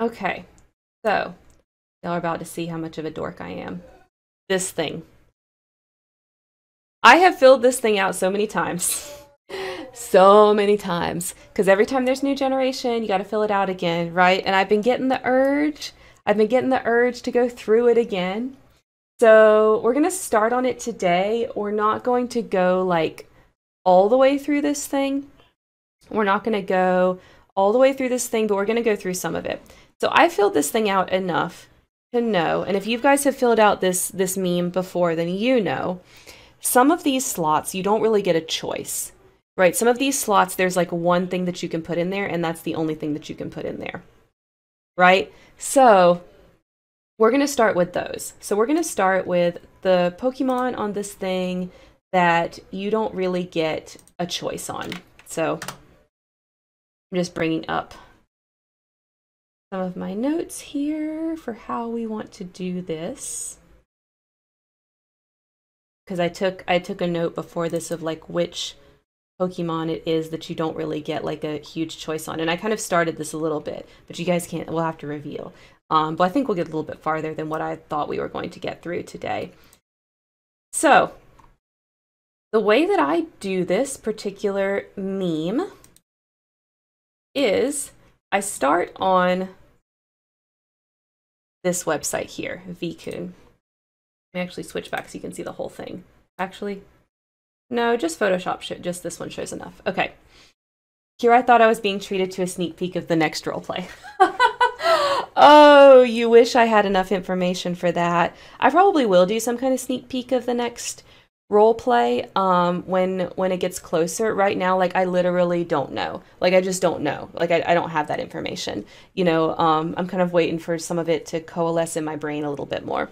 Okay, so y'all are about to see how much of a dork I am. This thing. I have filled this thing out so many times. so many times. Because every time there's new generation, you got to fill it out again, right? And I've been getting the urge. I've been getting the urge to go through it again. So we're going to start on it today. We're not going to go like all the way through this thing. We're not going to go all the way through this thing, but we're going to go through some of it. So I filled this thing out enough to know, and if you guys have filled out this this meme before, then you know, some of these slots you don't really get a choice, right? Some of these slots there's like one thing that you can put in there, and that's the only thing that you can put in there, right? So we're going to start with those. So we're going to start with the Pokemon on this thing that you don't really get a choice on. So I'm just bringing up some of my notes here for how we want to do this. Because I took I took a note before this of like which Pokemon it is that you don't really get like a huge choice on. And I kind of started this a little bit, but you guys can't, we'll have to reveal. Um, but I think we'll get a little bit farther than what I thought we were going to get through today. So, the way that I do this particular meme is I start on this website here, Veekun. Let me actually switch back so you can see the whole thing. Actually, no, just Photoshop, just this one shows enough. Okay. Here I thought I was being treated to a sneak peek of the next roleplay. oh, you wish I had enough information for that. I probably will do some kind of sneak peek of the next role play um when when it gets closer right now like i literally don't know like i just don't know like i, I don't have that information you know um i'm kind of waiting for some of it to coalesce in my brain a little bit more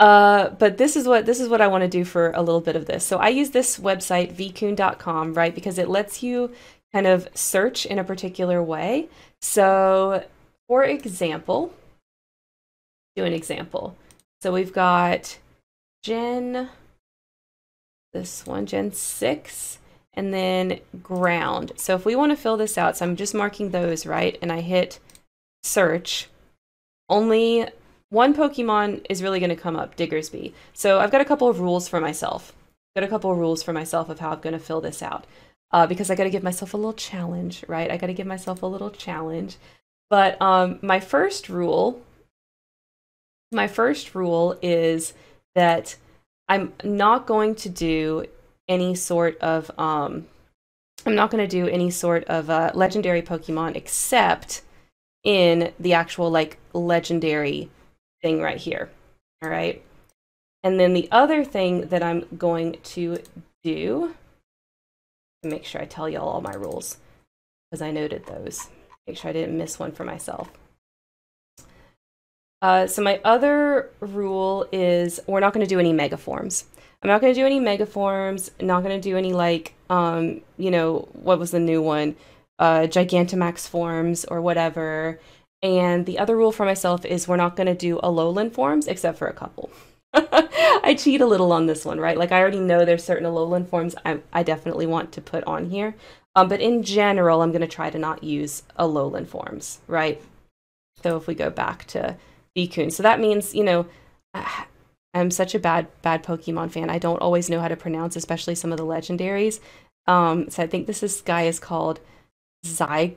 uh, but this is what this is what I want to do for a little bit of this. So I use this website veekun.com, right, because it lets you kind of search in a particular way. So, for example, do an example. So we've got Gen this one, Gen 6, and then ground. So if we want to fill this out, so I'm just marking those, right? And I hit search, only one Pokemon is really going to come up, Diggersby. So I've got a couple of rules for myself. I've got a couple of rules for myself of how I'm going to fill this out. Uh, because I got to give myself a little challenge, right? I got to give myself a little challenge. But um, my first rule, my first rule is that I'm not going to do any sort of um, I'm not going to do any sort of uh, legendary Pokemon except in the actual like legendary thing right here. All right. And then the other thing that I'm going to do, make sure I tell y'all all my rules, because I noted those. Make sure I didn't miss one for myself. Uh, so my other rule is we're not going to do any mega forms. I'm not going to do any mega forms. Not going to do any like, um, you know, what was the new one? Uh, Gigantamax forms or whatever. And the other rule for myself is we're not going to do Alolan forms except for a couple. I cheat a little on this one, right? Like I already know there's certain Alolan forms I, I definitely want to put on here. Um, but in general, I'm going to try to not use Alolan forms, right? So if we go back to So that means, you know, I'm such a bad, bad Pokemon fan. I don't always know how to pronounce, especially some of the legendaries. Um, so I think this is, guy is called Zy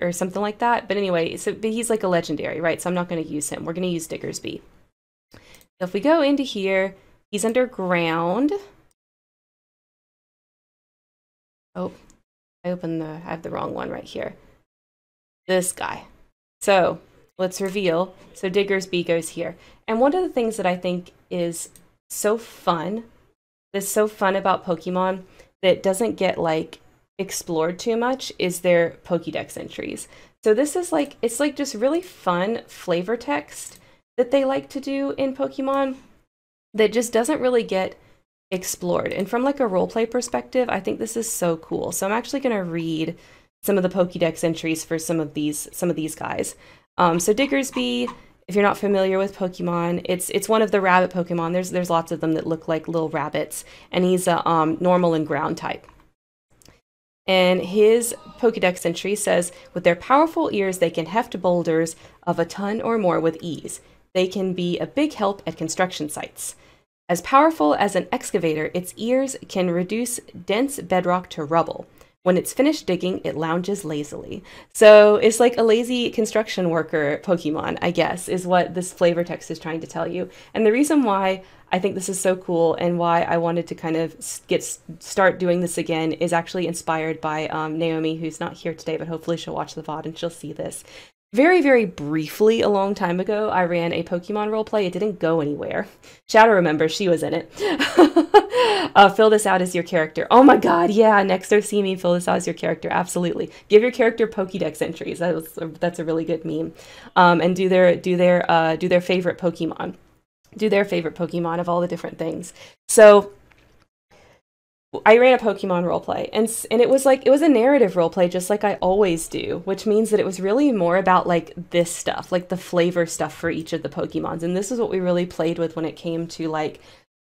or something like that. But anyway, so but he's like a legendary, right? So I'm not going to use him. We're going to use Diggersby. So if we go into here, he's underground. Oh, I opened the, I have the wrong one right here. This guy. So let's reveal. So Diggersby goes here. And one of the things that I think is so fun, that's so fun about Pokemon that doesn't get like explored too much is their Pokédex entries. So this is like, it's like just really fun flavor text that they like to do in Pokemon that just doesn't really get explored. And from like a roleplay perspective, I think this is so cool. So I'm actually going to read some of the Pokédex entries for some of these some of these guys. Um, so Diggersby, if you're not familiar with Pokemon, it's it's one of the rabbit Pokemon. There's there's lots of them that look like little rabbits, and he's a um, normal and ground type. And his Pokedex entry says, with their powerful ears, they can heft boulders of a ton or more with ease. They can be a big help at construction sites. As powerful as an excavator, its ears can reduce dense bedrock to rubble. When it's finished digging, it lounges lazily. So it's like a lazy construction worker Pokemon, I guess, is what this flavor text is trying to tell you. And the reason why I think this is so cool and why I wanted to kind of get start doing this again is actually inspired by um, Naomi, who's not here today, but hopefully she'll watch the VOD and she'll see this. Very, very briefly, a long time ago, I ran a Pokemon roleplay. It didn't go anywhere. Shadow remembers she was in it. uh, fill this out as your character. Oh my god, yeah, next or see me, fill this out as your character. Absolutely. Give your character Pokédex entries. That was, that's a really good meme. Um, and do their do their uh, do their favorite Pokemon. Do their favorite Pokemon of all the different things. So I ran a Pokemon roleplay, and and it was like it was a narrative roleplay, just like I always do, which means that it was really more about like this stuff, like the flavor stuff for each of the Pokemons, and this is what we really played with when it came to like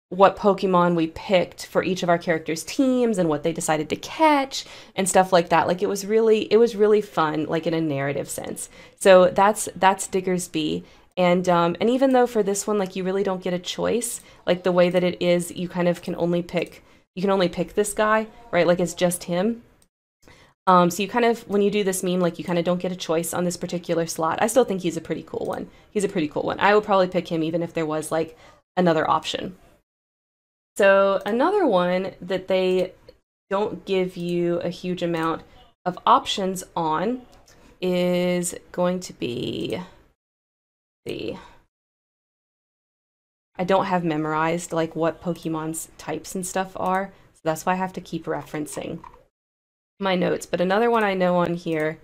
what Pokemon we picked for each of our characters' teams and what they decided to catch and stuff like that. Like it was really it was really fun, like in a narrative sense. So that's that's Diggersby. And um, and even though for this one, like you really don't get a choice, like the way that it is, you kind of can only pick you can only pick this guy, right? Like it's just him. Um, so you kind of, when you do this meme, like you kind of don't get a choice on this particular slot. I still think he's a pretty cool one. He's a pretty cool one. I would probably pick him even if there was like another option. So another one that they don't give you a huge amount of options on is going to be the I don't have memorized like what Pokemon's types and stuff are, so that's why I have to keep referencing my notes. But another one I know on here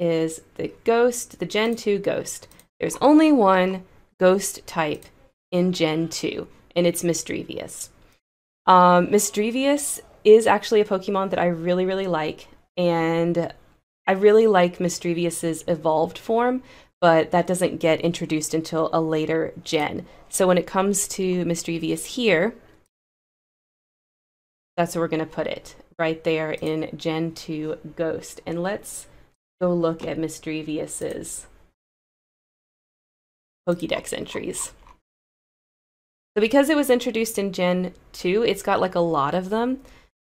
is the Ghost, the Gen 2 Ghost. There's only one Ghost type in Gen 2, and it's Misdreavus. Um, Misdreavus is actually a Pokemon that I really, really like, and I really like Misdreavus's evolved form, but that doesn't get introduced until a later gen. So when it comes to Misdreavus here, that's where we're going to put it, right there in Gen 2 Ghost. And let's go look at Misdreavus's Pokédex entries. So because it was introduced in Gen 2, it's got like a lot of them.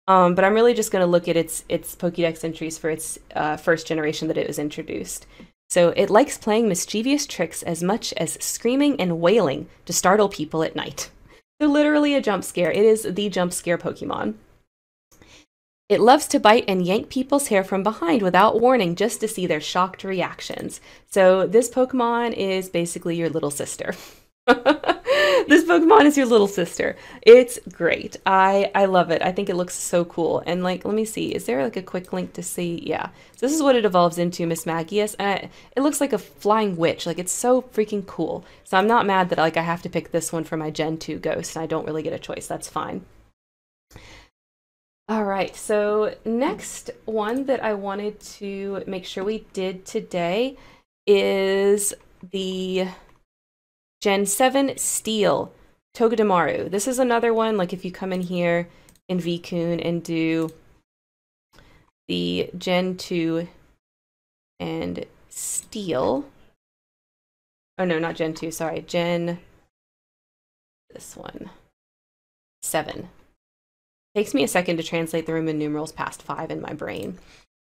Um, but I'm really just going to look at its its Pokédex entries for its uh, first generation that it was introduced. So it likes playing mischievous tricks as much as screaming and wailing to startle people at night. So literally a jump scare. It is the jump scare Pokemon. It loves to bite and yank people's hair from behind without warning just to see their shocked reactions. So this Pokemon is basically your little sister. this Pokemon is your little sister. It's great. I I love it. I think it looks so cool. And like, let me see. Is there like a quick link to see? Yeah. So this is what it evolves into, Mismagius, and I, it looks like a flying witch. Like it's so freaking cool. So I'm not mad that like I have to pick this one for my Gen 2 Ghost, and I don't really get a choice. That's fine. All right, so next one that I wanted to make sure we did today is the Gen 7 Steel, Togedemaru. This is another one, like if you come in here in Veekun and do the Gen 2 and Steel. Oh no, not Gen 2, sorry. Gen, this one, 7. Takes me a second to translate the Roman numerals past 5 in my brain.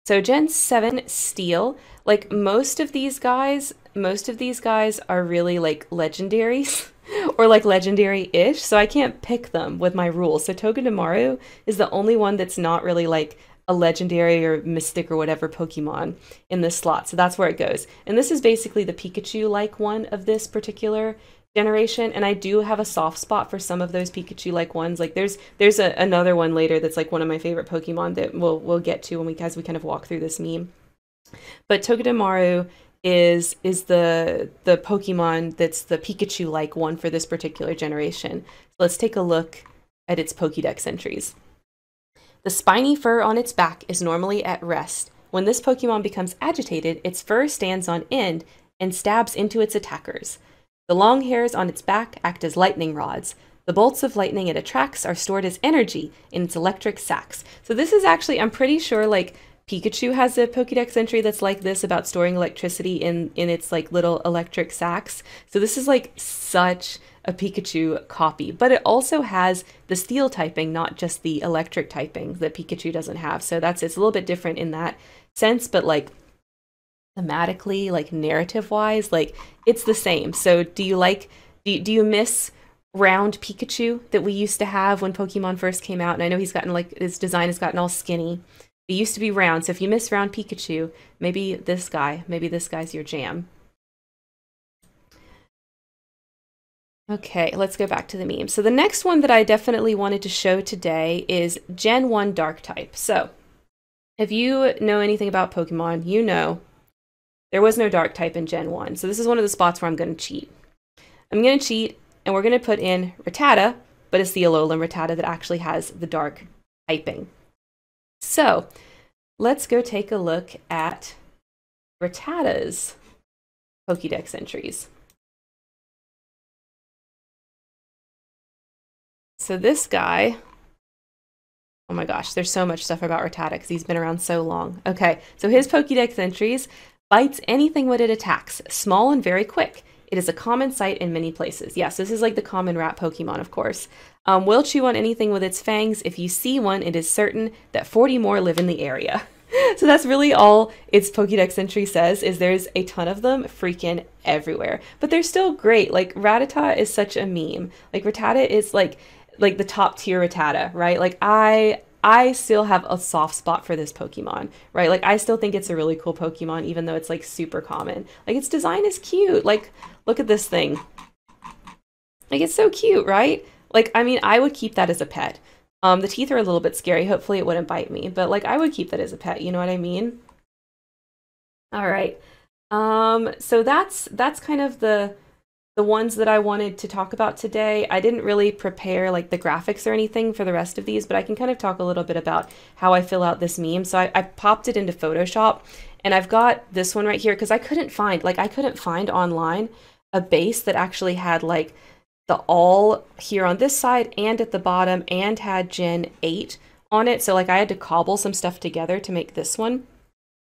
So Gen 7 Steel, like most of these guys, most of these guys are really like legendaries or like legendary-ish, so I can't pick them with my rules. So Togedemaru is the only one that's not really like a legendary or mystic or whatever Pokemon in this slot. So that's where it goes. And this is basically the Pikachu-like one of this particular generation and i do have a soft spot for some of those pikachu like ones. Like there's there's a, another one later that's like one of my favorite pokemon that we'll we'll get to when we as we kind of walk through this meme. But togedemaru is is the the pokemon that's the pikachu like one for this particular generation. So let's take a look at its pokédex entries. The spiny fur on its back is normally at rest. When this pokemon becomes agitated its fur stands on end and stabs into its attackers the long hairs on its back act as lightning rods. The bolts of lightning it attracts are stored as energy in its electric sacs. So this is actually, I'm pretty sure like Pikachu has a Pokédex entry that's like this about storing electricity in in its like little electric sacs. So this is like such a Pikachu copy, but it also has the steel typing, not just the electric typing that Pikachu doesn't have. So that's it's a little bit different in that sense, but like thematically, like narrative wise, like it's the same. So do you like do you, do you miss round Pikachu that we used to have when Pokemon first came out? And I know he's gotten like his design has gotten all skinny. He used to be round, so if you miss round Pikachu, maybe this guy, maybe this guy's your jam. Okay, let's go back to the meme. So the next one that I definitely wanted to show today is Gen 1 Dark type. So if you know anything about Pokemon, you know there was no Dark type in Gen 1. So this is one of the spots where I'm going to cheat. I'm going to cheat, and we're going to put in Rattata, but it's the Alolan Rattata that actually has the Dark typing. So let's go take a look at Rattata's Pokédex entries. So this guy, oh my gosh, there's so much stuff about Rattata because he's been around so long. Okay, so his Pokédex entries, bites anything what it attacks, small and very quick. It is a common sight in many places. Yes, this is like the common rat Pokemon, of course. Um, will chew on anything with its fangs. If you see one, it is certain that 40 more live in the area. so that's really all its Pokédex entry says is there's a ton of them freaking everywhere. But they're still great. Like Rattata is such a meme. Like Rattata is like like the top tier Rattata, right? Like I I still have a soft spot for this Pokemon, right? Like I still think it's a really cool Pokemon, even though it's like super common. Like its design is cute. Like look at this thing. Like it's so cute, right? Like I mean, I would keep that as a pet. Um, the teeth are a little bit scary. Hopefully, it wouldn't bite me, but like I would keep that as a pet. You know what I mean? All right. Um, so that's that's kind of the the ones that I wanted to talk about today. I didn't really prepare like the graphics or anything for the rest of these, but I can kind of talk a little bit about how I fill out this meme. So I, I popped it into Photoshop and I've got this one right here because I couldn't find, like I couldn't find online a base that actually had like the all here on this side and at the bottom and had Gen 8 on it. So like I had to cobble some stuff together to make this one.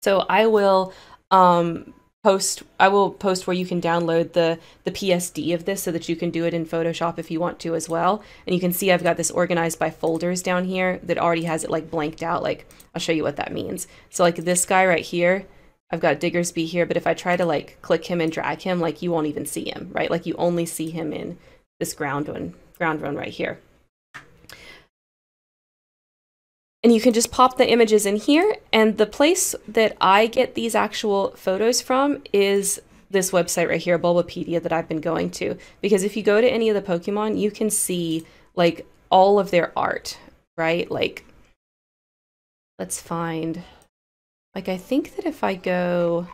So I will um, post I will post where you can download the the PSD of this so that you can do it in Photoshop if you want to as well. And you can see I've got this organized by folders down here that already has it like blanked out. Like I'll show you what that means. So like this guy right here, I've got Diggersby here, but if I try to like click him and drag him, like you won't even see him, right? Like you only see him in this ground one, ground one right here. And you can just pop the images in here. And the place that I get these actual photos from is this website right here, Bulbapedia, that I've been going to. Because if you go to any of the Pokemon, you can see like all of their art, right? Like, let's find, like, I think that if I go,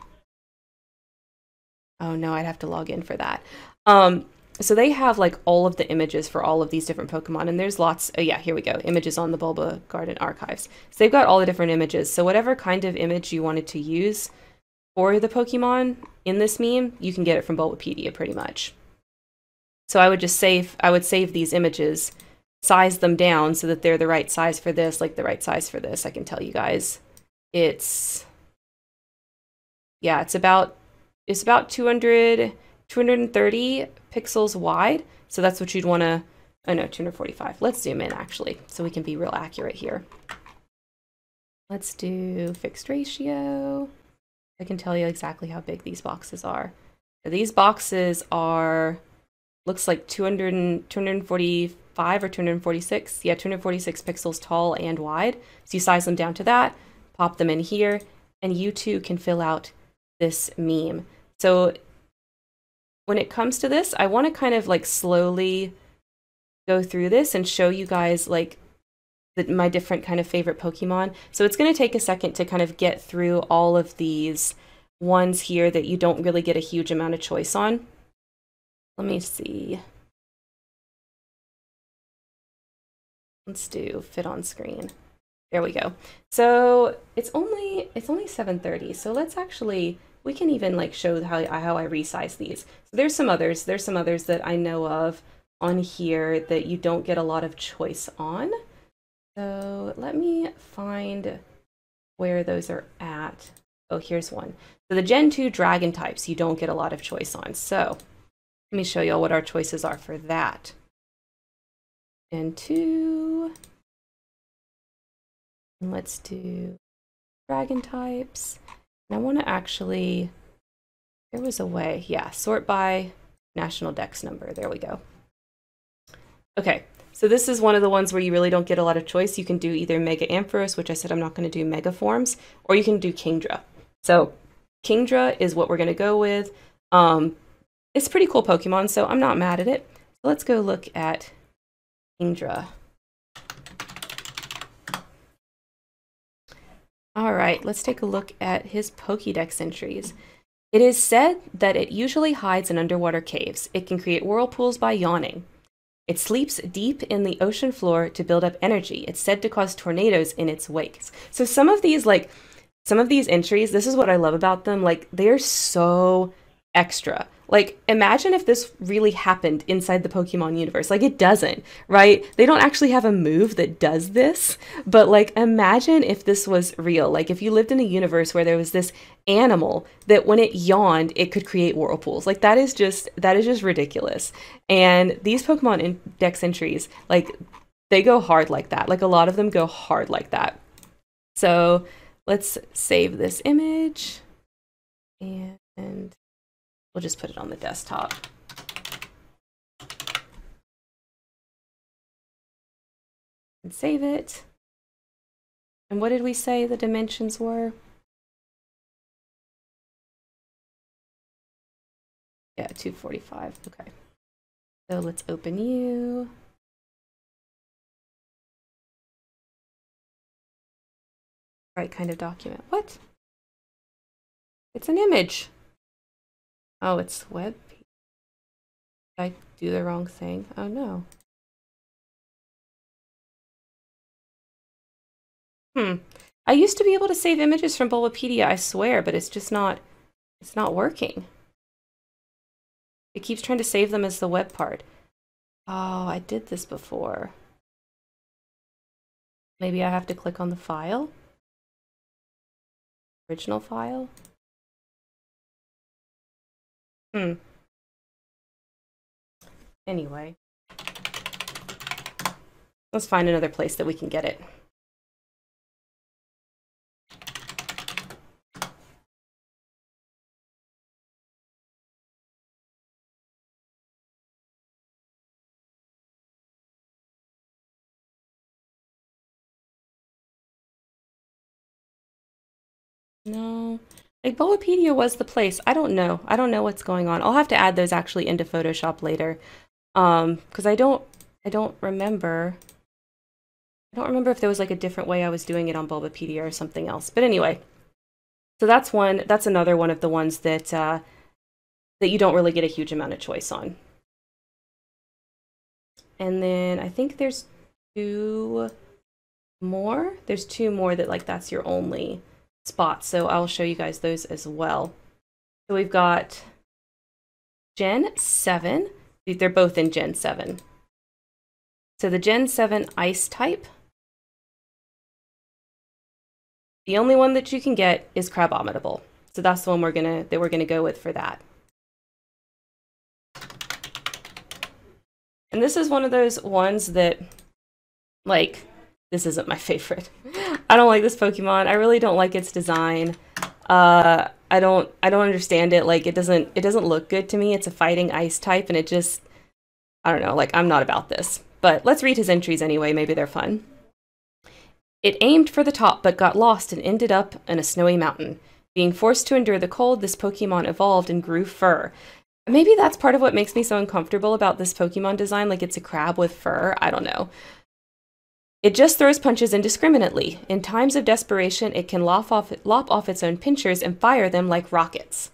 oh no, I'd have to log in for that. Um, so they have like all of the images for all of these different Pokemon, and there's lots. Oh yeah, here we go. Images on the Bulbagarden archives. So they've got all the different images. So whatever kind of image you wanted to use for the Pokemon in this meme, you can get it from Bulbapedia pretty much. So I would just save. I would save these images, size them down so that they're the right size for this, like the right size for this. I can tell you guys, it's yeah, it's about it's about 200 230 pixels wide. So that's what you'd want to, oh no, 245. Let's zoom in actually, so we can be real accurate here. Let's do fixed ratio. I can tell you exactly how big these boxes are. These boxes are, looks like 200, 245 or 246. Yeah, 246 pixels tall and wide. So you size them down to that, pop them in here, and you too can fill out this meme. So when it comes to this, I want to kind of like slowly go through this and show you guys like the, my different kind of favorite Pokemon. So it's going to take a second to kind of get through all of these ones here that you don't really get a huge amount of choice on. Let me see. Let's do fit on screen. There we go. So it's only it's only 7:30. So let's actually we can even like show how, how I resize these. So there's some others. There's some others that I know of on here that you don't get a lot of choice on. So let me find where those are at. Oh, here's one. So the Gen 2 Dragon types, you don't get a lot of choice on. So let me show y'all what our choices are for that. Gen 2. And let's do Dragon types. I want to actually, there was a way, yeah, sort by national dex number. There we go. Okay, so this is one of the ones where you really don't get a lot of choice. You can do either Mega Ampharos, which I said I'm not going to do Mega Forms, or you can do Kingdra. So Kingdra is what we're going to go with. Um, it's pretty cool Pokemon, so I'm not mad at it. So let's go look at Kingdra. All right, let's take a look at his Pokédex entries. It is said that it usually hides in underwater caves. It can create whirlpools by yawning. It sleeps deep in the ocean floor to build up energy. It's said to cause tornadoes in its wake. So some of these, like, some of these entries, this is what I love about them. Like, they're so extra. Like, imagine if this really happened inside the Pokemon universe. Like, it doesn't, right? They don't actually have a move that does this, but like, imagine if this was real. Like, if you lived in a universe where there was this animal that when it yawned, it could create whirlpools. Like, that is just, that is just ridiculous. And these Pokemon index entries, like, they go hard like that. Like, a lot of them go hard like that. So, let's save this image and We'll just put it on the desktop. And save it. And what did we say the dimensions were? Yeah, 245. Okay. So let's open you. Right kind of document. What? It's an image. Oh, it's web. Did I do the wrong thing? Oh no. Hmm. I used to be able to save images from Bulbapedia, I swear, but it's just not, it's not working. It keeps trying to save them as the web part. Oh, I did this before. Maybe I have to click on the file? Original file? Hmm. Anyway. Let's find another place that we can get it. No. Like Bulbapedia was the place. I don't know. I don't know what's going on. I'll have to add those actually into Photoshop later. Um, because I don't I don't remember. I don't remember if there was like a different way I was doing it on Bulbapedia or something else. But anyway. So that's one that's another one of the ones that uh that you don't really get a huge amount of choice on. And then I think there's two more. There's two more that like that's your only spots. So I'll show you guys those as well. So we've got Gen 7. They're both in Gen 7. So the Gen 7 Ice type. The only one that you can get is Crabominable. So that's the one we're gonna that we're gonna go with for that. And this is one of those ones that like this isn't my favorite. I don't like this Pokemon. I really don't like its design. Uh, I don't I don't understand it. Like it doesn't it doesn't look good to me. It's a fighting ice type and it just I don't know, like I'm not about this. But let's read his entries anyway, maybe they're fun. It aimed for the top but got lost and ended up in a snowy mountain. Being forced to endure the cold, this Pokemon evolved and grew fur. Maybe that's part of what makes me so uncomfortable about this Pokemon design, like it's a crab with fur. I don't know. It just throws punches indiscriminately. In times of desperation, it can lop off, lop off its own pinchers and fire them like rockets.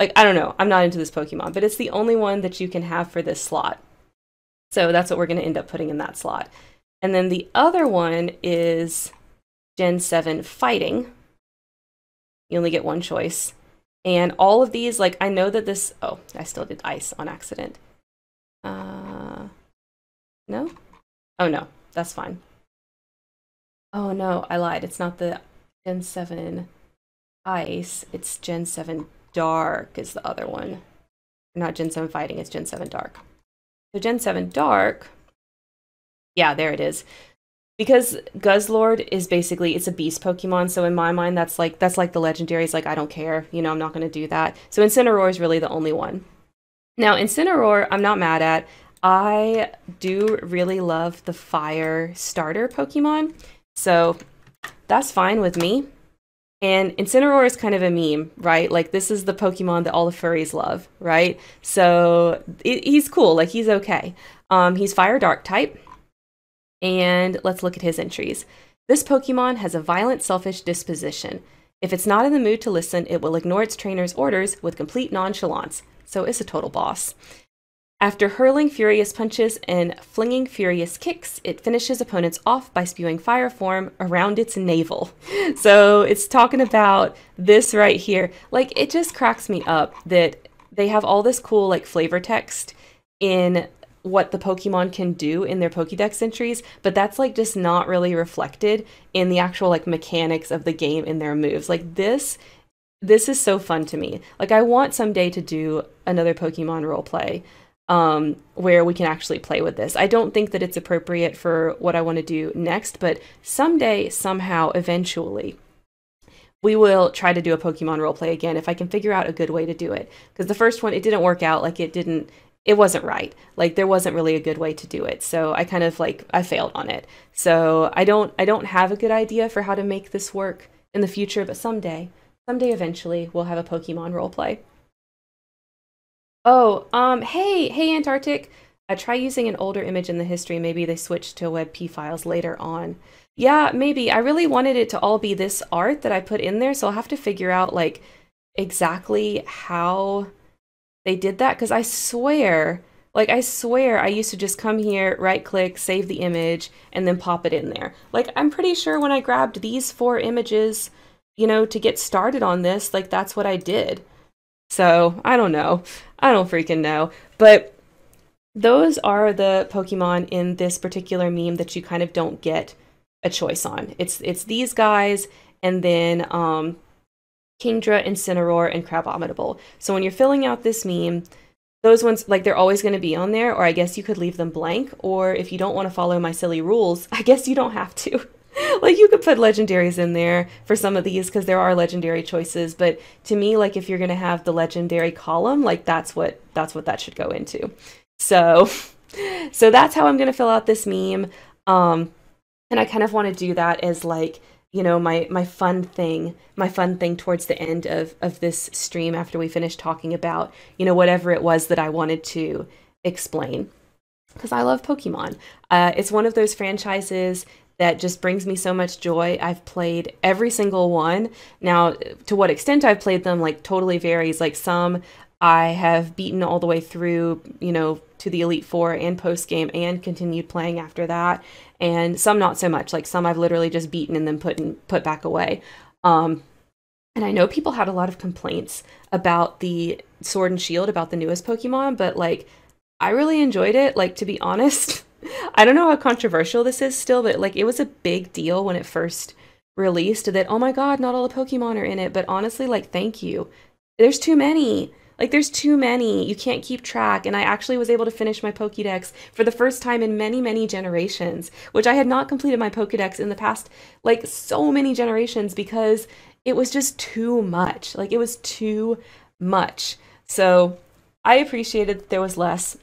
Like, I don't know, I'm not into this Pokemon, but it's the only one that you can have for this slot. So that's what we're going to end up putting in that slot. And then the other one is Gen 7 Fighting. You only get one choice. And all of these, like, I know that this, oh, I still did ice on accident. Uh, No? Oh no, that's fine. Oh no, I lied. It's not the Gen 7 Ice, it's Gen 7 Dark is the other one. Not Gen 7 Fighting, it's Gen 7 Dark. So Gen 7 Dark, yeah, there it is. Because Guzzlord is basically it's a beast Pokemon, so in my mind that's like that's like the Legendary. legendaries, like I don't care, you know, I'm not gonna do that. So Incineroar is really the only one. Now Incineroar, I'm not mad at. I do really love the fire starter Pokemon. So that's fine with me. And Incineroar is kind of a meme, right? Like this is the Pokemon that all the furries love, right? So it, he's cool, like he's okay. Um, he's Fire Dark type. And let's look at his entries. This Pokemon has a violent, selfish disposition. If it's not in the mood to listen, it will ignore its trainer's orders with complete nonchalance. So it's a total boss. After hurling furious punches and flinging furious kicks, it finishes opponents off by spewing fire form around its navel. So it's talking about this right here. Like, it just cracks me up that they have all this cool, like, flavor text in what the Pokemon can do in their Pokedex entries, but that's like just not really reflected in the actual like mechanics of the game in their moves. Like this this is so fun to me. Like I want someday to do another Pokemon role play um, where we can actually play with this. I don't think that it's appropriate for what I want to do next, but someday, somehow, eventually, we will try to do a Pokemon roleplay again if I can figure out a good way to do it. Because the first one, it didn't work out. Like it didn't, it wasn't right. Like there wasn't really a good way to do it. So I kind of like I failed on it. So I don't, I don't have a good idea for how to make this work in the future. But someday, someday, eventually, we'll have a Pokemon roleplay. Oh, um, hey, hey, Antarctic. I try using an older image in the history. Maybe they switched to WebP files later on. Yeah, maybe. I really wanted it to all be this art that I put in there, so I'll have to figure out like exactly how they did that because I swear, like I swear I used to just come here, right click, save the image, and then pop it in there. Like I'm pretty sure when I grabbed these four images, you know, to get started on this, like that's what I did. So I don't know. I don't freaking know. But those are the Pokemon in this particular meme that you kind of don't get a choice on. It's it's these guys and then um, Kingdra, Incineroar, and Crabominable. So when you're filling out this meme, those ones like they're always going to be on there, or I guess you could leave them blank. Or if you don't want to follow my silly rules, I guess you don't have to. like you could put legendaries in there for some of these because there are legendary choices but to me like if you're going to have the legendary column like that's what that's what that should go into. So so that's how i'm going to fill out this meme. Um and i kind of want to do that as like you know my my fun thing my fun thing towards the end of of this stream after we finish talking about you know whatever it was that i wanted to explain. Because I love Pokemon. Uh, it's one of those franchises that just brings me so much joy. I've played every single one. Now, to what extent I've played them, like, totally varies. Like, some I have beaten all the way through, you know, to the Elite Four and post game and continued playing after that. And some not so much. Like, some I've literally just beaten and then put, in, put back away. Um, and I know people had a lot of complaints about the Sword and Shield, about the newest Pokemon, but like, I really enjoyed it. Like, to be honest, I don't know how controversial this is still, but like it was a big deal when it first released that oh my god, not all the Pokemon are in it. But honestly, like thank you. There's too many. Like there's too many. You can't keep track. And I actually was able to finish my Pokédex for the first time in many, many generations, which I had not completed my Pokédex in the past like so many generations because it was just too much. Like it was too much. So I appreciated that there was less.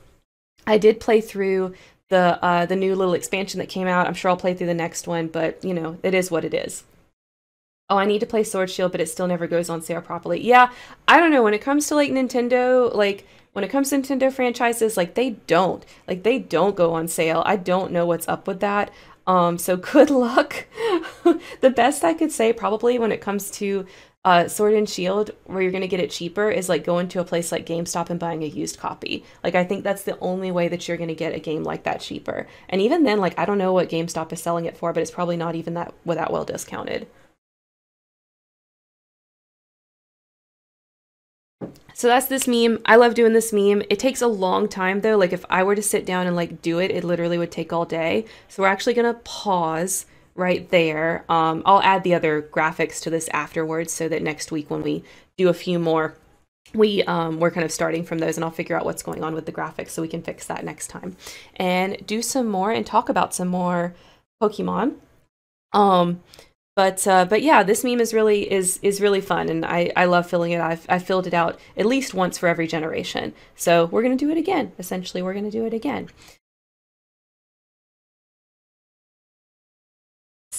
I did play through the uh, the new little expansion that came out. I'm sure I'll play through the next one, but you know, it is what it is. Oh, I need to play Sword Shield, but it still never goes on sale properly. Yeah, I don't know. When it comes to like Nintendo, like when it comes to Nintendo franchises, like they don't, like they don't go on sale. I don't know what's up with that. Um, so good luck. the best I could say probably when it comes to uh, Sword and Shield, where you're going to get it cheaper, is like going to a place like GameStop and buying a used copy. Like, I think that's the only way that you're going to get a game like that cheaper. And even then, like, I don't know what GameStop is selling it for, but it's probably not even that that well discounted. so that's this meme. I love doing this meme. It takes a long time though. Like if I were to sit down and like do it, it literally would take all day. So we're actually gonna pause right there. Um, I'll add the other graphics to this afterwards so that next week when we do a few more, we um, we're kind of starting from those and I'll figure out what's going on with the graphics so we can fix that next time and do some more and talk about some more Pokemon. Um, but uh, but yeah, this meme is really is is really fun, and I I love filling it. I've I filled it out at least once for every generation. So we're gonna do it again. Essentially, we're gonna do it again.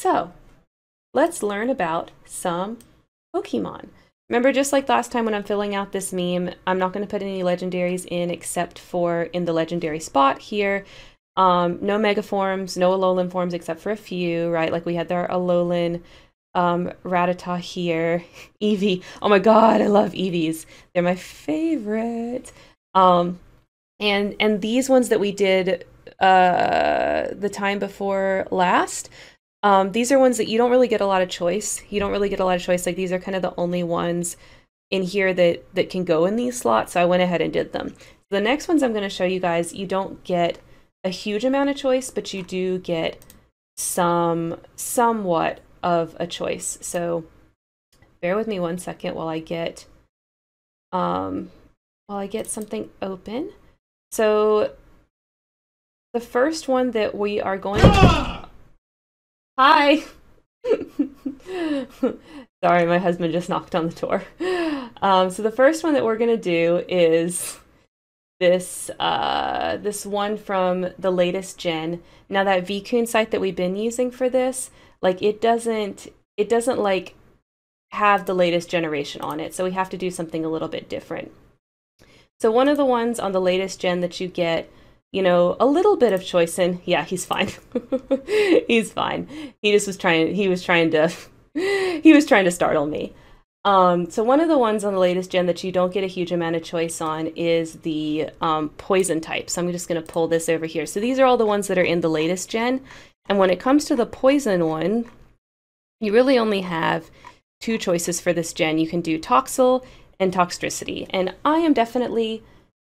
So let's learn about some Pokemon. Remember, just like last time when I'm filling out this meme, I'm not going to put any legendaries in except for in the legendary spot here. Um, no mega forms, no Alolan forms except for a few, right? Like we had our Alolan um, Rattata here. Eevee. Oh my god, I love Eevees. They're my favorite. Um, and and these ones that we did uh, the time before last, um, these are ones that you don't really get a lot of choice. You don't really get a lot of choice. Like these are kind of the only ones in here that that can go in these slots. So I went ahead and did them. The next ones I'm going to show you guys, you don't get a huge amount of choice, but you do get some somewhat of a choice. So bear with me one second while I get um while I get something open. So the first one that we are going to Hi. Sorry, my husband just knocked on the door. Um, so the first one that we're gonna do is this uh, this one from the latest gen. Now that Veekun site that we've been using for this, like it doesn't it doesn't like have the latest generation on it, so we have to do something a little bit different. So one of the ones on the latest gen that you get, you know, a little bit of choice in. Yeah, he's fine. he's fine. He just was trying. He was trying to. he was trying to startle me. Um, so one of the ones on the latest gen that you don't get a huge amount of choice on is the um, poison type. So I'm just going to pull this over here. So these are all the ones that are in the latest gen. And when it comes to the poison one, you really only have two choices for this gen. You can do Toxel and Toxtricity. And I am definitely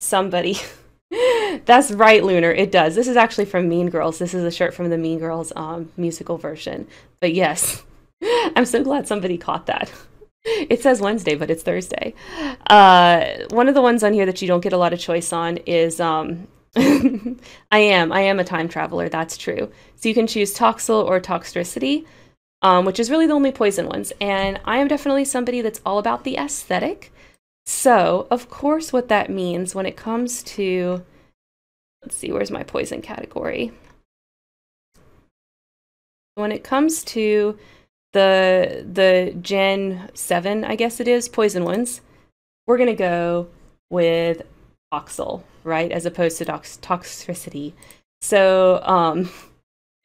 somebody... That's right, Lunar. It does. This is actually from Mean Girls. This is a shirt from the Mean Girls um, musical version. But yes, I'm so glad somebody caught that. It says Wednesday, but it's Thursday. Uh, one of the ones on here that you don't get a lot of choice on is um, I am. I am a time traveler. That's true. So you can choose Toxel or Toxtricity, um, which is really the only poison ones. And I am definitely somebody that's all about the aesthetic. So, of course, what that means when it comes to, let's see, where's my poison category? When it comes to the the Gen 7, I guess it is, poison ones, we're going to go with Toxel, right? As opposed to tox- toxicity. So, um,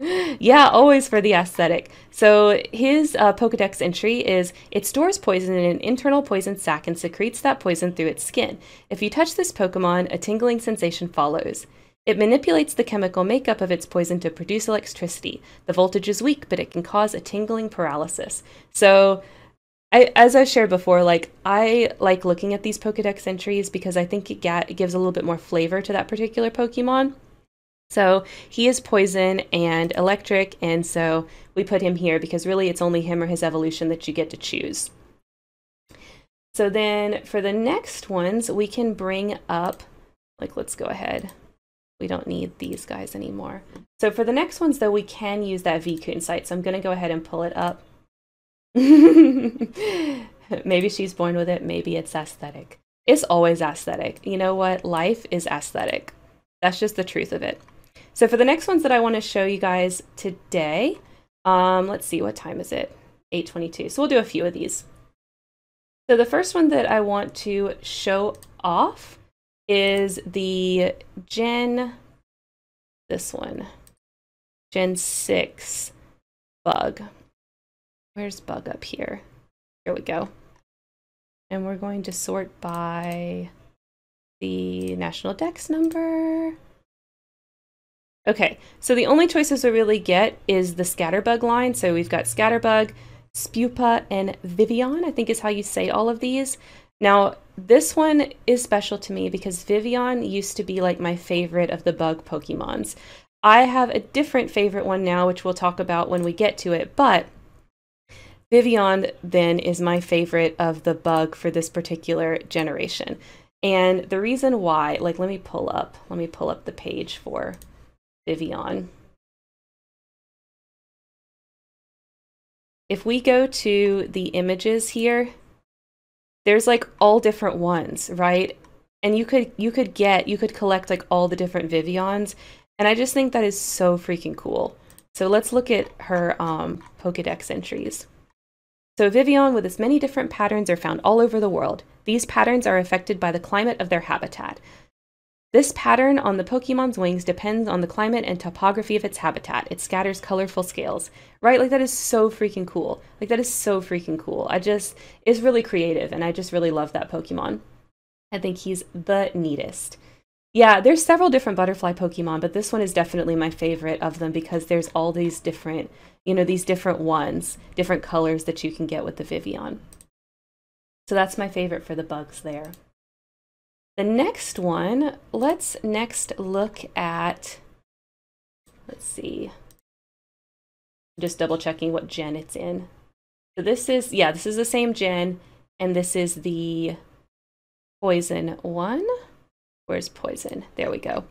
yeah, always for the aesthetic. So his uh, Pokedex entry is it stores poison in an internal poison sac and secretes that poison through its skin. If you touch this Pokemon, a tingling sensation follows. It manipulates the chemical makeup of its poison to produce electricity. The voltage is weak, but it can cause a tingling paralysis. So, I, as I shared before, like I like looking at these Pokedex entries because I think it, it gives a little bit more flavor to that particular Pokemon. So he is poison and electric, and so we put him here because really it's only him or his evolution that you get to choose. So then for the next ones, we can bring up, like let's go ahead we don't need these guys anymore. So for the next ones, though, we can use that Veekun site. So I'm going to go ahead and pull it up. maybe she's born with it. Maybe it's aesthetic. It's always aesthetic. You know what? Life is aesthetic. That's just the truth of it. So for the next ones that I want to show you guys today, um, let's see, what time is it? 8.22. So we'll do a few of these. So the first one that I want to show off is the Gen, this one, Gen 6 bug. Where's bug up here? Here we go. And we're going to sort by the national dex number. Okay, so the only choices we really get is the scatterbug line. So we've got scatterbug, Spewpa, and Vivillon, I think is how you say all of these. Now, this one is special to me because Vivillon used to be like my favorite of the bug Pokemons. I have a different favorite one now, which we'll talk about when we get to it, but Vivillon then is my favorite of the bug for this particular generation. And the reason why, like, let me pull up, let me pull up the page for Vivillon. If we go to the images here, there's like all different ones, right? And you could you could get you could collect like all the different Vivillons, and I just think that is so freaking cool. So let's look at her um, Pokedex entries. So Vivillon with its many different patterns are found all over the world. These patterns are affected by the climate of their habitat. This pattern on the Pokemon's wings depends on the climate and topography of its habitat. It scatters colorful scales. Right? Like that is so freaking cool. Like that is so freaking cool. I just is really creative and I just really love that Pokemon. I think he's the neatest. Yeah, there's several different butterfly Pokemon, but this one is definitely my favorite of them because there's all these different, you know, these different ones, different colors that you can get with the Vivillon. So that's my favorite for the bugs there. The next one, let's next look at, let's see, just double checking what gen it's in. So this is, yeah, this is the same gen, and this is the poison one. Where's poison? There we go.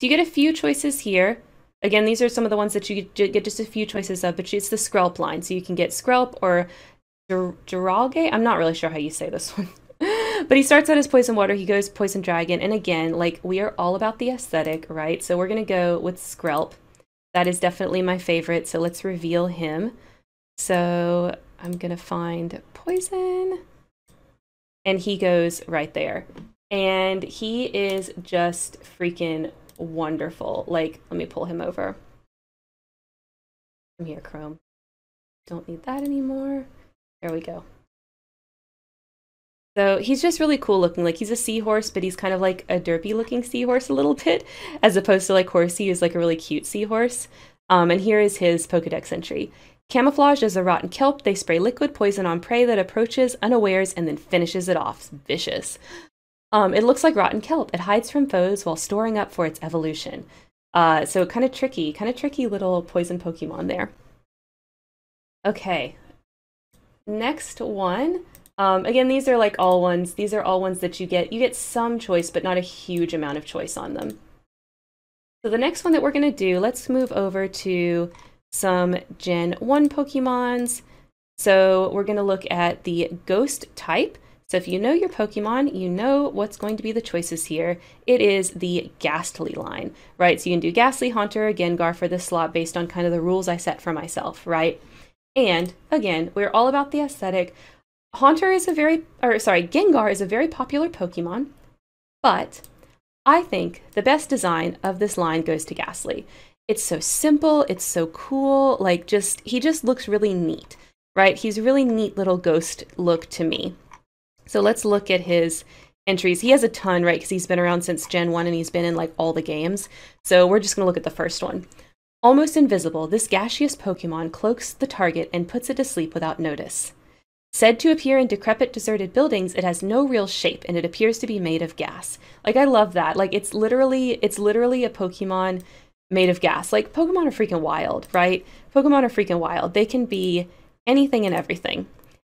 So you get a few choices here. Again, these are some of the ones that you get just a few choices of, but it's the Skrelp line. So you can get Skrelp or Duralge. I'm not really sure how you say this one. but he starts out as poison water he goes poison dragon and again like we are all about the aesthetic right? So we're going to go with skrelp. That is definitely my favorite so let's reveal him. So i'm going to find poison and he goes right there. And he is just freaking wonderful. Like let me pull him over. Come here chrome. Don't need that anymore. There we go so he's just really cool looking. Like he's a seahorse, but he's kind of like a derpy looking seahorse a little bit, as opposed to like Horsea, who's like a really cute seahorse. Um, and here is his Pokedex entry. Camouflage as a rotten kelp, they spray liquid poison on prey that approaches unawares and then finishes it off. Vicious. Um, it looks like rotten kelp. It hides from foes while storing up for its evolution. Uh, so kind of tricky, kind of tricky little poison Pokemon there. Okay. Next one um, again, these are like all ones. These are all ones that you get. You get some choice, but not a huge amount of choice on them. So the next one that we're going to do, let's move over to some Gen 1 Pokemons. So we're going to look at the Ghost type. So if you know your Pokemon, you know what's going to be the choices here. It is the Gastly line, right? So you can do Gastly, Haunter, Gengar for this slot based on kind of the rules I set for myself, right? And again, we're all about the aesthetic. Haunter is a very, or sorry, Gengar is a very popular Pokemon, but I think the best design of this line goes to Gastly. It's so simple, it's so cool, like just, he just looks really neat, right? He's a really neat little ghost look to me. So let's look at his entries. He has a ton, right? Because he's been around since Gen 1 and he's been in like all the games. So we're just going to look at the first one. Almost invisible, this gaseous Pokemon cloaks the target and puts it to sleep without notice. Said to appear in decrepit, deserted buildings, it has no real shape and it appears to be made of gas. Like I love that. Like it's literally it's literally a Pokemon made of gas. Like Pokemon are freaking wild, right? Pokemon are freaking wild. They can be anything and everything.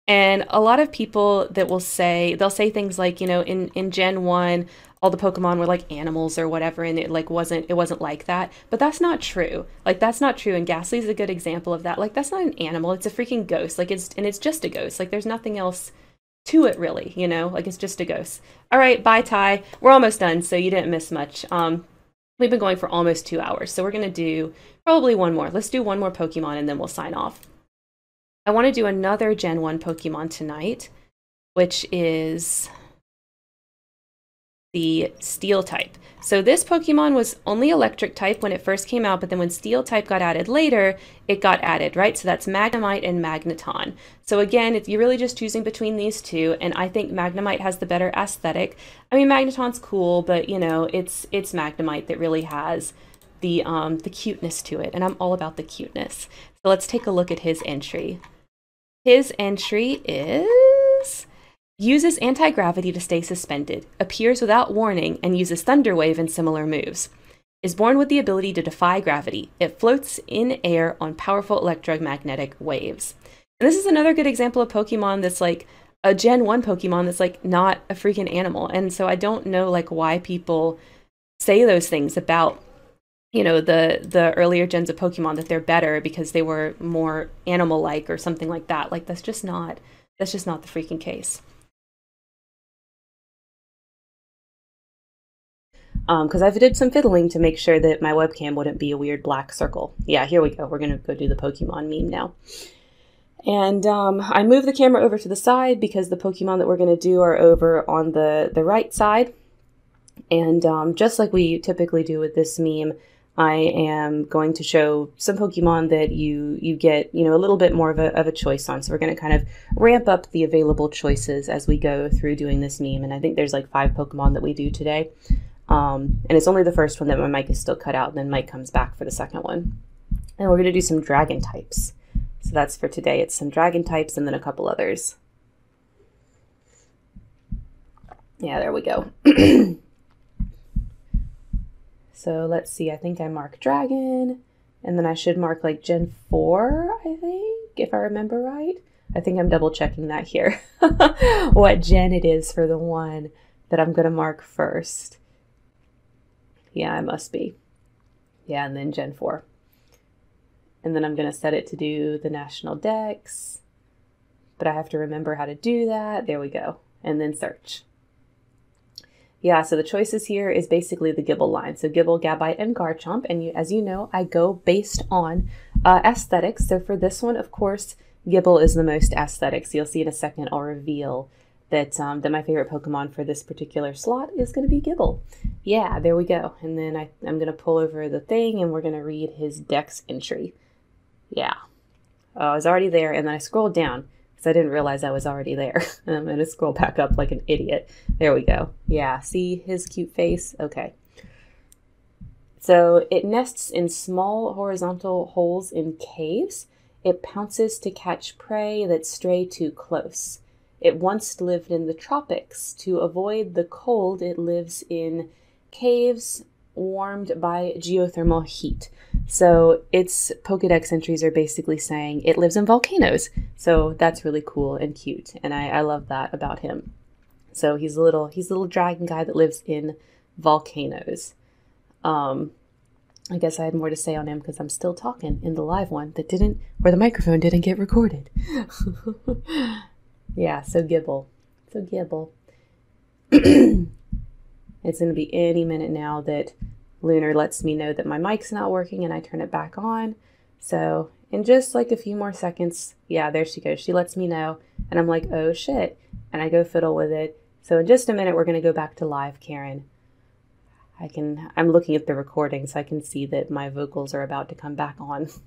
And a lot of people that will say they'll say things like, you know, in in Gen 1, all the Pokemon were like animals or whatever, and it like wasn't it wasn't like that. But that's not true. Like that's not true. And Gastly's a good example of that. Like that's not an animal. It's a freaking ghost. Like it's and it's just a ghost. Like there's nothing else to it really. You know, like it's just a ghost. All right, bye Ty. We're almost done, so you didn't miss much. Um, we've been going for almost two hours, so we're gonna do probably one more. Let's do one more Pokemon and then we'll sign off. I want to do another Gen 1 Pokemon tonight, which is the steel type. So this Pokemon was only electric type when it first came out, but then when steel type got added later, it got added, right? So that's Magnemite and Magneton. So again, you're really just choosing between these two, and I think Magnemite has the better aesthetic. I mean, Magneton's cool, but you know, it's it's Magnemite that really has the um, the cuteness to it, and I'm all about the cuteness. So let's take a look at his entry. His entry is Uses anti gravity to stay suspended, appears without warning, and uses Thunder Wave and similar moves. Is born with the ability to defy gravity. It floats in air on powerful electromagnetic waves. And this is another good example of Pokemon that's like a Gen 1 Pokemon that's like not a freaking animal. And so I don't know like why people say those things about you know the the earlier gens of Pokemon that they're better because they were more animal like or something like that. Like that's just not that's just not the freaking case. Because um, I did some fiddling to make sure that my webcam wouldn't be a weird black circle. Yeah, here we go. We're going to go do the Pokemon meme now. And um, I move the camera over to the side because the Pokemon that we're going to do are over on the, the right side. And um, just like we typically do with this meme, I am going to show some Pokemon that you you get you know a little bit more of a, of a choice on. So we're going to kind of ramp up the available choices as we go through doing this meme. And I think there's like five Pokemon that we do today. Um, and it's only the first one that my mic is still cut out, and then Mike comes back for the second one. And we're going to do some dragon types. So that's for today. It's some dragon types and then a couple others. Yeah, there we go. so let's see. I think I mark dragon. And then I should mark like Gen 4, I think, if I remember right. I think I'm double checking that here. what gen it is for the one that I'm going to mark first. Yeah, I must be. Yeah, and then Gen 4. And then I'm going to set it to do the national dex. But I have to remember how to do that. There we go. And then search. Yeah, so the choices here is basically the Gible line. So Gible, Gabite, and Garchomp. And you, as you know, I go based on uh, aesthetics. So for this one, of course, Gible is the most aesthetic. So you'll see in a second I'll reveal that um, that my favorite Pokemon for this particular slot is going to be Gible. Yeah, there we go. And then I, I'm going to pull over the thing and we're going to read his dex entry. Yeah. Oh, I was already there and then I scrolled down because I didn't realize I was already there. I'm going to scroll back up like an idiot. There we go. Yeah, see his cute face? Okay. So it nests in small horizontal holes in caves. It pounces to catch prey that stray too close. It once lived in the tropics. To avoid the cold, it lives in caves warmed by geothermal heat. So its Pokedex entries are basically saying it lives in volcanoes. So that's really cool and cute, and I, I love that about him. So he's a little he's a little dragon guy that lives in volcanoes. Um, I guess I had more to say on him because I'm still talking in the live one that didn't where the microphone didn't get recorded. Yeah, so Gible. So Gible. it's going to be any minute now that Lunar lets me know that my mic's not working and I turn it back on. So, in just like a few more seconds, yeah, there she goes. She lets me know, and I'm like, oh shit. And I go fiddle with it. So, in just a minute, we're going to go back to live, Karen. I can, I'm looking at the recording so I can see that my vocals are about to come back on.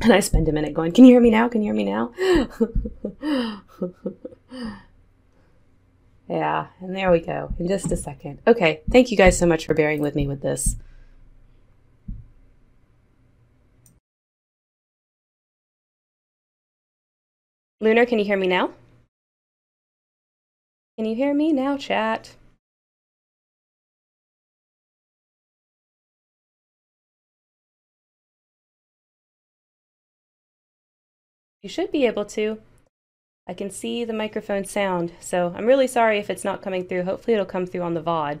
And I spend a minute going, Can you hear me now? Can you hear me now? yeah, and there we go in just a second. Okay, thank you guys so much for bearing with me with this. Lunar, can you hear me now? Can you hear me now, chat? You should be able to. I can see the microphone sound, so I'm really sorry if it's not coming through. Hopefully it'll come through on the VOD.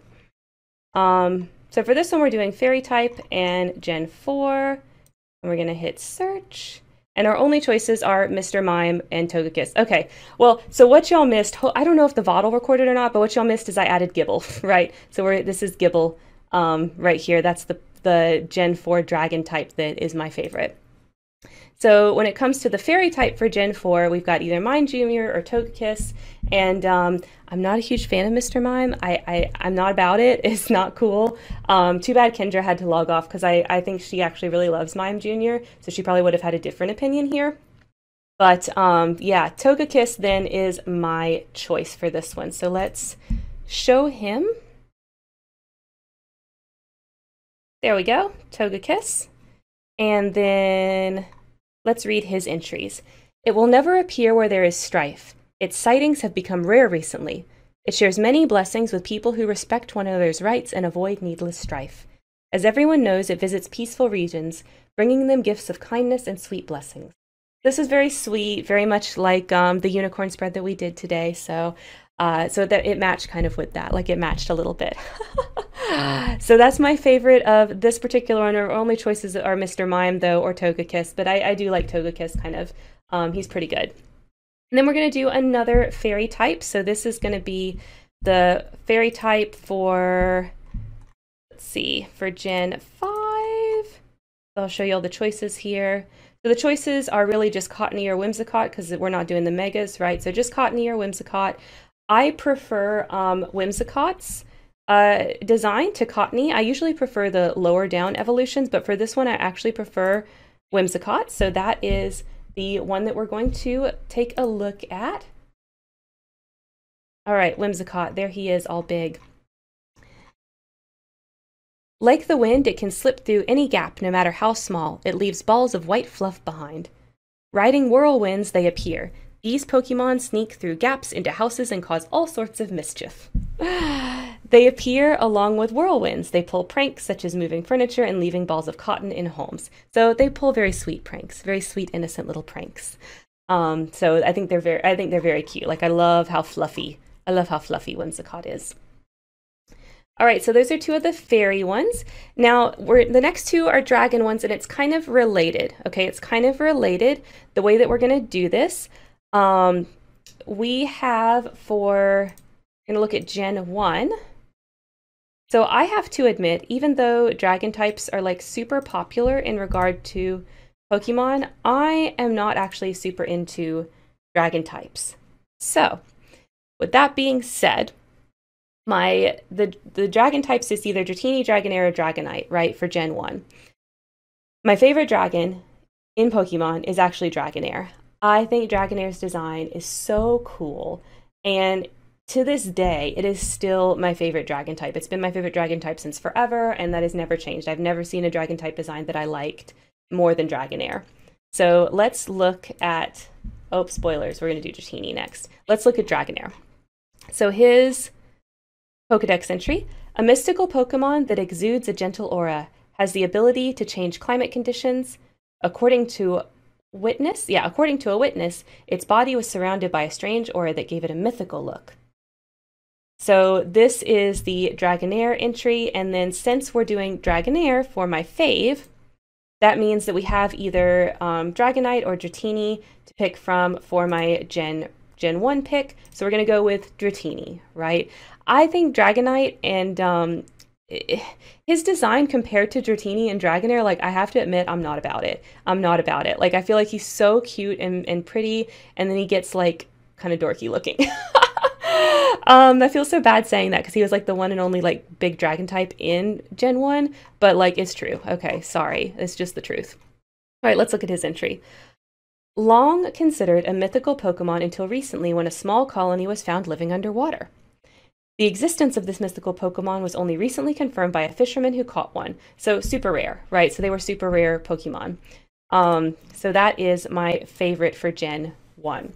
Um, so for this one, we're doing Fairy type and Gen 4. And we're going to hit search. And our only choices are Mr. Mime and Togekiss. Okay, well, so what y'all missed, I don't know if the VOD will record it or not, but what y'all missed is I added Gible, right? So we're, this is Gible um, right here. That's the, the Gen 4 Dragon type that is my favorite. So when it comes to the fairy type for Gen 4, we've got either Mime Junior or Togekiss, and um, I'm not a huge fan of Mr. Mime. I, I, am not about it. It's not cool. Um, too bad Kendra had to log off because I, I think she actually really loves Mime Junior, so she probably would have had a different opinion here. But um, yeah, Togekiss then is my choice for this one. So let's show him. There we go, Togekiss. And then Let's read his entries. It will never appear where there is strife. Its sightings have become rare recently. It shares many blessings with people who respect one another's rights and avoid needless strife. As everyone knows, it visits peaceful regions, bringing them gifts of kindness and sweet blessings. This is very sweet, very much like um, the unicorn spread that we did today. So, uh, so that it matched kind of with that, like it matched a little bit. so that's my favorite of this particular one. Our only choices are Mr. Mime though, or Togekiss, but I, I do like Togekiss kind of. Um, he's pretty good. And then we're going to do another fairy type. So this is going to be the fairy type for, let's see, for Gen 5. I'll show you all the choices here. So the choices are really just Cottonee or Whimsicott because we're not doing the megas, right? So just Cottonee or Whimsicott. I prefer um, Whimsicott's uh, design to Cottonee. I usually prefer the lower down evolutions, but for this one, I actually prefer Whimsicott. So that is the one that we're going to take a look at. All right, Whimsicott, there he is, all big. Like the wind, it can slip through any gap, no matter how small. It leaves balls of white fluff behind. Riding whirlwinds, they appear. These Pokemon sneak through gaps into houses and cause all sorts of mischief. They appear along with whirlwinds. They pull pranks such as moving furniture and leaving balls of cotton in homes. So they pull very sweet pranks, very sweet, innocent little pranks. Um, so I think they're very, I think they're very cute. Like I love how fluffy, I love how fluffy Whimsicott is. All right, so those are two of the fairy ones. Now, we're, the next two are dragon ones, and it's kind of related. Okay, it's kind of related. The way that we're going to do this, um, we have for, going to look at Gen 1. So I have to admit, even though dragon types are like super popular in regard to Pokemon, I am not actually super into dragon types. So, with that being said, my the the dragon types is either Dratini, Dragonair, or Dragonite, right, for Gen 1. My favorite dragon in Pokemon is actually Dragonair. I think Dragonair's design is so cool and to this day, it is still my favorite dragon type. It's been my favorite dragon type since forever, and that has never changed. I've never seen a dragon type design that I liked more than Dragonair. So let's look at, oh, spoilers, we're going to do Dratini next. Let's look at Dragonair. So his Pokedex entry, a mystical Pokemon that exudes a gentle aura, has the ability to change climate conditions. According to witness, yeah, according to a witness, its body was surrounded by a strange aura that gave it a mythical look. So this is the Dragonair entry, and then since we're doing Dragonair for my fave, that means that we have either um, Dragonite or Dratini to pick from for my Gen Gen 1 pick. So we're going to go with Dratini, right? I think Dragonite and um, his design compared to Dratini and Dragonair, like I have to admit, I'm not about it. I'm not about it. Like I feel like he's so cute and, and pretty, and then he gets like kind of dorky looking. um, I feel so bad saying that because he was like the one and only like big dragon type in Gen 1, but like it's true. Okay, sorry. It's just the truth. All right, let's look at his entry. Long considered a mythical Pokemon until recently when a small colony was found living underwater. The existence of this mystical Pokemon was only recently confirmed by a fisherman who caught one. So super rare, right? So they were super rare Pokemon. Um, so that is my favorite for Gen 1.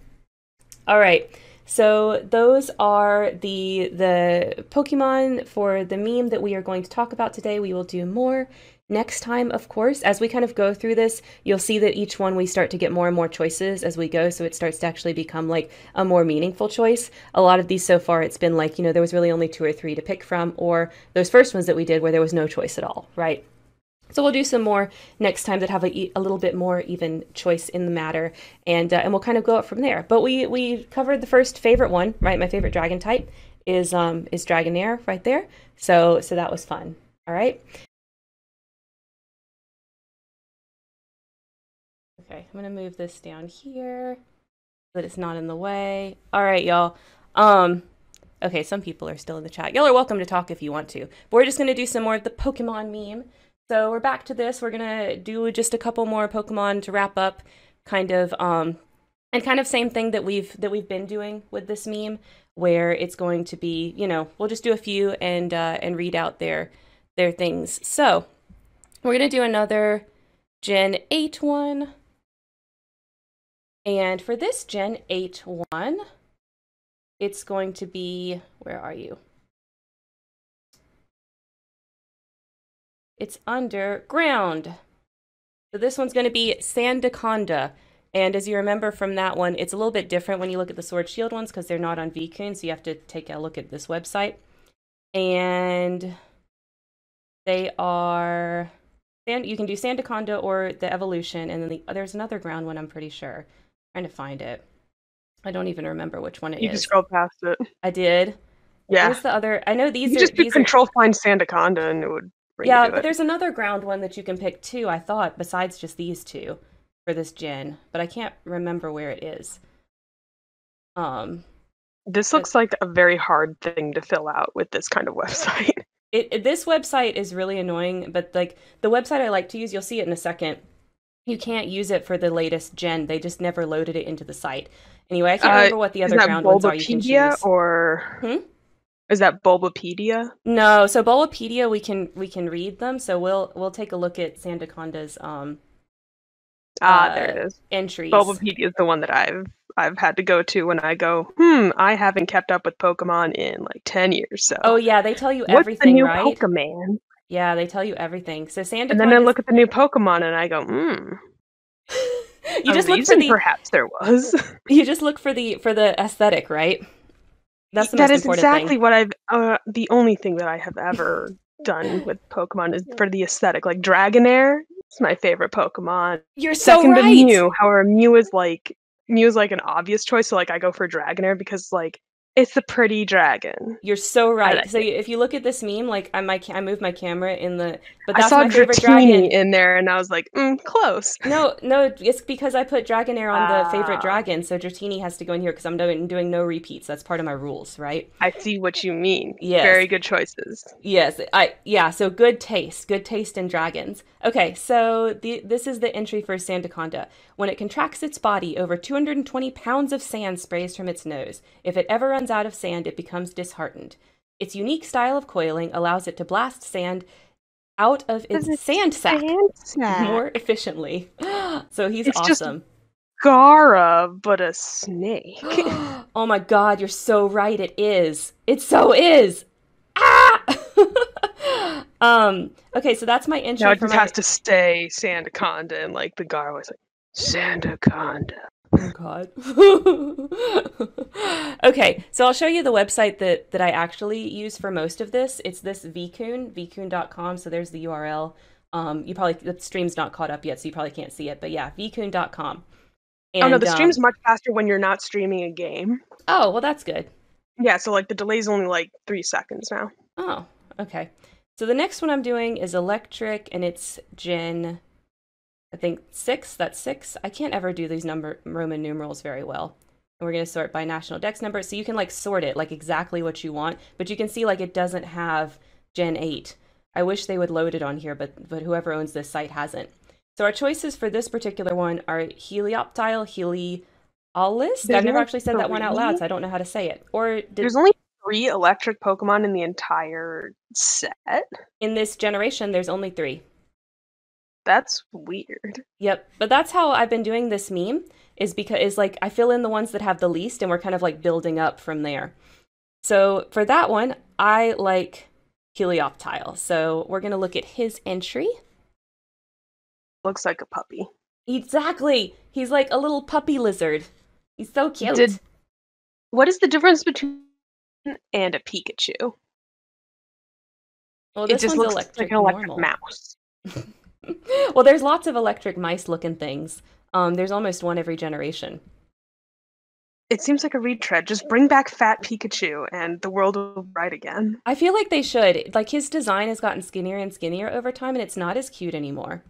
All right. So those are the the Pokemon for the meme that we are going to talk about today. We will do more next time, of course. As we kind of go through this, you'll see that each one we start to get more and more choices as we go, so it starts to actually become like a more meaningful choice. A lot of these so far, it's been like, you know, there was really only two or three to pick from, or those first ones that we did where there was no choice at all, right? So we'll do some more next time that have a, a little bit more even choice in the matter, and uh, and we'll kind of go up from there. But we we covered the first favorite one, right? My favorite dragon type is um is Dragonair right there. So so that was fun. All right. Okay, I'm gonna move this down here so that it's not in the way. All right, y'all. Um, okay, some people are still in the chat. Y'all are welcome to talk if you want to. But we're just gonna do some more of the Pokemon meme. So we're back to this. We're gonna do just a couple more Pokemon to wrap up, kind of, um, and kind of same thing that we've that we've been doing with this meme, where it's going to be, you know, we'll just do a few and uh, and read out their their things. So we're gonna do another Gen 8 one. And for this Gen 8 one, it's going to be where are you? It's underground. So this one's going to be Sandaconda. And as you remember from that one, it's a little bit different when you look at the Sword Shield ones because they're not on Veekun, so you have to take a look at this website. And they are, you can do Sandaconda or the Evolution, and then the, there's another ground one, I'm pretty sure. Trying to find it. I don't even remember which one it you is. can scroll past it. I did. Yeah. Where's the other? I know these You are just do these are control find Sandaconda and it would bring yeah, but it. there's another ground one that you can pick too, I thought, besides just these two for this gen, but I can't remember where it is. Um This looks like a very hard thing to fill out with this kind of website. it, it- this website is really annoying, but like the website I like to use, you'll see it in a second. You can't use it for the latest gen. They just never loaded it into the site. Anyway, I can't Uh, remember what the other ground ones are you can Bulbapedia choose. or Hmm? is that Bulbapedia? No, so Bulbapedia we can we can read them. So we'll we'll take a look at Sandaconda's um Ah, Uh, there it is. entries. Bulbapedia is the one that I've I've had to go to when I go. Hmm, I haven't kept up with Pokemon in like ten years. So Oh yeah, they tell you what's everything, the new right? Pokemon? Yeah, they tell you everything. So Sandaconda And then I look at the new Pokemon and I go, hmm. you just look for the perhaps there was. you just look for the for the aesthetic, right? That's the That most is important exactly thing. what I've. Uh, the only thing that I have ever done with Pokemon is for the aesthetic. Like Dragonair, it's my favorite Pokemon. You're so Second right. to Mew. However, Mew is like Mew is like an obvious choice. So like I go for Dragonair because like it's the pretty dragon. You're so right. like so if you look at this meme, like I my I moved my camera in the, but I that's saw my favorite Dratini dragon. in there and I was like, mm, close. No, no, it's because I put Dragonair on the favorite Ah. dragon, so Dratini has to go in here because I'm doing doing no repeats. That's part of my rules, right? I see what you mean. Yes. Very good choices. Yes, I yeah. So good taste, good taste in dragons. Okay, so the this is the entry for Sandaconda. When it contracts its body, over 220 pounds of sand sprays from its nose. If it ever runs out of sand, it becomes disheartened. Its unique style of coiling allows it to blast sand out of its sand sac more efficiently. so he's It's just- awesome. Gaara, but a snake. oh my god, you're so right. It is. It so is. Ah! um. Okay, so that's my intro now it just my. has to stay Sandaconda and like the Gaara was like Sandaconda. Oh God. okay, so I'll show you the website that that I actually use for most of this. It's this Veekun, veekun.com. So there's the URL. Um, you probably the stream's not caught up yet, so you probably can't see it. But yeah, veekun.com. And, oh no, the um, stream's much faster when you're not streaming a game. oh well, that's good. Yeah, so like the delay's only like three seconds now. Oh, okay. So the next one I'm doing is electric, and it's Gen, I think six. That's six. I can't ever do these number Roman numerals very well. And we're gonna sort by national dex number, so you can like sort it like exactly what you want. But you can see like it doesn't have Gen eight. I wish they would load it on here, but but whoever owns this site hasn't. So our choices for this particular one are Helioptile, Helialis. I've never actually said that one out loud, so I don't know how to say it. Or did, There's only three electric Pokemon in the entire set. in this generation, there's only three. That's weird. Yep, but that's how I've been doing this meme is because is like I fill in the ones that have the least and we're kind of like building up from there. So for that one, I like Helioptile. So we're going to look at his entry. Looks like a puppy. Exactly. He's like a little puppy lizard. He's so cute. Did- What is the difference between and a Pikachu? well, It just looks like an electric normal. mouse. well, there's lots of electric mice looking things. Um, there's almost one every generation. It seems like a retread. Just bring back Fat Pikachu, and the world will be right again. I feel like they should. Like his design has gotten skinnier and skinnier over time, and it's not as cute anymore.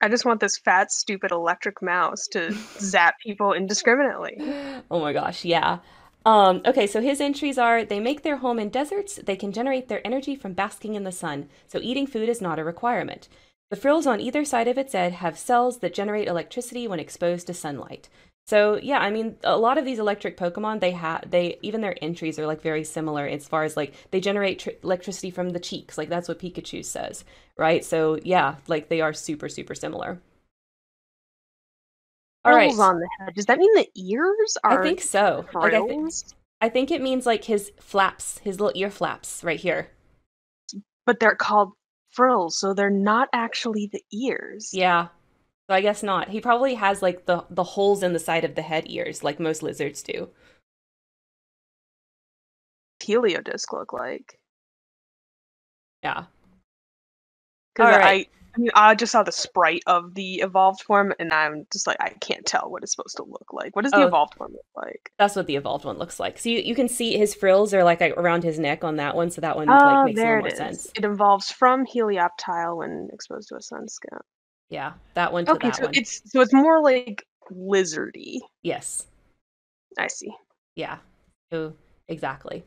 I just want this fat, stupid electric mouse to zap people indiscriminately. oh my gosh, yeah. Um, okay, so his entries are they make their home in deserts, they can generate their energy from basking in the sun, so eating food is not a requirement. The frills on either side of its head have cells that generate electricity when exposed to sunlight. So yeah, I mean, a lot of these electric Pokemon, they have they even their entries are like very similar as far as like they generate tr- electricity from the cheeks, like that's what Pikachu says, right? So yeah, like they are super super similar. All right, on the head. Does that mean the ears are I think so. Like I think frills? I think it means like his flaps, his little ear flaps right here. But they're called frills, so they're not actually the ears. Yeah. So I guess not. He probably has like the the holes in the side of the head ears, like most lizards do. Heliodisc look like. Yeah. Because right. I mean, I just saw the sprite of the evolved form, and I'm just like, I can't tell what it's supposed to look like. What does the Oh. evolved form look like? That's what the evolved one looks like. So you, you can see his frills are like around his neck on that one, so that one Oh, like ah, makes a there little it more is. sense. It evolves from Helioptile when exposed to a Sun Stone. Yeah, that one to Okay, that so one. it's so it's more like lizardy. Yes. I see. Yeah. So exactly.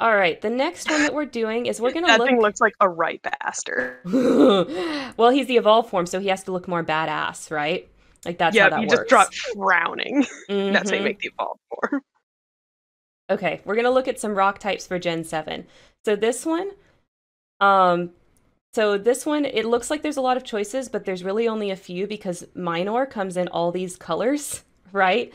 All right. The next one that we're doing is we're gonna That look. thing looks like a right bastard. well, he's the evolved form, so he has to look more badass, right? Like that's how yeah, that you works. just drop frowning. That's how you Mhm. make the evolved form. Okay, we're gonna look at some rock types for Gen 7. So this one, um, so this one, it looks like there's a lot of choices, but there's really only a few because Minior comes in all these colors, right?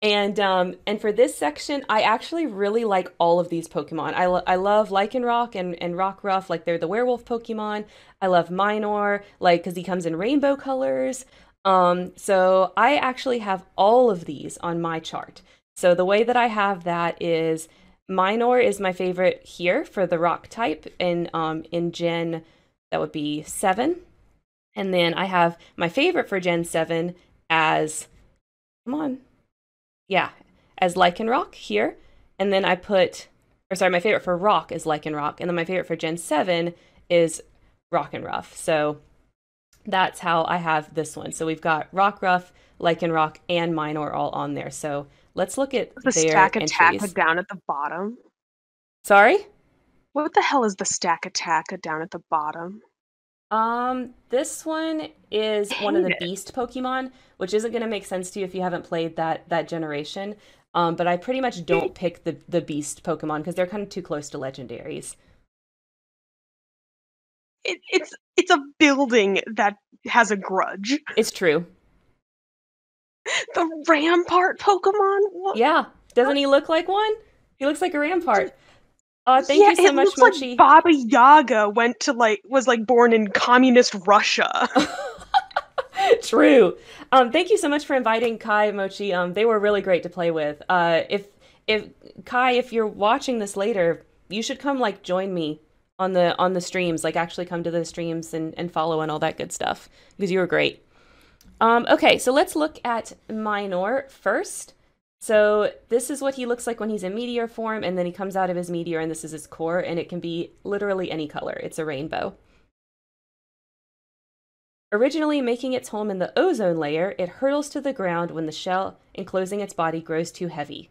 And um, and for this section, I actually really like all of these Pokemon. I, lo- I love Lycanroc and, and Rockruff, like they're the werewolf Pokemon. I love Minior, like because he comes in rainbow colors. Um, so I actually have all of these on my chart. So the way that I have that is Minior is my favorite here for the rock type in um in Gen that would be 7. And then I have my favorite for Gen 7 as come on. Yeah, as Lycanroc here. And then I put or sorry, my favorite for rock is Lycanroc. and then my favorite for Gen 7 is Rockruff. So that's how I have this one. So we've got Rock Rough, Lycanroc, and Minior all on there. So let's look at The their Stakataka down at the bottom. Sorry? What the hell is the Stakataka down at the bottom? Um, this one is one of the it. beast Pokemon, which isn't going to make sense to you if you haven't played that that generation. Um, but I pretty much don't pick the the beast Pokemon because they're kind of too close to legendaries. It, it's it's a building that has a grudge. It's true. The Rampart Pokemon. What? Yeah. Doesn't he look like one? He looks like a Rampart. Uh, thank yeah, you so it much, looks Mochi. like Baba Yaga went to like was like born in communist Russia. True. Um, thank you so much for inviting Kai and Mochi. Um, they were really great to play with. Uh, if if Kai, if you're watching this later, you should come like join me on the on the streams. Like actually come to the streams and, and follow and all that good stuff because you were great. Um, okay, so let's look at Minior first. So this is what he looks like when he's in meteor form, and then he comes out of his meteor, and this is his core, and it can be literally any color. It's a rainbow. Originally making its home in the ozone layer, it hurtles to the ground when the shell enclosing its body grows too heavy.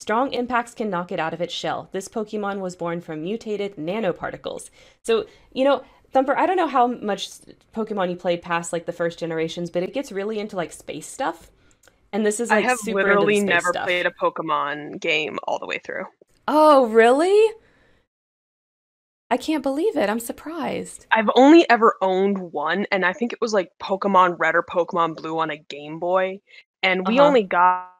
Strong impacts can knock it out of its shell. This Pokemon was born from mutated nanoparticles. So, you know, Thumper, I don't know how much Pokemon you played past like the first generations, but it gets really into like space stuff. And this is I have literally never stuff. played a Pokemon game all the way through. Oh, really? I can't believe it. I'm surprised. I've only ever owned one, and I think it was like Pokemon Red or Pokemon Blue on a Game Boy. And we Uh-huh. only got,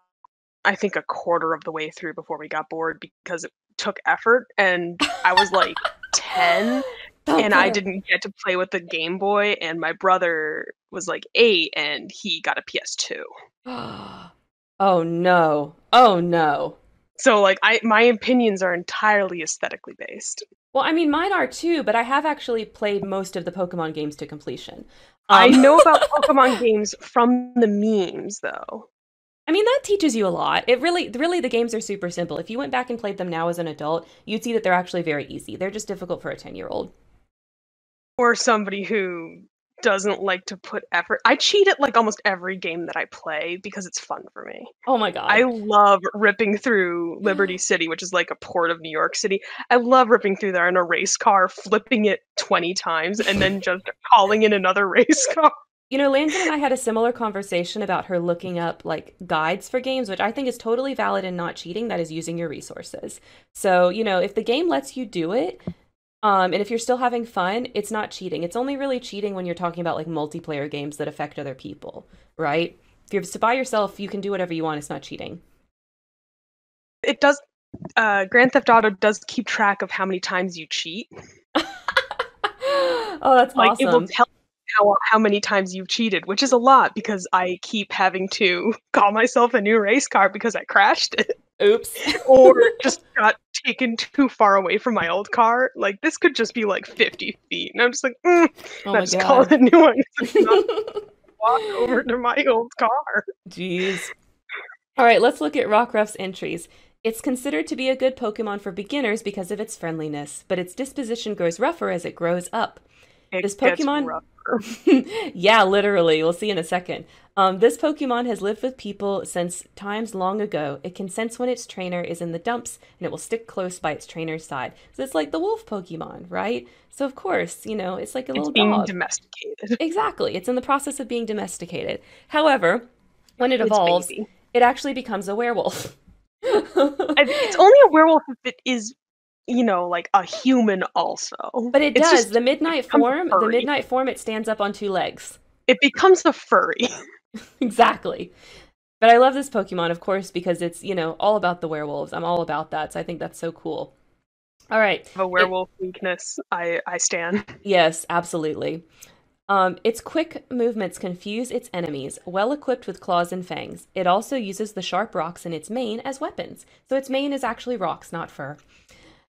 I think, a quarter of the way through before we got bored because it took effort. And I was like 10, and I didn't get to play with the Game Boy. And my brother was like eight, and he got a PS2. oh no. Oh no. So, like, I my opinions are entirely aesthetically based. Well, I mean, mine are too, but I have actually played most of the Pokemon games to completion. I Um, know about Pokemon games from the memes, though. I mean, that teaches you a lot. It really, really, the games are super simple. If you went back and played them now as an adult, you'd see that they're actually very easy. They're just difficult for a 10 year old. or somebody who doesn't like to put effort. I cheat at like almost every game that I play because it's fun for me. Oh my god. I love ripping through Liberty City, which is like a port of New York City. I love ripping through there in a race car, flipping it 20 times, and then just calling in another race car. You know, Landon and I had a similar conversation about her looking up like guides for games, which I think is totally valid and not cheating. That is using your resources. So, you know, if the game lets you do it, um, and if you're still having fun, it's not cheating. It's only really cheating when you're talking about like multiplayer games that affect other people, right? If you're by yourself, you can do whatever you want. It's not cheating. it does. Uh, Grand Theft Auto does keep track of how many times you cheat. oh, that's Like awesome. it will tell how how many times you've cheated, which is a lot because I keep having to call myself a new race car because I crashed it Oops. or just got taken too far away from my old car. Like this could just be like 50 feet, and I'm just like, mm, Oh I just call it a new one. Walk over to my old car. Jeez. All right, let's look at Rockruff's entries. It's considered to be a good Pokemon for beginners because of its friendliness, but its disposition grows rougher as it grows up. It This Pokemon- yeah, literally. We'll see in a second. Um, this Pokemon has lived with people since times long ago. It can sense when its trainer is in the dumps, and it will stick close by its trainer's side. So it's like the wolf Pokemon, right? So of course, you know, it's like a It's little being dog. domesticated. Exactly. It's in the process of being domesticated. However, when it evolves, it actually becomes a werewolf. It's only a werewolf if it is, you know, like a human also. But it It's does. just- the midnight form, the midnight form, it stands up on two legs. it becomes a furry. exactly. But I love this Pokemon, of course, because it's, you know, all about the werewolves. I'm all about that. So I think that's so cool. All right. a werewolf weakness. I I stand. Yes, absolutely. Um, its quick movements confuse its enemies, well equipped with claws and fangs. It also uses the sharp rocks in its mane as weapons. So its mane is actually rocks, not fur.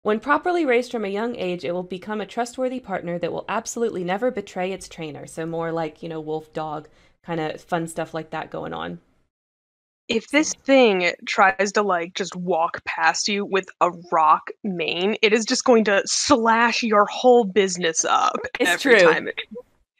When properly raised from a young age, it will become a trustworthy partner that will absolutely never betray its trainer. So more like, you know, wolf dog kind of fun stuff like that going on. If this thing tries to like just walk past you with a rock mane, it is just going to slash your whole business up It's every true. time it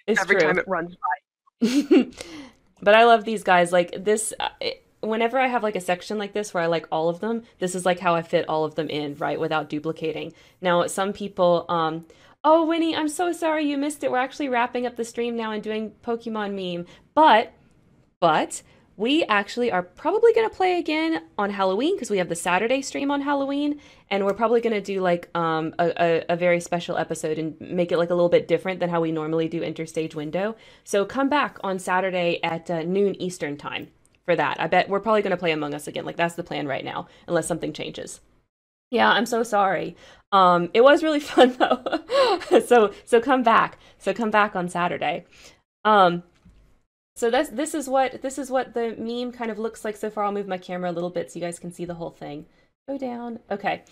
It's every true. time it runs by. but I love these guys. Like this, uh, it, whenever I have like a section like this where I like all of them, this is like how I fit all of them in, right, without duplicating. Now, some people, um, oh Winnie, I'm so sorry you missed it. We're actually wrapping up the stream now and doing Pokemon meme, but, but. We actually are probably going to play again on Halloween because we have the Saturday stream on Halloween, and we're probably going to do like um, a, a, a very special episode and make it like a little bit different than how we normally do Interstage Window. So come back on Saturday at uh, noon Eastern time for that. I bet we're probably going to play Among Us again. Like that's the plan right now, unless something changes. Yeah, I'm so sorry. Um, it was really fun though. so so come back. So come back on Saturday. Um, so that's this is what this is what the meme kind of looks like so far. I'll move my camera a little bit so you guys can see the whole thing. Go down. Okay.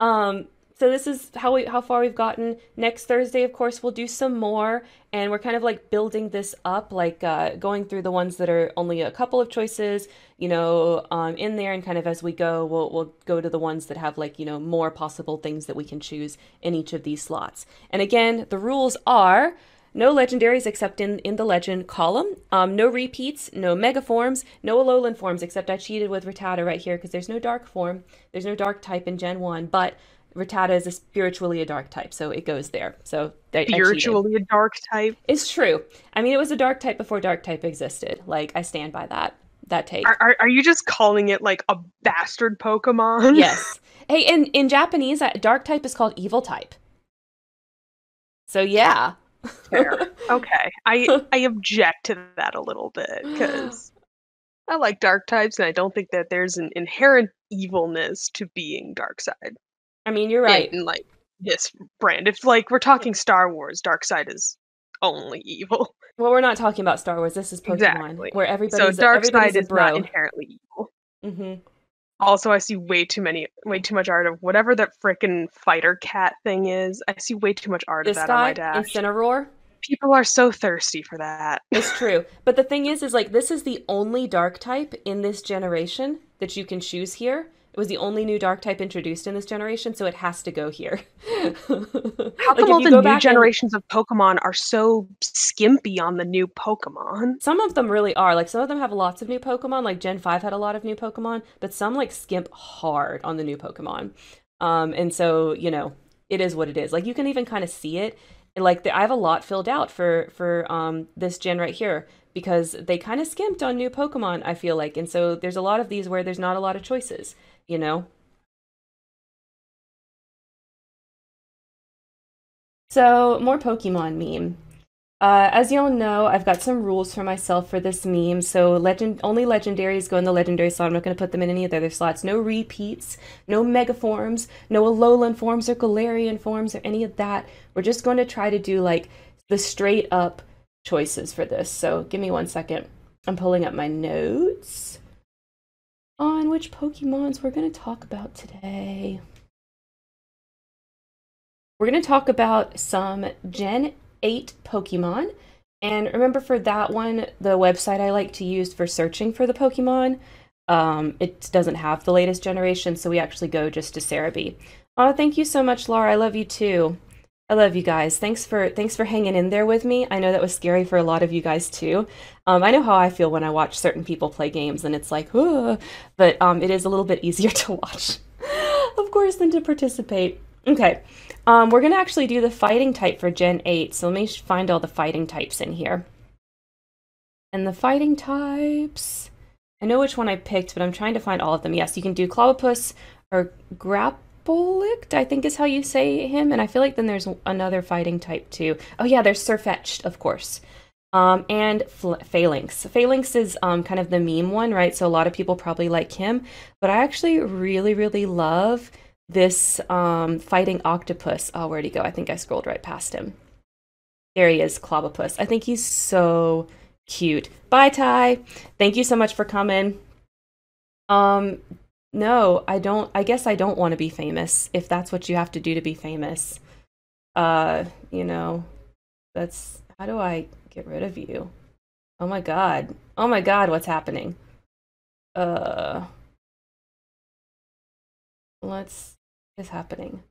Um, so this is how we how far we've gotten. Next Thursday, of course, we'll do some more, and we're kind of like building this up, like uh, going through the ones that are only a couple of choices, you know, um, in there, and kind of as we go, we'll we'll go to the ones that have like you know more possible things that we can choose in each of these slots. And again, the rules are. No legendaries except in, in the legend column. Um, no repeats, no mega forms, no Alolan forms, except I cheated with Rattata right here because there's no dark form. There's no dark type in Gen 1, but Rattata is a spiritually a dark type, so it goes there. So I, I. Spiritually a dark type. It's true. I mean, it was a dark type before dark type existed. Like, I stand by that. That take. Are, are, are you just calling it like a bastard Pokemon? yes. Hey, in, in Japanese, uh, dark type is called evil type. So, yeah. Fair. Okay. I I object to that a little bit because I like dark types and I don't think that there's an inherent evilness to being dark side. I mean, you're right. In like this brand. If like we're talking Star Wars, dark side is only evil. Well, we're not talking about Star Wars. This is Pokemon, Exactly. where So everybody's dark side is not inherently evil. hmm Also, I see way too many, way too much art of whatever that frickin' fighter cat thing is. I see way too much art This of that on my guy, dash. Incineroar, People are so thirsty for that. It's true. But the thing is, is like this is the only dark type in this generation that you can choose here. It was the only new dark type introduced in this generation, so it has to go here. How come if all the new back and- generations of Pokemon are so skimpy on the new Pokemon? Some of them really are. Like some of them have lots of new Pokemon. Like Gen 5 had a lot of new Pokemon, but some like skimp hard on the new Pokemon. Um, and so, you know, it is what it is. Like you can even kind of see it. Like the, I have a lot filled out for for um this gen right here because they kind of skimped on new Pokemon, I feel like. And so there's a lot of these where there's not a lot of choices, you know? So, more Pokemon meme. Uh, as y'all know, I've got some rules for myself for this meme. So legend only legendaries go in the legendary slot. I'm not going to put them in any of the other slots. No repeats, no mega forms, no Alolan forms or Galarian forms or any of that. We're just going to try to do like the straight up choices for this. So give me one second. I'm pulling up my notes on which Pokemons we're going to talk about today. We're going to talk about some Gen 8 Pokemon. And remember for that one, the website I like to use for searching for the Pokemon, um, it doesn't have the latest generation, so we actually go just to Serebii. Oh, thank you so much, Laura. I love you too. I love you guys. Thanks for thanks for hanging in there with me. I know that was scary for a lot of you guys too. Um, I know how I feel when I watch certain people play games, and it's like, but um, it is a little bit easier to watch, of course, than to participate. Okay, um, we're going to actually do the fighting type for Gen 8, so let me find all the fighting types in here. And the fighting types... I know which one I picked, but I'm trying to find all of them. Yes, you can do Clobbopus or Grapploct, I think is how you say him. And I feel like then there's another fighting type too. Oh yeah, there's Sirfetch'd, of course. Um, and Falinks. Falinks is um, kind of the meme one, right? So a lot of people probably like him. But I actually really, really love this um, fighting octopus. Oh, where'd he go? I think I scrolled right past him. There he is, Clobbopus. I think he's so cute. Bye, Ty. Thank you so much for coming. Um, no, I don't. I guess I don't want to be famous. If that's what you have to do to be famous, uh, you know, that's how do I get rid of you? Oh my god. Oh my god, what's happening? Uh, let's is happening?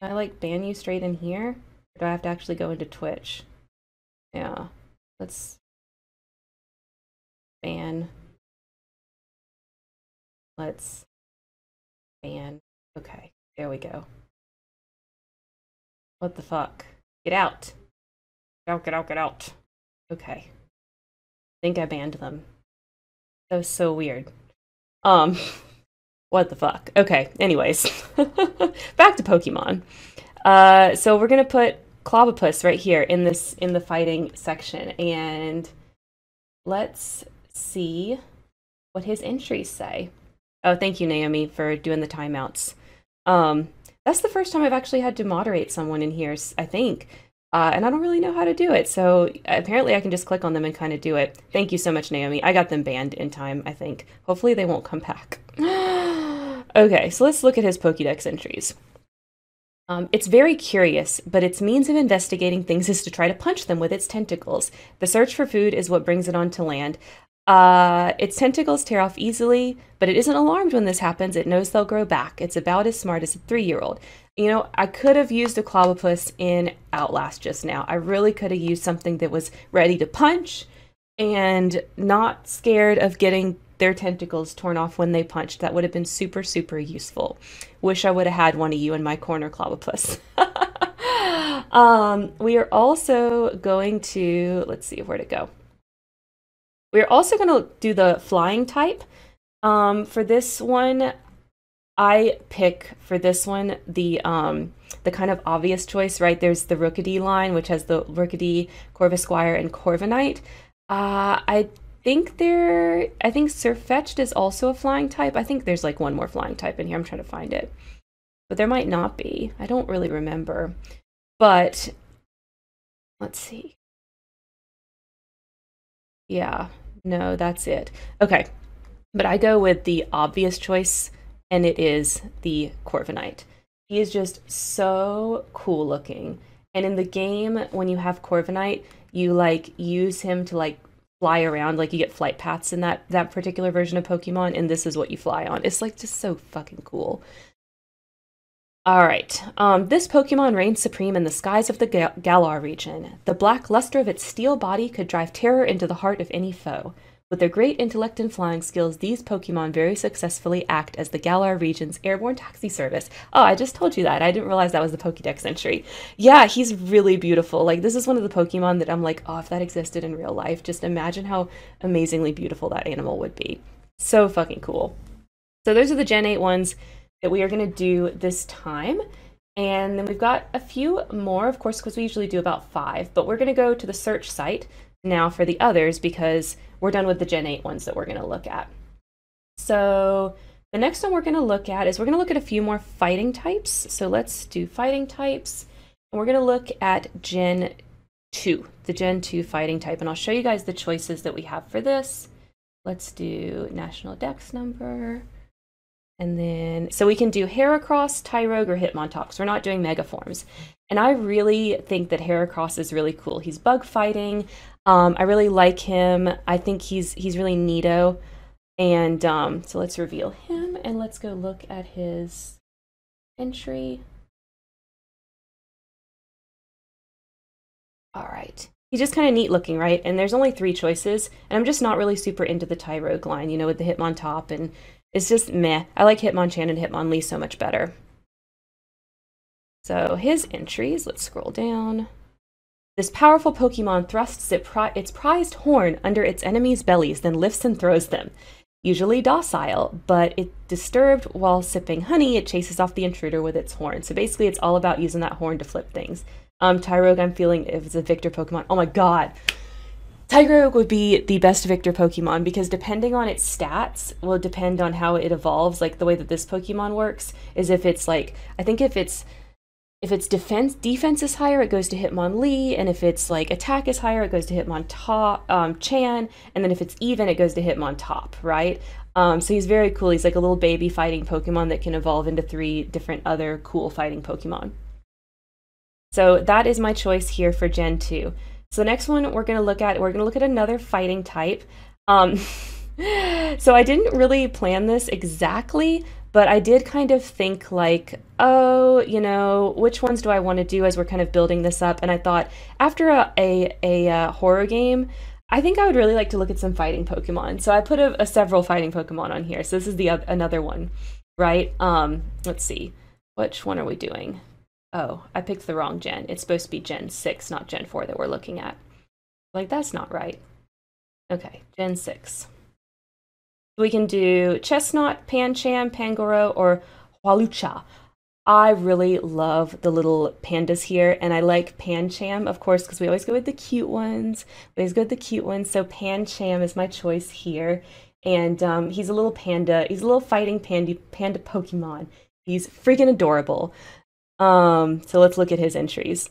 Can I like ban you straight in here? Or do I have to actually go into Twitch? Yeah, let's ban. Let's ban. Okay, there we go. What the fuck? Get out. Get out, get out, get out. Okay. I think I banned them. That was so weird. Um What the fuck? Okay, anyways. Back to Pokemon. Uh, so we're gonna put Clobbopus right here in this in the fighting section and let's see what his entries say. Oh, thank you, Naomi, for doing the timeouts. Um, that's the first time I've actually had to moderate someone in here, I think. Uh, and I don't really know how to do it. So apparently I can just click on them and kind of do it. Thank you so much, Naomi. I got them banned in time, I think. Hopefully they won't come back. Okay, so let's look at his Pokédex entries. Um, it's very curious, but its means of investigating things is to try to punch them with its tentacles. The search for food is what brings it onto land. Uh, its tentacles tear off easily, but it isn't alarmed when this happens. It knows they'll grow back. It's about as smart as a three year old. You know, I could have used a Clobbopus in Outlast just now. I really could have used something that was ready to punch and not scared of getting their tentacles torn off when they punched. That would have been super, super useful. Wish I would have had one of you in my corner, Clobbopus. um, we are also going to, let's see where to go. We're also going to do the flying type. Um, for this one, I pick for this one the um, the kind of obvious choice, right? There's the Rookidee line, which has the Rookidee, Corvisquire, and Corviknight. Uh, I think there, I think Sirfetch'd is also a flying type. I think there's like one more flying type in here. I'm trying to find it. But there might not be. I don't really remember. But let's see. Yeah, no, that's it. Okay, but I go with the obvious choice, and it is the Corviknight. He is just so cool looking. And in the game, when you have Corviknight, you like use him to like fly around like you get flight paths in that that particular version of pokemon and this is what you fly on it's like just so fucking cool all right um, this pokemon reigns supreme in the skies of the galar region the black luster of its steel body could drive terror into the heart of any foe with their great intellect and flying skills, these Pokemon very successfully act as the Galar region's airborne taxi service. Oh, I just told you that. I didn't realize that was the Pokedex entry. Yeah, he's really beautiful. Like, this is one of the Pokemon that I'm like, oh, if that existed in real life, just imagine how amazingly beautiful that animal would be. So fucking cool. So those are the Gen 8 ones that we are going to do this time. And then we've got a few more, of course, because we usually do about five, but we're going to go to the search site now for the others because we're done with the Gen 8 ones that we're going to look at. So the next one we're going to look at is we're going to look at a few more fighting types. So let's do fighting types. And we're going to look at Gen 2, the Gen 2 fighting type. And I'll show you guys the choices that we have for this. Let's do national dex number. And then, so we can do Heracross, Tyrogue, or Hitmontop. We're not doing mega forms. And I really think that Heracross is really cool. He's bug fighting. Um, I really like him. I think he's he's really neato. And um, so let's reveal him and let's go look at his entry. All right. He's just kind of neat looking, right? And there's only three choices. And I'm just not really super into the Tyrogue line, you know, with the Hitmontop. And it's just meh. I like Hitmonchan and Hitmonlee so much better. So his entries, let's scroll down. This powerful Pokemon thrusts its prized horn under its enemies' bellies, then lifts and throws them. Usually docile, but it disturbed while sipping honey, it chases off the intruder with its horn. So basically, it's all about using that horn to flip things. Um, Tyrogue, I'm feeling if it's a Victor Pokemon. Oh my god. Tyrogue would be the best Victor Pokemon because depending on its stats will depend on how it evolves. Like the way that this Pokemon works is if it's like, I think if it's if its defense defense is higher, it goes to Hitmonlee, and if its like attack is higher, it goes to Hitmonchan, um, Chan, and then if it's even, it goes to Hitmontop, right? Um, so he's very cool. He's like a little baby fighting Pokemon that can evolve into three different other cool fighting Pokemon. So that is my choice here for Gen 2. So the next one we're going to look at, we're going to look at another fighting type. Um, so I didn't really plan this exactly, but I did kind of think like, oh, you know, which ones do I want to do as we're kind of building this up? And I thought after a a, a uh, horror game, I think I would really like to look at some fighting Pokemon. So I put a, a several fighting Pokemon on here. So this is the another one, right? Um, let's see, which one are we doing? Oh, I picked the wrong gen. It's supposed to be Gen six, not Gen four that we're looking at. Like that's not right. Okay, Gen six. We can do Chesnaught, Pancham, Pangoro, or Hawlucha. I really love the little pandas here, and I like Pancham, of course, because we always go with the cute ones. We always go with the cute ones, so Pancham is my choice here. And um, he's a little panda. He's a little fighting panda, panda Pokemon. He's freaking adorable. Um, so let's look at his entries.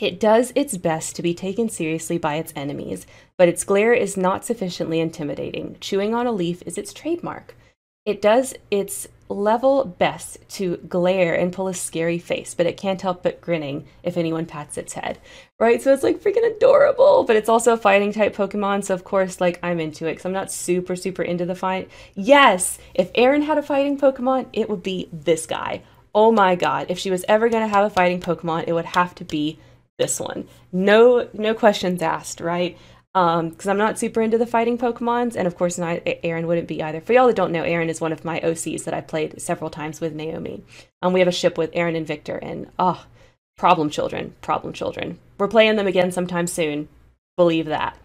It does its best to be taken seriously by its enemies, but its glare is not sufficiently intimidating. Chewing on a leaf is its trademark. It does its level best to glare and pull a scary face, but it can't help but grinning if anyone pats its head. Right? So it's like freaking adorable, but it's also a fighting type Pokemon, so of course, like I'm into it because I'm not super, super into the fight. Yes, if Aaron had a fighting Pokemon, it would be this guy. Oh my god, if she was ever going to have a fighting Pokemon, it would have to be this one. No, no questions asked, right? Um, because I'm not super into the fighting Pokemons, and of course, not Erin wouldn't be either. For y'all that don't know, Aaron is one of my OCs that I played several times with Naomi. Um, we have a ship with Aaron and Victor, and oh, problem children, problem children. We're playing them again sometime soon. Believe that.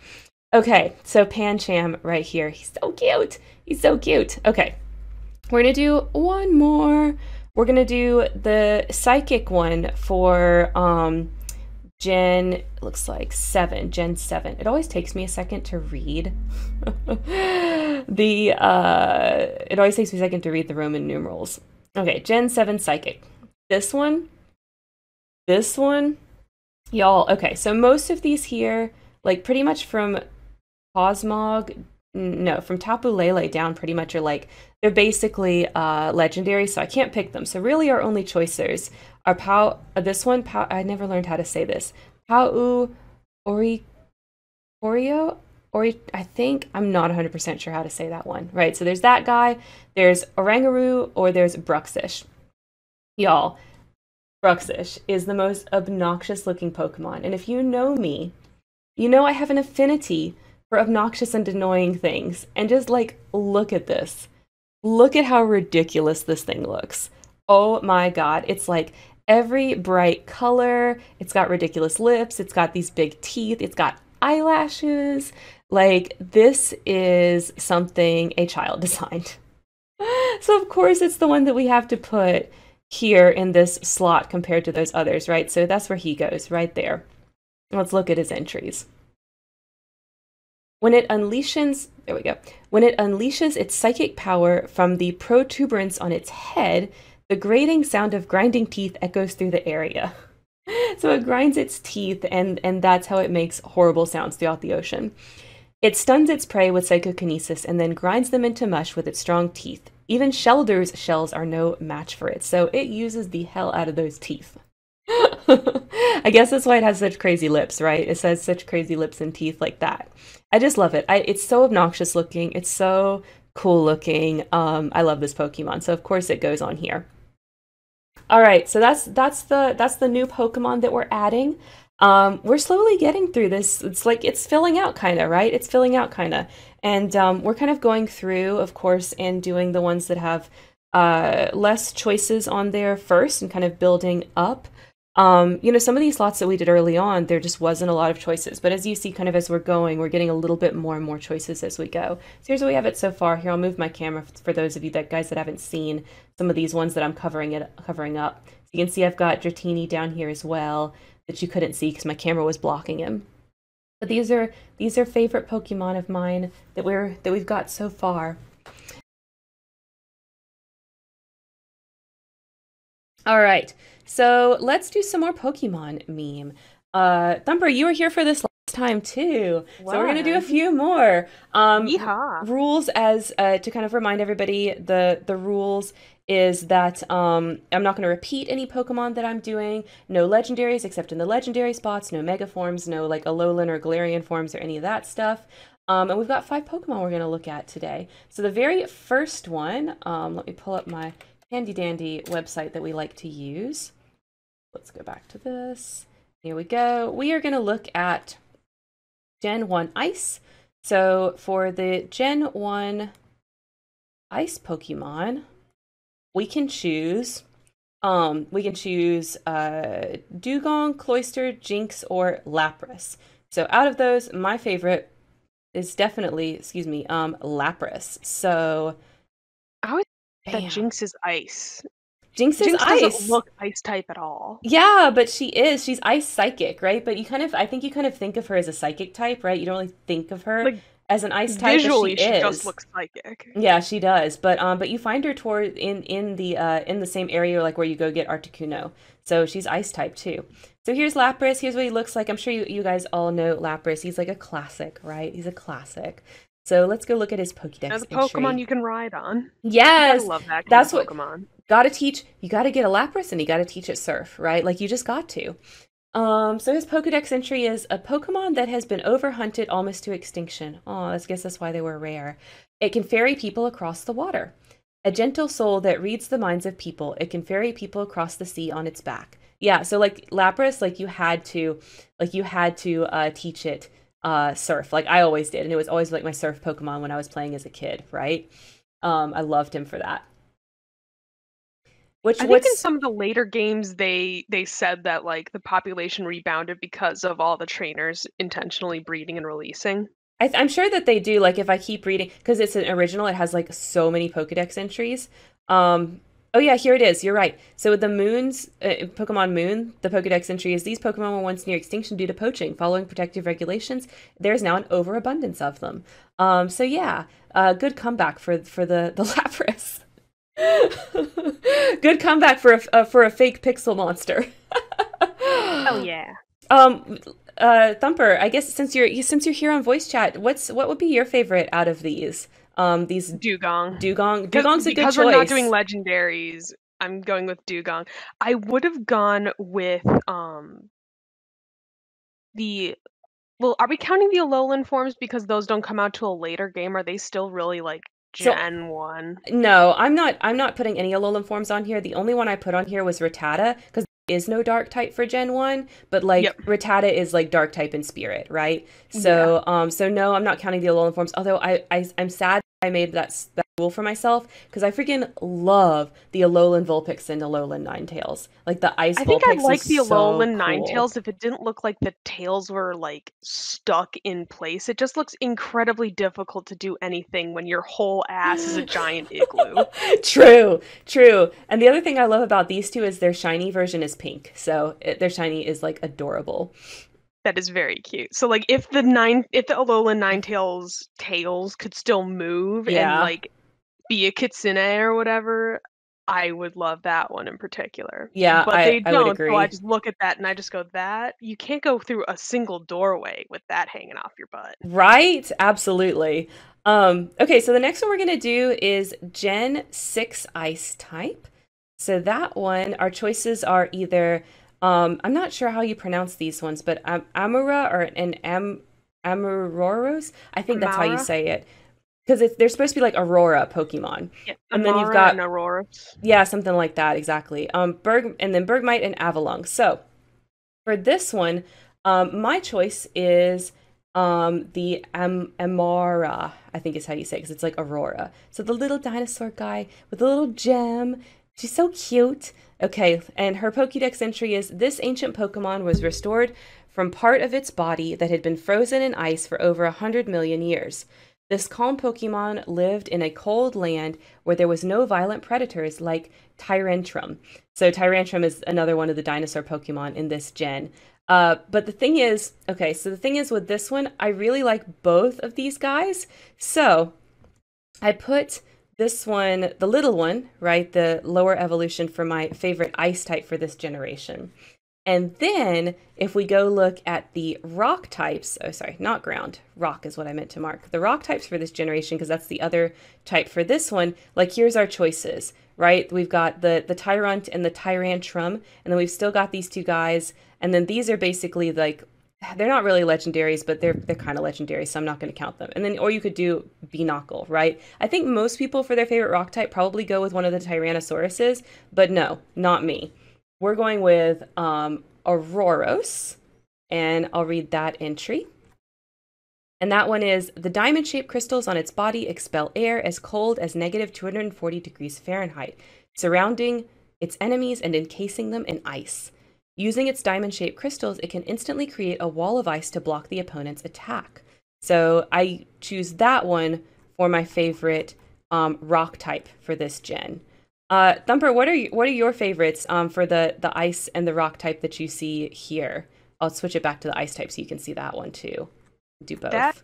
Okay, so Pancham right here. He's so cute. He's so cute. Okay, we're gonna do one more. We're gonna do the psychic one for um Gen looks like seven, Gen seven. It always takes me a second to read the. Uh, it always takes me a second to read the Roman numerals. Okay, Gen seven psychic. This one, this one, y'all. Okay, so most of these here, like pretty much from Cosmog, no, from Tapu Lele down, pretty much are like they're basically uh, legendary. So I can't pick them. So really, our only choices are Pau. Uh, this one, Pau. I never learned how to say this. Pau Ori Oreo. Ori, I think I'm not 100% sure how to say that one. Right. So there's that guy. There's Oranguru or there's Bruxish. Y'all, Bruxish is the most obnoxious looking Pokemon. And if you know me, you know I have an affinity for obnoxious and annoying things. And just like, look at this. Look at how ridiculous this thing looks. Oh my god. It's like every bright color. It's got ridiculous lips. It's got these big teeth. It's got eyelashes. Like, this is something a child designed. so, of course, it's the one that we have to put here in this slot compared to those others, right? So that's where he goes, right there. Let's look at his entries. When it unleashes, there we go. When it unleashes its psychic power from the protuberance on its head, the grating sound of grinding teeth echoes through the area. so it grinds its teeth, and, and that's how it makes horrible sounds throughout the ocean. It stuns its prey with psychokinesis and then grinds them into mush with its strong teeth. Even Shellder's shells are no match for it, so it uses the hell out of those teeth. I guess that's why it has such crazy lips, right? It says such crazy lips and teeth like that. I just love it. I, it's so obnoxious looking. It's so cool looking. Um, I love this Pokemon, so of course it goes on here. All right, so that's that's the that's the new Pokemon that we're adding. Um, we're slowly getting through this. It's like it's filling out, kind of, right? It's filling out, kind of, and um, we're kind of going through, of course, and doing the ones that have uh, less choices on there first, and kind of building up. Um, you know, some of these slots that we did early on, there just wasn't a lot of choices. But as you see, kind of as we're going, we're getting a little bit more and more choices as we go. So here's what we have it so far. Here, I'll move my camera for those of you that guys that haven't seen some of these ones that I'm covering it covering up. So you can see I've got Dratini down here as well that you couldn't see because my camera was blocking him. But these are these are favorite Pokemon of mine that we're that we've got so far. All right. So let's do some more Pokemon meme. Uh, Thumper, you were here for this last time too, what? so we're gonna do a few more. Um, Yeehaw. rules as uh, to kind of remind everybody the the rules is that um, I'm not going to repeat any Pokemon that I'm doing. No legendaries except in the legendary spots. No mega forms. No like Alolan or Galarian forms or any of that stuff. Um, and we've got five Pokemon we're going to look at today. So the very first one, um, let me pull up my handy dandy website that we like to use. Let's go back to this. Here we go. We are going to look at Gen 1 Ice. So for the Gen 1 Ice Pokemon, we can choose um, we can choose uh, Dewgong, Cloyster, Jynx, or Lapras. So out of those, my favorite is definitely, excuse me, um, Lapras. So I would that Jynx is ice. Jynx is Jynx ice. doesn't look ice type at all. Yeah, but she is. She's ice psychic, right? But you kind of, I think you kind of think of her as a psychic type, right? You don't really think of her like, as an ice type. Visually, she, she just looks psychic. Yeah, she does. But um, but you find her toward in in the uh in the same area like where you go get Articuno. So she's ice type too. So here's Lapras. Here's what he looks like. I'm sure you, you guys all know Lapras. He's like a classic, right? He's a classic. So let's go look at his Pokédex. As a Pokemon you can ride on. Yes, I love that. That's what Pokemon. Gotta teach. You gotta get a Lapras, and you gotta teach it Surf, right? Like you just got to. Um, so his Pokedex entry is a Pokemon that has been overhunted almost to extinction. Oh, I guess that's why they were rare. It can ferry people across the water. A gentle soul that reads the minds of people. It can ferry people across the sea on its back. Yeah, so like Lapras, like you had to, like you had to uh, teach it uh, surf like I always did, and it was always like my surf Pokemon when I was playing as a kid, right? Um, I loved him for that. Which I think in some of the later games they they said that like the population rebounded because of all the trainers intentionally breeding and releasing. I am sure that they do. Like if I keep reading, because it's an original, it has like so many Pokedex entries. Um, Oh yeah, here it is. You're right. So with the moons, uh, Pokemon Moon, the Pokedex entry is these Pokemon were once near extinction due to poaching. Following protective regulations, there is now an overabundance of them. Um, so yeah, uh, good comeback for for the the Lapras. good comeback for a uh, for a fake pixel monster. oh yeah. Um, uh, Thumper, I guess since you're since you're here on voice chat, what's what would be your favorite out of these? Um, these Dewgong. Dewgong. Dewgong's a good because choice. we're not doing legendaries. I'm going with Dewgong. I would have gone with um the well, are we counting the Alolan forms because those don't come out to a later game? Are they still really like Gen so, one? No, I'm not. I'm not putting any Alolan forms on here. The only one I put on here was Rattata because is no dark type for Gen 1, but like yep. Rattata is like dark type in spirit, right? So yeah. um so no, I'm not counting the Alolan forms, although I, I I'm sad I made that, that rule for myself because I freaking love the Alolan Vulpix and Alolan Ninetales. Like the ice. I think Vulpix I'd like the so Alolan cool. If it didn't look like the tails were like stuck in place. It just looks incredibly difficult to do anything when your whole ass is a giant igloo. true, true. And the other thing I love about these two is their shiny version is pink, so it, their shiny is like adorable. That is very cute. So like if the nine if the Alolan Ninetales tails could still move and like be a kitsune or whatever, I would love that one in particular. Yeah, But I- they I would don't. So. I just look at that and I just go, that you can't go through a single doorway with that hanging off your butt. Right? Absolutely. Um, okay, so the next one we're going to do is Gen 6 Ice type. So that one, our choices are either, um, I'm not sure how you pronounce these ones, but um, Amaura or an Am Amuroros? I think that's how you say it. Because they're supposed to be like Aurora Pokemon. Yeah. And then you've got- Aurora. Yeah, something like that, exactly. Um, Berg and then Bergmite and Avalugg. So for this one, um, my choice is um the Am- Amaura, I think is how you say it, because it's like Aurora. So the little dinosaur guy with the little gem. She's so cute. Okay, and her Pokédex entry is this ancient Pokemon was restored from part of its body that had been frozen in ice for over a hundred million years. This calm Pokemon lived in a cold land where there was no violent predators like Tyrantrum. So Tyrantrum is another one of the dinosaur Pokemon in this gen. Uh, but the thing is, okay, so the thing is with this one, I really like both of these guys. So I put this one, the little one, right, the lower evolution for my favorite ice type for this generation. And then if we go look at the rock types, oh, sorry, not ground, rock is what I meant to mark. The rock types for this generation, because that's the other type for this one, like here's our choices, right? We've got the, the Tyrunt and the Tyrantrum, and then we've still got these two guys. And then these are basically like, they're not really legendaries, but they're they're kind of legendary, so I'm not going to count them. And then, or you could do Binacle, right? I think most people for their favorite rock type probably go with one of the Tyrannosauruses, but no, not me. We're going with um, Aurorus, and I'll read that entry. And that one is the diamond shaped crystals on its body expel air as cold as negative 240 degrees Fahrenheit, surrounding its enemies and encasing them in ice. Using its diamond shaped crystals, it can instantly create a wall of ice to block the opponent's attack. So I choose that one for my favorite um, rock type for this gen. Uh, Thumper, what are you, what are your favorites um, for the the ice and the rock type that you see here? I'll switch it back to the ice type so you can see that one too. Do both. That-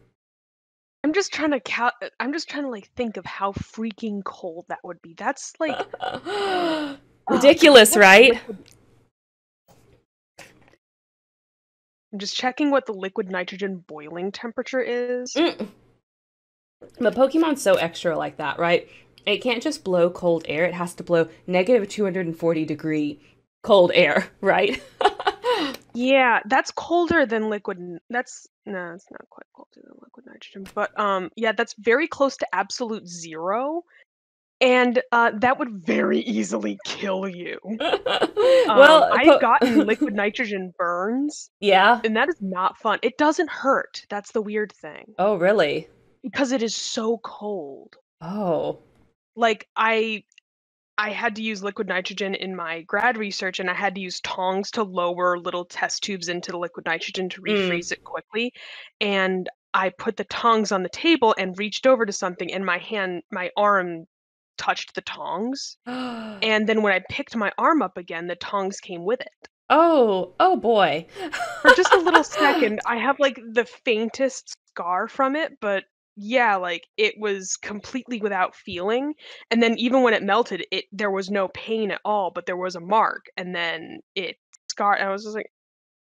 I'm just trying to cal- I'm just trying to like think of how freaking cold that would be. That's like Ridiculous, right? liquid- I'm just checking what the liquid nitrogen boiling temperature is. Mm. But Pokemon's so extra like that, right? It can't just blow cold air. It has to blow negative 240 degree cold air, right? Yeah, that's colder than liquid. That's no, it's not quite colder than liquid nitrogen, but um, yeah, that's very close to absolute zero, and uh, that would very easily kill you. well, um, I've po- gotten liquid nitrogen burns, yeah. and that is not fun. It doesn't hurt. That's the weird thing Oh, really? because it is so cold. Oh. Like I I had to use liquid nitrogen in my grad research and I had to use tongs to lower little test tubes into the liquid nitrogen to Mm. refreeze it quickly. And I put the tongs on the table and reached over to something and my hand my arm touched the tongs. And then when I picked my arm up again, the tongs came with it. oh, oh boy. For just a little second, I have like the faintest scar from it, but yeah, like it was completely without feeling. And then even when it melted, it there was no pain at all, but there was a mark, and then it scarred. I was just like,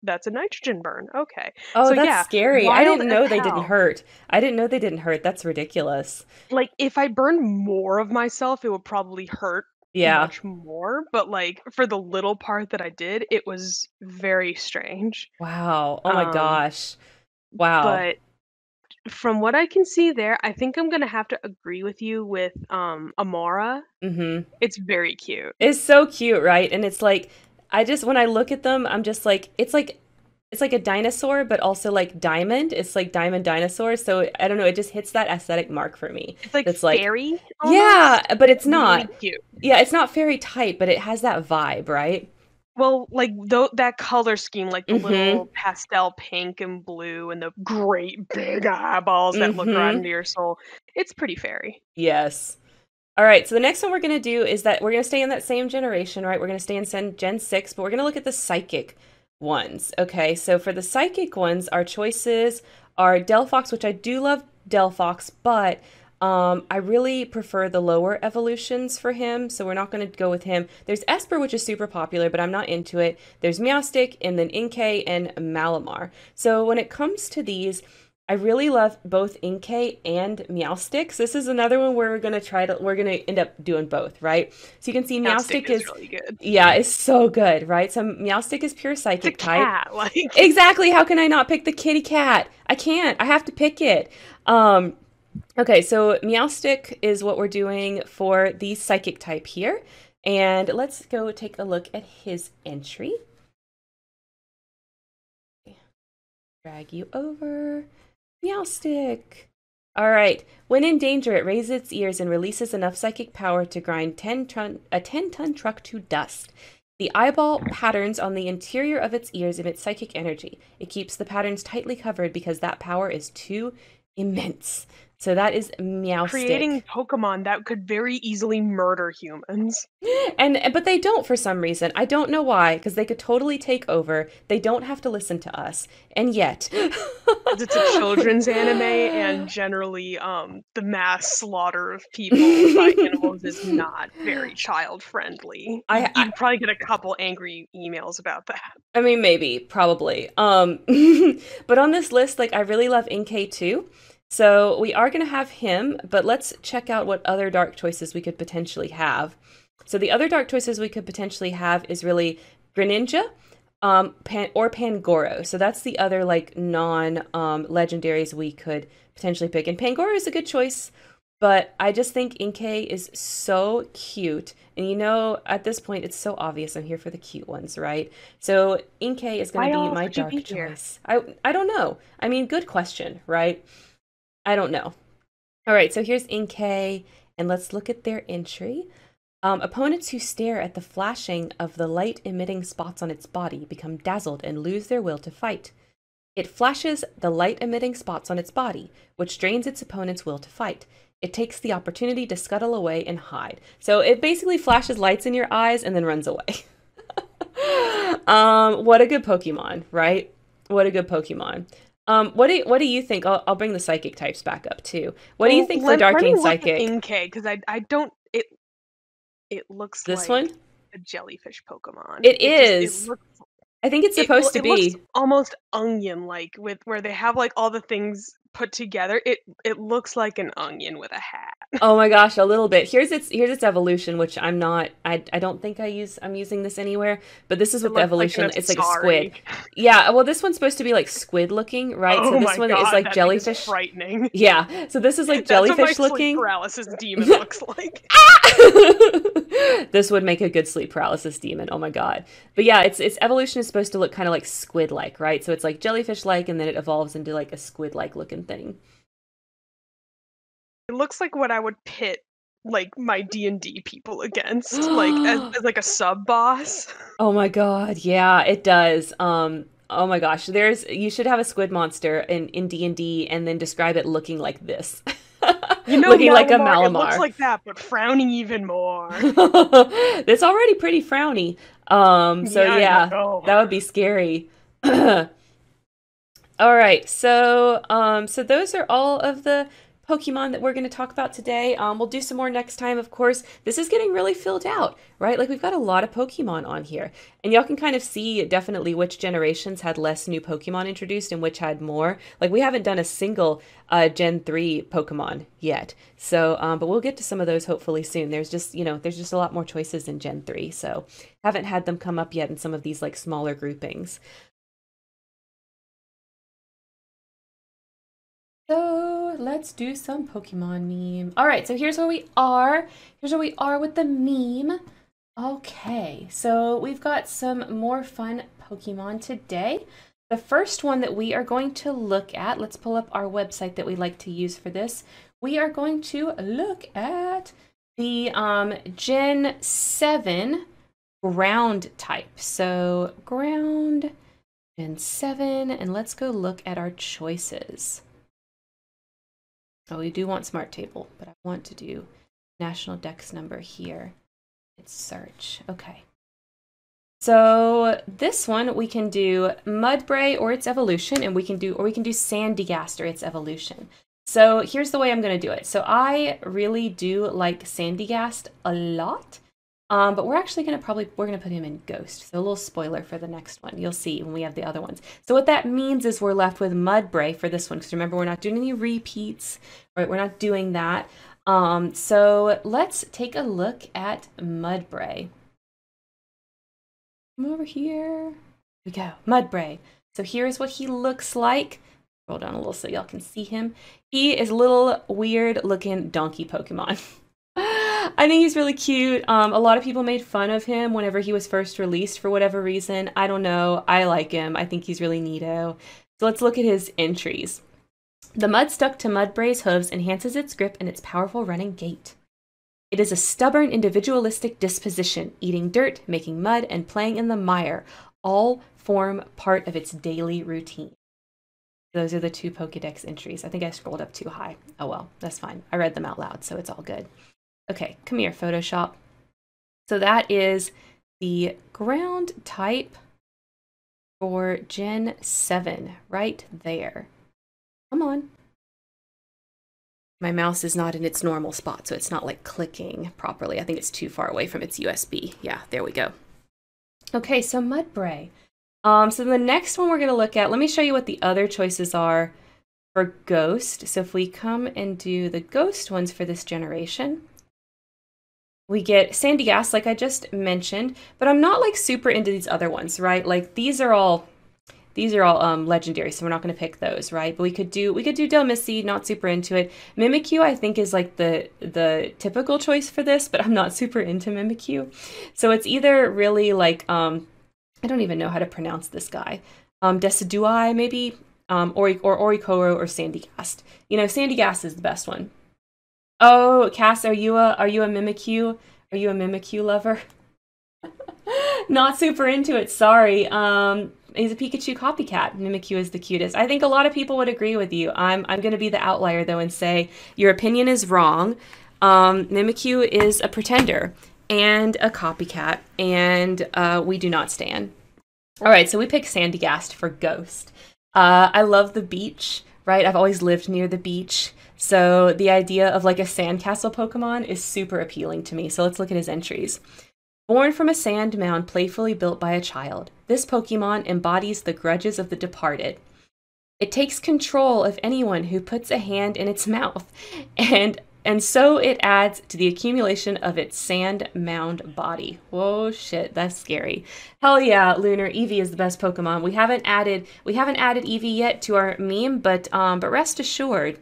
"That's a nitrogen burn." Okay, Oh, So, that's yeah, scary. I didn't know they didn't hurt. I didn't know they didn't hurt. That's ridiculous. like if I burned more of myself, it would probably hurt Yeah. much more. But like for the little part that I did, it was very strange. Wow. Oh my Um, gosh. Wow. But from what I can see there, I think I'm gonna have to agree with you with um Amaura. mm-hmm. It's very cute. It's so cute, right? And it's like I just when I look at them, I'm just like it's like it's like a dinosaur, but also like diamond. It's like diamond dinosaur. So I don't know. It just hits that aesthetic mark for me. It's like It's like- fairy. Yeah, but it's Really not. cute. Yeah, it's not fairy type, but it has that vibe, right? Well, like though that color scheme, like the Mhm. little pastel pink and blue, and the great big eyeballs that look right Mhm. into your soul. It's pretty fairy. Yes. All right, so the next one we're going to do is that we're going to stay in that same generation, right? We're going to stay in Gen 6, but we're going to look at the psychic ones. Okay, so for the psychic ones, our choices are Delphox, which I do love Delphox, but um, I really prefer the lower evolutions for him, so we're not going to go with him. There's Espurr, which is super popular, but I'm not into it. There's Meowstic, and then Inkay and Malamar. So when it comes to these, I really love both Inkay and Meowstics. This is another one where we're gonna try to we're gonna end up doing both, right? So you can see Meowstick, Meowstic is, really good. yeah, it's so good, right? So Meowstic is pure psychic type. cat, like Exactly. How can I not pick the kitty cat? I can't. I have to pick it. Um, okay, so Meowstic is what we're doing for the psychic type here. And let's go take a look at his entry. Drag you over. Meowstic. All right. When in danger, it raises its ears and releases enough psychic power to grind 10 ton, a 10 ton truck to dust. The eyeball patterns on the interior of its ears emit psychic energy. It keeps the patterns tightly covered because that power is too immense. So that is meow. creating Pokemon that could very easily murder humans. and but they don't for some reason. I don't know why because they could totally take over. They don't have to listen to us. And yet It's a children's anime, and generally, um, the mass slaughter of people by animals is not very child friendly. I- I, you'd probably get a couple angry emails about that. I mean, maybe, probably. Um, but on this list, like, I really love Inkay too. So we are going to have him, but let's check out what other dark choices we could potentially have. So the other dark choices we could potentially have is really Greninja um, Pan- or Pangoro. So that's the other, like, non um, legendaries we could potentially pick. And Pangoro is a good choice, but I just think Inkay is so cute. And you know, at this point, it's so obvious I'm here for the cute ones, right? So Inkay is going to be my dark be choice. I I don't know. I mean, good question, right? I don't know. All right, so here's Inkay, and let's look at their entry. Um, opponents who stare at the flashing of the light emitting spots on its body become dazzled and lose their will to fight. It flashes the light emitting spots on its body, which drains its opponent's will to fight. It takes the opportunity to scuttle away and hide. So it basically flashes lights in your eyes and then runs away. um, what a good Pokemon, right? What a good Pokemon. Um, what do what do you think? I'll, I'll bring the psychic types back up too. What do you Well, think for let- let me Darking look at Psychic? Inkay, because I I don't it. It looks This like one? a jellyfish Pokemon. It just- it is. looks I think it's supposed well, to it be. looks almost onion-like with where they have like all the things put together. It it looks like an onion with a hat. Oh my gosh, a little bit. Here's its here's its evolution, which I'm not. I I don't think I use. I'm using this anywhere. But this is It what the looks like evolution. it's like a squid. Yeah. Well, this one's supposed to be like squid looking, right? Oh so this one God, is like jellyfish. frightening. Yeah. So this is like That's what my jellyfish looking. paralysis demon looks like. Ah! this would make a good sleep paralysis demon. Oh my god. But yeah, its its evolution is supposed to look kind of like squid like, right? So it's like jellyfish like, and then it evolves into like a squid like looking thing. It looks like what I would pit like my D and D people against, like as, as like a sub boss. Oh my god, yeah, it does. Um oh my gosh, there's you should have a squid monster in in D&D and then describe it looking like this. You know, looking like a Malamar, It looks like that, but frowning even more. it's already pretty frowny. Um so Yeah, yeah, that would be scary. all right. So um so those are all of the Pokemon that we're going to talk about today. Um, we'll do some more next time, of course. This is getting really filled out, right? Like we've got a lot of Pokemon on here. And y'all can kind of see definitely which generations had less new Pokemon introduced and which had more. Like we haven't done a single uh, Gen 3 Pokemon yet. So, um, but we'll get to some of those hopefully soon. There's just, you know, there's just a lot more choices in Gen 3. So haven't had them come up yet in some of these like smaller groupings. Let's do some Pokemon meme. All right, so here's where we are. Here's where we are with the meme. Okay, so we've got some more fun Pokemon today. The first one that we are going to look at, let's pull up our website that we like to use for this. We are going to look at the um, Gen 7 ground type. So ground, Gen 7, and let's go look at our choices. Oh, we do want smart table, but I want to do national dex number here. It's search. Okay. So this one we can do Mudbray or its evolution, and we can do or we can do Sandygast or its evolution. So here's the way I'm going to do it. So I really do like Sandygast a lot, um, but we're actually going to probably we're going to put him in Ghost. So a little spoiler for the next one. You'll see when we have the other ones. So what that means is we're left with Mudbray for this one because remember we're not doing any repeats, right? We're not doing that. Um, so let's take a look at Mudbray. Come over here. Here we go. Mudbray. So here's what he looks like. Roll down a little so y'all can see him. He is a little weird looking donkey Pokemon. I think he's really cute. Um, a lot of people made fun of him whenever he was first released for whatever reason. I don't know. I like him. I think he's really neato. So let's look at his entries. The mud stuck to Mudbray's hooves enhances its grip and its powerful running gait. It is a stubborn, individualistic disposition, eating dirt, making mud, and playing in the mire, all form part of its daily routine. Those are the two Pokedex entries. I think I scrolled up too high. Oh well, that's fine. I read them out loud, so it's all good. Okay, come here, Photoshop. So that is the ground type for Gen 7 right there. Come on. My mouse is not in its normal spot, so it's not like clicking properly. I think it's too far away from its USB. Yeah, there we go. Okay, so Mudbray. Um, so the next one we're going to look at, let me show you what the other choices are for Ghost. So if we come and do the Ghost ones for this generation, we get sandy Sandygast, like I just mentioned, but I'm not like super into these other ones, right? Like these are all these are all um, legendary, so we're not going to pick those, right? But we could do we could do Dhelmise, not super into it. Mimikyu, I think, is like the the typical choice for this, but I'm not super into Mimikyu. So it's either really like um, I don't even know how to pronounce this guy, um, Decidueye maybe, um, or or Oricorio or Sandy Sandygast. You know, Sandy Sandygast is the best one. Oh, Cass, are you a are you a Mimikyu? Are you a Mimikyu lover? not super into it. Sorry. Um, he's a Pikachu copycat. Mimikyu is the cutest. I think a lot of people would agree with you. I'm I'm going to be the outlier though and say your opinion is wrong. Um, Mimikyu is a pretender and a copycat, and uh, we do not stand. All right, so we pick Sandygast for Ghost. Uh, I love the beach, right? I've always lived near the beach. So the idea of like a sandcastle Pokemon is super appealing to me. So let's look at his entries. Born from a sand mound playfully built by a child, this Pokemon embodies the grudges of the departed. It takes control of anyone who puts a hand in its mouth, and and so it adds to the accumulation of its sand mound body. Whoa, shit, that's scary. Hell yeah, Lunar Eevee is the best Pokemon. We haven't added we haven't added Eevee yet to our meme, but um, but rest assured,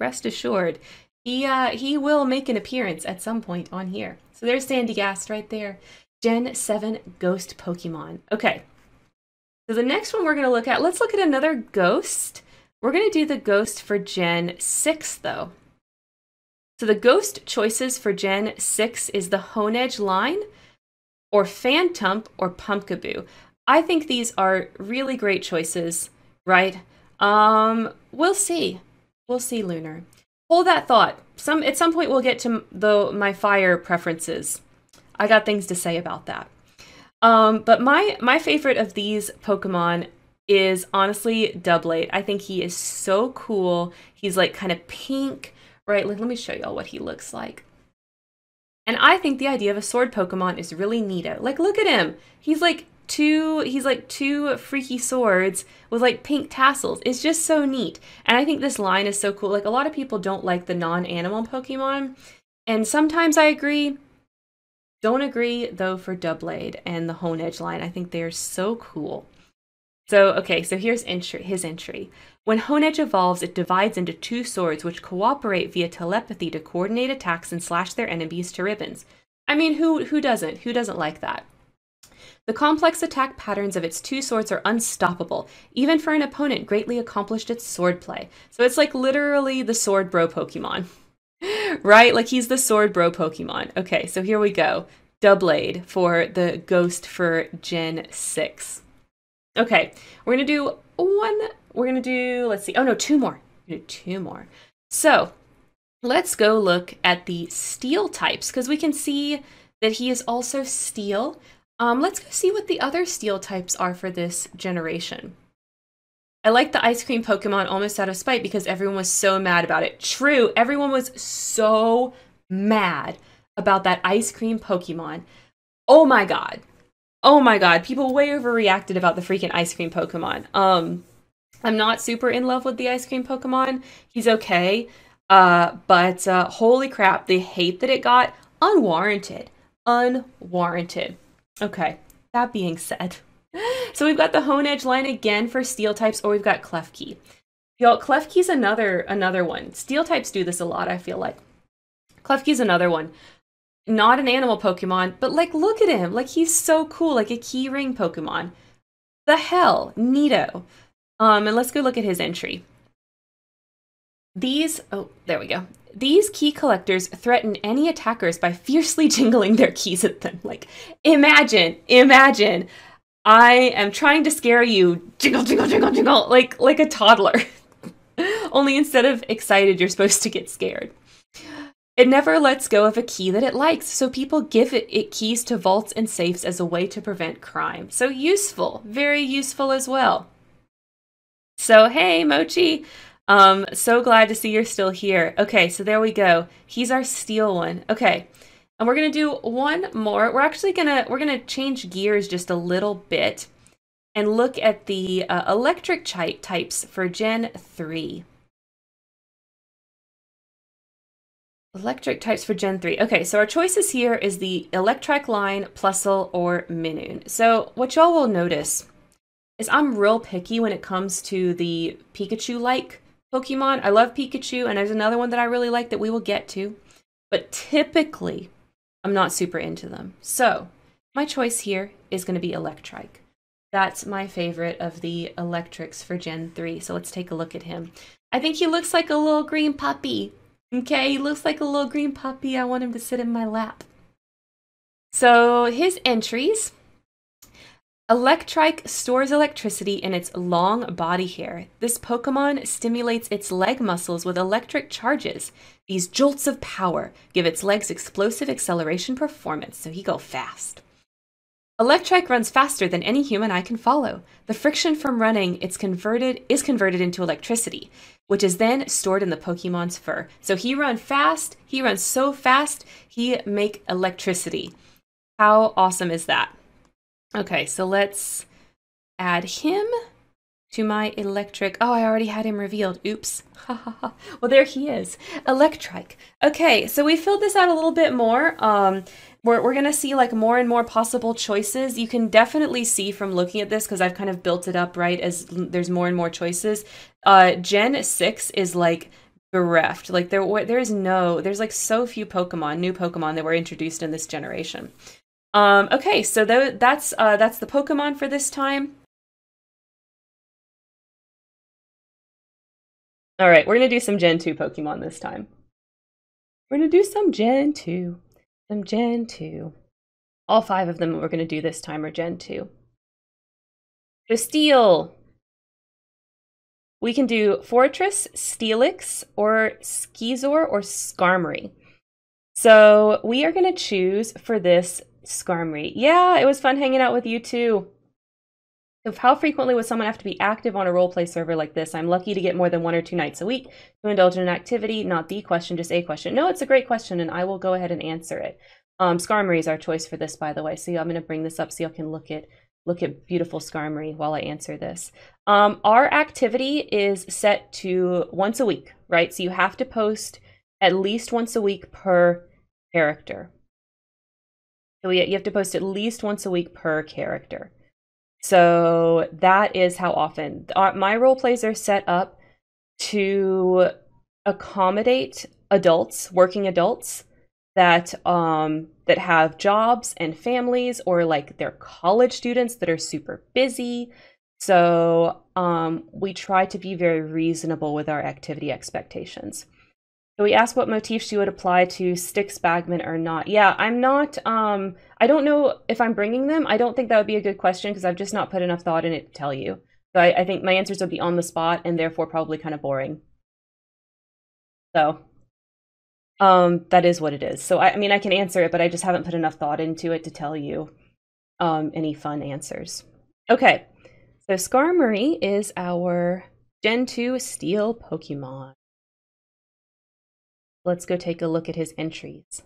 rest assured, he uh, he will make an appearance at some point on here. So there's Sandygast right there. Gen 7 Ghost Pokemon. Okay. So the next one we're going to look at, let's look at another Ghost. We're going to do the Ghost for Gen 6 though. So the Ghost choices for Gen 6 is the Honedge line or Phantump or Pumpkaboo. I think these are really great choices, right? Um, we'll see. We'll see, Lunar hold that thought. Some at some point we'll get to the my fire preferences. I got things to say about that. Um, but my my favorite of these Pokemon is honestly Doublade. I think he is so cool. He's like kind of pink, right? Like, let me show y'all what he looks like. And I think the idea of a sword Pokemon is really neato. Like, look at him. He's like two he's like two freaky swords with like pink tassels. It's just so neat. And i think this line is so cool. Like a lot of people don't like the non-animal pokemon. And sometimes i agree. Don't agree though for doublade and the Honedge line. I think they're so cool. So okay so here's entry, his entry. When Honedge evolves it divides into two swords which cooperate via telepathy to coordinate attacks and slash their enemies to ribbons. I mean who who doesn't? Who doesn't like that The complex attack patterns of its two swords are unstoppable, even for an opponent greatly accomplished at swordplay. So it's like literally the sword bro Pokemon. right? Like he's the sword bro Pokemon. Okay, so here we go. Doublade for the ghost for Gen 6. Okay, we're gonna do one, we're gonna do, let's see, oh no, two more. two more. So let's go look at the steel types because we can see that he is also steel. Um, let's go see what the other steel types are for this generation. I like the ice cream Pokemon almost out of spite because everyone was so mad about it. True, everyone was so mad about that ice cream Pokemon. Oh my god. Oh my god, people way overreacted about the freaking ice cream Pokemon. Um I'm not super in love with the ice cream Pokemon. He's okay. Uh but uh holy crap, the hate that it got unwarranted. Unwarranted. Okay. That being said, so we've got the Honedge line again for steel types, or we've got Klefki. Y'all, Klefki's another another one. Steel types do this a lot, I feel like. Klefki's another one not an animal Pokemon, but like, look at him. Like, he's so cool, like a keyring Pokemon. The hell? Neato. Um, and let's go look at his entry. These, oh, there we go. These key collectors threaten any attackers by fiercely jingling their keys at them. Like, imagine, imagine, I am trying to scare you, jingle, jingle, jingle, jingle, like like a toddler. Only instead of excited, you're supposed to get scared. It never lets go of a key that it likes, so people give it, it, keys to vaults and safes as a way to prevent crime. So useful, very useful as well. So hey, Mochi, um, so glad to see you're still here. Okay, so there we go. He's our steel one. Okay, and we're gonna do one more. We're actually gonna we're gonna change gears just a little bit and look at the uh, electric types for Gen three. Electric types for Gen 3. Okay, so our choices here is the Electrike line, Plusle, or Minun. So what y'all will notice is I'm real picky when it comes to the Pikachu-like Pokemon. I love Pikachu, and there's another one that I really like that we will get to. But typically, I'm not super into them. So my choice here is going to be Electrike. That's my favorite of the electrics for Gen 3. So let's take a look at him. I think he looks like a little green puppy. Okay, he looks like a little green puppy. I want him to sit in my lap. So his entries. Electrike stores electricity in its long body hair. This Pokemon stimulates its leg muscles with electric charges. These jolts of power give its legs explosive acceleration performance, so he go fast. Electrike runs faster than any human eye can follow. The friction from running it's converted is converted into electricity, which is then stored in the Pokemon's fur. So he runs fast, he runs so fast, he make electricity. How awesome is that? Okay, so let's add him to my electric. Oh, I already had him revealed. Oops. well, there he is. Electrike. Okay, so we filled this out a little bit more. Um, we're, we're going to see like more and more possible choices. You can definitely see from looking at this, because I've kind of built it up, right, as there's more and more choices. Uh, Gen 6 is like bereft. Like there, there is no, there's like so few Pokemon, new Pokemon that were introduced in this generation. Um, okay, so th that's uh, that's the Pokemon for this time. All right, we're going to do some Gen 2 Pokemon this time. We're to do some Gen 2. Some Gen 2. All five of them we're going to do this time are Gen 2. So Steel. We can do Forretress, Steelix, or Scizor, or Skarmory. So we are going to choose for this Skarmory. Yeah, it was fun hanging out with you too. Of how frequently would someone have to be active on a roleplay server like this? I'm lucky to get more than one or two nights a week to indulge in an activity. Not the question, just a question. No, it's a great question, and I will go ahead and answer it. Um, Skarmory is our choice for this, by the way. So I'm going to bring this up so y'all can look at look at beautiful Skarmory while I answer this. Um, our activity is set to once a week, right? So you have to post at least once a week per character. You have to post at least once a week per character. So that is how often my role plays are set up to accommodate adults, working adults that um, that have jobs and families, or like they're college students that are super busy. So um, we try to be very reasonable with our activity expectations. So we asked what motif she would apply to Styx Bagman or not. Yeah, I'm not, um, I don't know if I'm bringing them. I don't think that would be a good question because I've just not put enough thought in it to tell you. So I, I think my answers would be on the spot and therefore probably kind of boring. So um, that is what it is. So I, I, mean, I can answer it, but I just haven't put enough thought into it to tell you um, any fun answers. Okay, so Skarmory is our Gen 2 Steel Pokemon. Let's go take a look at his entries.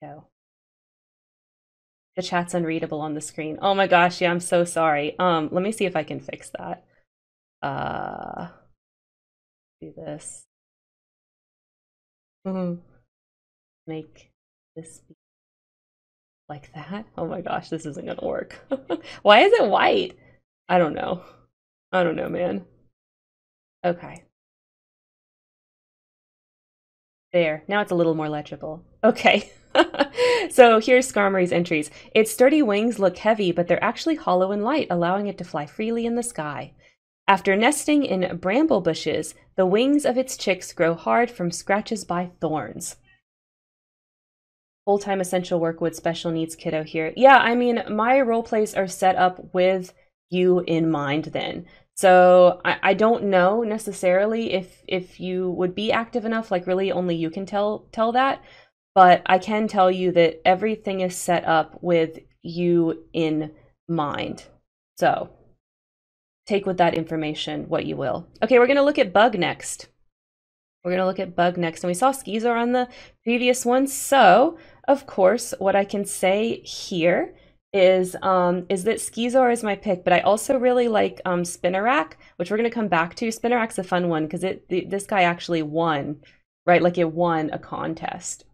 Go. The chat's unreadable on the screen. Oh my gosh, yeah, I'm so sorry. Um, let me see if I can fix that. Uh, do this. Mm-hmm. Make this be like that. Oh my gosh, this isn't gonna work. Why is it white? I don't know. I don't know, man. Okay. There, now it's a little more legible. Okay. so here's Skarmory's entries. Its sturdy wings look heavy, but they're actually hollow and light, allowing it to fly freely in the sky. After nesting in bramble bushes, the wings of its chicks grow hard from scratches by thorns. Full-time essential work with special needs kiddo here. Yeah, I mean, my role plays are set up with you in mind then. So I, I don't know necessarily if if you would be active enough, like really only you can tell tell that. But I can tell you that everything is set up with you in mind. So take with that information what you will. Okay, we're gonna look at bug next. We're gonna look at bug next, and we saw Scizor on the previous one. So of course, what I can say here is um, is that Scizor is my pick, but I also really like um, Spinarak, which we're going to come back to. Spinarak's a fun one because it the, this guy actually won, right? Like it won a contest.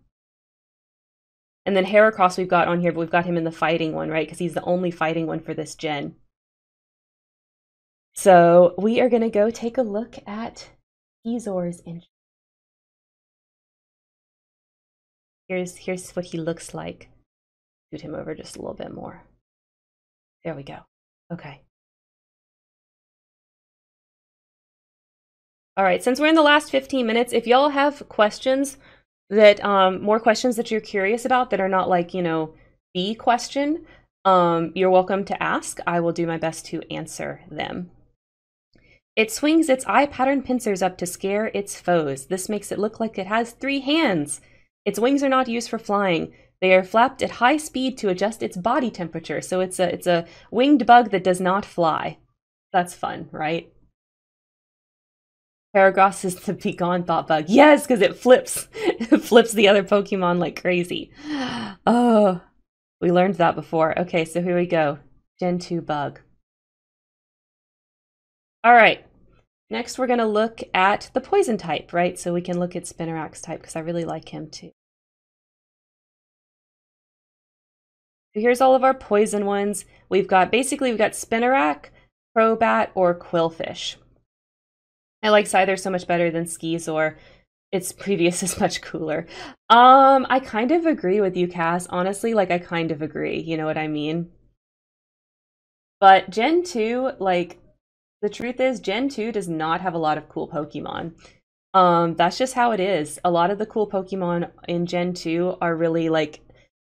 And then Heracross we've got on here, but we've got him in the fighting one, right? Because he's the only fighting one for this gen. So we are going to go take a look at Scizor's intro. Here's here's what he looks like scoot him over just a little bit more. There we go. Okay. All right, since we're in the last 15 minutes, if y'all have questions that, um, more questions that you're curious about that are not like, you know, the question, um, you're welcome to ask. I will do my best to answer them. It swings its eye pattern pincers up to scare its foes. This makes it look like it has three hands. Its wings are not used for flying. They are flapped at high speed to adjust its body temperature. So it's a it's a winged bug that does not fly. That's fun, right? Heracross is the be gone thought bug. Yes, because it flips. it flips the other Pokemon like crazy. Oh, we learned that before. Okay, so here we go. Gen 2 bug. All right. Next, we're going to look at the poison type, right? So we can look at Spinarak's type because I really like him too. Here's all of our poison ones. We've got, basically, we've got Spinarak, Crobat, or Qwilfish. I like Scyther so much better than Scizor. Its previous is much cooler. Um, I kind of agree with you, Cass. Honestly, like, I kind of agree. You know what I mean? But Gen 2, like, the truth is, Gen 2 does not have a lot of cool Pokemon. Um, that's just how it is. A lot of the cool Pokemon in Gen 2 are really, like,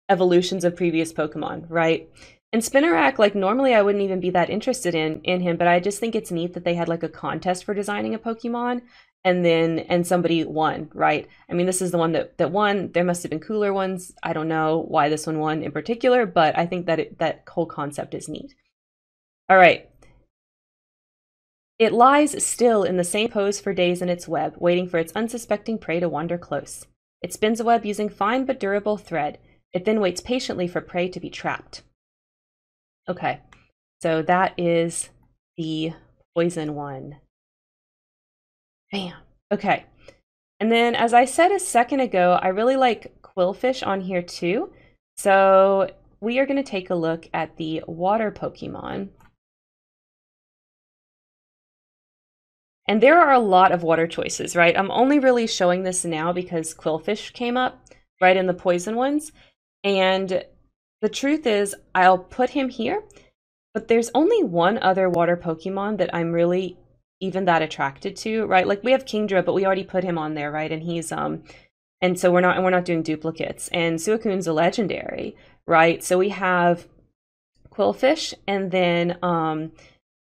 evolutions of previous Pokemon, right? And Spinarak, like normally I wouldn't even be that interested in in him, but I just think it's neat that they had like a contest for designing a Pokemon and then and somebody won, right? I mean, this is the one that that won. There must have been cooler ones. I don't know why this one won in particular, but I think that it, that whole concept is neat. All right. It lies still in the same pose for days in its web, waiting for its unsuspecting prey to wander close. It spins a web using fine but durable thread. It then waits patiently for prey to be trapped. Okay, so that is the poison one. Bam. Okay. And then, as I said a second ago, I really like Qwilfish on here too. So we are going to take a look at the water Pokemon. And there are a lot of water choices, right? I'm only really showing this now because Qwilfish came up, right, in the poison ones. And the truth is, I'll put him here, but there's only one other water Pokemon that I'm really even that attracted to, right? Like we have Kingdra, but we already put him on there, right? And he's um and so we're not and we're not doing duplicates. And Suicune's a legendary, right? So we have Qwilfish, and then um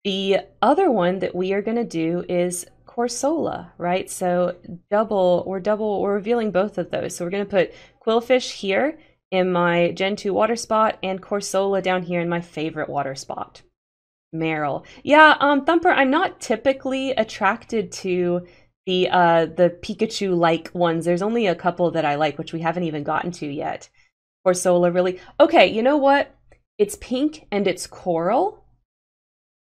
the other one that we are gonna do is Corsola, right? So double, we're double, we're revealing both of those. So we're gonna put Qwilfish here in my Gen 2 water spot and Corsola down here in my favorite water spot. Marill. Yeah, um, Thumper, I'm not typically attracted to the uh the Pikachu like ones. There's only a couple that I like, which we haven't even gotten to yet. Corsola really. Okay, you know what? It's pink and it's coral.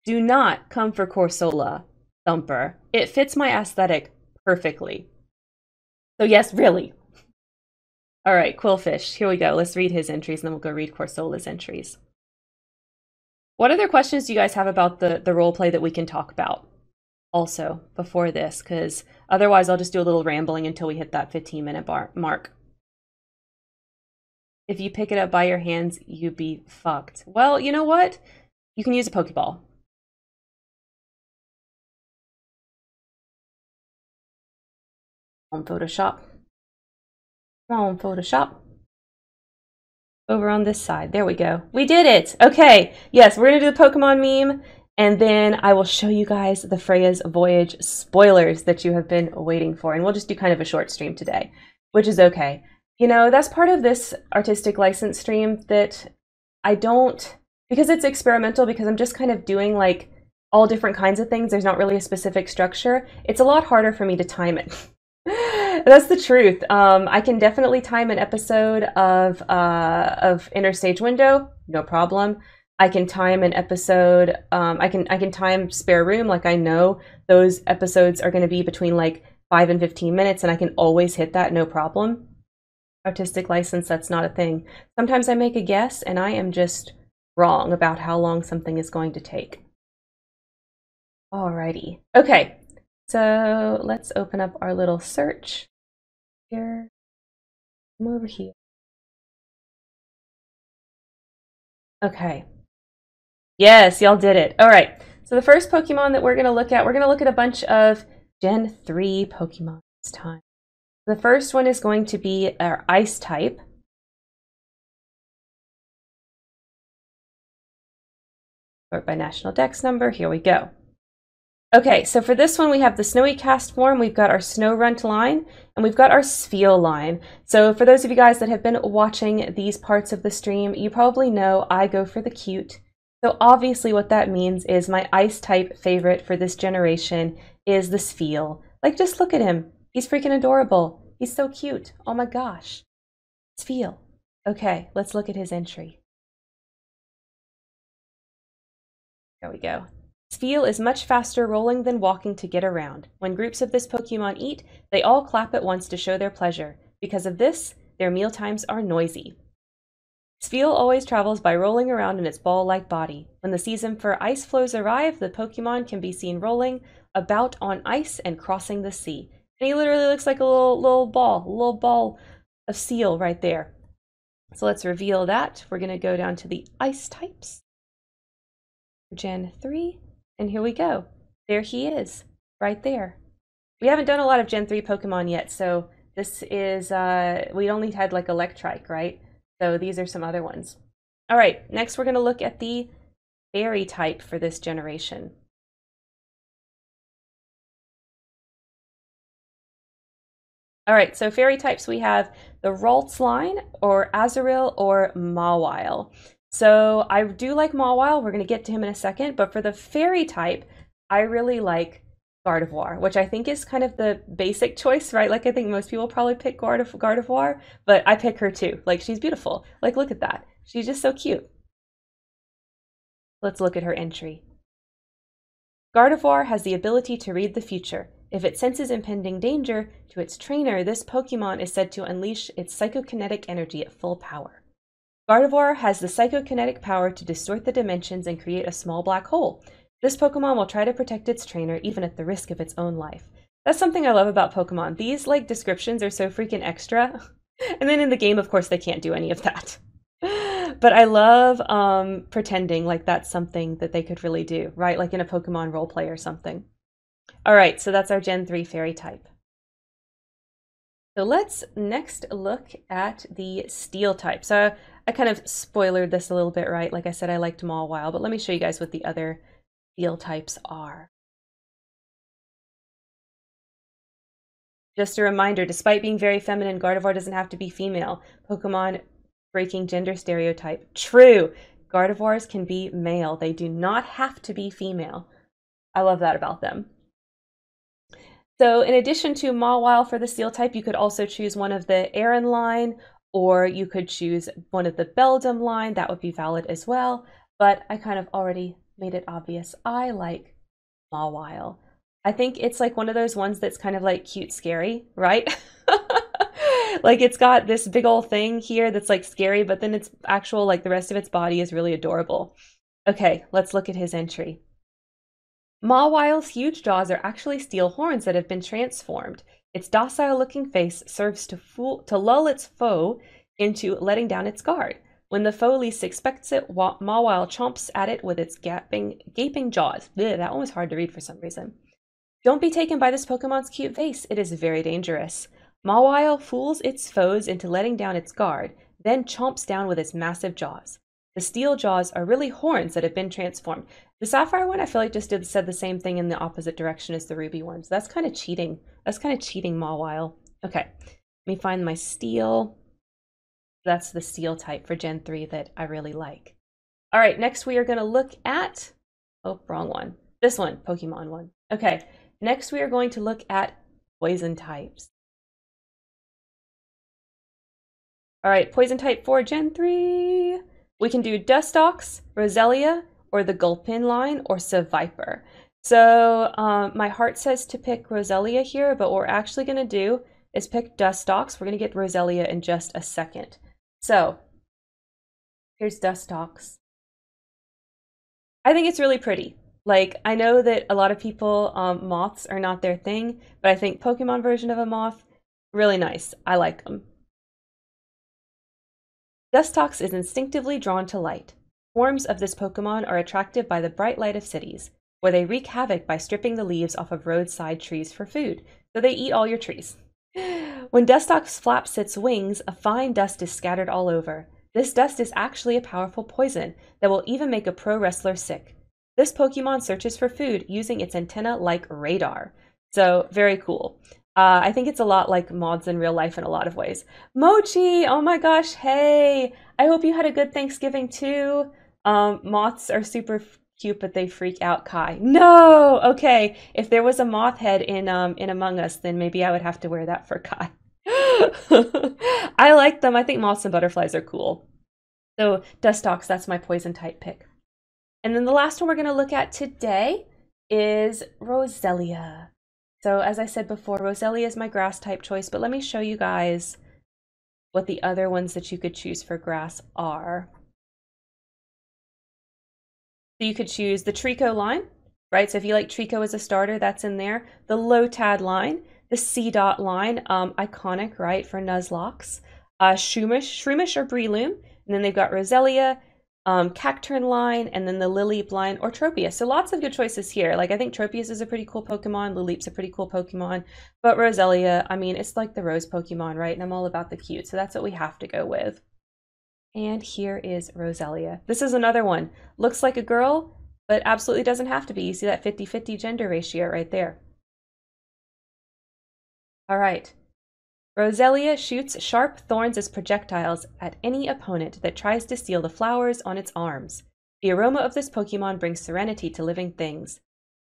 Do not come for Corsola, Thumper. It fits my aesthetic perfectly. So yes, really. All right, Qwilfish. Here we go. Let's read his entries and then we'll go read Corsola's entries. What other questions do you guys have about the, the role play that we can talk about also before this? Because otherwise I'll just do a little rambling until we hit that 15 minute bar mark. If you pick it up by your hands, you'd be fucked. Well, you know what? You can use a Pokeball. On Photoshop. Come on, Photoshop over on this side. There we go. We did it. Okay. Yes, we're going to do the Pokemon meme. And then I will show you guys the Freya's Voyage spoilers that you have been waiting for. And we'll just do kind of a short stream today, which is okay. You know, that's part of this artistic license stream that I don't, because it's experimental, because I'm just kind of doing like all different kinds of things. There's not really a specific structure. It's a lot harder for me to time it. That's the truth. Um, I can definitely time an episode of uh, of Interstage Window, no problem. I can time an episode. Um, I can I can time Spare Room. Like I know those episodes are going to be between like five and fifteen minutes, and I can always hit that, no problem. Artistic license, that's not a thing. Sometimes I make a guess, and I am just wrong about how long something is going to take. Alrighty. Okay, so let's open up our little search here. Come over here. Okay. Yes, y'all did it. All right. So the first Pokemon that we're going to look at, we're going to look at a bunch of Gen 3 Pokemon this time. The first one is going to be our Ice type. Sort by National Dex number. Here we go. Okay, so for this one, we have the Snowy Castform, we've got our Snorunt line, and we've got our Spheal line. So for those of you guys that have been watching these parts of the stream, you probably know I go for the cute. So obviously what that means is my ice type favorite for this generation is the Spheal. Like, just look at him. He's freaking adorable. He's so cute. Oh my gosh. Spheal. Okay, let's look at his entry. There we go. Spheal is much faster rolling than walking to get around. When groups of this Pokemon eat, they all clap at once to show their pleasure. Because of this, their meal times are noisy. Spheal always travels by rolling around in its ball-like body. When the season for ice flows arrive, the Pokemon can be seen rolling about on ice and crossing the sea. And he literally looks like a little little ball, a little ball of seal right there. So let's reveal that. We're going to go down to the ice types. Gen 3. And here we go. There he is, right there. We haven't done a lot of Gen 3 Pokemon yet, so this is, uh, we only had like Electrike, right? So these are some other ones. All right, next we're going to look at the fairy type for this generation. All right, so fairy types we have the Ralts line, or Azurill, or Mawile. So I do like Mawile. We're going to get to him in a second. But for the fairy type, I really like Gardevoir, which I think is kind of the basic choice, right? Like I think most people probably pick Gardev- Gardevoir, but I pick her too. Like she's beautiful. Like look at that. She's just so cute. Let's look at her entry. Gardevoir has the ability to read the future. If it senses impending danger to its trainer, this Pokemon is said to unleash its psychokinetic energy at full power. Gardevoir has the psychokinetic power to distort the dimensions and create a small black hole. This Pokemon will try to protect its trainer even at the risk of its own life. That's something I love about Pokemon. These like descriptions are so freaking extra. and then in the game, of course, they can't do any of that. but I love um, pretending like that's something that they could really do, right? Like in a Pokemon roleplay or something. All right, so that's our Gen 3 fairy type. So let's next look at the steel type. So I kind of spoilered this a little bit, right? Like I said, I liked Mawile, but let me show you guys what the other steel types are. Just a reminder, despite being very feminine, Gardevoir doesn't have to be female. Pokemon breaking gender stereotype. True. Gardevoirs can be male. They do not have to be female. I love that about them. So in addition to Mawile for the steel type, you could also choose one of the Aron line, or you could choose one of the Beldum line. That would be valid as well. But I kind of already made it obvious. I like Mawile. I think it's like one of those ones that's kind of like cute scary, right? like it's got this big old thing here that's like scary, but then it's actual like the rest of its body is really adorable. Okay, let's look at his entry. Mawile's huge jaws are actually steel horns that have been transformed. Its docile looking face serves to, fool, to lull its foe into letting down its guard. When the foe least expects it, Mawile chomps at it with its gaping, gaping jaws. That one was hard to read for some reason. Don't be taken by this Pokemon's cute face. It is very dangerous. Mawile fools its foes into letting down its guard, then chomps down with its massive jaws. The steel jaws are really horns that have been transformed. The sapphire one, I feel like just did said the same thing in the opposite direction as the ruby one. So that's kind of cheating. That's kind of cheating Mawile. Okay, let me find my steel. That's the steel type for Gen 3 that I really like. All right, next we are going to look at, oh, wrong one. This one, Pokemon one. Okay, next we are going to look at poison types. All right, poison type for Gen 3. We can do Dustox, Roselia, or the Gulpin line, or Seviper. So um, my heart says to pick Roselia here, but what we're actually going to do is pick Dustox. We're going to get Roselia in just a second. So here's Dustox. I think it's really pretty. Like, I know that a lot of people, um, moths are not their thing, but I think Pokemon version of a moth, really nice. I like them. Dustox is instinctively drawn to light. Forms of this Pokemon are attracted by the bright light of cities, where they wreak havoc by stripping the leaves off of roadside trees for food, so they eat all your trees. When Dustox flaps its wings, a fine dust is scattered all over. This dust is actually a powerful poison that will even make a pro wrestler sick. This Pokemon searches for food using its antenna like radar. So, very cool. Uh, I think it's a lot like mods in real life in a lot of ways. Mochi, oh my gosh, hey! I hope you had a good Thanksgiving too. Um, moths are super cute, but they freak out Kai. No, okay. If there was a moth head in um in Among Us, then maybe I would have to wear that for Kai. I like them. I think moths and butterflies are cool. So Dustox, that's my poison type pick. And then the last one we're going to look at today is Roselia. So as I said before, Roselia is my grass type choice, but let me show you guys what the other ones that you could choose for grass are. So you could choose the Treecko line, right? So if you like Treecko as a starter, that's in there. The Lotad line, the Seedot line, um, iconic, right, for Nuzlockes. Uh, Shroomish, Shroomish or Breloom. And then they've got Roselia, um, Cacturne line, and then the Lileep line or Tropius. So lots of good choices here. Like I think Tropius is a pretty cool Pokemon. Lileep's a pretty cool Pokemon. But Roselia, I mean, it's like the rose Pokemon, right? And I'm all about the cute. So that's what we have to go with. And here is Roselia. This is another one. Looks like a girl, but absolutely doesn't have to be. You see that 50-50 gender ratio right there. All right. Roselia shoots sharp thorns as projectiles at any opponent that tries to steal the flowers on its arms. The aroma of this Pokemon brings serenity to living things.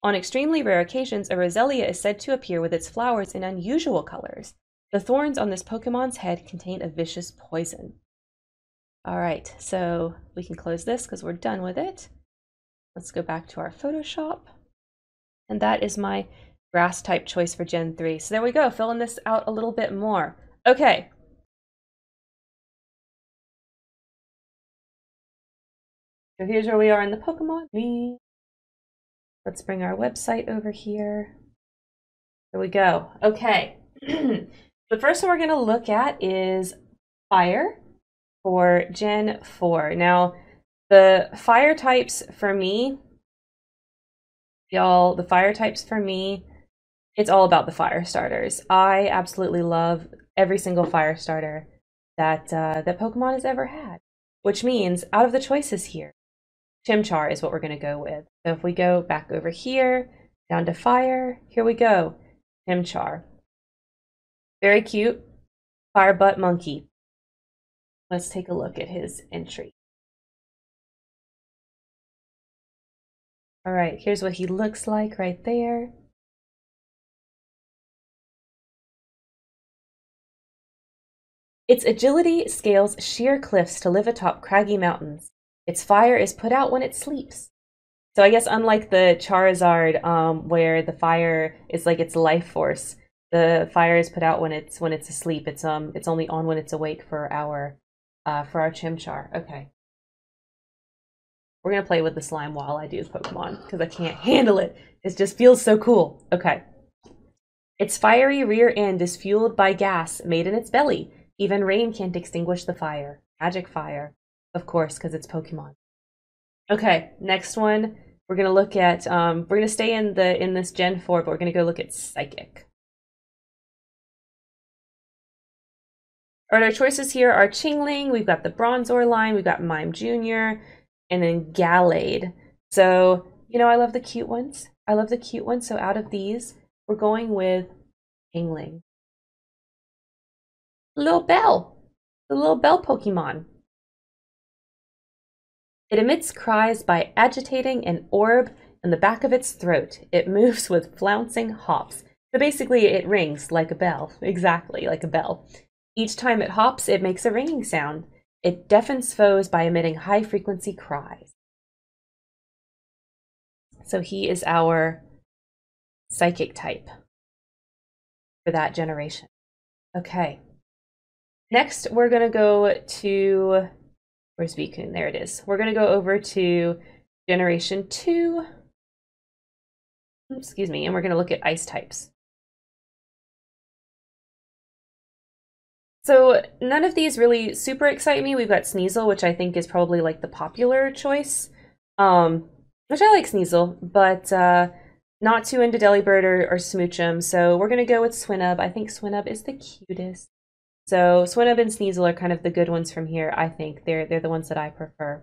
On extremely rare occasions, a Roselia is said to appear with its flowers in unusual colors. The thorns on this Pokemon's head contain a vicious poison. All right, so we can close this because we're done with it. Let's go back to our Photoshop. And that is my grass type choice for Gen 3. So there we go, filling this out a little bit more. Okay. So here's where we are in the Pokemon. Let's bring our website over here. There we go. Okay. the first one we're going to look at is fire for Gen 4. Now, the fire types for me, y'all, the fire types for me, it's all about the fire starters. I absolutely love every single fire starter that uh, that Pokemon has ever had, which means out of the choices here, Chimchar is what we're going to go with. So if we go back over here, down to fire, here we go, Chimchar. Very cute, fire butt monkey. Let's take a look at his entry. All right, here's what he looks like right there. Its agility scales sheer cliffs to live atop craggy mountains. Its fire is put out when it sleeps. So I guess unlike the Charizard, um, where the fire is like its life force, the fire is put out when it's when it's asleep. It's um it's only on when it's awake for our uh, for our Chimchar. Okay. We're gonna play with the slime while I do this Pokemon because I can't handle it. It just feels so cool. Okay. Its fiery rear end is fueled by gas made in its belly. Even rain can't extinguish the fire. Magic fire. Of course, because it's Pokemon. Okay, next one. We're gonna look at um, we're gonna stay in the in this Gen 4, but we're gonna go look at Psychic. Our choices here are Chingling, we've got the Bronzor line, we've got Mime Jr., and then Gallade. So, you know, I love the cute ones. I love the cute ones. So out of these, we're going with Chingling little bell, the little bell Pokemon. It emits cries by agitating an orb in the back of its throat. It moves with flouncing hops. So basically, it rings like a bell. Exactly, like a bell. Each time it hops, it makes a ringing sound. It deafens foes by emitting high frequency cries. So he is our psychic type for that generation. Okay. Next, we're going to go to, where's Veekun? There it is. We're going to go over to generation two. Excuse me, and we're going to look at ice types. So none of these really super excite me. We've got Sneasel, which I think is probably like the popular choice. Um, which I like Sneasel, but uh, not too into Delibird or, or Smoochum. So we're going to go with Swinub. I think Swinub is the cutest. So Swinub and Sneasel are kind of the good ones from here, I think. They're they're the ones that I prefer.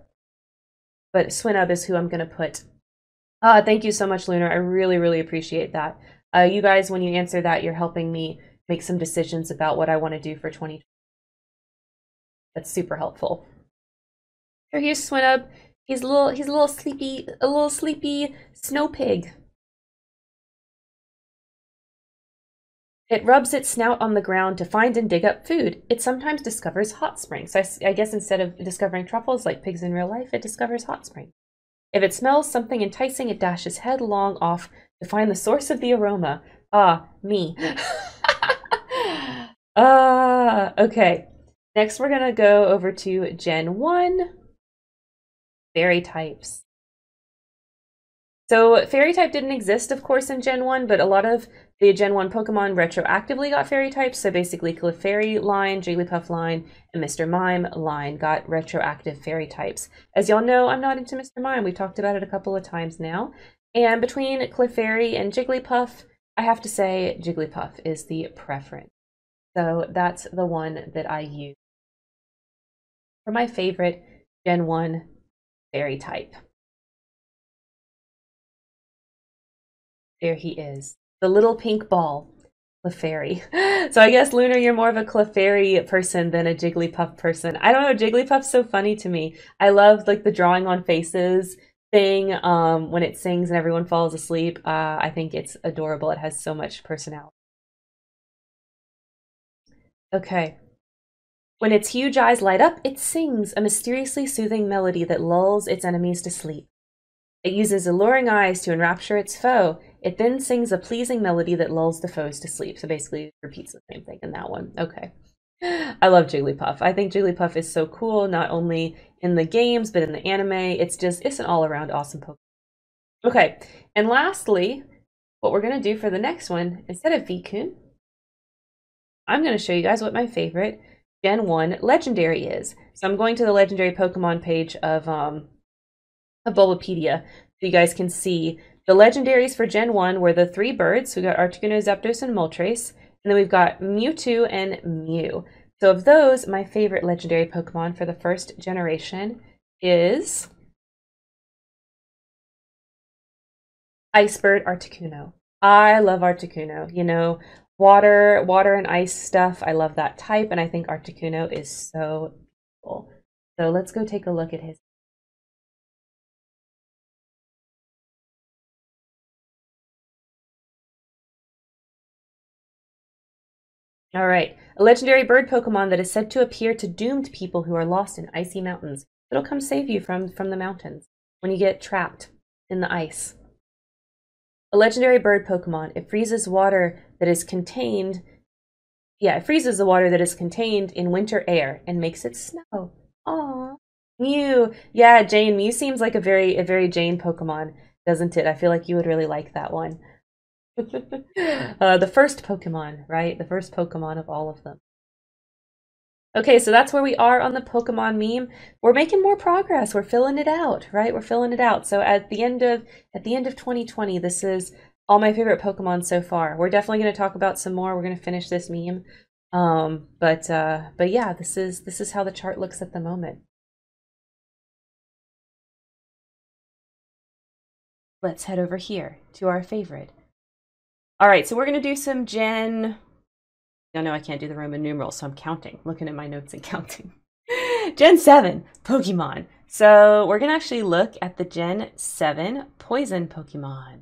But Swinub is who I'm going to put. Uh, thank you so much, Lunar. I really, really appreciate that. Uh, you guys, when you answer that, you're helping me make some decisions about what I want to do for 2020. That's super helpful. Here, here's Swinub. He's a little, he's a little sleepy, a little sleepy snow pig. It rubs its snout on the ground to find and dig up food. It sometimes discovers hot springs. So I, I, guess instead of discovering truffles like pigs in real life, it discovers hot springs. If it smells something enticing, it dashes headlong off to find the source of the aroma. Ah, me. Ah, uh, okay. Next, we're going to go over to Gen 1. Fairy types. So fairy type didn't exist, of course, in Gen 1, but a lot of the Gen 1 Pokemon retroactively got fairy types. So basically, Clefairy line, Jigglypuff line, and Mr. Mime line got retroactive fairy types. As y'all know, I'm not into Mr. Mime. We've talked about it a couple of times now. And between Clefairy and Jigglypuff, I have to say Jigglypuff is the preference. So that's the one that I use for my favorite Gen 1 fairy type. There he is. The little pink ball. Clefairy. So I guess Lunar, you're more of a Clefairy person than a Jigglypuff person. I don't know, Jigglypuff's so funny to me. I love like the drawing on faces thing um, when it sings and everyone falls asleep. Uh, I think it's adorable. It has so much personality. Okay. When its huge eyes light up, it sings a mysteriously soothing melody that lulls its enemies to sleep. It uses alluring eyes to enrapture its foe it then sings a pleasing melody that lulls the foes to sleep. So basically, repeats the same thing in that one. Okay. I love Jigglypuff. I think Jigglypuff is so cool, not only in the games, but in the anime. It's just, it's an all around awesome Pokemon. Okay, and lastly, what we're going to do for the next one, instead of Veekun, I'm going to show you guys what my favorite Gen 1 legendary is. So I'm going to the legendary Pokemon page of, um, of Bulbapedia so you guys can see the legendaries for Gen 1 were the three birds. We got Articuno, Zapdos, and Moltres. And then we've got Mewtwo and Mew. So of those, my favorite legendary Pokemon for the first generation is Icebird Articuno. I love Articuno. You know, water, water and ice stuff. I love that type, and I think Articuno is so cool. So let's go take a look at his All right. A legendary bird Pokemon that is said to appear to doomed people who are lost in icy mountains. It'll come save you from, from the mountains when you get trapped in the ice. A legendary bird Pokemon. It freezes water that is contained. Yeah, it freezes the water that is contained in winter air and makes it snow. Aww. Mew. Yeah, Jane. Mew seems like a very a very Jane Pokemon, doesn't it? I feel like you would really like that one. uh, the first Pokemon, right? The first Pokemon of all of them. Okay, so that's where we are on the Pokemon meme. We're making more progress. We're filling it out, right? We're filling it out. So at the end of at the end of 2020, this is all my favorite Pokemon so far. We're definitely going to talk about some more. We're going to finish this meme. Um, but uh, but yeah, this is this is how the chart looks at the moment. Let's head over here to our favorite all right, so we're going to do some Gen. No, no, I can't do the Roman numerals, so I'm counting, looking at my notes and counting. Gen 7 Pokemon. So we're going to actually look at the Gen 7 Poison Pokemon.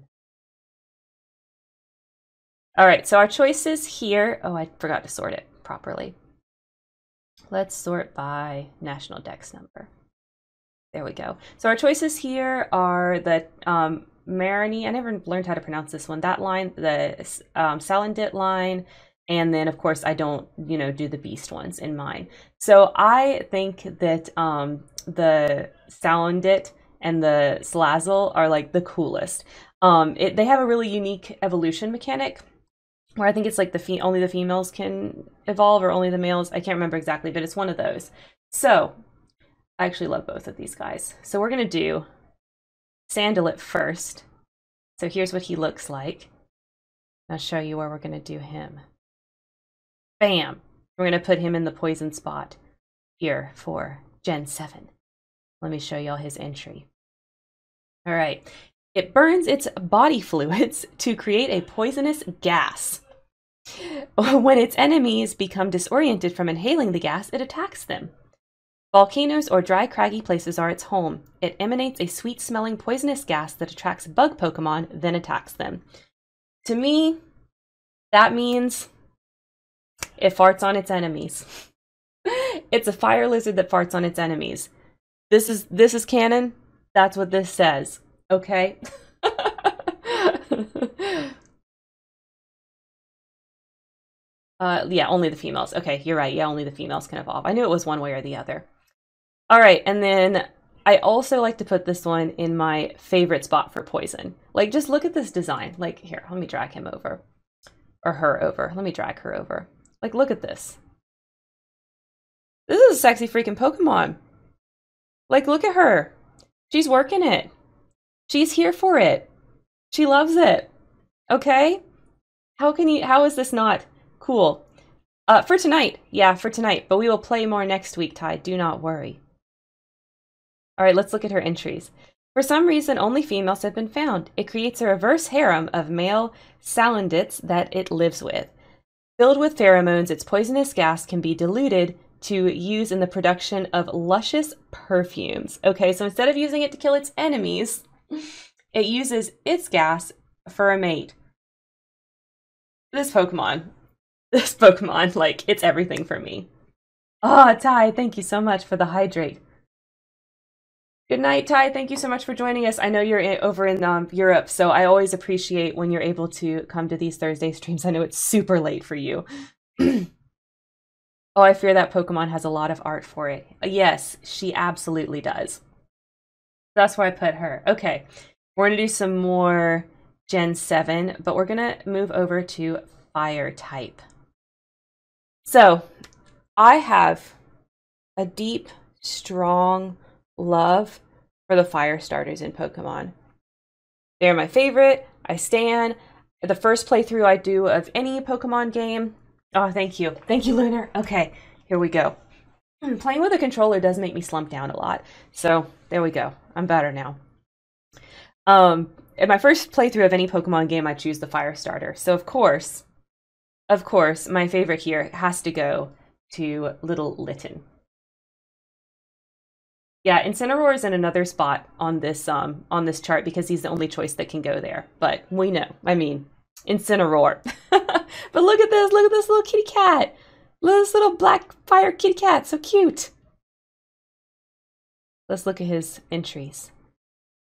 All right, so our choices here. Oh, I forgot to sort it properly. Let's sort by national dex number. There we go. So our choices here are the um, Mareanie. I never learned how to pronounce this one. That line, the um, Salandit line, and then of course I don't, you know, do the Beast ones in mine. So I think that um, the Salandit and the Salazzle are like the coolest. Um, it, they have a really unique evolution mechanic where I think it's like the fe- only the females can evolve or only the males. I can't remember exactly, but it's one of those. So I actually love both of these guys. So we're gonna do Salandit first. So here's what he looks like. I'll show you where we're going to do him. Bam! We're going to put him in the poison spot here for Gen 7. Let me show y'all his entry. All right. It burns its body fluids to create a poisonous gas. When its enemies become disoriented from inhaling the gas, it attacks them. Volcanoes or dry, craggy places are its home. It emanates a sweet smelling poisonous gas that attracts bug Pokemon, then attacks them. To me, that means it farts on its enemies. it's a fire lizard that farts on its enemies. This is this is canon. That's what this says. Okay? uh yeah, only the females. Okay, you're right. Yeah, only the females can evolve. I knew it was one way or the other. All right, and then I also like to put this one in my favorite spot for poison. Like, just look at this design. Like, here, let me drag him over. Or her over. Let me drag her over. Like, look at this. This is a sexy freaking Pokemon. Like, look at her. She's working it. She's here for it. She loves it. Okay? How can you, how is this not cool? Uh, for tonight. Yeah, for tonight. But we will play more next week, Ty. Do not worry. All right, let's look at her entries. For some reason, only females have been found. It creates a reverse harem of male Salandits that it lives with. Filled with pheromones, its poisonous gas can be diluted to use in the production of luscious perfumes. Okay, so instead of using it to kill its enemies, it uses its gas for a mate. This Pokemon, this Pokemon, like, it's everything for me. Oh, Ty, thank you so much for the hydrate. Good night, Ty. Thank you so much for joining us. I know you're in, over in um, Europe, so I always appreciate when you're able to come to these Thursday streams. I know it's super late for you. oh, I fear that Pokemon has a lot of art for it. Yes, she absolutely does. That's where I put her. Okay. We're going to do some more Gen 7, but we're going to move over to Fire type. So, I have a deep, strong love for the fire starters in Pokemon. They're my favorite. I stand. The first playthrough I do of any Pokemon game. Oh, thank you. Thank you, Lunar. Okay, here we go. Playing with a controller does make me slump down a lot. So, there we go. I'm better now. Um, in my first playthrough of any Pokemon game, I choose the fire starter. So, of course, of course, my favorite here has to go to Little Litten. Yeah, Incineroar is in another spot on this um on this chart because he's the only choice that can go there. But we know. I mean, Incineroar. but look at this. Look at this little kitty cat. Look at this little black fire kitty cat. So cute. Let's look at his entries.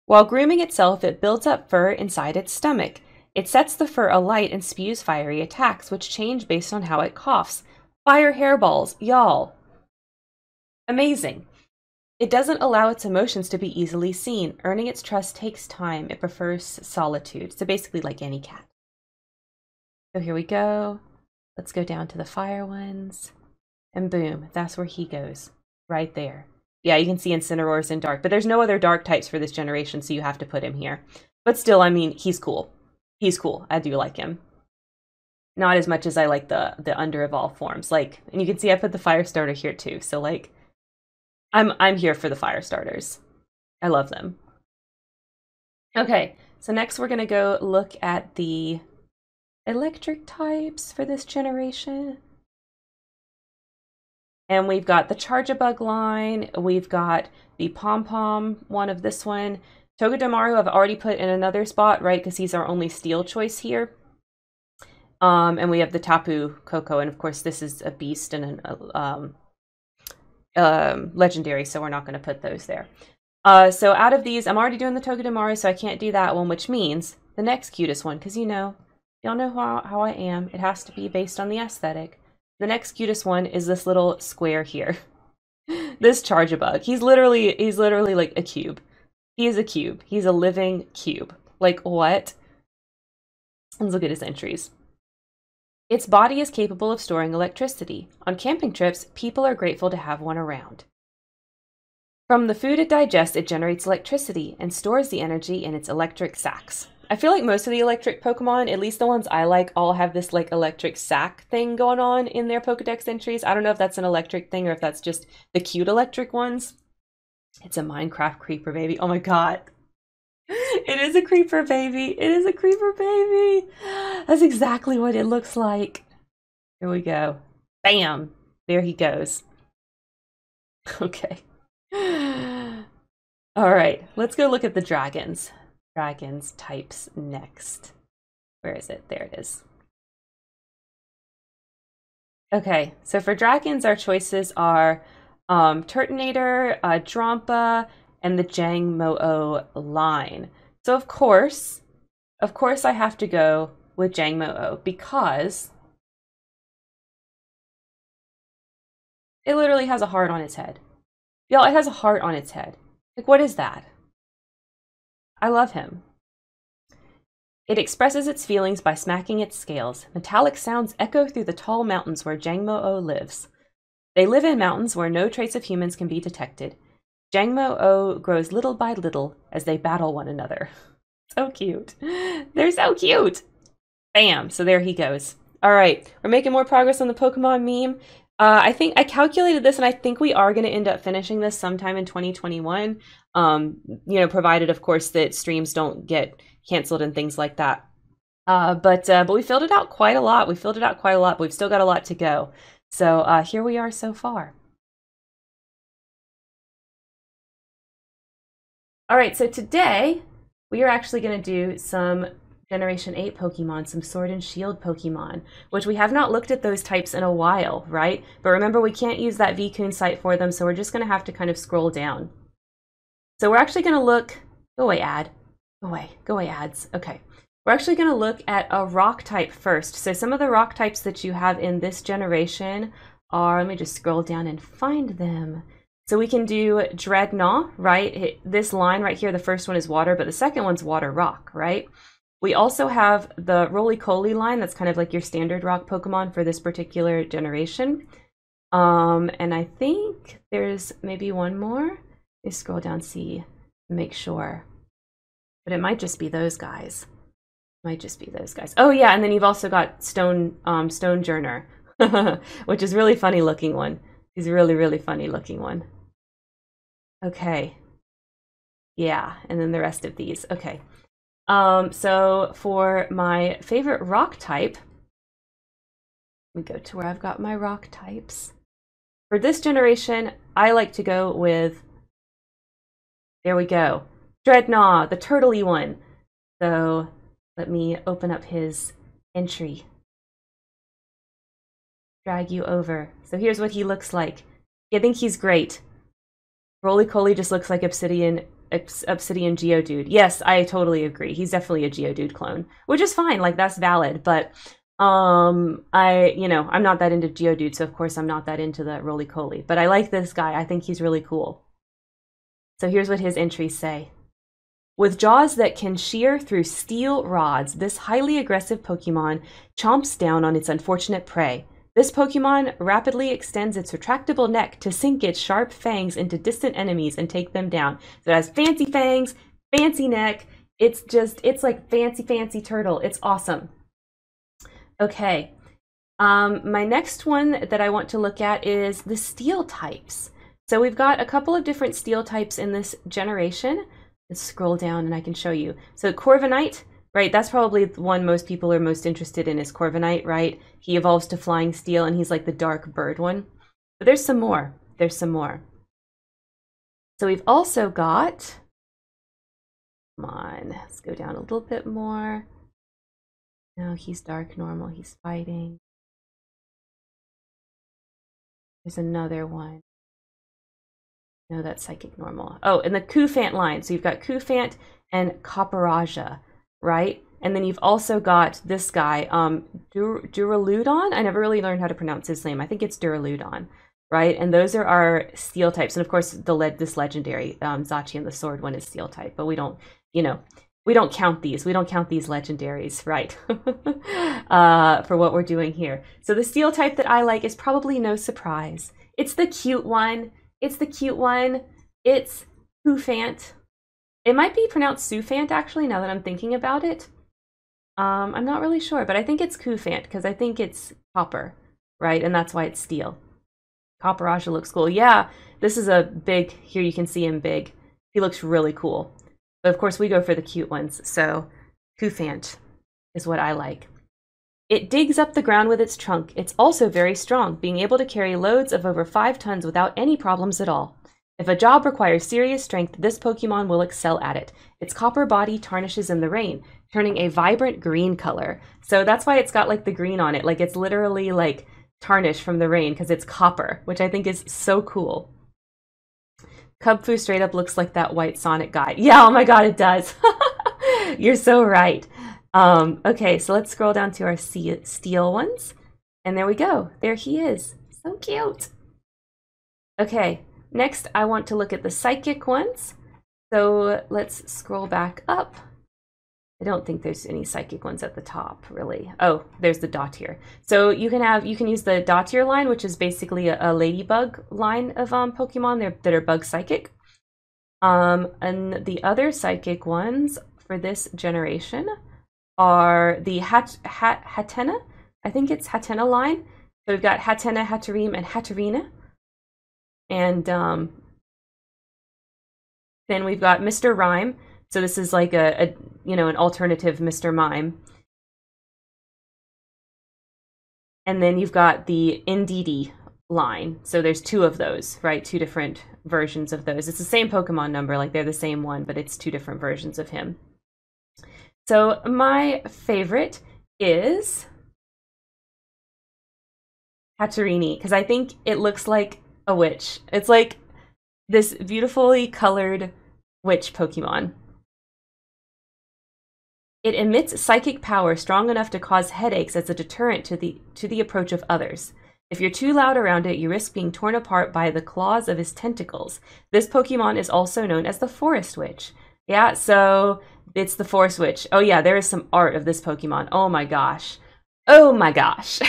While grooming itself, it builds up fur inside its stomach. It sets the fur alight and spews fiery attacks, which change based on how it coughs. Fire hairballs, y'all. Amazing. It doesn't allow its emotions to be easily seen. Earning its trust takes time. It prefers solitude. So basically, like any cat. So here we go. Let's go down to the fire ones. And boom, that's where he goes. Right there. Yeah, you can see Incineroar's in dark, but there's no other dark types for this generation, so you have to put him here. But still, I mean, he's cool. He's cool. I do like him. Not as much as I like the the under evolved forms. Like, and you can see I put the fire starter here too. So like I'm I'm here for the fire starters. I love them. Okay, so next we're gonna go look at the electric types for this generation. And we've got the Charjabug line, we've got the Pom Pom one of this one. Togedemaru I've already put in another spot, right, because he's our only steel choice here. Um, and we have the Tapu Koko, and of course this is a beast and an, um, um, legendary, so we're not going to put those there. Uh, so out of these, I'm already doing the Togedemaru, so I can't do that one, which means the next cutest one, because you know, y'all know how, how I am. It has to be based on the aesthetic. The next cutest one is this little square here. this Charjabug. He's literally, he's literally like a cube. He is a cube. He's a living cube. Like, what? Let's look at his entries. Its body is capable of storing electricity. On camping trips, people are grateful to have one around. From the food it digests, it generates electricity and stores the energy in its electric sacs. I feel like most of the electric Pokemon, at least the ones I like, all have this like electric sac thing going on in their Pokedex entries. I don't know if that's an electric thing or if that's just the cute electric ones. It's a Minecraft creeper baby. Oh my god. It is a creeper baby. It is a creeper baby. That's exactly what it looks like. Here we go. Bam. There he goes. Okay. All right. Let's go look at the dragons. Dragons types next. Where is it? There it is. Okay, so for dragons, our choices are um, Turtonator, uh, Drampa, and the Jangmo-o line. So of course, of course I have to go with Jangmo-o because it literally has a heart on its head. Y'all, it has a heart on its head. Like, what is that? I love him. It expresses its feelings by smacking its scales. Metallic sounds echo through the tall mountains where Jangmo-o lives. They live in mountains where no trace of humans can be detected. Jangmo-o grows little by little as they battle one another. so cute. They're so cute. Bam. So there he goes. All right. We're making more progress on the Pokemon meme. Uh, I think I calculated this, and I think we are going to end up finishing this sometime in 2021. Um, you know, provided, of course, that streams don't get canceled and things like that. Uh, but uh, but we filled it out quite a lot. We filled it out quite a lot, but we've still got a lot to go. So uh, here we are so far. All right, so today we are actually going to do some Generation 8 Pokemon, some Sword and Shield Pokemon, which we have not looked at those types in a while, right? But remember, we can't use that Veekun site for them, so we're just going to have to kind of scroll down. So we're actually going to look... Go away, ad. Go away. Go away, ads. Okay. We're actually going to look at a rock type first. So some of the rock types that you have in this generation are... Let me just scroll down and find them. So we can do Drednaw, right? This line right here, the first one is water, but the second one's water rock, right? We also have the Rolycoly line, that's kind of like your standard rock Pokemon for this particular generation. Um, and I think there's maybe one more. Let me scroll down, see, make sure. But it might just be those guys. Might just be those guys. Oh yeah, and then you've also got Stone um, Stonjourner, which is really funny looking one. He's a really, really funny looking one. Okay. Yeah, and then the rest of these. Okay. Um, so for my favorite rock type, we go to where I've got my rock types. For this generation, I like to go with, there we go, Drednaw, the turtley one. So let me open up his entry. Drag you over. So here's what he looks like. I think he's great. Rolycoly just looks like Obsidian Obsidian Geodude. Yes, I totally agree. He's definitely a Geodude clone, which is fine. Like that's valid. But um, I, you know, I'm not that into Geodude, so of course I'm not that into the Rolycoly. But I like this guy. I think he's really cool. So here's what his entries say. With jaws that can shear through steel rods, this highly aggressive Pokemon chomps down on its unfortunate prey. This Pokemon rapidly extends its retractable neck to sink its sharp fangs into distant enemies and take them down. So it has fancy fangs, fancy neck. It's just, it's like fancy, fancy turtle. It's awesome. Okay. Um, my next one that I want to look at is the steel types. So we've got a couple of different steel types in this generation. Let's scroll down and I can show you. So Corviknight, right? That's probably the one most people are most interested in is Corviknight, right? He evolves to Flying Steel, and he's like the dark bird one. But there's some more. There's some more. So we've also got, come on, let's go down a little bit more. No, he's dark normal. He's fighting. There's another one. No, that's psychic normal. Oh, and the Cufant line. So you've got Cufant and Copperajah right? And then you've also got this guy, um, Dur- Duraludon. I never really learned how to pronounce his name. I think it's Duraludon, right? And those are our steel types. And of course, the this legendary um, and the Sword one is steel type, but we don't, you know, we don't count these. We don't count these legendaries, right? uh, for what we're doing here. So the steel type that I like is probably no surprise. It's the cute one. It's the cute one. It's Cufant. It might be pronounced Sufant, actually, now that I'm thinking about it. Um, I'm not really sure, but I think it's Cufant because I think it's copper, right? And that's why it's steel. Copperajah looks cool. Yeah, this is a big, here you can see him big. He looks really cool. But of course, we go for the cute ones, so Cufant is what I like. It digs up the ground with its trunk. It's also very strong, being able to carry loads of over 5 tons without any problems at all. If a job requires serious strength, this Pokemon will excel at it. Its copper body tarnishes in the rain, turning a vibrant green color. So that's why it's got like the green on it. Like it's literally like tarnished from the rain because it's copper, which I think is so cool. Kubfu straight up looks like that white Sonic guy. Yeah, oh my god, it does. You're so right. Um, okay, so let's scroll down to our steel ones. And there we go. There he is. So cute. Okay, Next, I want to look at the psychic ones. So let's scroll back up. I don't think there's any psychic ones at the top, really. Oh, there's the Dottler. So you can have you can use the Dottler line, which is basically a, a ladybug line of um, Pokemon They're, that are bug psychic. Um, and the other psychic ones for this generation are the Hat, Hat Hatenna. I think it's Hatenna line. So we've got Hatenna, Hatterene, and Hatterena. And um, then we've got Mr. Rime. So this is like a, a you know an alternative Mr. Mime. And then you've got the Indeedee line. So there's two of those, right? Two different versions of those. It's the same Pokemon number, like they're the same one, but it's two different versions of him. So my favorite is Hatterene because I think it looks like a witch. It's like this beautifully colored witch Pokemon. It emits psychic power strong enough to cause headaches as a deterrent to the to the approach of others. If you're too loud around it, you risk being torn apart by the claws of his tentacles. This Pokemon is also known as the Forest Witch. Yeah, so it's the Forest Witch. Oh yeah, there is some art of this Pokemon. Oh my gosh. Oh my gosh.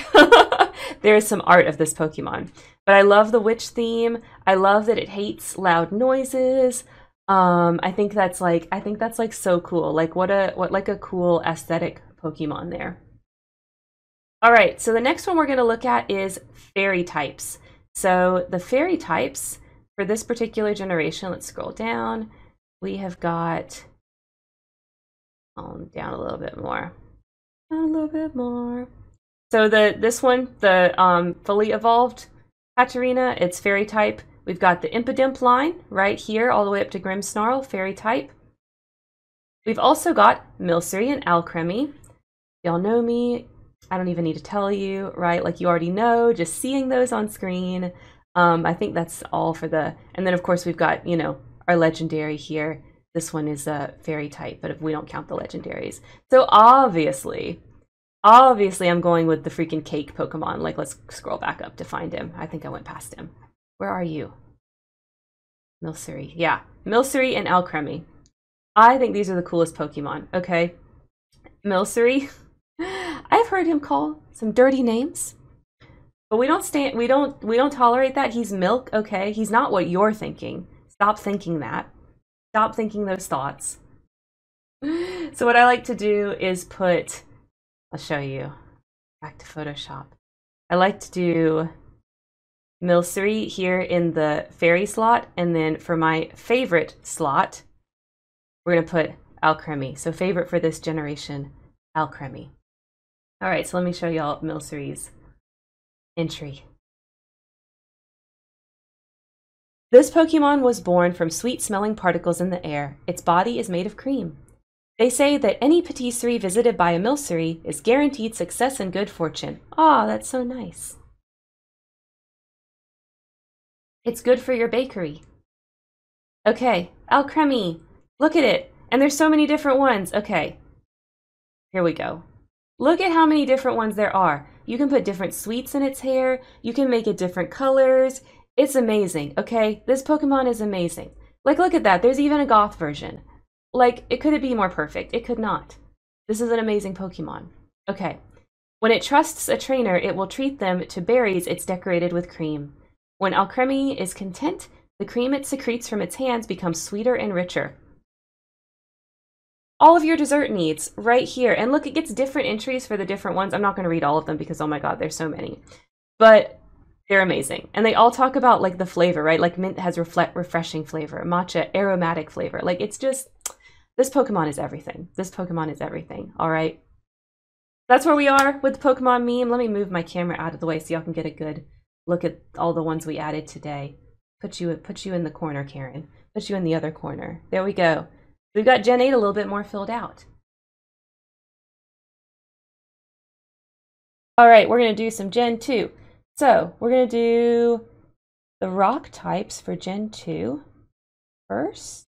there is some art of this Pokemon. But I love the witch theme. I love that it hates loud noises. Um, I think that's like I think that's like so cool. Like what a what like a cool aesthetic Pokemon there. All right, so the next one we're going to look at is fairy types. So the fairy types for this particular generation, let's scroll down. We have got um, down a little bit more, down a little bit more. So the this one, the um, fully evolved Katarina, it's fairy type. We've got the Impidimp line right here, all the way up to Grimmsnarl, fairy type. We've also got Milcery and Alcremie. Y'all know me. I don't even need to tell you, right? Like you already know, just seeing those on screen. Um, I think that's all for the. And then of course we've got you know our legendary here. This one is a fairy type, but if we don't count the legendaries, so obviously, obviously I'm going with the freaking cake Pokemon. Like let's scroll back up to find him. I think I went past him. Where are you? Milcery. Yeah, Milcery and Alcremie. I think these are the coolest Pokemon. Okay, Milcery. I've heard him call some dirty names. But we don't stand we don't we don't tolerate that. He's milk, okay? He's not what you're thinking. Stop thinking that. Stop thinking those thoughts. So what I like to do is put I'll show you. Back to Photoshop. I like to do Milcery here in the fairy slot, and then for my favorite slot, we're gonna put Alcremie. So favorite for this generation, Alcremie. All right, so let me show y'all Milcery's entry. This Pokemon was born from sweet-smelling particles in the air. Its body is made of cream. They say that any patisserie visited by a Milcery is guaranteed success and good fortune. Ah, that's so nice. It's good for your bakery. Okay, Alcremie. Look at it. And there's so many different ones. Okay. Here we go. Look at how many different ones there are. You can put different sweets in its hair. You can make it different colors. It's amazing, okay? This Pokemon is amazing. Like, look at that. There's even a goth version. Like, it could it be more perfect? It could not. This is an amazing Pokemon. Okay. When it trusts a trainer, it will treat them to berries it's decorated with cream. When Alcremie is content, the cream it secretes from its hands becomes sweeter and richer all of your dessert needs right here. And look, it gets different entries for the different ones. I'm not going to read all of them because, oh my god, there's so many. But they're amazing. And they all talk about like the flavor, right? Like mint has reflect refreshing flavor, matcha aromatic flavor. Like it's just this Pokemon is everything. This Pokemon is everything. All right. That's where we are with the Pokemon meme. Let me move my camera out of the way so y'all can get a good look at all the ones we added today. Put you put you in the corner, Karen. Put you in the other corner. There we go. We've got Gen 8 a little bit more filled out. All right, we're going to do some Gen 2. So we're going to do the rock types for Gen 2 first.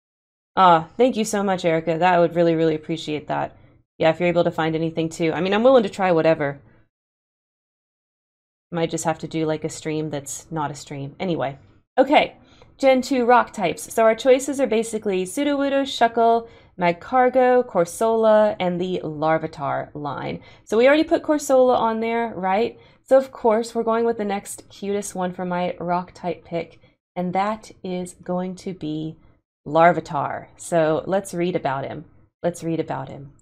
Ah, thank you so much, Erica. That I would really, really appreciate that. Yeah, if you're able to find anything too. I mean, I'm willing to try whatever. Might just have to do like a stream that's not a stream. Anyway, okay. Gen 2 rock types. So our choices are basically Sudowoodo, Shuckle, Magcargo, Corsola, and the Larvitar line. So we already put Corsola on there, right? So of course we're going with the next cutest one for my rock type pick, and that is going to be Larvitar. So let's read about him. Let's read about him.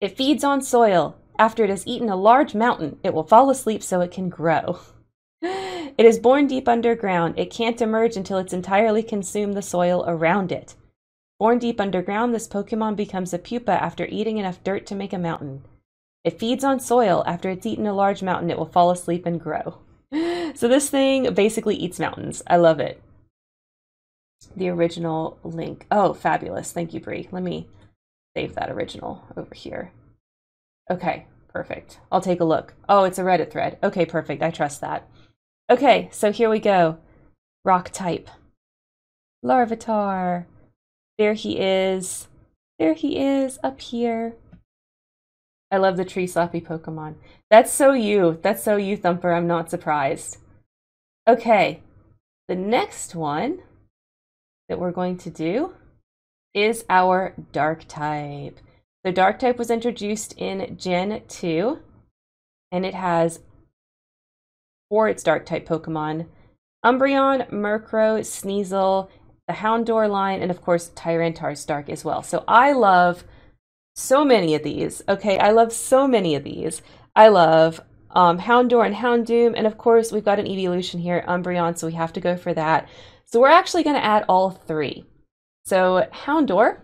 It feeds on soil. After it has eaten a large mountain, it will fall asleep so it can grow. It is born deep underground. It can't emerge until it's entirely consumed the soil around it. Born deep underground, this Pokemon becomes a pupa after eating enough dirt to make a mountain. It feeds on soil. After it's eaten a large mountain, it will fall asleep and grow. So this thing basically eats mountains. I love it. The original link. Oh, fabulous. Thank you, Brie. Let me save that original over here. Okay, perfect. I'll take a look. Oh, it's a Reddit thread. Okay, perfect. I trust that. Okay, so here we go. Rock type. Larvitar. There he is. There he is up here. I love the tree slappy Pokemon. That's so you. That's so you, Thumper. I'm not surprised. Okay, the next one that we're going to do is our Dark type. The Dark type was introduced in Gen 2, and it has for its Dark type Pokemon Umbreon, Murkrow, Sneasel, the Houndour line, and of course Tyranitar's Dark as well. So I love so many of these. Okay, I love so many of these. I love um, Houndour and Houndoom, and of course we've got an evolution here, Umbreon, so we have to go for that. So we're actually going to add all three. So Houndour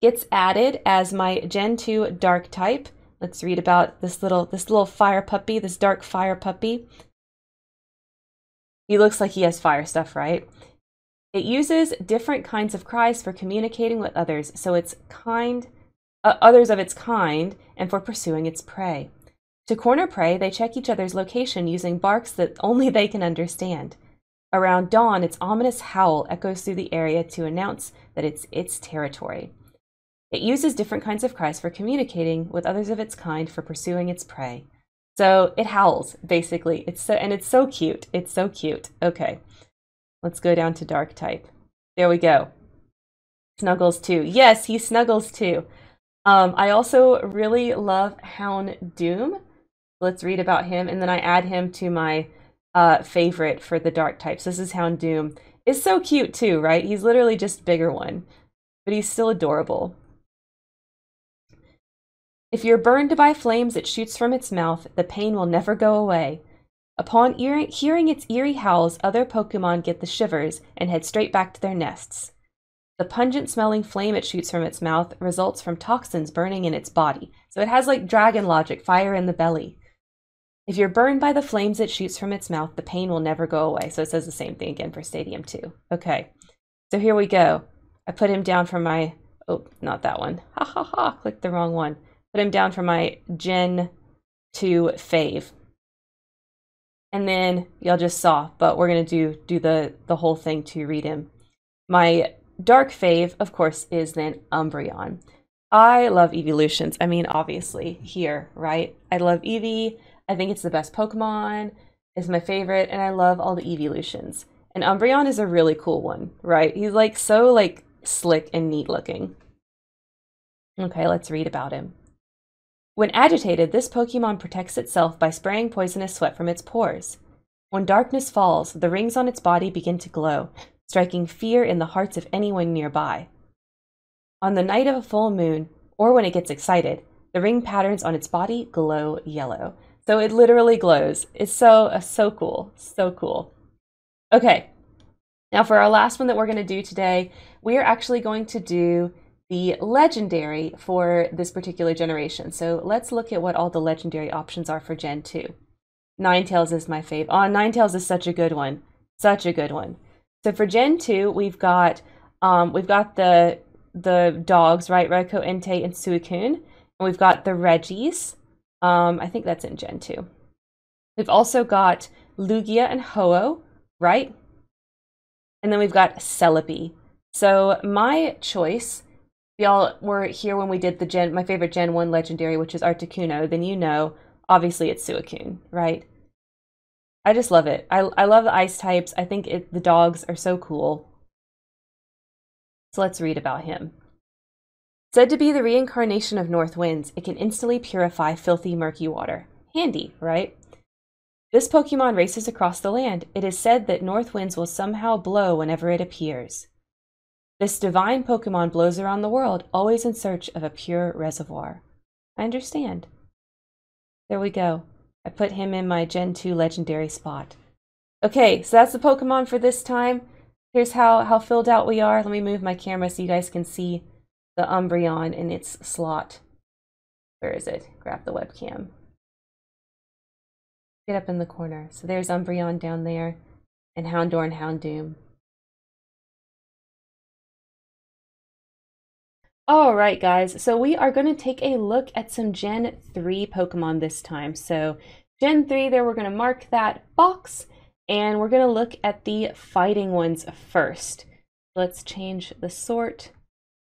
gets added as my Gen 2 Dark type. Let's read about this little this little fire puppy, this dark fire puppy. He looks like he has fire stuff, right? It uses different kinds of cries for communicating with others, so it's kind uh, others of its kind and for pursuing its prey. To corner prey, they check each other's location using barks that only they can understand. Around dawn, its ominous howl echoes through the area to announce that it's its territory. It uses different kinds of cries for communicating with others of its kind for pursuing its prey. So it howls, basically. It's so and it's so cute. It's so cute. Okay. Let's go down to dark type. There we go. Snuggles too. Yes, he snuggles too. Um, I also really love Houndoom. Let's read about him, and then I add him to my uh, favorite for the dark types. This is Houndoom. Is so cute too, right? He's literally just bigger one, but he's still adorable. If you're burned by flames it shoots from its mouth, the pain will never go away. Upon hearing its eerie howls, other Pokemon get the shivers and head straight back to their nests. The pungent smelling flame it shoots from its mouth results from toxins burning in its body. So it has like dragon logic, fire in the belly. If you're burned by the flames it shoots from its mouth, the pain will never go away. So it says the same thing again for Stadium 2. Okay, so here we go. I put him down for my, oh, not that one. Ha ha ha, clicked the wrong one. Put him down for my Gen 2 fave. And then y'all just saw, but we're gonna do do the the whole thing to read him. My dark fave, of course, is then Umbreon. I love evolutions. I mean, obviously, here, right? I love Eevee. I think it's the best Pokemon. It's my favorite, and I love all the evolutions. And Umbreon is a really cool one, right? He's like so like slick and neat looking. Okay, let's read about him. When agitated, this Pokemon protects itself by spraying poisonous sweat from its pores. When darkness falls, the rings on its body begin to glow, striking fear in the hearts of anyone nearby. On the night of a full moon, or when it gets excited, the ring patterns on its body glow yellow. So it literally glows. It's so uh, so cool. So cool. Okay. Now for our last one that we're going to do today, we are actually going to do the legendary for this particular generation. So let's look at what all the legendary options are for Gen 2. Ninetales is my fave. Oh, Ninetales is such a good one. Such a good one. So for Gen 2, we've got um, we've got the the dogs, right? Raikou, Entei, and Suicune. And we've got the Regis. Um, I think that's in Gen 2. We've also got Lugia and Ho-Oh, right? And then we've got Celebi. So my choice, y'all were here when we did the Gen, my favorite Gen 1 legendary, which is Articuno, then you know, obviously it's Suicune, right? I just love it. I, I love the ice types. I think it, the dogs are so cool. So let's read about him. Said to be the reincarnation of north winds, it can instantly purify filthy, murky water. Handy, right? This Pokemon races across the land. It is said that north winds will somehow blow whenever it appears. This divine Pokemon blows around the world, always in search of a pure reservoir. I understand. There we go. I put him in my Gen 2 legendary spot. Okay, so that's the Pokemon for this time. Here's how, how filled out we are. Let me move my camera so you guys can see the Umbreon in its slot. Where is it? Grab the webcam. Get up in the corner. So there's Umbreon down there, and Houndour and Houndoom. All right, guys, so we are going to take a look at some Gen 3 Pokemon this time. So Gen 3 there, we're going to mark that box, and we're going to look at the fighting ones first. Let's change the sort.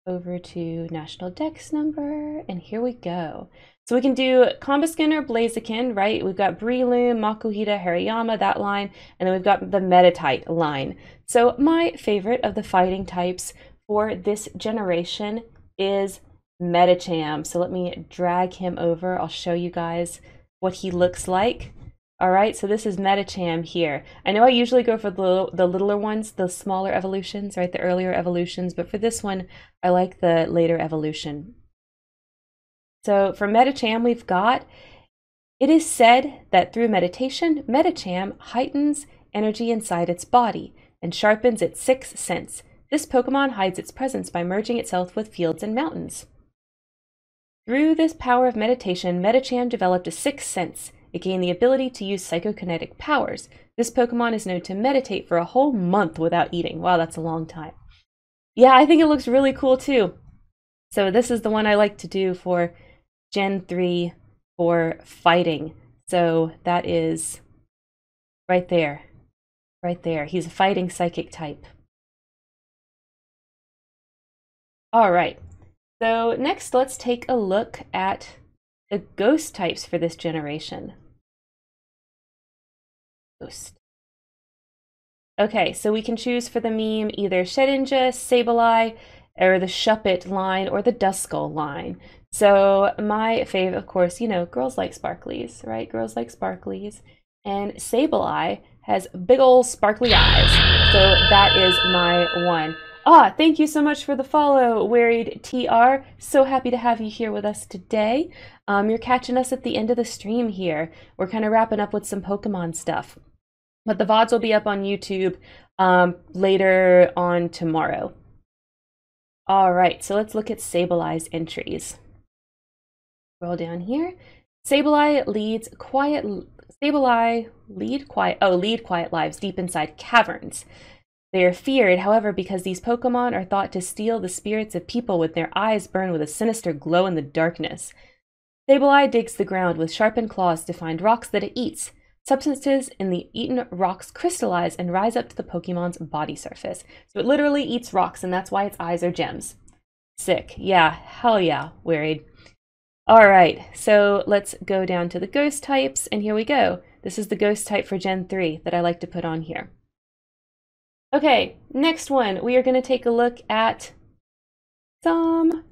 over to National Dex number, and here we go. So we can do Combusken or Blaziken, right? We've got Breloom, Makuhita, Hariyama, that line, and then we've got the Meditite line. So my favorite of the fighting types for this generation is Medicham. So let me drag him over. I'll show you guys what he looks like. All right, so this is Medicham here. I know I usually go for the, the littler ones, the smaller evolutions, right, the earlier evolutions, but for this one, I like the later evolution. So for Medicham, we've got, it is said that through meditation, Medicham heightens energy inside its body and sharpens its sixth sense. This Pokemon hides its presence by merging itself with fields and mountains. Through this power of meditation, Medicham developed a sixth sense, it gained the ability to use psychokinetic powers. This Pokemon is known to meditate for a whole month without eating. Wow, that's a long time. Yeah, I think it looks really cool too. So this is the one I like to do for Gen 3 for fighting. So that is right there. Right there. He's a fighting psychic type. All right. So next, let's take a look at the ghost types for this generation. Ghost. Okay, so we can choose for the meme either Shedinja, Sableye, or the Shuppet line, or the Duskull line. So my fave, of course, you know, girls like sparklies, right? Girls like sparklies. And Sableye has big old sparkly eyes. So that is my one. Ah, thank you so much for the follow, Wearied TR. So happy to have you here with us today. Um, you're catching us at the end of the stream here. We're kind of wrapping up with some Pokemon stuff. But the VODs will be up on YouTube um, later on tomorrow. All right, so let's look at Sableye's entries. Scroll down here. Sableye leads quiet. Sableye lead quiet. Oh, lead quiet lives deep inside caverns. They are feared, however, because these Pokemon are thought to steal the spirits of people with their eyes burned with a sinister glow in the darkness. Sableye digs the ground with sharpened claws to find rocks that it eats. Substances in the eaten rocks crystallize and rise up to the Pokemon's body surface. So it literally eats rocks, and that's why its eyes are gems. Sick. Yeah, hell yeah, worried. All right, so let's go down to the ghost types, and here we go. This is the ghost type for Gen 3 that I like to put on here. Okay, next one, we are going to take a look at some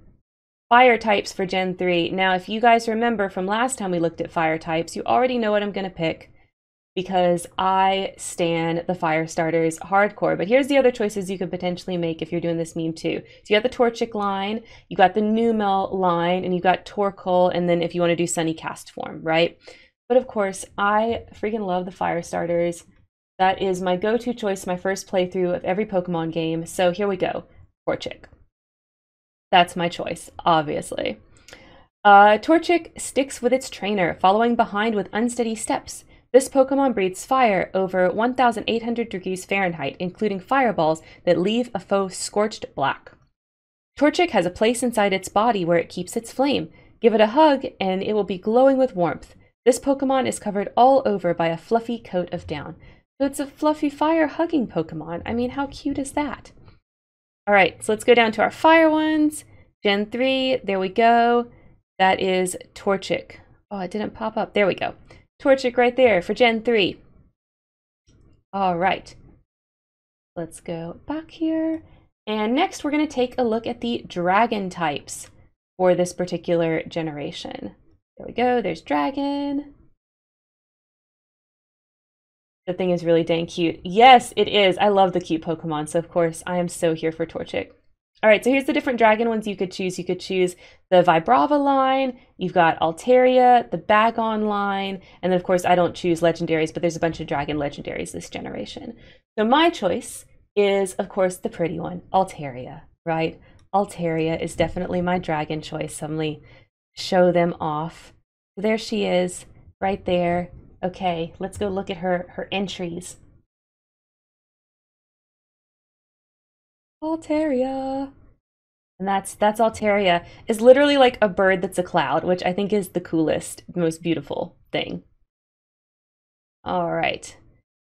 fire types for Gen 3. Now, if you guys remember from last time we looked at fire types, you already know what I'm going to pick because I stan the fire starters hardcore. But here's the other choices you could potentially make if you're doing this meme too. So you got the Torchic line, you got the Numel line, and you got Torkoal, and then if you want to do Sunny Castform, right? But of course, I freaking love the fire starters. That is my go-to choice, my first playthrough of every Pokemon game. So here we go, Torchic. That's my choice, obviously. Uh, Torchic sticks with its trainer, following behind with unsteady steps. This Pokemon breathes fire over 1,800 degrees Fahrenheit, including fireballs that leave a foe scorched black. Torchic has a place inside its body where it keeps its flame. Give it a hug, and it will be glowing with warmth. This Pokemon is covered all over by a fluffy coat of down. So it's a fluffy fire hugging Pokemon. I mean, how cute is that? All right, so let's go down to our fire ones. Gen 3, there we go. That is Torchic. Oh, it didn't pop up. There we go. Torchic right there for Gen 3. All right. Let's go back here. And next, we're going to take a look at the dragon types for this particular generation. There we go. There's dragon. The thing is really dang cute. Yes, it is. I love the cute Pokemon, so of course I am so here for Torchic. All right, so here's the different dragon ones you could choose. You could choose the Vibrava line, you've got Altaria, the Bagon line, and then of course I don't choose legendaries, but there's a bunch of dragon legendaries this generation. So my choice is, of course, the pretty one, Altaria, right? Altaria is definitely my dragon choice. I'm show them off. There she is, right there. Okay, let's go look at her her entries. Altaria. And that's that's Altaria. Is literally like a bird that's a cloud, which I think is the coolest, most beautiful thing. All right.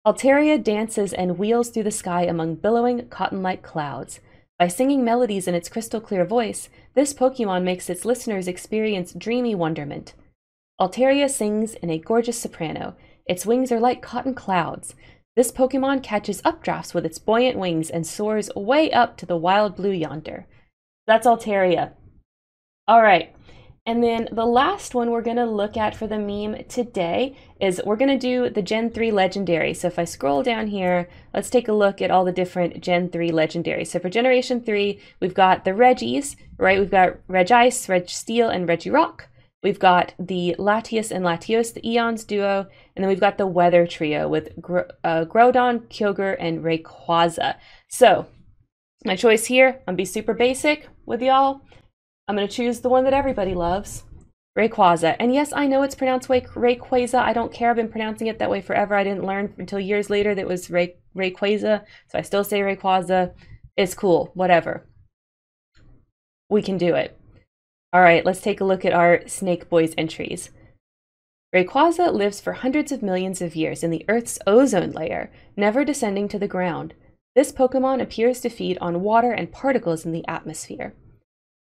Altaria dances and wheels through the sky among billowing cotton-like clouds. By singing melodies in its crystal clear voice, this Pokemon makes its listeners experience dreamy wonderment. Altaria sings in a gorgeous soprano. Its wings are like cotton clouds. This Pokemon catches updrafts with its buoyant wings and soars way up to the wild blue yonder. That's Altaria. All right. And then the last one we're going to look at for the meme today is we're going to do the Gen 3 Legendary. So if I scroll down here, let's take a look at all the different Gen 3 Legendaries. So for Generation 3, we've got the Regis, right? We've got Regice, Registeel, and Regirock. We've got the Latias and Latios, the Eons duo, and then we've got the Weather trio with uh, Groudon, Kyogre, and Rayquaza. So my choice here, I'm gonna be super basic with y'all. I'm to choose the one that everybody loves, Rayquaza. And yes, I know it's pronounced Ray- Rayquaza. I don't care. I've been pronouncing it that way forever. I didn't learn until years later that it was Ray, Rayquaza. So I still say Rayquaza. It's cool. Whatever. We can do it. All right, let's take a look at our Snake Boys entries. Rayquaza lives for hundreds of millions of years in the Earth's ozone layer, never descending to the ground. This Pokemon appears to feed on water and particles in the atmosphere.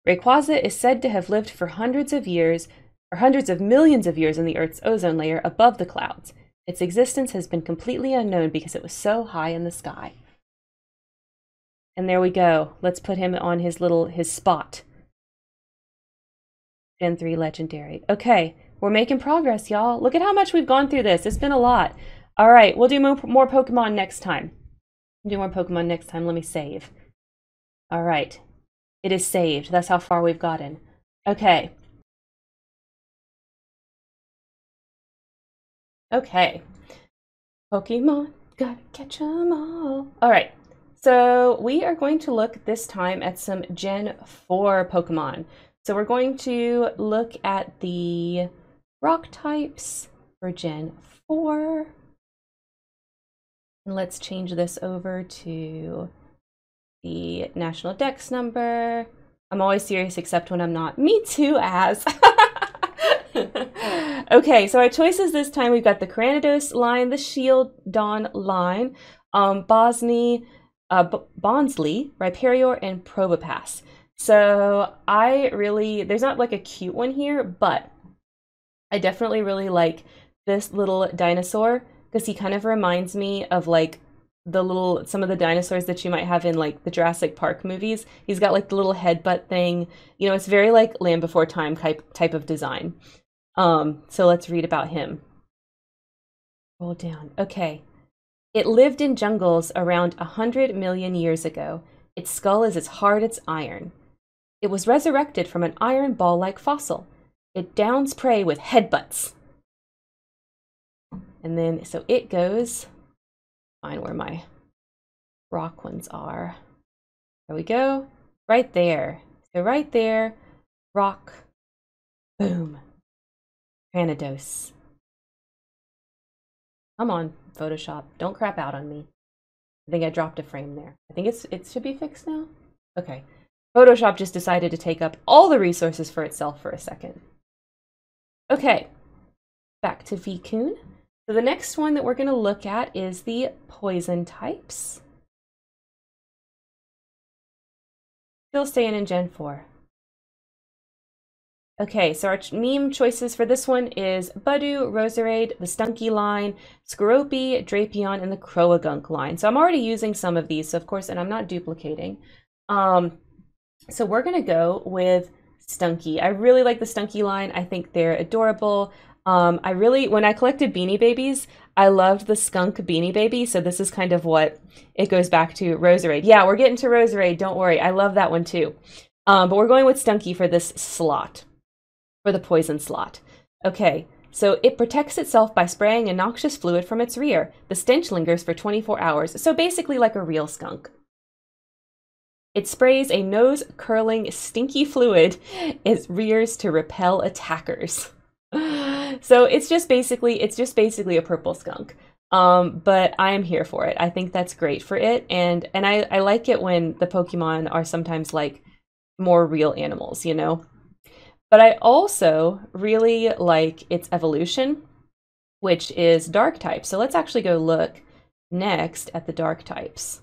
Rayquaza is said to have lived for hundreds of years, or hundreds of millions of years in the Earth's ozone layer above the clouds. Its existence has been completely unknown because it was so high in the sky. And there we go. Let's put him on his little his spot. Gen 3 legendary. Okay, we're making progress, y'all. Look at how much we've gone through this. It's been a lot. All right, we'll do more, more Pokemon next time. We'll do more Pokemon next time. Let me save. All right. It is saved. That's how far we've gotten. Okay. Okay. Pokemon, gotta catch 'em all. All right. So we are going to look this time at some Gen 4 Pokemon. So we're going to look at the rock types for Gen 4. And let's change this over to the national dex number. I'm always serious except when I'm not. Me too, as. okay, so our choices this time we've got the Cranidos line, the Shieldon line, um, Bosny, uh, B- Bonsly, Rhyperior, and Probopass. So I really, there's not like a cute one here, but I definitely really like this little dinosaur because he kind of reminds me of like the little some of the dinosaurs that you might have in like the Jurassic Park movies. He's got like the little headbutt thing. You know, it's very like Land Before Time type type of design. Um, so let's read about him. Roll down. Okay. It lived in jungles around a hundred million years ago. Its skull is as hard as iron. It was resurrected from an iron ball like fossil. It downs prey with headbutts. And then, so it goes find where my rock ones are. There we go. Right there. So right there, rock, boom, Cranidos. Come on, Photoshop. Don't crap out on me. I think I dropped a frame there. I think it's it should be fixed now. Okay. Photoshop just decided to take up all the resources for itself for a second. Okay. Back to Veekun. So the next one that we're going to look at is the poison types. Still staying in Gen 4. Okay, so our meme choices for this one is Budew, Roserade, the Stunky line, Skorupi, Drapion, and the Croagunk line. So I'm already using some of these, so of course, and I'm not duplicating. Um, so we're going to go with Stunky. I really like the Stunky line. I think they're adorable. Um, I really, when I collected Beanie Babies, I loved the skunk Beanie Baby. So this is kind of what it goes back to Roserade. Yeah, we're getting to Roserade. Don't worry. I love that one too. Um, but we're going with Stunky for this slot, for the poison slot. Okay, so it protects itself by spraying a noxious fluid from its rear. The stench lingers for 24 hours. So basically like a real skunk. It sprays a nose curling stinky fluid its rears to repel attackers. so it's just basically it's just basically a purple skunk. Um, but I am here for it. I think that's great for it, and and I I like it when the Pokemon are sometimes like more real animals, you know. But I also really like its evolution, which is dark type. So let's actually go look next at the dark types.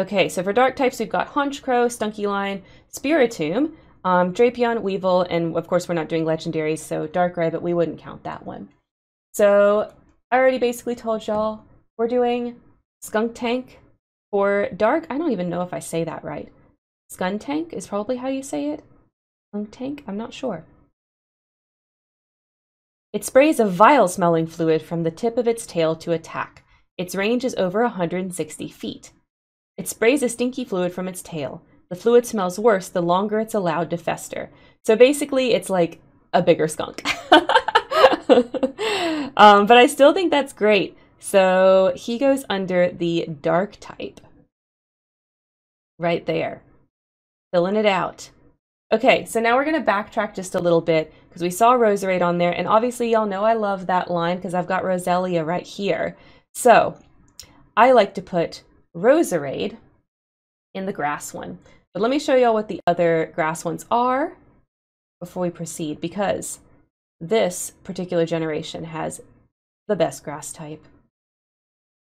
Okay, so for dark types, we've got Honchkrow, Stunky Line, Spiritomb, um, Drapion, Weavile, and of course we're not doing legendaries, so Darkrai, but we wouldn't count that one. So I already basically told y'all we're doing Skunk Tank for dark. I don't even know if I say that right. Skuntank is probably how you say it. Skunk Tank? I'm not sure. It sprays a vile smelling fluid from the tip of its tail to attack. Its range is over 160 feet. It sprays a stinky fluid from its tail. The fluid smells worse the longer it's allowed to fester. So basically, it's like a bigger skunk. um, but I still think that's great. So he goes under the dark type. Right there. Filling it out. Okay, so now we're going to backtrack just a little bit because we saw Roserade on there. And obviously, y'all know I love that line because I've got Roselia right here. So I like to put Roserade in the grass one. But let me show y'all what the other grass ones are before we proceed because this particular generation has the best grass type.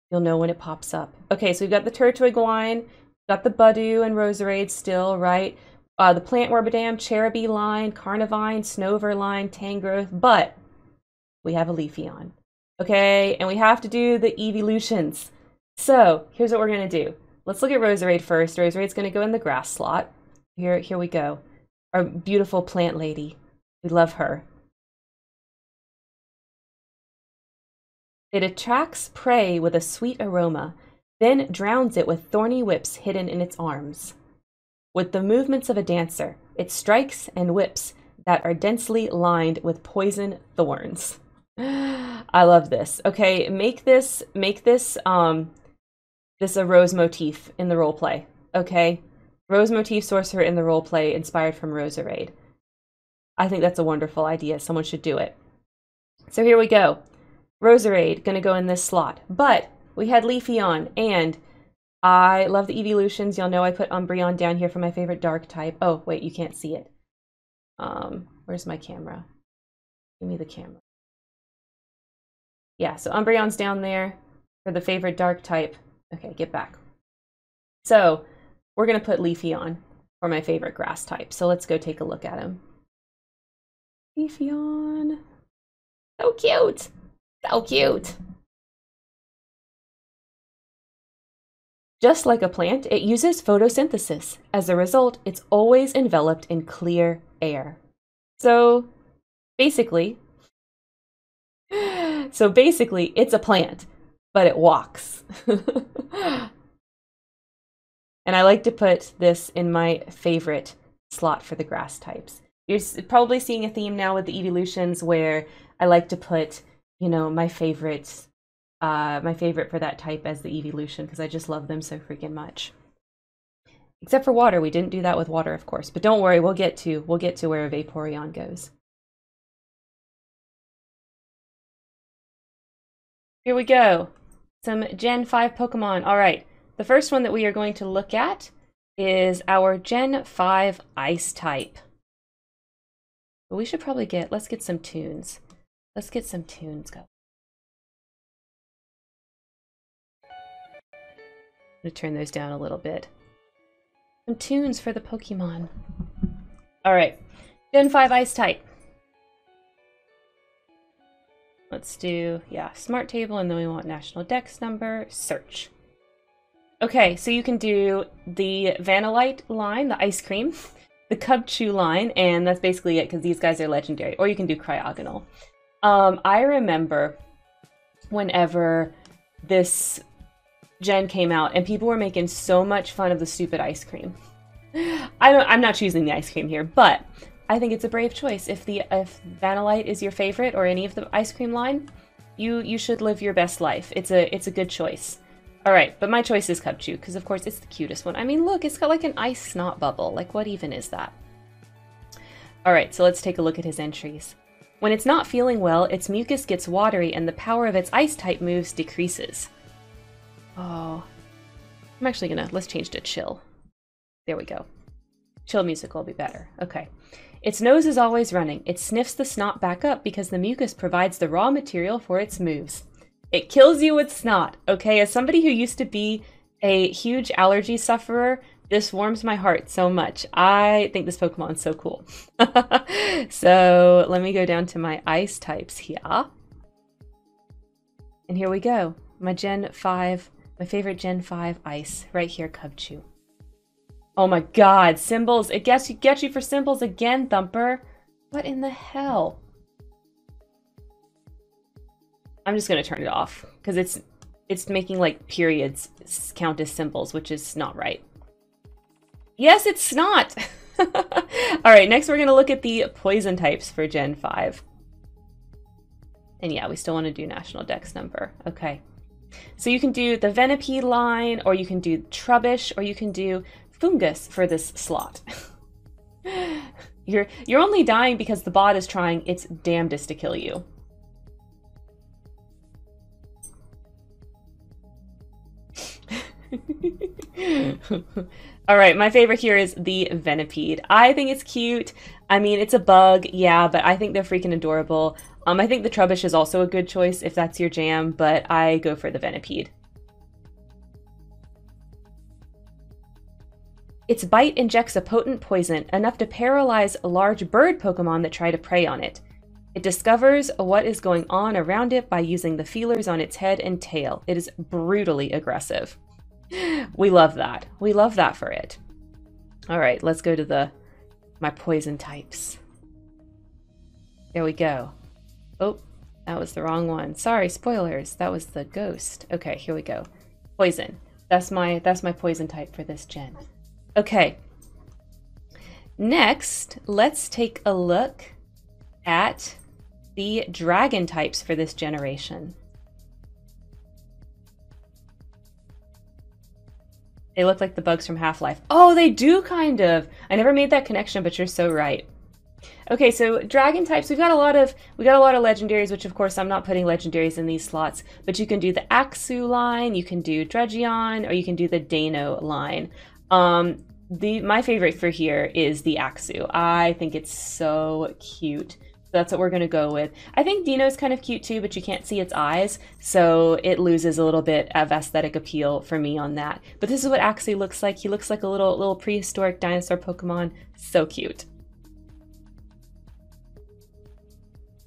You'll know when it pops up. Okay, so we've got the Turtwig line, got the Budew and Roserade still, right? Uh, the Plant Wormadam, Cherubi line, Carnivine, Snover line, Tangrowth, but we have a Leafeon. Okay, and we have to do the evolutions. So here's what we're gonna do. Let's look at Roserade first. Roserade's gonna go in the grass slot. Here, here we go. Our beautiful plant lady. We love her. It attracts prey with a sweet aroma, then drowns it with thorny whips hidden in its arms. With the movements of a dancer, it strikes and whips that are densely lined with poison thorns. I love this. Okay, make this make this um this a rose motif in the role play. Okay? Rose motif sorcerer in the role play inspired from Roserade. I think that's a wonderful idea. Someone should do it. So here we go. Roserade going to go in this slot. But we had Leafeon, and I love the evolutions. Y'all know I put Umbreon down here for my favorite dark type. Oh, wait, you can't see it. Um, where's my camera? Give me the camera. Yeah, so Umbreon's down there for the favorite dark type. Okay, get back. So we're going to put Leafeon for my favorite grass type. So let's go take a look at him. Leafeon. So cute. So cute. Just like a plant, it uses photosynthesis. As a result, it's always enveloped in clear air. So basically, so basically, it's a plant, but it walks. and I like to put this in my favorite slot for the grass types. You're probably seeing a theme now with the evolutions where I like to put you know, my favorite, uh, my favorite for that type as the evolution because I just love them so freaking much. Except for water, we didn't do that with water, of course. But don't worry, we'll get to we'll get to where a Vaporeon goes. Here we go. Some Gen 5 Pokemon. All right. The first one that we are going to look at is our Gen 5 Ice type. But we should probably get, let's get some tunes. Let's get some tunes going. I'm to turn those down a little bit. Some tunes for the Pokemon. Alright, Gen 5 Ice type. Let's do, yeah, Smart Table, and then we want National Dex number, search. Okay, so you can do the Vanillite line, the ice cream, the Cubchoo line, and that's basically it because these guys are legendary. Or you can do Cryogonal. Um, I remember whenever this gen came out and people were making so much fun of the stupid ice cream. I don't I'm not choosing the ice cream here, but I think it's a brave choice. If the if Vanillite is your favorite or any of the ice cream line, you you should live your best life. It's a it's a good choice. All right, but my choice is Cubchoo because of course it's the cutest one. I mean, look, it's got like an ice snot bubble. Like what even is that? All right, so let's take a look at his entries. When it's not feeling well, its mucus gets watery and the power of its ice type moves decreases. Oh. I'm actually gonna, let's change to chill. There we go. Chill music will be better. Okay. Its nose is always running. It sniffs the snot back up because the mucus provides the raw material for its moves. It kills you with snot, okay? As somebody who used to be a huge allergy sufferer, this warms my heart so much. I think this Pokemon's so cool. so let me go down to my ice types here. And here we go. My Gen 5, my favorite Gen 5 ice, right here, Cubchoo. Oh my god, symbols. It gets you gets you for symbols again, Thumper. What in the hell? I'm just gonna turn it off because it's it's making like periods count as symbols, which is not right. Yes, it's not. All right, next we're gonna look at the poison types for Gen 5. And yeah, we still want to do national dex number. Okay. So you can do the Venipede line, or you can do Trubbish, or you can do Foongus for this slot. you're you're only dying because the bot is trying its damnedest to kill you. All right, my favorite here is the Venipede. I think it's cute. I mean, it's a bug, yeah, but I think they're freaking adorable. Um, I think the Trubbish is also a good choice if that's your jam, but I go for the Venipede. Its bite injects a potent poison, enough to paralyze large bird Pokemon that try to prey on it. It discovers what is going on around it by using the feelers on its head and tail. It is brutally aggressive. We love that. We love that for it. All right, let's go to the my poison types. There we go. Oh, that was the wrong one. Sorry, spoilers. That was the ghost. Okay, here we go. Poison. That's my that's my poison type for this gen. Okay. Next, let's take a look at the dragon types for this generation. They look like the bugs from Half-Life. Oh, they do kind of. I never made that connection, but you're so right. Okay, so dragon types, we've got a lot of we got a lot of legendaries, which of course I'm not putting legendaries in these slots, but you can do the Axew line, you can do Druddigon, or you can do the Deino line. Um, the my favorite for here is the Axew. I think it's so cute. That's what we're going to go with. I think Deino's kind of cute too, but you can't see its eyes, so it loses a little bit of aesthetic appeal for me on that. But this is what Axew looks like. He looks like a little little prehistoric dinosaur Pokemon. So cute.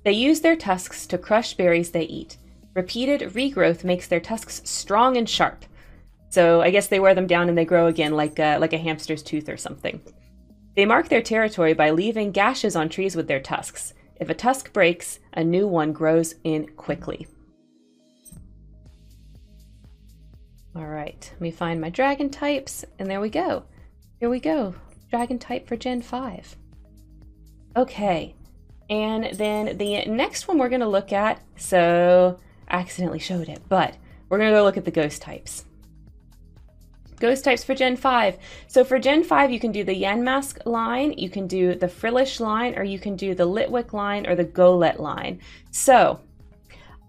They use their tusks to crush berries they eat. Repeated regrowth makes their tusks strong and sharp. So I guess they wear them down and they grow again like a, like a hamster's tooth or something. They mark their territory by leaving gashes on trees with their tusks. If a tusk breaks, a new one grows in quickly. All right, let me find my dragon types, and there we go. Here we go, dragon type for Gen 5. Okay, and then the next one we're to look at, so accidentally showed it, but we're to go look at the ghost types. Ghost types for Gen 5. So for Gen 5, you can do the Yamask line, you can do the Frillish line, or you can do the Litwick line or the Golett line. So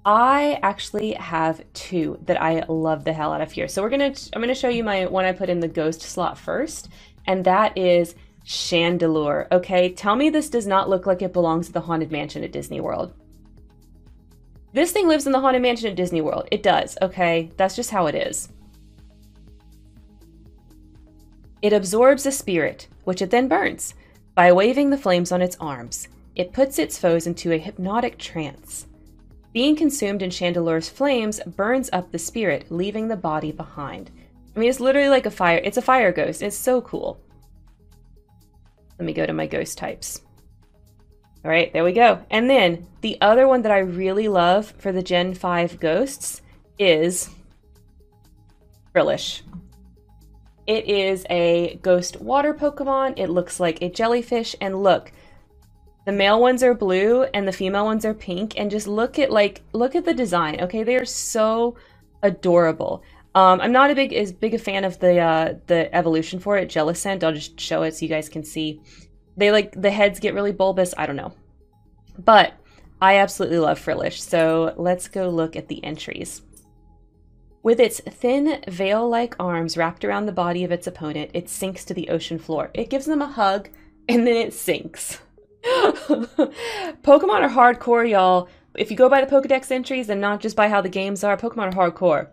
I actually have two that I love the hell out of here. So we're gonna, I'm gonna show you my one I put in the Ghost slot first, and that is Chandelure. Okay, tell me this does not look like it belongs to the Haunted Mansion at Disney World. This thing lives in the Haunted Mansion at Disney World. It does, okay? That's just how it is. It absorbs a spirit, which it then burns. By waving the flames on its arms, it puts its foes into a hypnotic trance. Being consumed in Chandelure's flames burns up the spirit, leaving the body behind. I mean, it's literally like a fire. It's a fire ghost. It's so cool. Let me go to my ghost types. All right, there we go. And then the other one that I really love for the Gen 5 ghosts is Frillish. It is a ghost water Pokemon. It looks like a jellyfish. And look, the male ones are blue and the female ones are pink. And just look at like look at the design. Okay, they are so adorable. Um, I'm not a big as big a fan of the uh, the evolution for it, Jellicent. I'll just show it so you guys can see. They like the heads get really bulbous. I don't know, but I absolutely love Frillish. So let's go look at the entries. With its thin, veil like arms wrapped around the body of its opponent, it sinks to the ocean floor. It gives them a hug, and then it sinks. Pokemon are hardcore, y'all. If you go by the Pokedex entries and not just by how the games are, Pokemon are hardcore.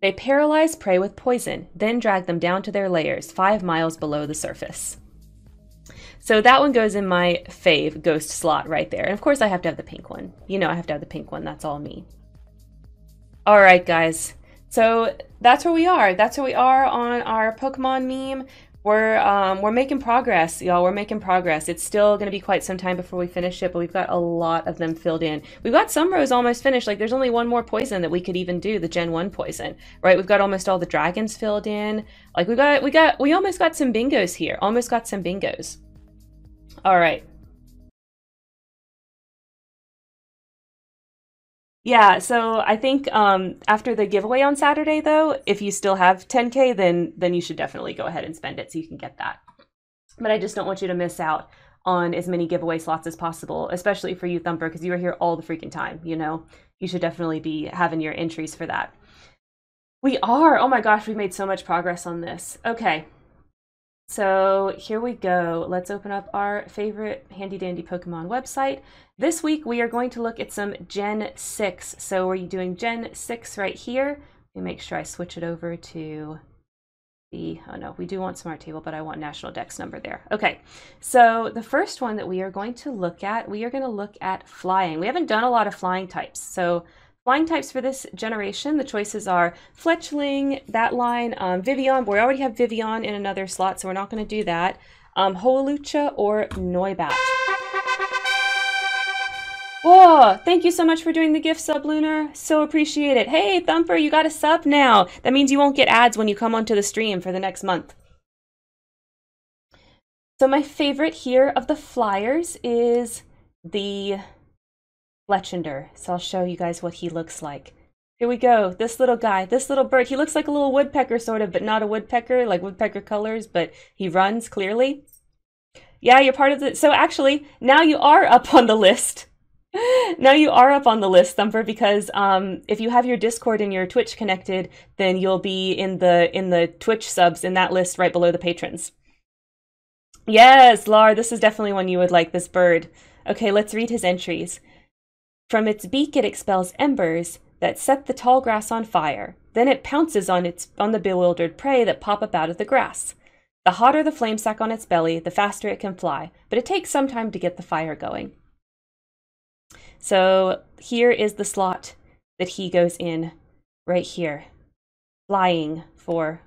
They paralyze prey with poison, then drag them down to their lairs, five miles below the surface. So that one goes in my fave ghost slot right there. And of course I have to have the pink one. You know I have to have the pink one, that's all me. All right, guys. So that's where we are. That's where we are on our Pokemon meme. We're um, we're making progress, y'all. We're making progress. It's still going to be quite some time before we finish it, but we've got a lot of them filled in. We've got some rows almost finished. Like there's only one more poison that we could even do, the Gen One poison, right? We've got almost all the dragons filled in. Like we got we got we almost got some bingos here. Almost got some bingos. All right. Yeah, so I think um, after the giveaway on Saturday, though, if you still have 10k, then then you should definitely go ahead and spend it so you can get that. But I just don't want you to miss out on as many giveaway slots as possible, especially for you, Thumper, because you are here all the freaking time. You know, you should definitely be having your entries for that. We are. Oh my gosh, we made so much progress on this. Okay. So here we go. Let's open up our favorite handy dandy Pokemon website. This week we are going to look at some Gen 6. So we're doing Gen 6 right here. Let me make sure I switch it over to the, oh no, we do want Smart Table, but I want National Dex number there. Okay, so the first one that we are going to look at, we are going to look at flying. We haven't done a lot of flying types. So Flying types for this generation, the choices are Fletchling, that line, um, Vivillon. We already have Vivillon in another slot, so we're not going to do that. Um, Hawlucha or Noibat. Whoa, thank you so much for doing the gift sub, Lunar. So appreciate it. Hey, Thumper, you got a sub now. That means you won't get ads when you come onto the stream for the next month. So my favorite here of the flyers is the Fletchinder. So I'll show you guys what he looks like. Here we go. This little guy, this little bird. He looks like a little woodpecker, sort of, but not a woodpecker, like woodpecker colors, but he runs clearly. Yeah, you're part of the. So actually, now you are up on the list. now you are up on the list, Thumper, because um, if you have your Discord and your Twitch connected, then you'll be in the in the Twitch subs in that list right below the patrons. Yes, Lar, this is definitely one you would like. This bird. Okay, let's read his entries. From its beak it expels embers that set the tall grass on fire. Then it pounces on its on the bewildered prey that pop up out of the grass. The hotter the flame sack on its belly, the faster it can fly, but it takes some time to get the fire going. So here is the slot that he goes in right here. Flying for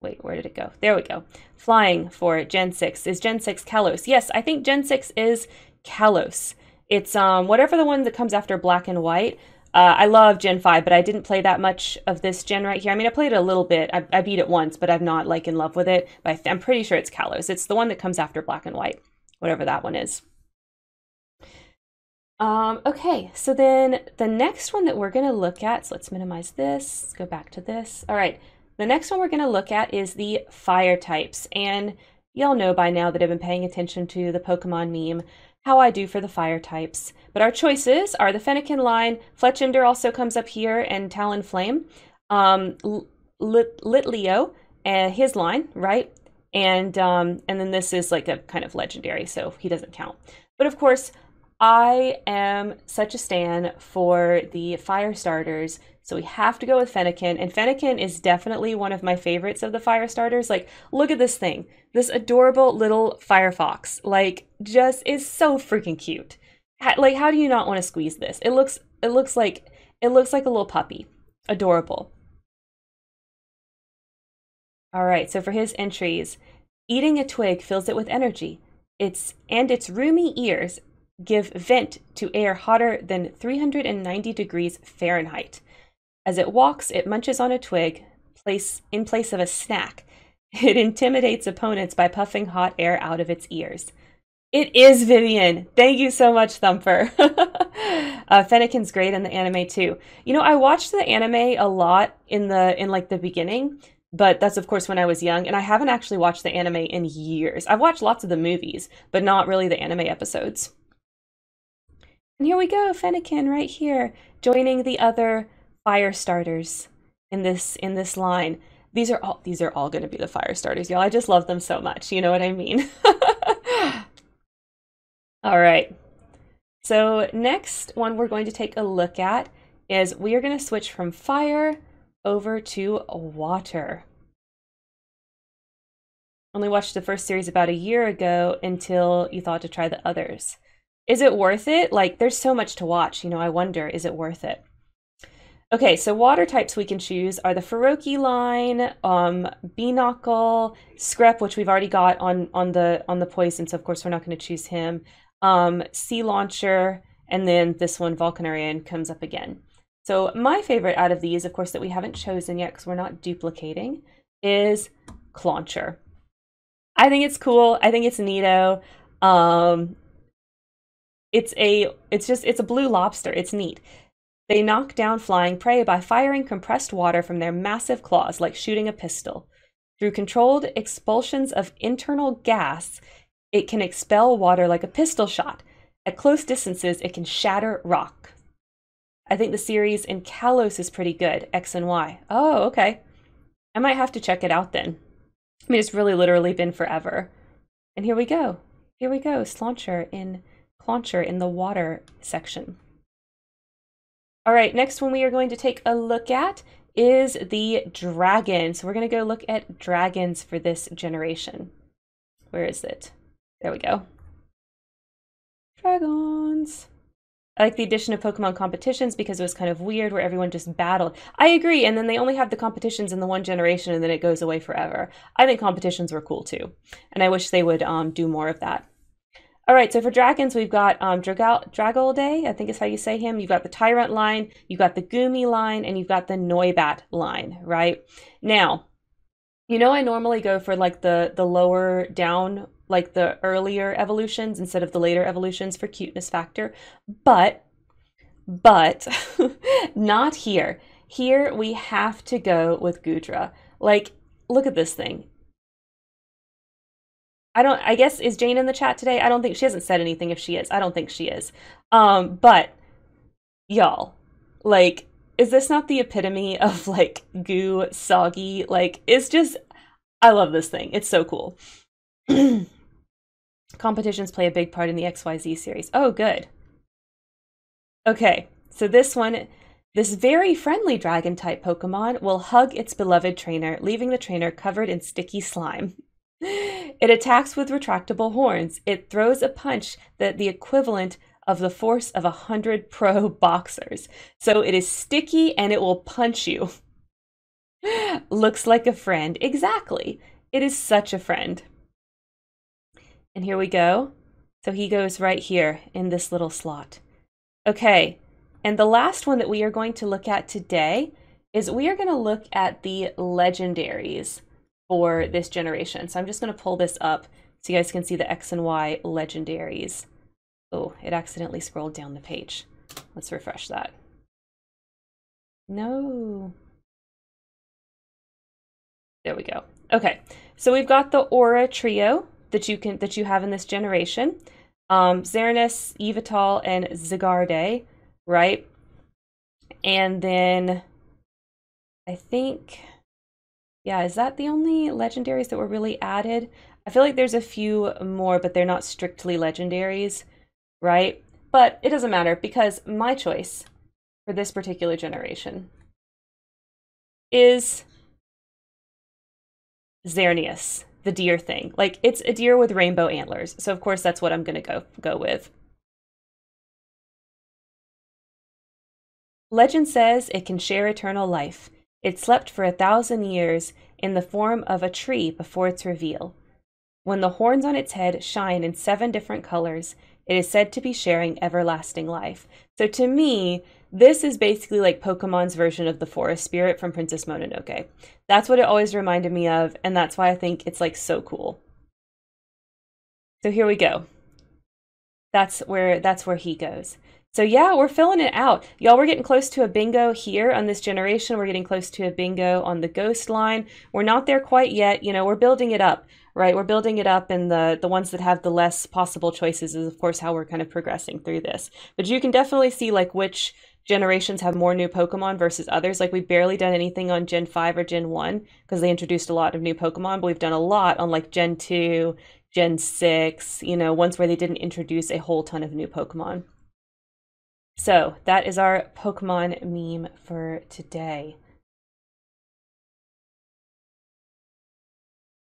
wait, where did it go? There we go. Flying for Gen 6. Is Gen 6 Kalos? Yes, I think Gen 6 is Kalos. It's um whatever the one that comes after black and white. Uh, I love Gen 5, but I didn't play that much of this gen right here. I mean, I played it a little bit. I, I beat it once, but I'm not like in love with it. But I am pretty sure it's Kalos. It's the one that comes after black and white, whatever that one is. Um, okay, so then the next one that we're going to look at, so let's minimize this, let's go back to this. All right, the next one we're going to look at is the fire types. And y'all know by now that I've been paying attention to the Pokemon meme how I do for the fire types. But our choices are the Fennekin line, Fletchinder also comes up here, and Talonflame. Um, Lit- Litleo, uh, his line, right? And um, and then this is like a kind of legendary, so he doesn't count. But of course, I am such a stan for the fire starters so we have to go with Fennekin. And Fennekin is definitely one of my favorites of the fire starters. Like, look at this thing. This adorable little firefox. Like, just is so freaking cute. How, like, how do you not want to squeeze this? It looks it looks like it looks like a little puppy. Adorable. All right, so for his entries, eating a twig fills it with energy. Its and its roomy ears give vent to air hotter than 390 degrees Fahrenheit. As it walks, it munches on a twig place, in place of a snack. It intimidates opponents by puffing hot air out of its ears. It is Vivian. Thank you so much, Thumper. uh, Fennekin's great in the anime too. You know, I watched the anime a lot in the in like the beginning, but that's of course when I was young, and I haven't actually watched the anime in years. I've watched lots of the movies, but not really the anime episodes. And here we go, Fennekin right here, joining the other fire starters in this in this line. These are all these are all going to be the fire starters, y'all. I just love them so much. You know what I mean? all right. So next one we're going to take a look at is we are going to switch from fire over to water. Only watched the first series about a year ago until you thought to try the others. Is it worth it? Like, there's so much to watch. You know, I wonder, is it worth it? Okay, so water types we can choose are the Froakie line, um, Binacle, Skrelp, which we've already got on on the on the poison, so of course we're not going to choose him. Um, Clauncher, and then this one, Volcanion, comes up again. So my favorite out of these, of course, that we haven't chosen yet because we're not duplicating, is Clauncher. I think it's cool. I think it's neato. Um, it's a, it's just, it's a blue lobster. It's neat. They knock down flying prey by firing compressed water from their massive claws, like shooting a pistol. Through controlled expulsions of internal gas, it can expel water like a pistol shot. At close distances, it can shatter rock. I think the series in Kalos is pretty good, X and Y. Oh, okay. I might have to check it out then. I mean, it's really literally been forever. And here we go. Here we go, Slauncher in Clauncher in the water section. All right, next one we are going to take a look at is the dragon. So we're going to go look at dragons for this generation. Where is it? There we go. Dragons. I like the addition of Pokemon competitions because it was kind of weird where everyone just battled. I agree, and then they only have the competitions in the one generation and then it goes away forever. I think competitions were cool too, and I wish they would um, do more of that. All right, so for dragons, we've got um, Dragal- Day, I think is how you say him. You've got the Tyrunt line, you've got the Goomy line, and you've got the Noibat line, right? Now, you know I normally go for like the the lower down, like the earlier evolutions instead of the later evolutions for cuteness factor, but but not here. Here we have to go with Goodra. Like, look at this thing. I don't I guess is Jane in the chat today? I don't think she hasn't said anything if she is. I don't think she is. Um but y'all, like is this not the epitome of like goo soggy? Like it's just I love this thing. It's so cool. Competitions play a big part in the XYZ series. Oh, good. Okay, so this one, this very friendly dragon type Pokemon will hug its beloved trainer, leaving the trainer covered in sticky slime. It attacks with retractable horns. It throws a punch that the equivalent of the force of a hundred pro boxers. So it is sticky and it will punch you. Looks like a friend. Exactly. It is such a friend. And here we go. So he goes right here in this little slot. Okay, and the last one that we are going to look at today is we are going to look at the legendaries for this generation. So I'm just going to pull this up so you guys can see the X and Y legendaries. Oh, it accidentally scrolled down the page. Let's refresh that. No. There we go. Okay, so we've got the Aura trio that you can that you have in this generation. Um, Xerneas, Yveltal, and Zygarde, right? And then I think yeah, is that the only legendaries that were really added? I feel like there's a few more, but they're not strictly legendaries, right? But it doesn't matter because my choice for this particular generation is Xerneas, the deer thing. Like it's a deer with rainbow antlers. So of course that's what I'm going to go go with. Legend says it can share eternal life. It slept for a thousand years in the form of a tree before its reveal. When the horns on its head shine in seven different colors, it is said to be sharing everlasting life. So to me, this is basically like Pokemon's version of the forest spirit from Princess Mononoke. That's what it always reminded me of, and that's why I think it's like so cool. So here we go. That's where that's where he goes. So yeah, we're filling it out. Y'all, we're getting close to a bingo here on this generation. We're getting close to a bingo on the ghost line. We're not there quite yet. You know, we're building it up, right? We're building it up and the, the ones that have the less possible choices is of course how we're kind of progressing through this. But you can definitely see like which generations have more new Pokemon versus others. Like we've barely done anything on Gen 5 or Gen 1 because they introduced a lot of new Pokemon, but we've done a lot on like Gen 2, Gen 6, you know, ones where they didn't introduce a whole ton of new Pokemon. So that is our Pokemon meme for today.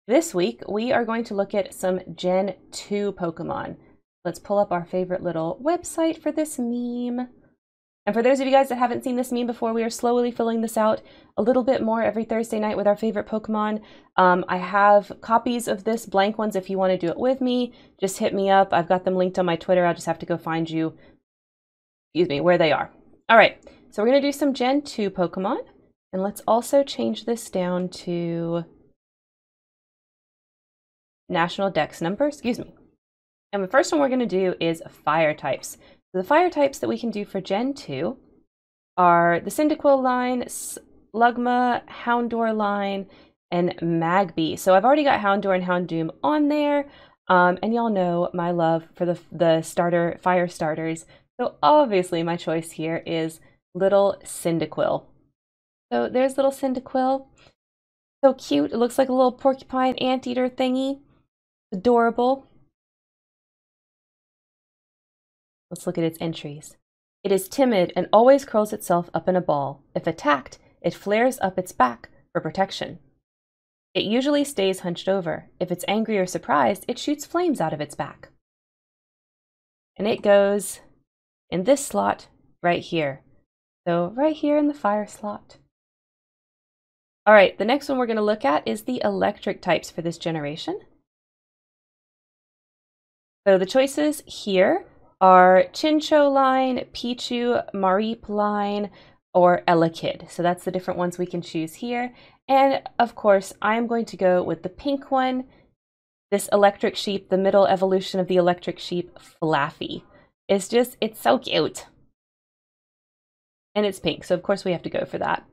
This week, we are going to look at some Gen 2 Pokemon. Let's pull up our favorite little website for this meme. And for those of you guys that haven't seen this meme before, we are slowly filling this out a little bit more every Thursday night with our favorite Pokemon. Um, I have copies of this blank ones if you want to do it with me. Just hit me up. I've got them linked on my Twitter. I'll just have to go find you excuse me, where they are. All right, so we're going to do some Gen 2 Pokemon. And let's also change this down to national dex number, excuse me. And the first one we're going to do is fire types. So the fire types that we can do for Gen 2 are the Cyndaquil line, Slugma, Houndour line, and Magby. So I've already got Houndour and Houndoom on there. Um, and y'all know my love for the, the starter fire starters. So obviously my choice here is little Cyndaquil. So there's little Cyndaquil. So cute. It looks like a little porcupine anteater thingy. Adorable. Let's look at its entries. It is timid and always curls itself up in a ball. If attacked, it flares up its back for protection. It usually stays hunched over. If it's angry or surprised, it shoots flames out of its back. And it goes in this slot right here. So right here in the fire slot. All right, the next one we're going to look at is the electric types for this generation. So the choices here are Chinchou line, Pichu, Mareep line, or Elekid. So that's the different ones we can choose here. And of course, I'm going to go with the pink one, this electric sheep, the middle evolution of the electric sheep, Flaaffy. It's just, it's so cute. And it's pink, so of course we have to go for that.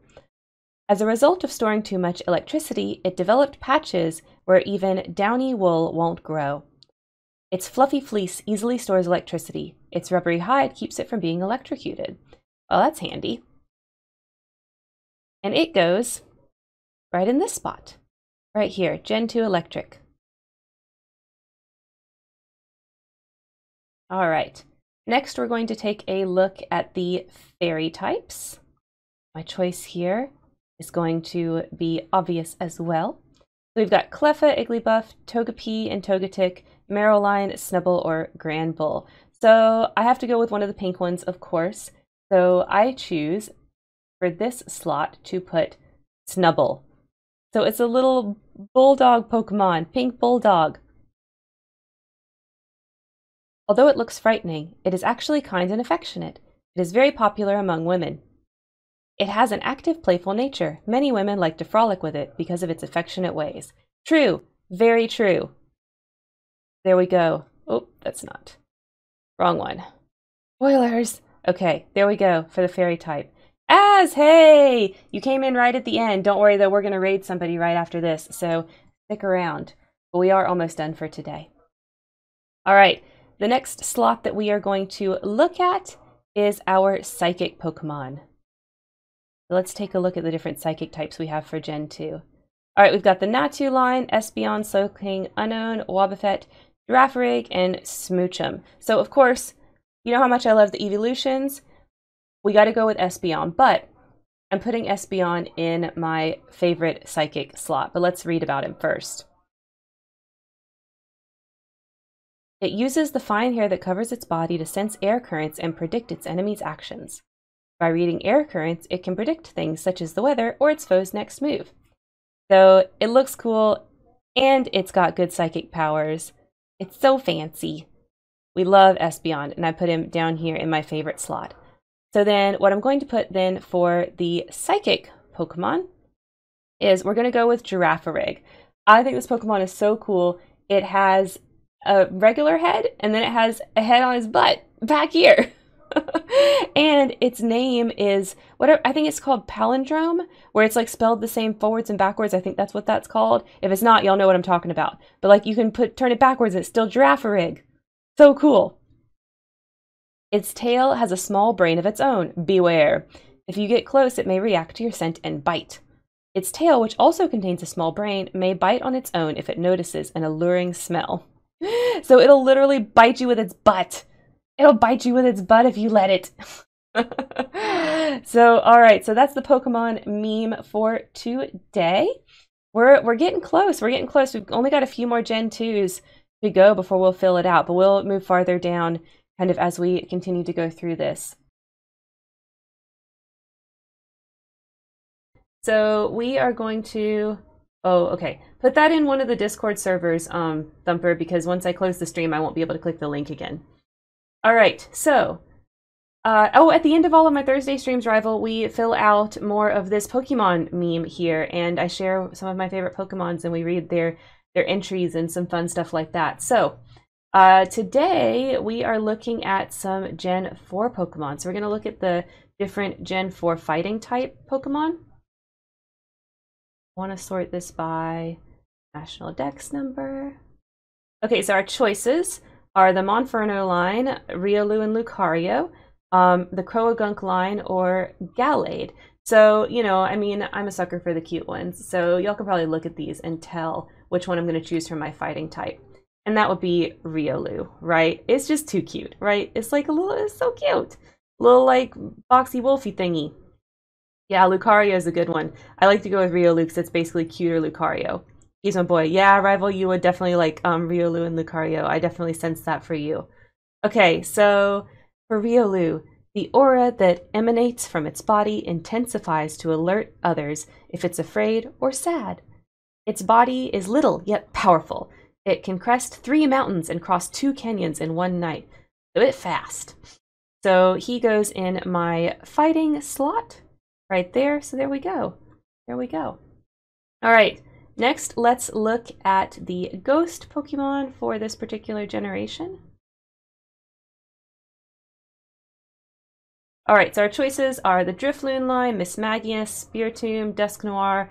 As a result of storing too much electricity, it developed patches where even downy wool won't grow. Its fluffy fleece easily stores electricity. Its rubbery hide keeps it from being electrocuted. Well, that's handy. And it goes right in this spot, right here, Gen 2 electric. All right, next we're going to take a look at the fairy types. My choice here is going to be obvious as well. So we've got Cleffa, Igglybuff, Togepi, and Togetic, Marill line, Snubbull, or Granbull. So I have to go with one of the pink ones, of course. So I choose for this slot to put Snubbull. So it's a little bulldog Pokemon, pink bulldog. Although it looks frightening, it is actually kind and affectionate. It is very popular among women. It has an active, playful nature. Many women like to frolic with it because of its affectionate ways. True, very true. There we go. Oh, that's not. Wrong one. Spoilers! Okay, there we go for the fairy type. As, hey! You came in right at the end. Don't worry though, we're going to raid somebody right after this, so stick around. But we are almost done for today. All right, the next slot that we are going to look at is our psychic Pokemon. Let's take a look at the different psychic types we have for Gen 2. All right, we've got the Natu line, Espeon, Slowking, Unown, Wobbuffet, Girafarig, and Smoochum. So, of course, you know how much I love the evolutions? We got to go with Espeon, but I'm putting Espeon in my favorite psychic slot. But let's read about him first. It uses the fine hair that covers its body to sense air currents and predict its enemy's actions. By reading air currents, it can predict things such as the weather or its foe's next move. So it looks cool and it's got good psychic powers. It's so fancy. We love Espeon, and I put him down here in my favorite slot. So then what I'm going to put then for the Psychic Pokemon is we're going to go with Girafarig. I think this Pokemon is so cool. It has a regular head, and then it has a head on his butt back here. and its name is whatever I think it's called palindrome, where it's like spelled the same forwards and backwards. I think that's what that's called. If it's not, y'all know what I'm talking about. But like you can put turn it backwards and it's still Girafarig. So cool. Its tail has a small brain of its own. Beware. If you get close, it may react to your scent and bite. Its tail, which also contains a small brain, may bite on its own if it notices an alluring smell. So it'll literally bite you with its butt. It'll bite you with its butt if you let it. so, all right, so that's the Pokemon meme for today. we're we're getting close. We're getting close. We've only got a few more Gen 2s to go before we'll fill it out, but we'll move farther down kind of as we continue to go through this. So we are going to, oh, okay. Put that in one of the Discord servers, um, Thumper, because once I close the stream, I won't be able to click the link again. All right, so, uh, oh, at the end of all of my Thursday streams, Rival, we fill out more of this Pokemon meme here, and I share some of my favorite Pokemons, and we read their their entries and some fun stuff like that. So, uh, today we are looking at some Gen 4 Pokemon. So we're going to look at the different Gen 4 fighting type Pokemon want to sort this by national dex number. Okay, so our choices are the Monferno line, Riolu and Lucario, um, the Croagunk line, or Gallade. So, you know, I mean, I'm a sucker for the cute ones, so y'all can probably look at these and tell which one I'm going to choose for my fighting type. And that would be Riolu, right? It's just too cute, right? It's like a little, it's so cute. Little, like, boxy wolfy thingy. Yeah, Lucario is a good one. I like to go with Riolu because it's basically cuter Lucario. He's my boy. Yeah, rival, you would definitely like um, Riolu and Lucario. I definitely sense that for you. Okay, so for Riolu, the aura that emanates from its body intensifies to alert others if it's afraid or sad. Its body is little yet powerful. It can crest three mountains and cross two canyons in one night. A bit fast. So he goes in my fighting slot right there. So there we go. There we go. All right, next let's look at the ghost Pokemon for this particular generation. All right, so our choices are the Drifloon line, Mismagius, Spiritomb, Dusknoir,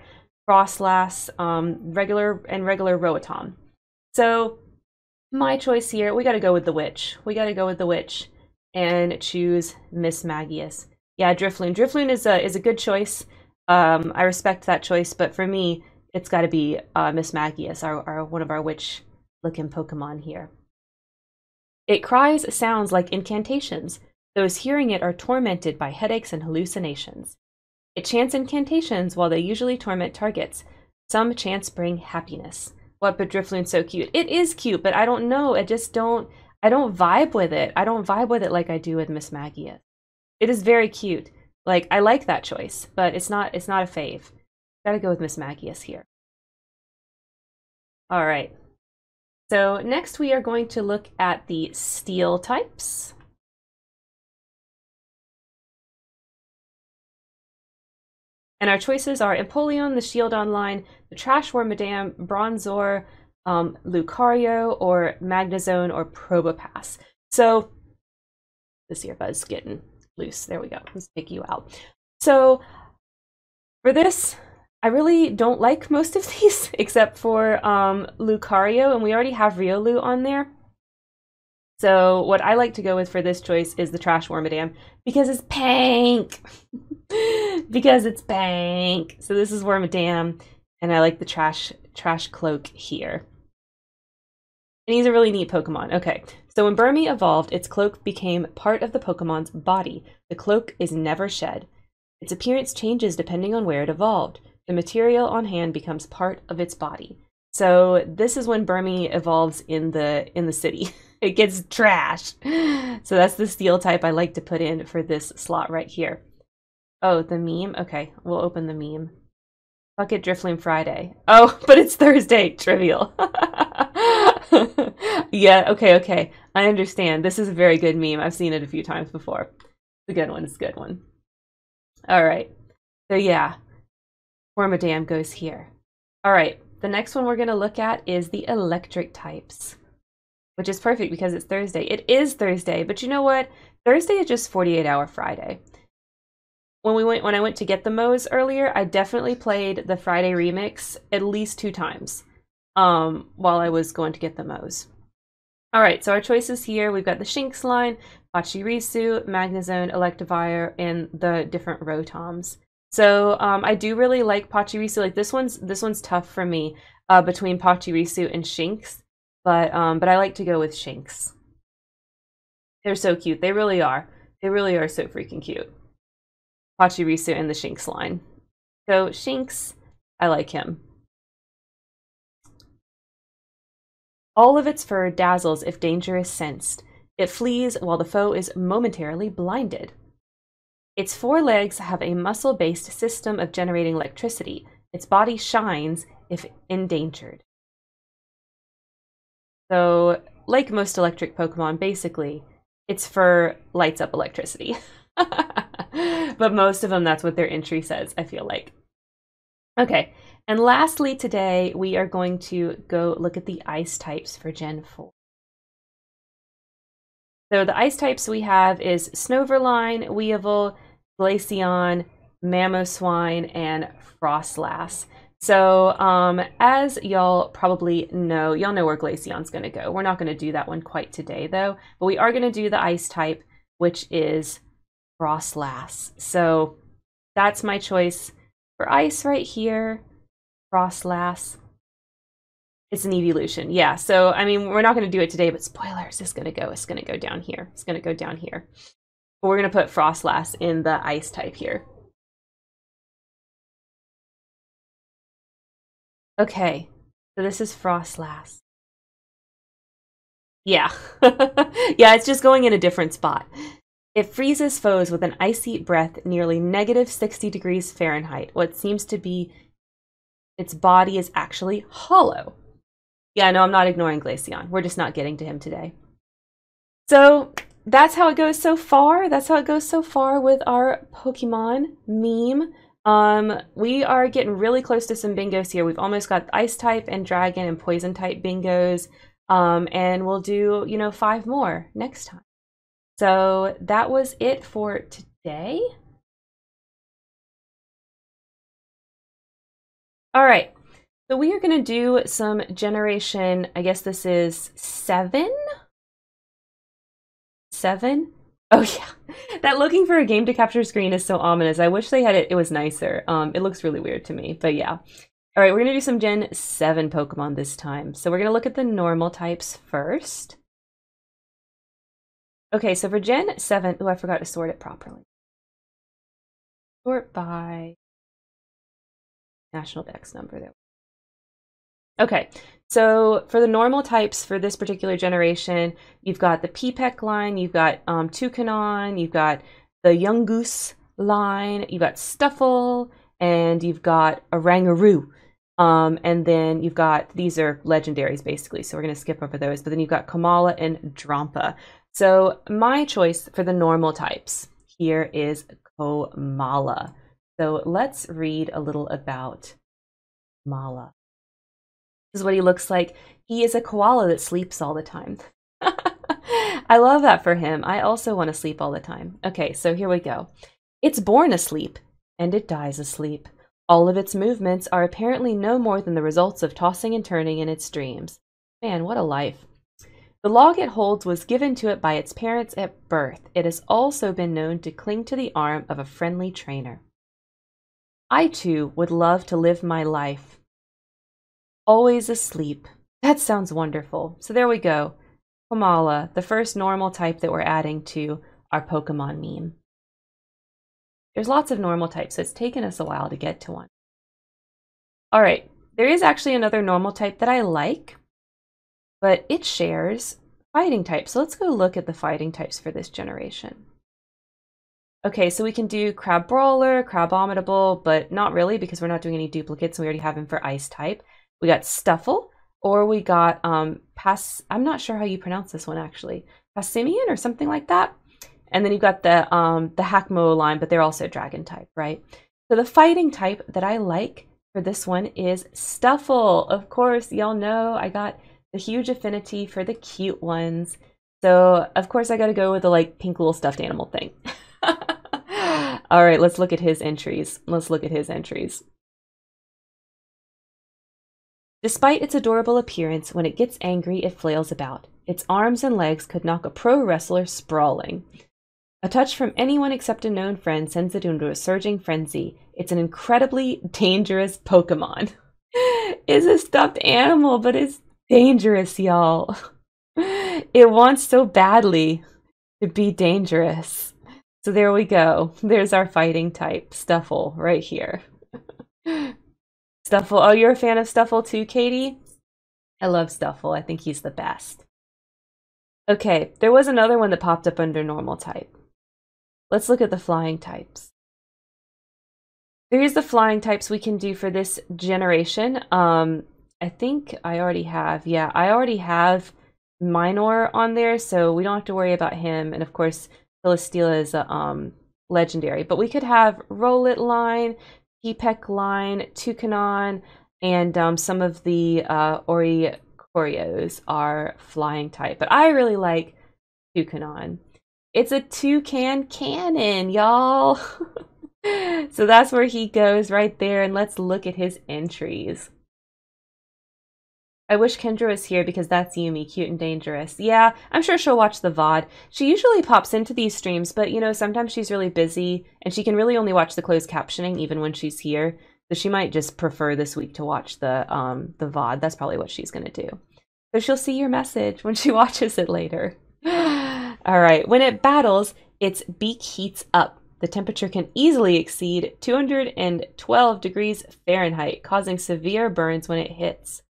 Froslass, um, regular and regular Rotom. So my choice here, we got to go with the Witch. We got to go with the Witch and choose Mismagius yeah, Drifloon. Drifloon is a is a good choice. Um, I respect that choice, but for me, it's got to be uh, Mismagius, our, our one of our witch looking Pokemon here. It cries sounds like incantations. Those hearing it are tormented by headaches and hallucinations. It chants incantations while they usually torment targets. Some chants bring happiness. What but Drifloon's so cute. It is cute, but I don't know. I just don't I don't vibe with it. I don't vibe with it like I do with Mismagius. It is very cute. Like I like that choice, but it's not it's not a fave. Gotta go with Mismagius here. All right. So next we are going to look at the steel types. And our choices are Empoleon, the Shieldon line, the Trash Wormadam, Bronzor, um, Lucario, or Magnezone or Probopass. So this earbud's getting loose. There we go. Let's pick you out. So for this, I really don't like most of these except for um, Lucario, and we already have Riolu on there. So what I like to go with for this choice is the Trash Wormadam because it's pink. because it's pink. So this is Wormadam, and I like the Trash Trash Cloak here. And he's a really neat Pokemon. Okay, so when Burmy evolved, its cloak became part of the Pokemon's body. The cloak is never shed. Its appearance changes depending on where it evolved. The material on hand becomes part of its body. So this is when Burmy evolves in the in the city. it gets trashed. So that's the steel type I like to put in for this slot right here. Oh, the meme? Okay, we'll open the meme. Bucket it, Drifloon Friday. Oh, but it's Thursday. Trivial. yeah, okay, okay. I understand. This is a very good meme. I've seen it a few times before. It's a good one. It's a good one. All right. So yeah, Wormadam goes here. All right. The next one we're going to look at is the electric types, which is perfect because it's Thursday. It is Thursday, but you know what? Thursday is just 48 hour Friday. When we went when I went to get the Mows earlier, I definitely played the Friday remix at least two times um, while I was going to get the Mows. All right, so our choices here, we've got the Shinx line, Pachirisu, Magnezone, Electivire, and the different Rotoms. So um, I do really like Pachirisu. Like this one's this one's tough for me uh, between Pachirisu and Shinx, but um, but I like to go with Shinx. They're so cute. They really are. They really are so freaking cute. Pachirisu and the Shinx line. So Shinx, I like him. All of its fur dazzles if danger is sensed. It flees while the foe is momentarily blinded. Its four legs have a muscle based system of generating electricity. Its body shines if endangered. So, like most electric Pokemon, basically, its fur lights up electricity. but most of them, that's what their entry says, I feel like. Okay, and lastly today, we are going to go look at the ice types for Gen 4. So the ice types we have is Snover line, Weavile, Glaceon, Mamoswine, and Froslass. So, um, as y'all probably know, y'all know where Glaceon's going to go. We're not going to do that one quite today, though. But we are going to do the ice type, which is Froslass. So, that's my choice for ice right here. Froslass. It's an evolution. Yeah, so, I mean, we're not going to do it today, but spoilers, it's going to go. It's going to go down here. It's going to go down here. But we're going to put Froslass in the ice type here. Okay, so this is Froslass. Yeah. yeah, it's just going in a different spot. It freezes foes with an icy breath nearly negative 60 degrees Fahrenheit. What seems to be its body is actually hollow. Yeah, no, I'm not ignoring Glaceon. We're just not getting to him today. So that's how it goes so far. That's how it goes so far with our Pokemon meme. Um, we are getting really close to some bingos here. We've almost got ice type and dragon and poison type bingos. Um, and we'll do, you know, five more next time. So that was it for today. All right. So we are going to do some generation, I guess this is seven? Seven? Oh yeah, that looking for a game to capture screen is so ominous. I wish they had it. It was nicer. Um, it looks really weird to me, but yeah. All right, we're gonna do some Gen Seven Pokemon this time. So we're gonna look at the normal types first. Okay, so for Gen Seven, oh, I forgot to sort it properly. Sort by national dex number there. Okay, so for the normal types for this particular generation, you've got the Peck line, you've got um, Toucannon, you've got the Yungoos line, you've got Stufful, and you've got Oranguru. Um, and then you've got, these are legendaries basically, so we're going to skip over those. But then you've got Komala and Drampa. So my choice for the normal types here is Komala. So let's read a little about Mala. This is what he looks like. He is a koala that sleeps all the time. I love that for him. I also want to sleep all the time. Okay, so here we go. It's born asleep, and it dies asleep. All of its movements are apparently no more than the results of tossing and turning in its dreams. Man, what a life. The log it holds was given to it by its parents at birth. It has also been known to cling to the arm of a friendly trainer. I too would love to live my life always asleep. That sounds wonderful. So there we go. Komala, the first normal type that we're adding to our Pokemon meme. There's lots of normal types, so it's taken us a while to get to one. All right, there is actually another normal type that I like, but it shares fighting types. So let's go look at the fighting types for this generation. Okay, so we can do Crab Crabrawler, Crabominable, but not really because we're not doing any duplicates and we already have him for Ice type we got Stufful, or we got um Pass. I'm not sure how you pronounce this one actually, Passimian or something like that. And then you've got the um the Hakamo line, but they're also Dragon type, right? So the fighting type that I like for this one is Stufful. Of course, y'all know I got the huge affinity for the cute ones. So of course I got to go with the like pink little stuffed animal thing. All right, let's look at his entries. Let's look at his entries. Despite its adorable appearance, when it gets angry, it flails about. Its arms and legs could knock a pro wrestler sprawling. A touch from anyone except a known friend sends it into a surging frenzy. It's an incredibly dangerous Pokemon. it's a stuffed animal, but it's dangerous, y'all. It wants so badly to be dangerous. So there we go. There's our fighting type, Stufful, right here. Stufful. Oh, you're a fan of Stufful too, Katie? I love Stufful. I think he's the best. Okay, there was another one that popped up under normal type. Let's look at the flying types. Here's the flying types we can do for this generation. Um, I think I already have. Yeah, I already have Minior on there, so we don't have to worry about him. And of course, Philistela is a um, legendary. But we could have Rowlet line, Peck line, Toucannon, and um, some of the uh, Oricorios are flying type. But I really like Toucannon. It's a toucan cannon, y'all. so that's where he goes right there. And let's look at his entries. I wish Kendra was here because that's Yumi, cute and dangerous. Yeah, I'm sure she'll watch the VOD. She usually pops into these streams, but you know, sometimes she's really busy and she can really only watch the closed captioning even when she's here. So she might just prefer this week to watch the um the VOD. That's probably what she's gonna do. So she'll see your message when she watches it later. All right, when it battles, its beak heats up. The temperature can easily exceed 212 degrees Fahrenheit, causing severe burns when it hits.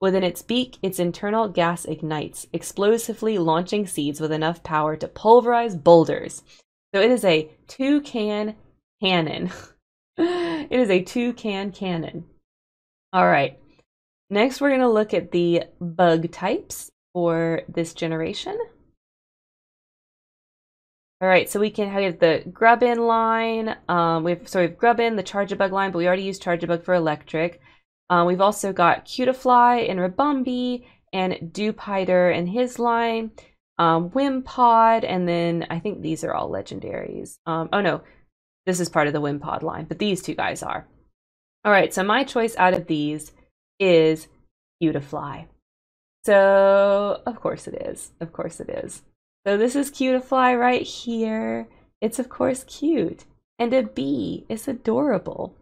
Within its beak, its internal gas ignites, explosively launching seeds with enough power to pulverize boulders. So it is a two-can cannon. it is a two-can cannon. All right. Next, we're going to look at the bug types for this generation. All right, so we can have the Grubbin line. Um, we have so we have Grubbin, the Charjabug line, but we already used bug for electric. Uh, we've also got Cutiefly and Ribombee and Dewpider and his line, um, Wimpod, and then I think these are all legendaries. Um, oh no, this is part of the Wimpod line, but these two guys are. All right, so my choice out of these is Cutiefly. So, of course it is. Of course it is. So this is Cutiefly right here. It's of course cute. And a bee is adorable.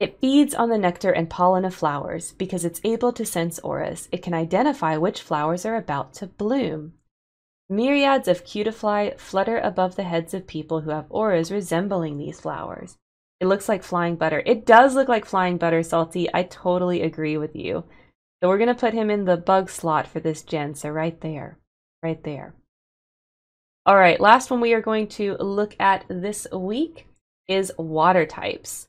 It feeds on the nectar and pollen of flowers because it's able to sense auras. It can identify which flowers are about to bloom. Myriads of cutiefly flutter above the heads of people who have auras resembling these flowers. It looks like flying butter. It does look like flying butter, Salty. I totally agree with you. So we're going to put him in the bug slot for this gen. So right there. Right there. All right, last one we are going to look at this week is water types.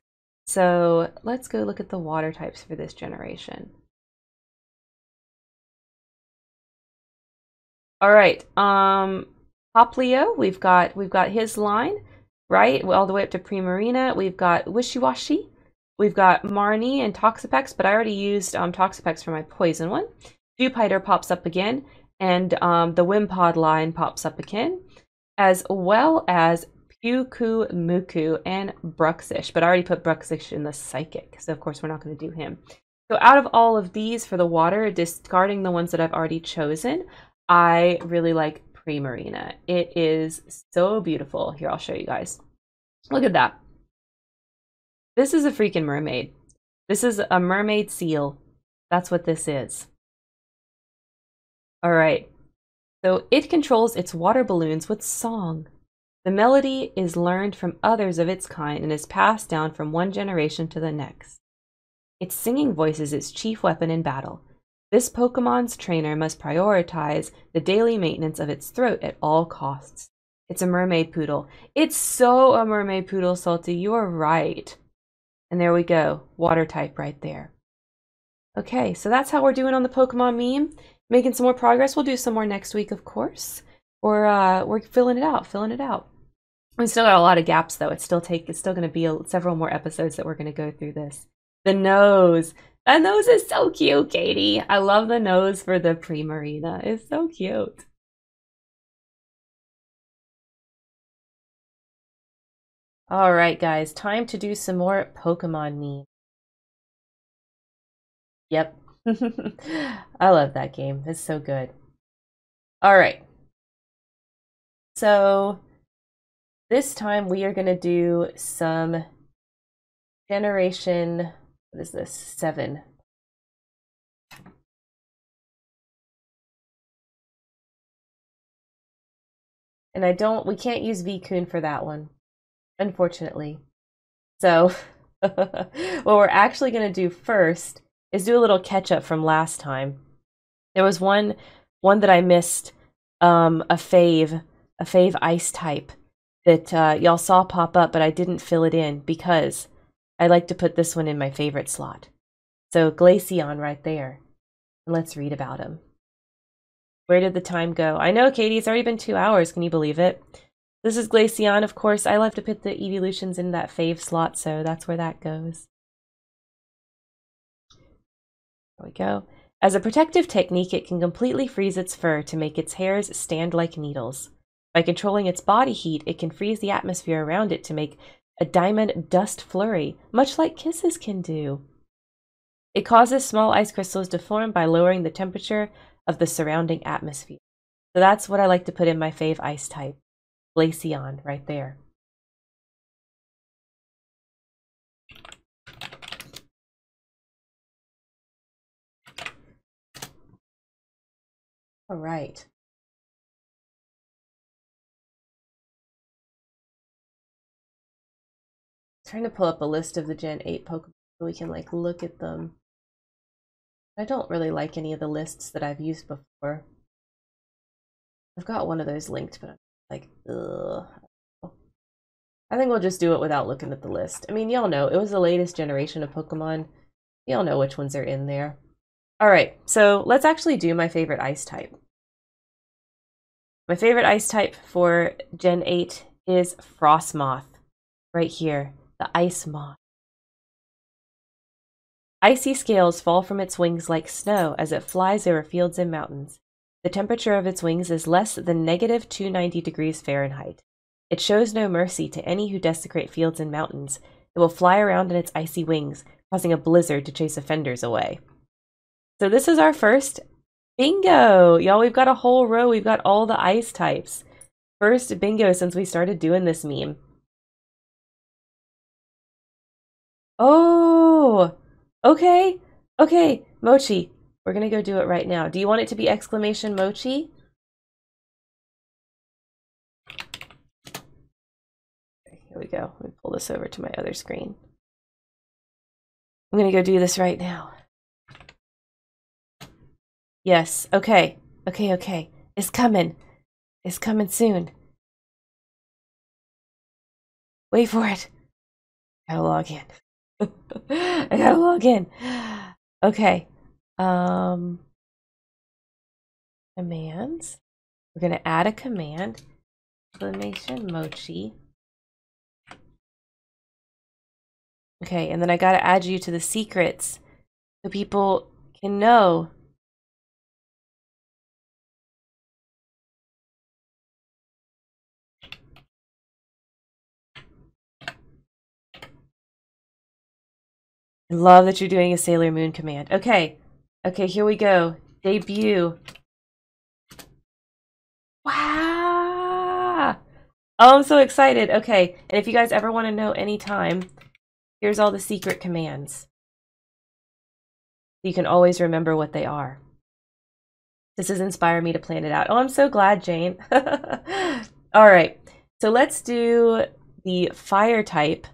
So let's go look at the water types for this generation. All right, um, Popplio, we've got we've got his line, right, all the way up to Primarina. We've got Wishiwashi, we've got Mareanie and Toxapex, but I already used um, Toxapex for my poison one. Dewpider pops up again, and um, the Wimpod line pops up again, as well as Pyukumuku Muku, and Bruxish, but I already put Bruxish in the Psychic, so of course we're not going to do him. So out of all of these for the water, discarding the ones that I've already chosen, I really like Primarina. It is so beautiful. Here, I'll show you guys. Look at that. This is a freaking mermaid. This is a mermaid seal. That's what this is. All right. So it controls its water balloons with song. The melody is learned from others of its kind and is passed down from one generation to the next. Its singing voice is its chief weapon in battle. This Pokemon's trainer must prioritize the daily maintenance of its throat at all costs. It's a mermaid poodle. It's so a mermaid poodle, Salty. You are right. And there we go. Water type right there. Okay, so that's how we're doing on the Pokemon meme. Making some more progress. We'll do some more next week, of course. We're uh, we're filling it out, filling it out. We still got a lot of gaps though. It's still take it's still going to be a, several more episodes that we're going to go through this. The nose. The nose is so cute, Katie. I love the nose for the Primarina. It's so cute. All right, guys, time to do some more Pokemon memes. Yep. I love that game. It's so good. All right. So this time we are going to do some generation, what is this, seven. And I don't, we can't use Veekun for that one, unfortunately. So what we're actually going to do first is do a little catch up from last time. There was one one that I missed, um, a fave, a fave ice type that uh, y'all saw pop up, but I didn't fill it in because I like to put this one in my favorite slot. So Glaceon right there. Let's read about him. Where did the time go? I know, Katie, it's already been two hours. Can you believe it? This is Glaceon, of course. I love to put the evolutions in that fave slot, so that's where that goes. There we go. As a protective technique, it can completely freeze its fur to make its hairs stand like needles. By controlling its body heat, it can freeze the atmosphere around it to make a diamond dust flurry, much like kisses can do. It causes small ice crystals to form by lowering the temperature of the surrounding atmosphere. So that's what I like to put in my fave ice type. Glaceon, right there. All right. Trying to pull up a list of the Gen 8 Pokemon so we can like look at them. I don't really like any of the lists that I've used before. I've got one of those linked, but I'm like, ugh. I think we'll just do it without looking at the list. I mean, y'all know, it was the latest generation of Pokemon. Y'all know which ones are in there. Alright, so let's actually do my favorite ice type. My favorite ice type for Gen 8 is Frosmoth. Right here, the Ice Moth. Icy scales fall from its wings like snow as it flies over fields and mountains. The temperature of its wings is less than negative 290 degrees Fahrenheit. It shows no mercy to any who desecrate fields and mountains. It will fly around in its icy wings, causing a blizzard to chase offenders away. So this is our first Bingo! Y'all, we've got a whole row. We've got all the ice types. First bingo since we started doing this meme. Oh! Okay. Okay, Mochi. We're gonna go do it right now. Do you want it to be exclamation Mochi? Here we go. Let me pull this over to my other screen. I'm gonna go do this right now. Yes. Okay. Okay, okay. It's coming. It's coming soon. Wait for it. Gotta log in. I gotta log in. Okay. Um commands. We're gonna add a command. Exclamation mochi. Okay, and then I gotta add you to the secrets so people can know I love that you're doing a Sailor Moon command. Okay. Okay, here we go. Debut. Wow! Oh, I'm so excited. Okay, and if you guys ever want to know anytime, here's all the secret commands. You can always remember what they are. This has inspired me to plan it out. Oh, I'm so glad, Jane. all right, so let's do the fire type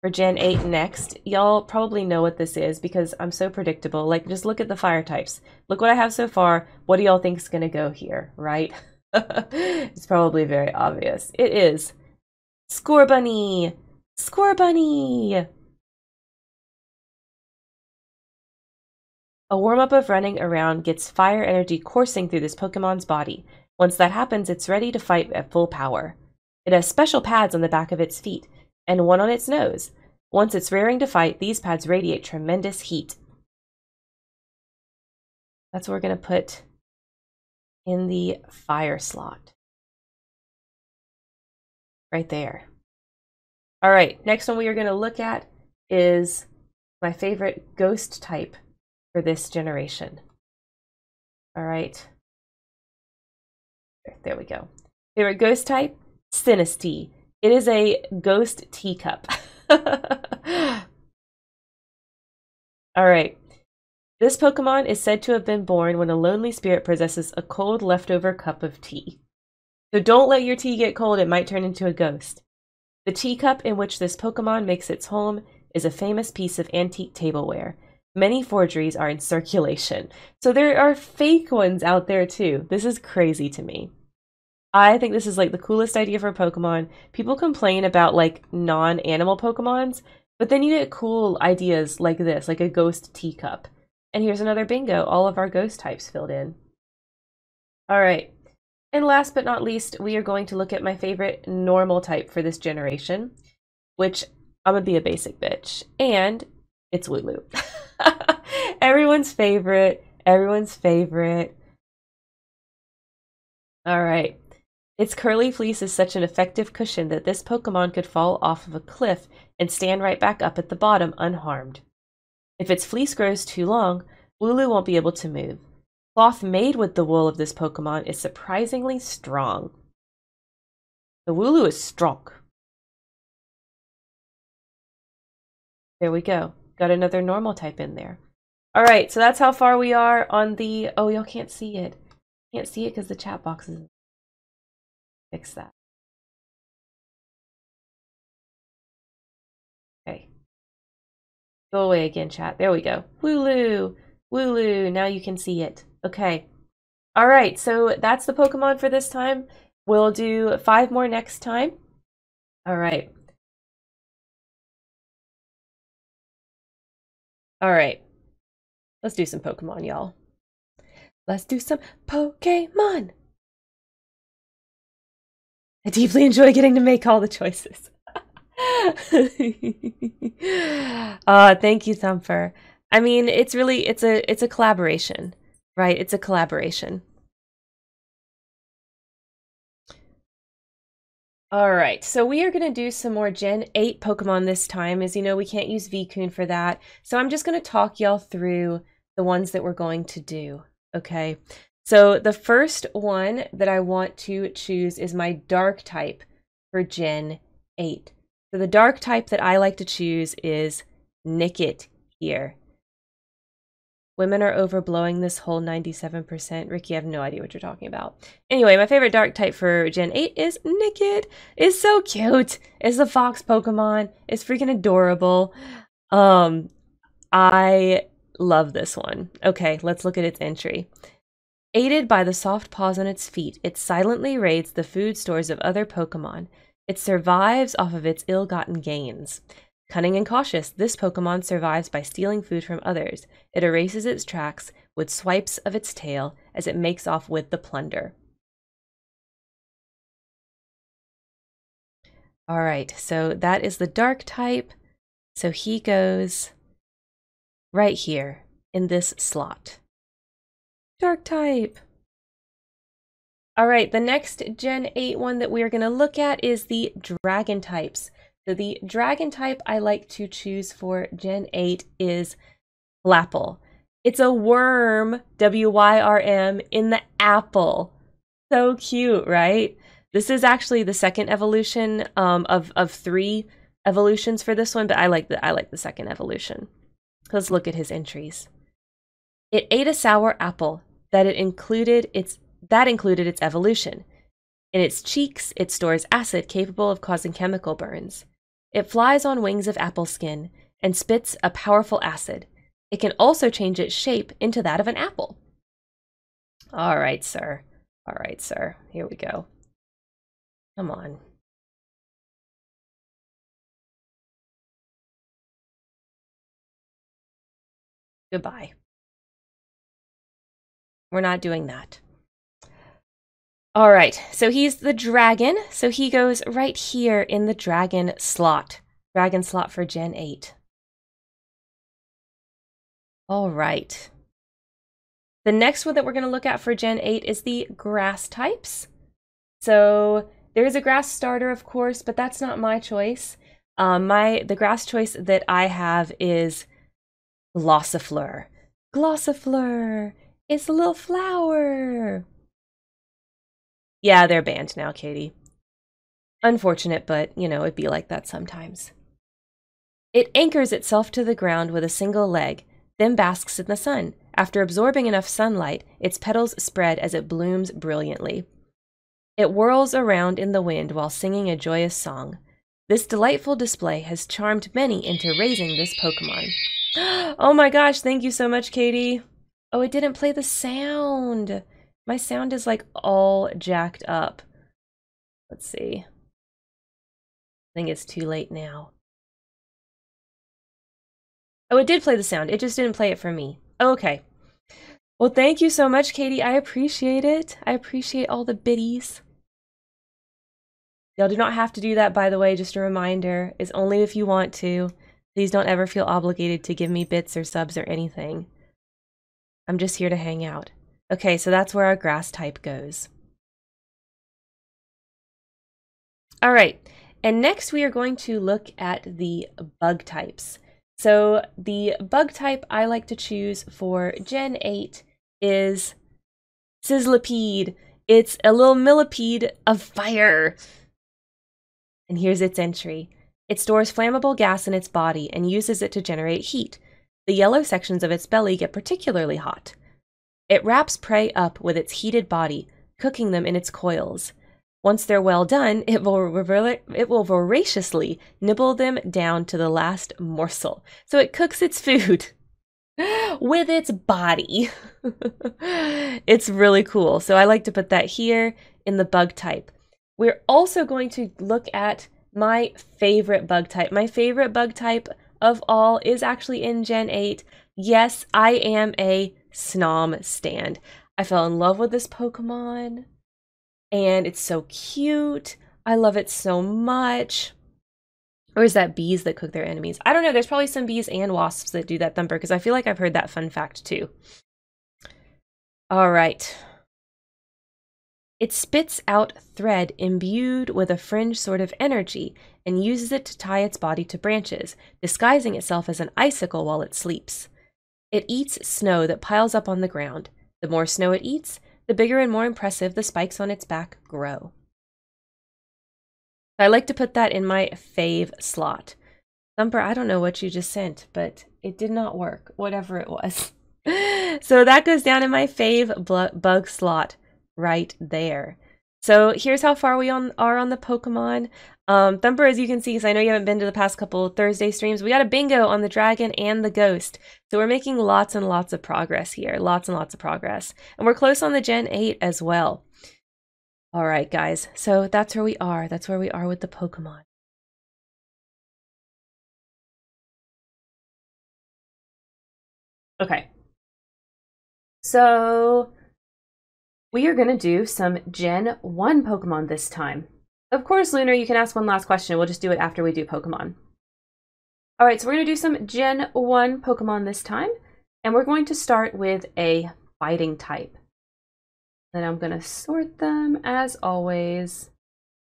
for Gen 8 next. Y'all probably know what this is because I'm so predictable. Like, just look at the fire types. Look what I have so far. What do y'all think is going to go here, right? it's probably very obvious. It is Scorbunny! Score Bunny! A warm-up of running around gets fire energy coursing through this Pokemon's body. Once that happens, it's ready to fight at full power. It has special pads on the back of its feet, and one on its nose. Once it's raring to fight, these pads radiate tremendous heat. That's what we're going to put in the fire slot. Right there. All right, next one we are going to look at is my favorite ghost type for this generation. All right. There we go. Favorite ghost type? Sinistea. It is a ghost teacup. All right. This Pokemon is said to have been born when a lonely spirit possesses a cold leftover cup of tea. So don't let your tea get cold, it might turn into a ghost. The teacup in which this Pokemon makes its home is a famous piece of antique tableware. Many forgeries are in circulation. So there are fake ones out there too. This is crazy to me. I think this is like the coolest idea for Pokemon. People complain about like non animal Pokemons, but then you get cool ideas like this, like a ghost teacup. And here's another bingo all of our ghost types filled in. All right. And last but not least, we are going to look at my favorite normal type for this generation, which I'm to be a basic bitch. And it's Wooloo. everyone's favorite. Everyone's favorite. All right. Its curly fleece is such an effective cushion that this Pokemon could fall off of a cliff and stand right back up at the bottom unharmed. If its fleece grows too long, Wooloo won't be able to move. Cloth made with the wool of this Pokemon is surprisingly strong. The Wooloo is strong. There we go. Got another normal type in there. All right, so that's how far we are on the... Oh, y'all can't see it. Can't see it because the chat box is... Fix that. Okay. Go away again, chat. There we go. Wooloo! Wooloo! Now you can see it. Okay. All right, so that's the Pokemon for this time. We'll do five more next time. All right. All right. Let's do some Pokemon, y'all. Let's do some Pokemon. I deeply enjoy getting to make all the choices. uh, thank you, Thumper. I mean, it's really it's a it's a collaboration right? It's a collaboration. All right, so we are going to do some more Gen 8 Pokemon this time. As you know, we can't use Veekun for that. So I'm just going to talk y'all through the ones that we're going to do, okay? So the first one that I want to choose is my Dark type for Gen 8. So the Dark type that I like to choose is Nickit here. Women are overblowing this whole 97%. Ricky, I have no idea what you're talking about. Anyway, my favorite dark type for Gen 8 is Nickit. It's so cute. It's the fox Pokemon. It's freaking adorable. Um, I love this one. Okay, let's look at its entry. Aided by the soft paws on its feet, it silently raids the food stores of other Pokemon. It survives off of its ill gotten gains. Cunning and cautious, this Pokemon survives by stealing food from others. It erases its tracks with swipes of its tail as it makes off with the plunder. All right, so that is the dark type. So he goes right here in this slot. Dark type. All right, the next Gen 8 one that we're going to look at is the Dragon types. So the dragon type I like to choose for Gen 8 is Flapple. It's a worm, W-Y-R-M, in the apple. So cute, right? This is actually the second evolution um, of, of three evolutions for this one, but I like the I like the second evolution. Let's look at his entries. It ate a sour apple that it included its that included its evolution. In its cheeks, it stores acid capable of causing chemical burns. It flies on wings of apple skin and spits a powerful acid. It can also change its shape into that of an apple. All right, sir. All right, sir. Here we go. Come on. Goodbye. We're not doing that. All right, so he's the dragon. So he goes right here in the dragon slot. Dragon slot for Gen 8. All right. The next one that we're going to look at for Gen 8 is the grass types. So there's a grass starter, of course, but that's not my choice. Um, my The grass choice that I have is Gossifleur. Gossifleur! It's a little flower! Yeah, they're banned now, Katie. Unfortunate, but, you know, it'd be like that sometimes. It anchors itself to the ground with a single leg, then basks in the sun. After absorbing enough sunlight, its petals spread as it blooms brilliantly. It whirls around in the wind while singing a joyous song. This delightful display has charmed many into raising this Pokemon. Oh my gosh, thank you so much, Katie. Oh, it didn't play the sound. My sound is like all jacked up. Let's see. I think it's too late now. Oh, it did play the sound. It just didn't play it for me. Okay. Well, thank you so much, Katie. I appreciate it. I appreciate all the biddies. Y'all do not have to do that, by the way. Just a reminder. It's only if you want to. Please don't ever feel obligated to give me bits or subs or anything. I'm just here to hang out. Okay, so that's where our grass type goes. All right, and next we are going to look at the bug types. So the bug type I like to choose for Gen 8 is Sizzlipede. It's a little millipede of fire. And here's its entry. It stores flammable gas in its body and uses it to generate heat. The yellow sections of its belly get particularly hot. It wraps prey up with its heated body, cooking them in its coils. Once they're well done, it will, it will voraciously nibble them down to the last morsel. So it cooks its food with its body. it's really cool. So I like to put that here in the bug type. We're also going to look at my favorite bug type. My favorite bug type of all is actually in Gen 8. Yes, I am a Snom stand. I fell in love with this Pokemon and it's so cute. I love it so much. Or is that bees that cook their enemies? I don't know. There's probably some bees and wasps that do that thumper because I feel like I've heard that fun fact too. All right. It spits out thread imbued with a fringe sort of energy and uses it to tie its body to branches, disguising itself as an icicle while it sleeps. It eats snow that piles up on the ground. The more snow it eats, the bigger and more impressive the spikes on its back grow. I like to put that in my fave slot. Thumper, I don't know what you just sent, but it did not work, whatever it was. so that goes down in my fave bug slot right there. So here's how far we on, are on the Pokemon. Um, Thumper, as you can see, because I know you haven't been to the past couple Thursday streams, we got a bingo on the dragon and the ghost. So we're making lots and lots of progress here. Lots and lots of progress. And we're close on the Gen 8 as well. All right, guys. So that's where we are. That's where we are with the Pokemon. Okay. So we are going to do some Gen 1 Pokemon this time. Of course, Lunar, you can ask one last question. We'll just do it after we do Pokemon. All right, so we're going to do some Gen 1 Pokemon this time. And we're going to start with a fighting type. Then I'm going to sort them, as always,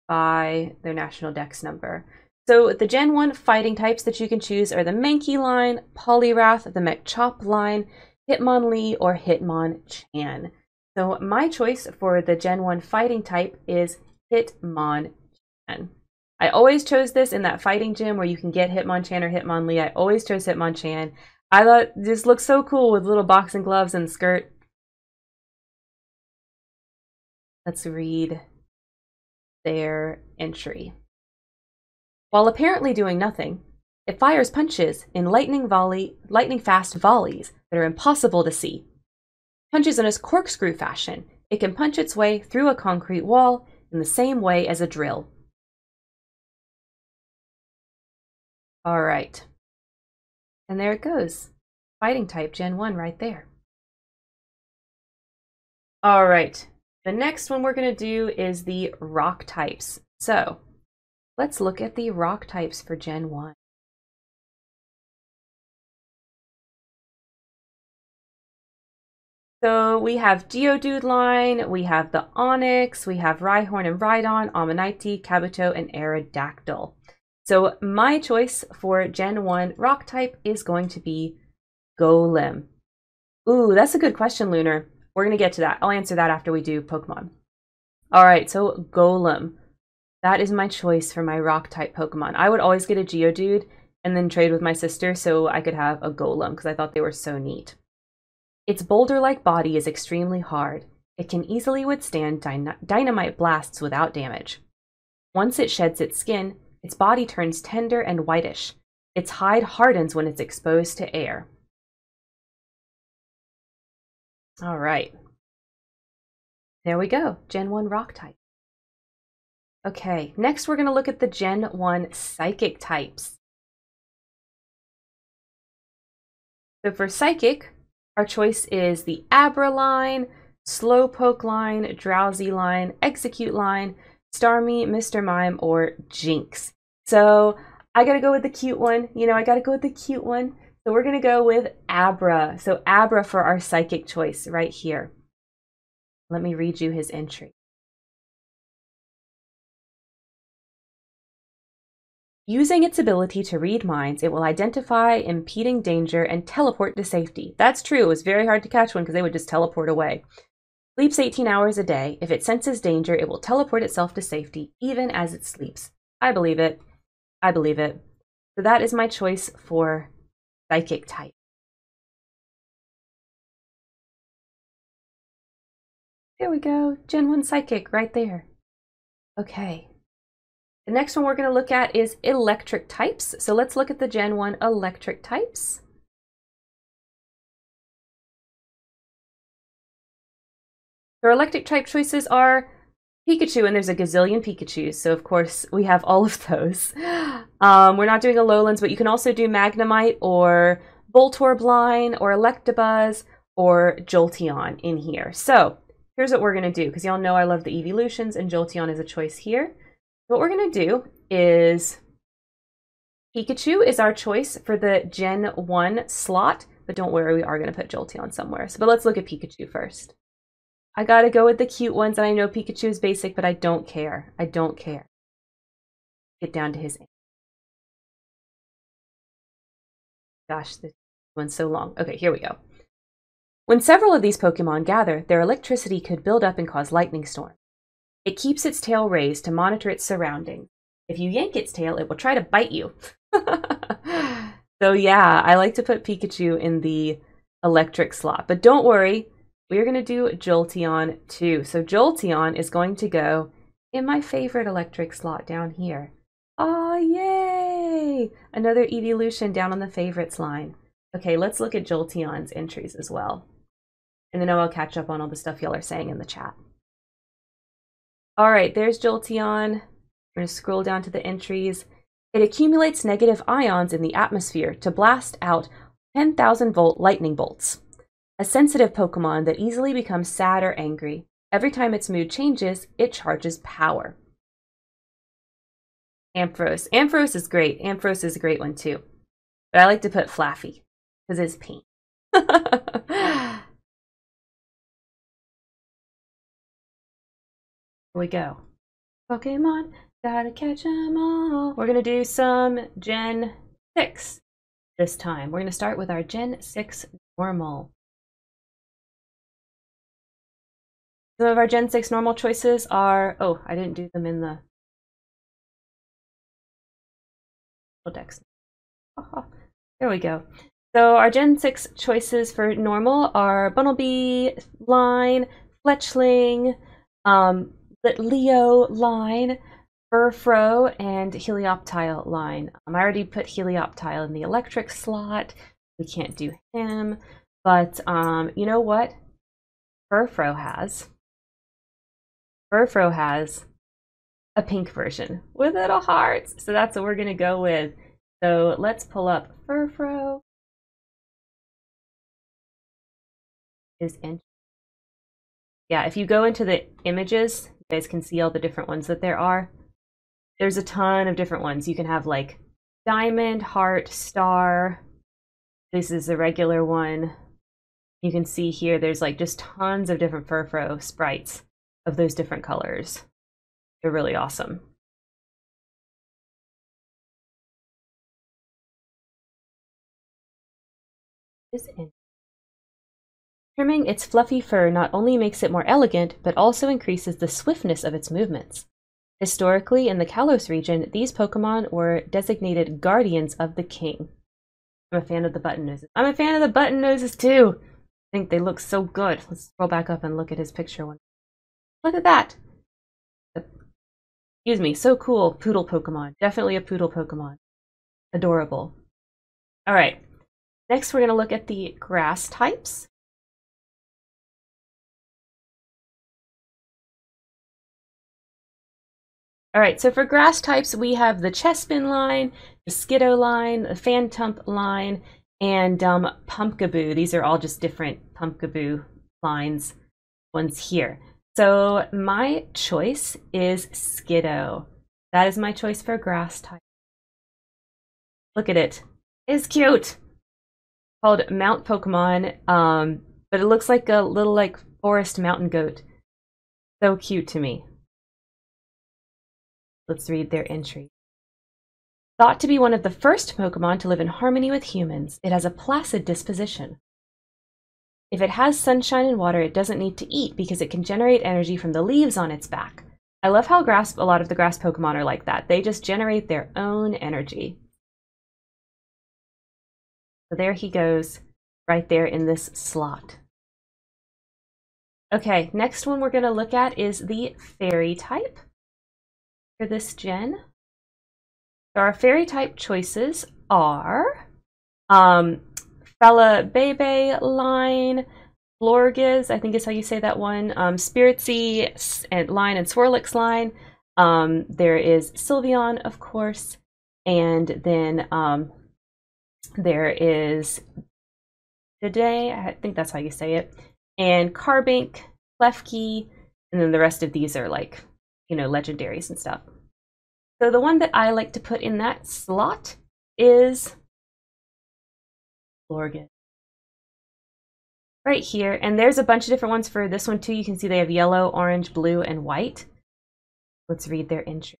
by their national dex number. So the Gen 1 fighting types that you can choose are the Mankey line, Poliwrath, the Machop line, Hitmonlee, or Hitmonchan. So my choice for the Gen 1 fighting type is Hitmonchan. I always chose this in that fighting gym where you can get Hitmonchan or Hitmonlee. I always chose Hitmonchan. I thought this looks so cool with little boxing gloves and skirt. Let's read their entry. While apparently doing nothing, it fires punches in lightning volley, lightning fast volleys that are impossible to see punches in a corkscrew fashion. It can punch its way through a concrete wall in the same way as a drill. All right. And there it goes. Fighting type Gen 1 right there. All right. The next one we're going to do is the rock types. So let's look at the rock types for Gen 1. So we have Geodude line, we have the Onix, we have Rhyhorn and Rhydon, Omanyte, Kabuto, and Aerodactyl. So my choice for Gen 1 rock type is going to be Golem. Ooh, that's a good question, Lunar. We're going to get to that. I'll answer that after we do Pokemon. All right, so Golem. That is my choice for my rock type Pokemon. I would always get a Geodude and then trade with my sister so I could have a Golem because I thought they were so neat. Its boulder-like body is extremely hard. It can easily withstand dynamite blasts without damage. Once it sheds its skin, its body turns tender and whitish. Its hide hardens when it's exposed to air. All right. There we go, Gen 1 rock type. Okay, next we're going to look at the Gen 1 psychic types. So for psychic, our choice is the Abra line, Slowpoke line, Drowzee line, Exeggcute line, Starmie, Mr. Mime, or Jynx. So I gotta go with the cute one. You know, I gotta go with the cute one. So we're gonna go with Abra. So Abra for our psychic choice right here. Let me read you his entry. Using its ability to read minds, it will identify impeding danger and teleport to safety. That's true. It was very hard to catch one because they would just teleport away. Sleeps 18 hours a day. If it senses danger, it will teleport itself to safety, even as it sleeps. I believe it. I believe it. So that is my choice for psychic type. There we go. Gen 1 psychic right there. Okay. The next one we're going to look at is electric types. So let's look at the Gen 1 electric types. Our electric type choices are Pikachu, and there's a gazillion Pikachus, so of course we have all of those. Um, we're not doing Alolands, but you can also do Magnemite or Voltorb line or Electabuzz or Jolteon in here. So here's what we're going to do, because y'all know I love the evolutions, and Jolteon is a choice here. What we're going to do is Pikachu is our choice for the Gen 1 slot, but don't worry, we are going to put Jolteon somewhere. So, but let's look at Pikachu first. I gotta go with the cute ones, and I know Pikachu is basic, but I don't care. I don't care. Get down to his Gosh, this one's so long. Okay, here we go. When several of these Pokemon gather, their electricity could build up and cause lightning storms. It keeps its tail raised to monitor its surroundings. If you yank its tail, it will try to bite you. so yeah, I like to put Pikachu in the electric slot. But don't worry, we're going to do Jolteon too. So Jolteon is going to go in my favorite electric slot down here. Oh, yay! Another evolution down on the favorites line. Okay, let's look at Jolteon's entries as well. And then I'll catch up on all the stuff y'all are saying in the chat. All right, there's Jolteon. We're going to scroll down to the entries. It accumulates negative ions in the atmosphere to blast out 10,000 volt lightning bolts. A sensitive Pokemon that easily becomes sad or angry. Every time its mood changes, it charges power. Ampharos. Ampharos is great. Ampharos is a great one too. But I like to put Flaaffy because it's we go. Pokemon, gotta catch 'em all. We're gonna do some Gen 6 this time. We're gonna start with our Gen 6 normal. Some of our Gen 6 normal choices are, oh, I didn't do them in the dex. there we go. So our Gen 6 choices for normal are Bunnelby line, Fletchling, um, Leo line, Furfrou, and Helioptile line. Um, I already put Helioptile in the electric slot. We can't do him. But um, you know what? Furfrou has. Furfrou has a pink version with little hearts. So that's what we're going to go with. So let's pull up Furfrou. Is in. Yeah, if you go into the images, guys can see all the different ones that there are. There's a ton of different ones. You can have like diamond, heart, star. This is the regular one. You can see here there's like just tons of different Furfrou sprites of those different colors. They're really awesome. Trimming its fluffy fur not only makes it more elegant, but also increases the swiftness of its movements. Historically, in the Kalos region, these Pokemon were designated guardians of the king. I'm a fan of the button noses. I'm a fan of the button noses too! I think they look so good. Let's scroll back up and look at his picture one. Look at that! Excuse me, so cool. Poodle Pokemon. Definitely a poodle Pokemon. Adorable. All right. Next, we're going to look at the grass types. All right, so for grass types, we have the chespin line, the skiddo line, the phantump line, and um, pumpkaboo. These are all just different pumpkaboo lines, ones here. So my choice is skiddo. That is my choice for grass type. Look at it. It's cute. Called Mount Pokemon, um, but it looks like a little like forest mountain goat. So cute to me. Let's read their entry. Thought to be one of the first Pokemon to live in harmony with humans, it has a placid disposition. If it has sunshine and water, it doesn't need to eat because it can generate energy from the leaves on its back. I love how grass, a lot of the grass Pokemon are like that. They just generate their own energy. So there he goes, right there in this slot. Okay, next one we're going to look at is the fairy type for this gen. So our fairy type choices are um, Flabébé line, Florges, I think is how you say that one, um, Spritzee and line and Swirlix line. Um, there is Sylveon, of course, and then um, there is Today, I think that's how you say it, and Carbink, Klefki, and then the rest of these are like you know, legendaries and stuff. So the one that I like to put in that slot is Florges. Right here, and there's a bunch of different ones for this one too. You can see they have yellow, orange, blue, and white. Let's read their entry.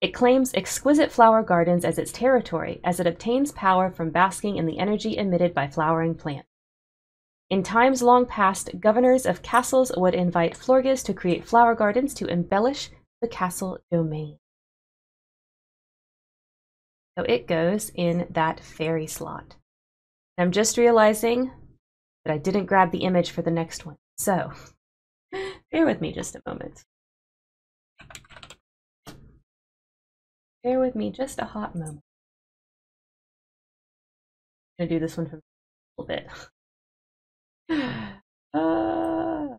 It claims exquisite flower gardens as its territory, as it obtains power from basking in the energy emitted by flowering plants. In times long past, governors of castles would invite Florges to create flower gardens to embellish the castle domain. So it goes in that fairy slot. I'm just realizing that I didn't grab the image for the next one. So bear with me just a moment. Bear with me just a hot moment. I'm gonna do this one for a little bit. uh,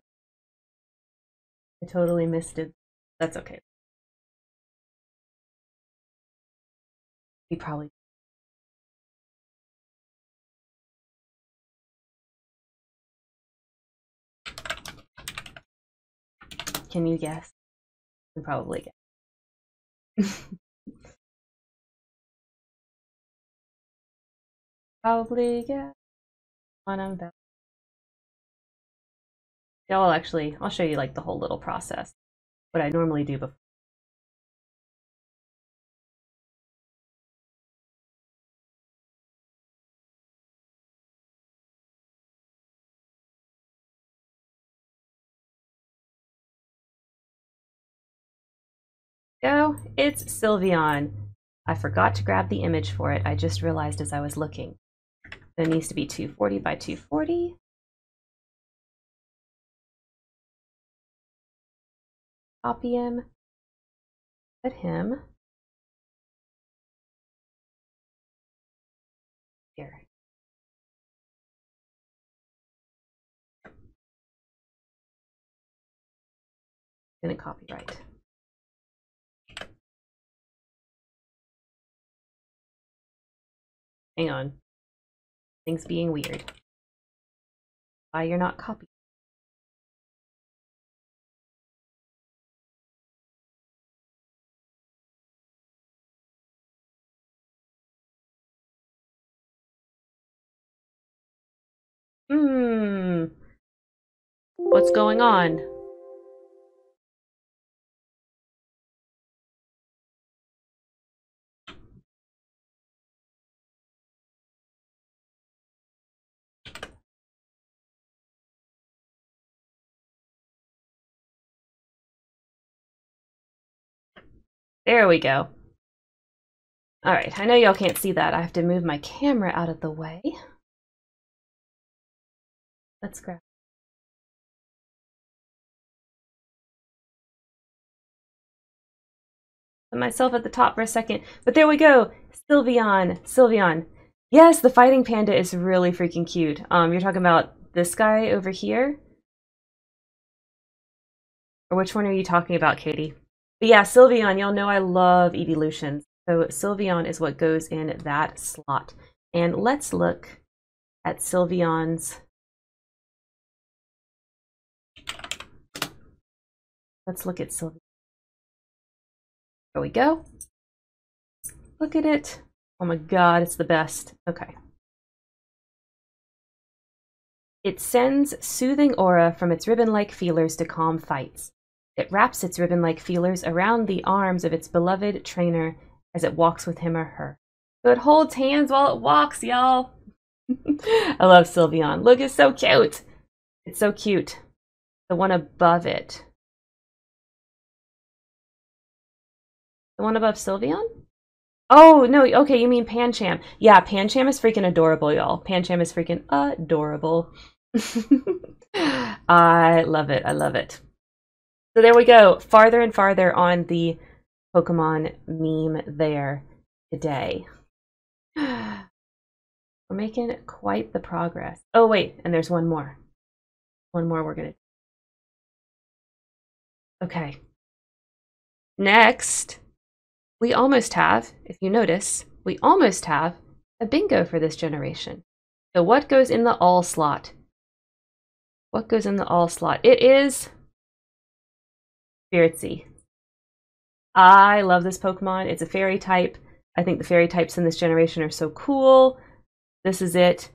I totally missed it. That's okay. We probably Can you guess? You probably guess. probably guess one. Yeah, well, actually, I'll show you like the whole little process what I normally do before. Go, it's Sylveon. I forgot to grab the image for it. I just realized as I was looking. It needs to be 240 by 240. Copy him, put him here. Gonna copyright. Hang on. Things being weird. Why you're not copying? Hmm. What's going on? There we go. Alright, I know y'all can't see that. I have to move my camera out of the way. Let's grab. Put myself at the top for a second. But there we go. Sylveon. Sylveon. Yes, the fighting panda is really freaking cute. Um, you're talking about this guy over here? Or which one are you talking about, Katie? But yeah, Sylveon, y'all know I love evolutions. So Sylveon is what goes in that slot. And let's look at Sylveon's Let's look at Sylveon. There we go. Look at it. Oh my god, it's the best. Okay. It sends soothing aura from its ribbon-like feelers to calm fights. It wraps its ribbon-like feelers around the arms of its beloved trainer as it walks with him or her. So it holds hands while it walks, y'all. I love Sylveon. Look, it's so cute. It's so cute. The one above it. The one above Sylveon? Oh, no, okay, you mean Pancham. Yeah, Pancham is freaking adorable, y'all. Pancham is freaking adorable. I love it. I love it. So there we go. Farther and farther on the Pokemon meme there today. We're making quite the progress. Oh, wait, and there's one more. One more we're going to. Okay. Next, we almost have, if you notice, we almost have a bingo for this generation. So what goes in the all slot? What goes in the all slot? It is Spritzee. I love this Pokemon. It's a fairy type. I think the fairy types in this generation are so cool. This is it.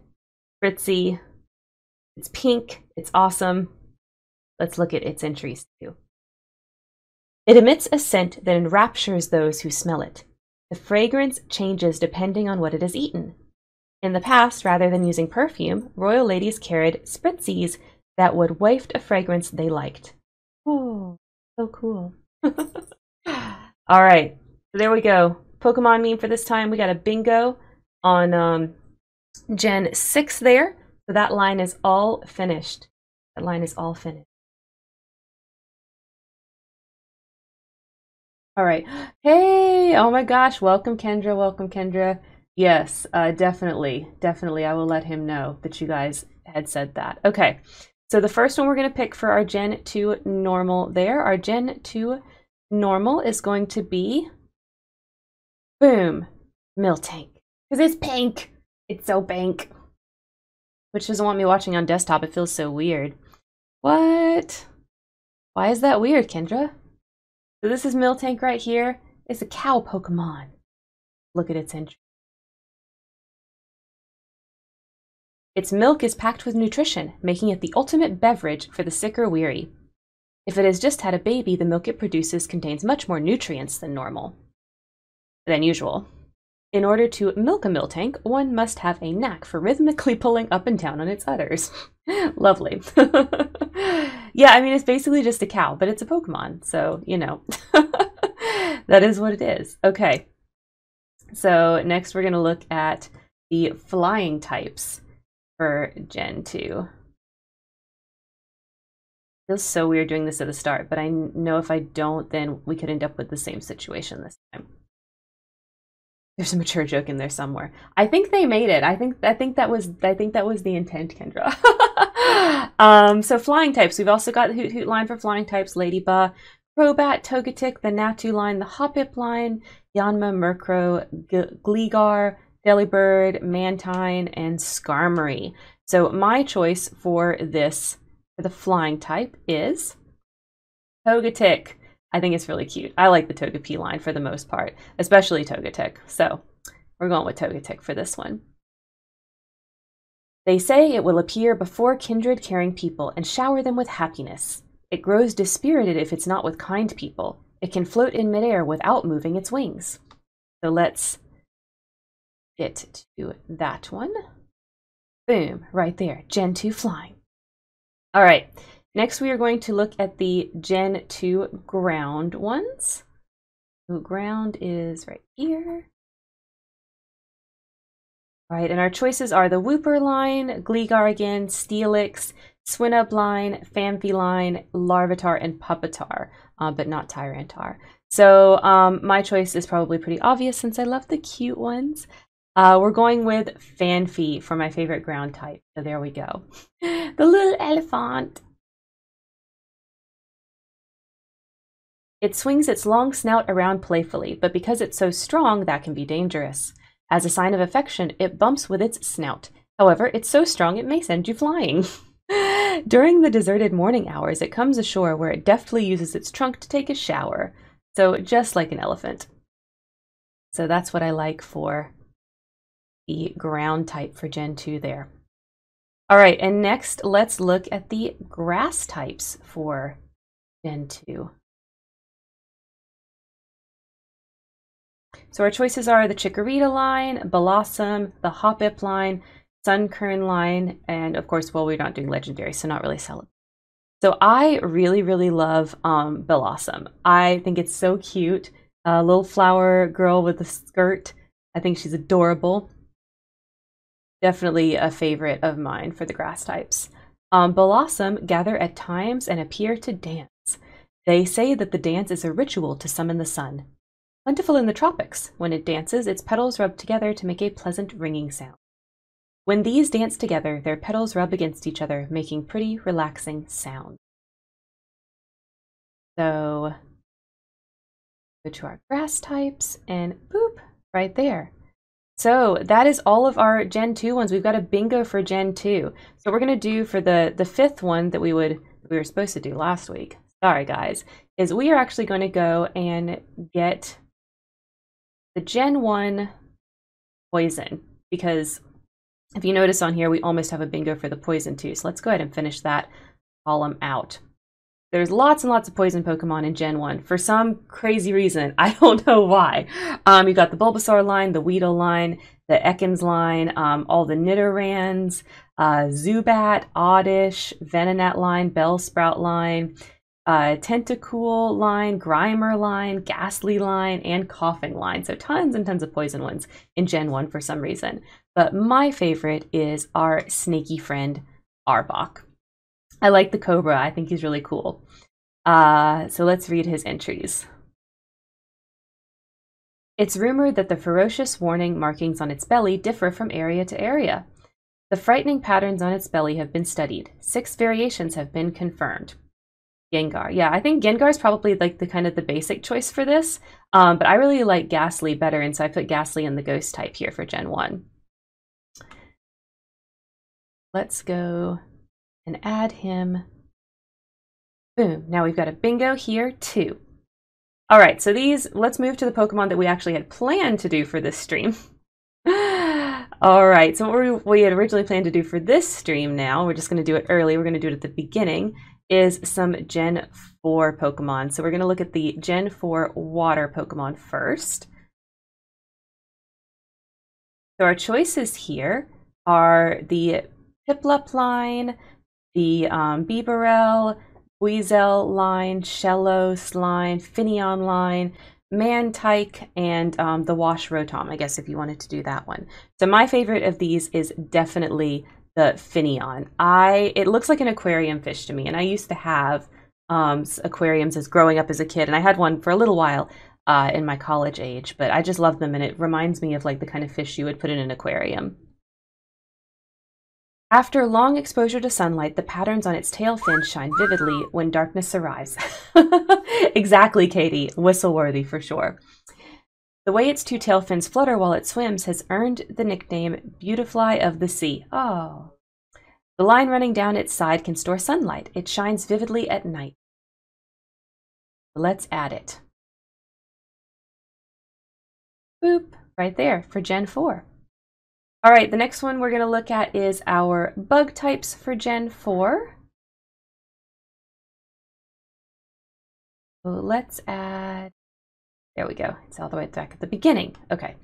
Spritzee. It's pink. It's awesome. Let's look at its entries too. It emits a scent that enraptures those who smell it. The fragrance changes depending on what it has eaten. In the past, rather than using perfume, royal ladies carried Spritzees that would waft a fragrance they liked. Oh, so cool. All right, so there we go. Pokemon meme for this time. We got a bingo on um, Gen 6 there. So that line is all finished. That line is all finished. All right. Hey, oh my gosh. Welcome, Kendra. Welcome, Kendra. Yes, uh, definitely. Definitely. I will let him know that you guys had said that. Okay. So the first one we're going to pick for our Gen 2 normal there, our Gen 2 normal is going to be, boom, Miltank. Because it's pink. It's so pink. Which doesn't want me watching on desktop. It feels so weird. What? Why is that weird, Kendra? So this is Miltank right here. It's a cow Pokemon. Look at its entry. Its milk is packed with nutrition, making it the ultimate beverage for the sick or weary. If it has just had a baby, the milk it produces contains much more nutrients than normal. Than usual. In order to milk a Miltank, one must have a knack for rhythmically pulling up and down on its udders. Lovely. yeah, I mean, it's basically just a cow, but it's a Pokemon. So, you know, that is what it is. Okay. So, next we're going to look at the flying types for Gen 2. Feels so weird doing this at the start, but I know if I don't, then we could end up with the same situation this time. There's a mature joke in there somewhere. I think they made it. I think I think that was I think that was the intent, Kendra. um, so flying types. We've also got the Hoothoot line for flying types: Ledyba, Crobat, Togetic, the Natu line, the Hoppip line, Yanma, Murkrow, G- Gligar, Delibird, Mantine, and Skarmory. So my choice for this for the flying type is Togetic. I think it's really cute. I like the Togepi line for the most part, especially Togetic. So we're going with Togetic for this one. They say it will appear before kindred caring people and shower them with happiness. It grows dispirited if it's not with kind people. It can float in midair without moving its wings. So let's get to that one. Boom, right there, Gen 2 flying. All right, Next, we are going to look at the Gen 2 ground ones. So ground is right here. All right, and our choices are the Wooper line, Gligar again, Steelix, Swinub line, Phanpy line, Larvitar, and Pupitar, uh, but not Tyranitar. So um, my choice is probably pretty obvious since I love the cute ones. Uh, we're going with Phanpy for my favorite ground type. So there we go. The little elephant. It swings its long snout around playfully, but because it's so strong, that can be dangerous. As a sign of affection, it bumps with its snout. However, it's so strong it may send you flying. During the deserted morning hours, it comes ashore where it deftly uses its trunk to take a shower. So, just like an elephant. So, that's what I like for the ground type for Gen 2 there. All right, and next, let's look at the grass types for Gen 2. So our choices are the Chikorita line, Bellossom, the Hoppip line, Sunkern line, and of course, well, we're not doing legendary, so not really selling. So I really, really love um, Bellossom. I think it's so cute. A little flower girl with a skirt. I think she's adorable. Definitely a favorite of mine for the grass types. Um, Bellossom gather at times and appear to dance. They say that the dance is a ritual to summon the sun. Plentiful in the tropics. When it dances, its petals rub together to make a pleasant ringing sound. When these dance together, their petals rub against each other, making pretty, relaxing sound. So, go to our grass types, and boop, right there. So that is all of our Gen 2 ones. We've got a bingo for Gen 2. So we're going to do for the, the fifth one that we would we were supposed to do last week. Sorry, guys. Is we are actually going to go and get the Gen 1 poison because if you notice on here, we almost have a bingo for the poison too. So let's go ahead and finish that column out. There's lots and lots of poison Pokemon in Gen 1 for some crazy reason. I don't know why. Um, you got the Bulbasaur line, the Weedle line, the Ekans line, um, all the Nidorans, uh, Zubat, Oddish, Venonat line, Bellsprout line, uh, Tentacool line, Grimer line, Gastly line, and Koffing line. So tons and tons of poison ones in Gen 1 for some reason. But my favorite is our snaky friend, Arbok. I like the Cobra. I think he's really cool. Uh, so let's read his entries. It's rumored that the ferocious warning markings on its belly differ from area to area. The frightening patterns on its belly have been studied. Six variations have been confirmed. Gengar. Yeah, I think Gengar is probably like the kind of the basic choice for this. Um, but I really like Gastly better, and so I put Gastly in the ghost type here for Gen 1. Let's go and add him. Boom. Now we've got a bingo here too. All right, so these, let's move to the Pokemon that we actually had planned to do for this stream. All right, so what we, we had originally planned to do for this stream now, we're just going to do it early, we're going to do it at the beginning, is some Gen 4 Pokemon. So we're going to look at the Gen 4 water Pokemon first. So our choices here are the Piplup line, the um, Bibarel, Buizel line, Shellos line, Finneon line, Mantyke, and um, the Wash Rotom, I guess, if you wanted to do that one. So my favorite of these is definitely the Finneon. I It looks like an aquarium fish to me, and I used to have um, aquariums as growing up as a kid, and I had one for a little while uh, in my college age, but I just love them, and it reminds me of like the kind of fish you would put in an aquarium. After long exposure to sunlight, the patterns on its tail fins shine vividly when darkness arrives. exactly, Katie. Whistle-worthy for sure. The way its two tail fins flutter while it swims has earned the nickname Beautifly of the Sea. Oh. The line running down its side can store sunlight. It shines vividly at night. Let's add it. Boop, right there for Gen 4. All right, the next one we're going to look at is our bug types for Gen 4. So let's add, there we go. It's all the way back at the beginning. Okay.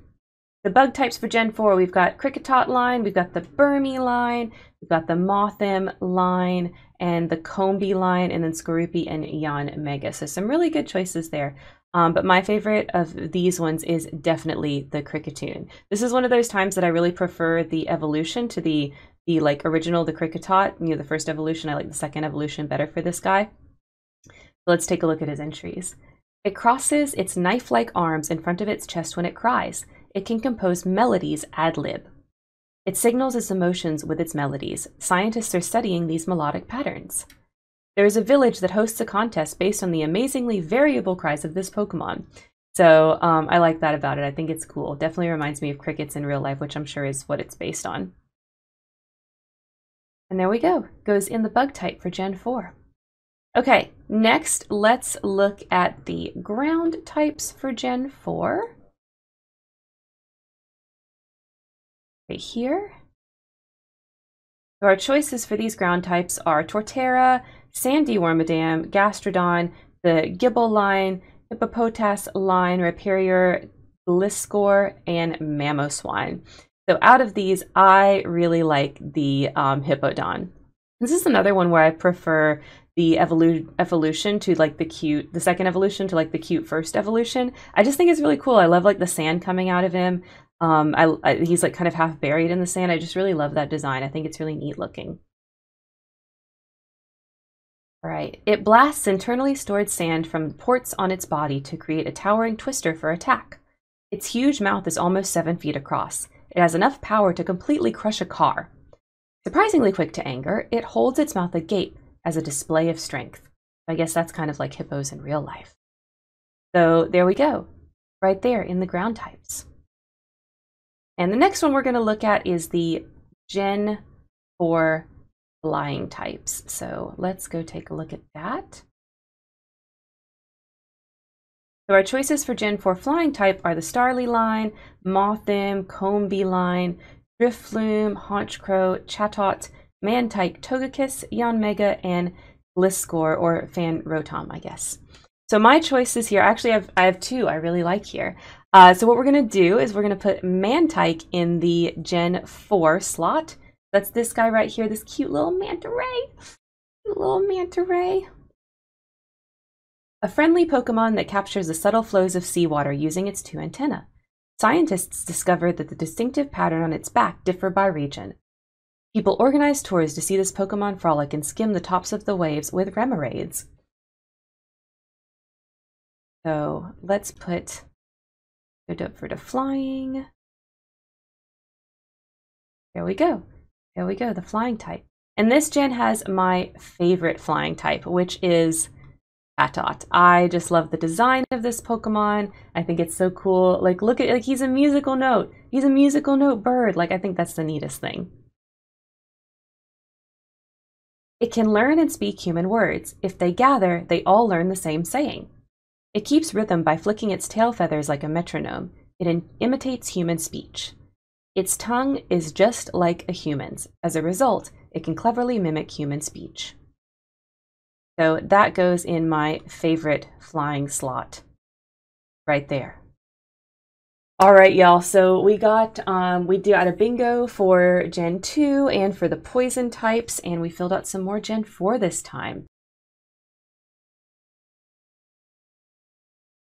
The bug types for Gen 4, we've got Kricketot line, we've got the Burmy line, we've got the Mothim line, and the Combee line, and then Skorupi and Yanmega. So some really good choices there. Um, but my favorite of these ones is definitely the Kricketune. This is one of those times that I really prefer the evolution to the the like original, the Kricketot. You know, the first evolution. I like the second evolution better for this guy. let's take a look at his entries. It crosses its knife-like arms in front of its chest when it cries. it can compose melodies ad lib. It signals its emotions with its melodies. Scientists are studying these melodic patterns. There is a village that hosts a contest based on the amazingly variable cries of this Pokemon. So um, I like that about it. I think it's cool. Definitely reminds me of crickets in real life, which I'm sure is what it's based on. And there we go. Goes in the bug type for Gen 4. Okay, next let's look at the ground types for Gen 4. Right here. So our choices for these ground types are Torterra, Sandy Wormadam, Gastrodon, the Gible line, Hippopotas line, Rhyperior, Gliscor, and Mamoswine. So out of these, I really like the um, Hippowdon. This is another one where I prefer the evolu- evolution to like the cute, the second evolution to like the cute first evolution. I just think it's really cool. I love like the sand coming out of him. Um, I, I, he's like kind of half buried in the sand. I just really love that design. I think it's really neat looking. All right, it blasts internally stored sand from ports on its body to create a towering twister for attack. Its huge mouth is almost seven feet across. It has enough power to completely crush a car. Surprisingly quick to anger, it holds its mouth agape as a display of strength. I guess that's kind of like hippos in real life. So there we go, right there in the ground types. And the next one we're going to look at is the Gen 4 flying types. So let's go take a look at that. So our choices for Gen 4 flying type are the Starly line, Mothim, Combee line, Drifloon, Honchkrow, Chatot, Mantyke, Togekiss, Yanmega, and Gliscor, or Fan Rotom, I guess. So my choices here, actually I have, I have two I really like here. Uh, so what we're going to do is we're going to put Mantyke in the Gen 4 slot. That's this guy right here, this cute little manta ray. Cute little manta ray. A friendly Pokemon that captures the subtle flows of seawater using its two antennae. Scientists discovered that the distinctive pattern on its back differ by region. People organize tours to see this Pokemon frolic and skim the tops of the waves with Remoraid's. So let's put for the flying. There we go. There we go, the flying type. And this gen has my favorite flying type, which is Chatot. I just love the design of this Pokemon. I think it's so cool. Like, look at, like, he's a musical note. He's a musical note bird. Like, I think that's the neatest thing. It can learn and speak human words. If they gather, they all learn the same saying. It keeps rhythm by flicking its tail feathers like a metronome. It imitates human speech. Its tongue is just like a human's. As a result, it can cleverly mimic human speech. So that goes in my favorite flying slot right there. All right, y'all. So we got, um, we did out a bingo for Gen 2 and for the poison types, and we filled out some more Gen 4 this time.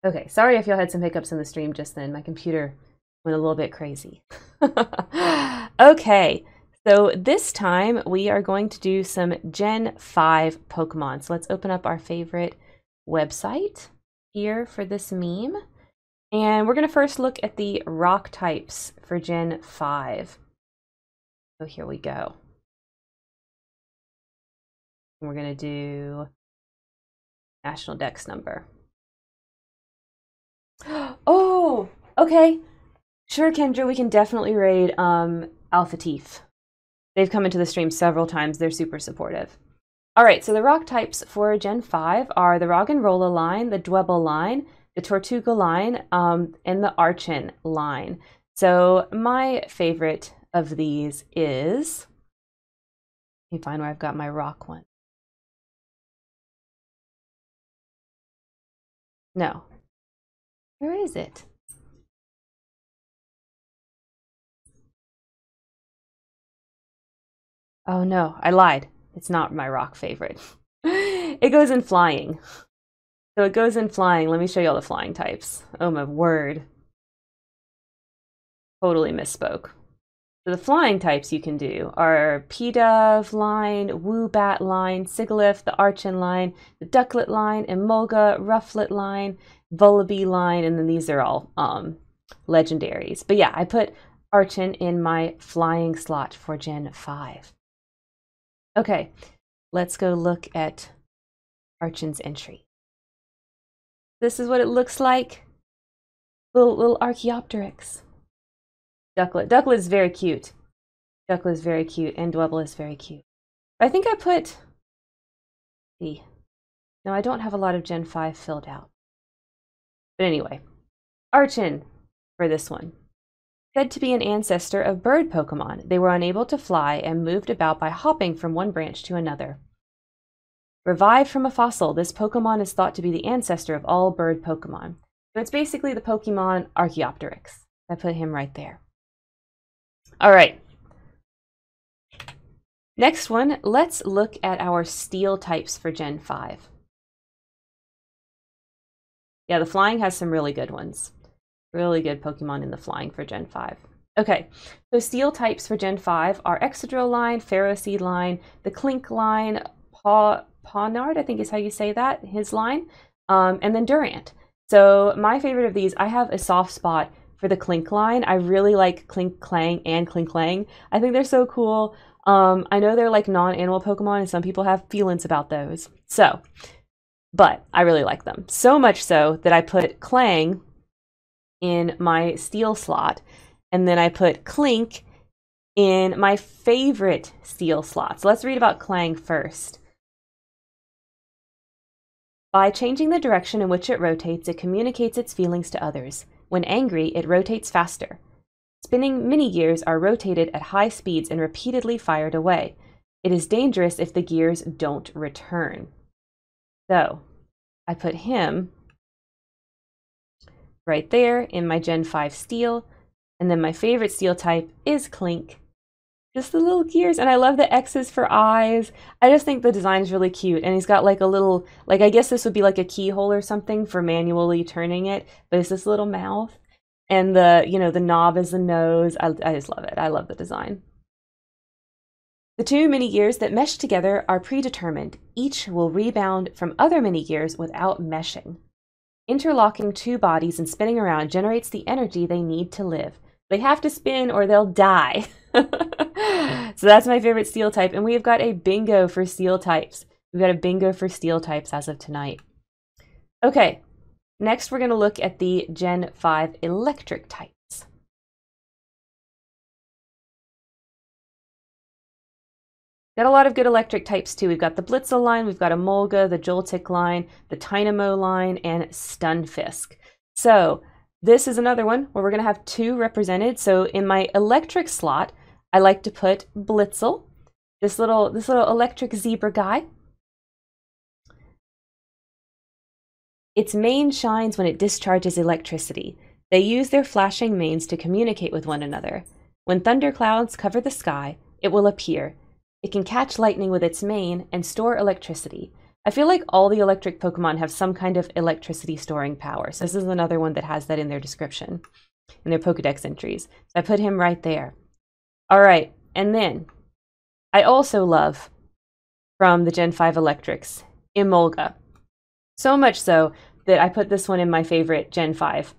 Okay, sorry if y'all had some hiccups in the stream just then. My computer went a little bit crazy. okay, so this time we are going to do some Gen 5 Pokemon. So let's open up our favorite website here for this meme. And we're going to first look at the rock types for Gen 5. So here we go. we're going to do national dex number. Oh, okay. Sure, Kendra, we can definitely raid um, Alpha Teeth. They've come into the stream several times. They're super supportive. All right, so the rock types for Gen 5 are the Roggenrola line, the Dwebble line, the Tirtouga line, um, and the Archen line. So my favorite of these is, let me find where I've got my rock one. No. Where is it? Oh no, I lied. It's not my rock favorite. it goes in flying. So it goes in flying. Let me show you all the flying types. Oh my word. Totally misspoke. So the flying types you can do are Pidove line, Woobat line, Sigilyph, the Archen line, the Ducklett line, Emolga, Rufflet line, Vullaby line, and then these are all um, legendaries. But yeah, I put Archen in my flying slot for Gen 5. Okay, let's go look at Archen's entry. This is what it looks like. Little, little Archaeopteryx. Ducklet. Ducklett is very cute. Ducklett is very cute, and Dwebble is very cute. I think I put... See. No, I don't have a lot of Gen 5 filled out. But anyway, Archen for this one. Said to be an ancestor of bird Pokemon, they were unable to fly and moved about by hopping from one branch to another. Revived from a fossil, this Pokemon is thought to be the ancestor of all bird Pokemon. So it's basically the Pokemon Archaeopteryx. I put him right there. All right. Next one, let's look at our steel types for Gen 5. Yeah, the flying has some really good ones. Really good Pokemon in the flying for Gen 5. Okay, so steel types for Gen 5 are Excadrill line, Ferroseed line, the Clink line, Paw, Pawniard, I think is how you say that, his line, um, and then Durant. So my favorite of these, I have a soft spot for the Klink line. I really like Klink Klang and Klinklang. I think they're so cool. Um, I know they're like non-animal Pokemon, and some people have feelings about those. So, but I really like them. So much so that I put Klang in my steel slot. And then I put Klink in my favorite steel slot. So let's read about Klang first. By changing the direction in which it rotates, it communicates its feelings to others. When angry, it rotates faster. Spinning mini gears are rotated at high speeds and repeatedly fired away. It is dangerous if the gears don't return. So, I put him right there in my Gen 5 steel. And then my favorite steel type is Klink. Just the little gears, and I love the X's for eyes. I just think the design is really cute, and he's got like a little, like I guess this would be like a keyhole or something for manually turning it, but it's this little mouth, and the you know the knob is the nose. I, I just love it. I love the design. The two mini gears that mesh together are predetermined. Each will rebound from other mini gears without meshing. Interlocking two bodies and spinning around generates the energy they need to live. They have to spin or they'll die. so that's my favorite steel type. And we've got a bingo for steel types. We've got a bingo for steel types as of tonight. Okay, next we're going to look at the Gen 5 electric type. Got a lot of good electric types too. We've got the Blitzle line, we've got Emolga, the Joltik line, the Tynamo line, and Stunfisk. So this is another one where we're going to have two represented. So in my electric slot, I like to put Blitzle, this little this little electric zebra guy. Its mane shines when it discharges electricity. They use their flashing manes to communicate with one another. When thunderclouds cover the sky, it will appear it can catch lightning with its mane and store electricity. I feel like all the electric Pokemon have some kind of electricity storing power. So this is another one that has that in their description, in their Pokedex entries. So I put him right there. All right, and then I also love from the Gen 5 Electrics, Emolga. So much so that I put this one in my favorite Gen 5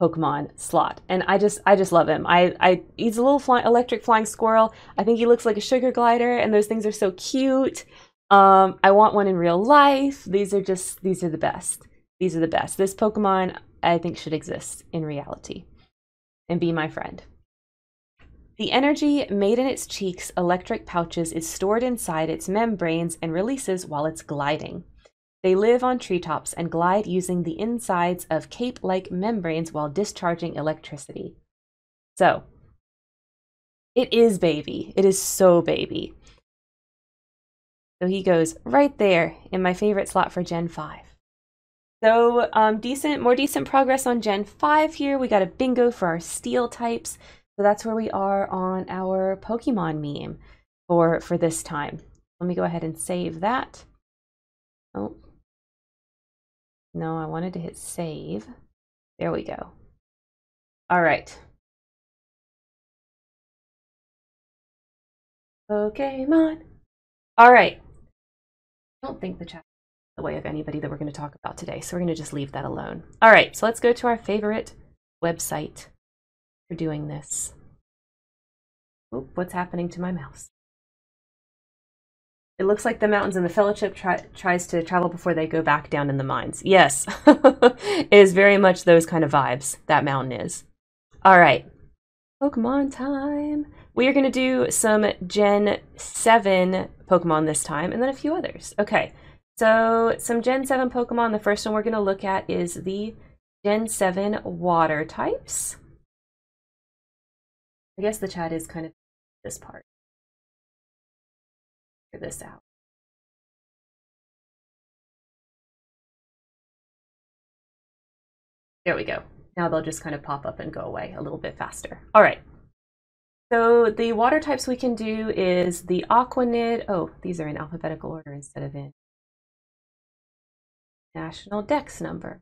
Pokemon slot, and I just I just love him. I I he's a little fly, electric flying squirrel. I think he looks like a sugar glider, and those things are so cute. Um, I want one in real life. These are just these are the best. These are the best. This Pokemon I think should exist in reality and be my friend. The energy made in its cheeks electric pouches is stored inside its membranes and releases while it's gliding. They live on treetops and glide using the insides of cape like membranes while discharging electricity. So, it is baby. It is so baby. So he goes right there in my favorite slot for Gen 5. So um, decent, more decent progress on Gen 5 here. We got a bingo for our steel types. So that's where we are on our Pokemon meme for, for this time. Let me go ahead and save that. Oh, no, I wanted to hit save. There we go. All right. Pokemon. All right. I don't think the chat the way of anybody that we're going to talk about today, so we're going to just leave that alone. All right, so let's go to our favorite website for doing this. Oop, what's happening to my mouse? It looks like the mountains and the fellowship try, tries to travel before they go back down in the mines. Yes, it is very much those kind of vibes, that mountain is. All right, Pokemon time. We are going to do some Gen 7 Pokemon this time, and then a few others. Okay, so some Gen 7 Pokemon. The first one we're going to look at is the Gen 7 Water types. I guess the chat is kind of this part figure this out. There we go. Now they'll just kind of pop up and go away a little bit faster. All right. So the water types we can do is the Aquanid. Oh, these are in alphabetical order instead of in national dex number.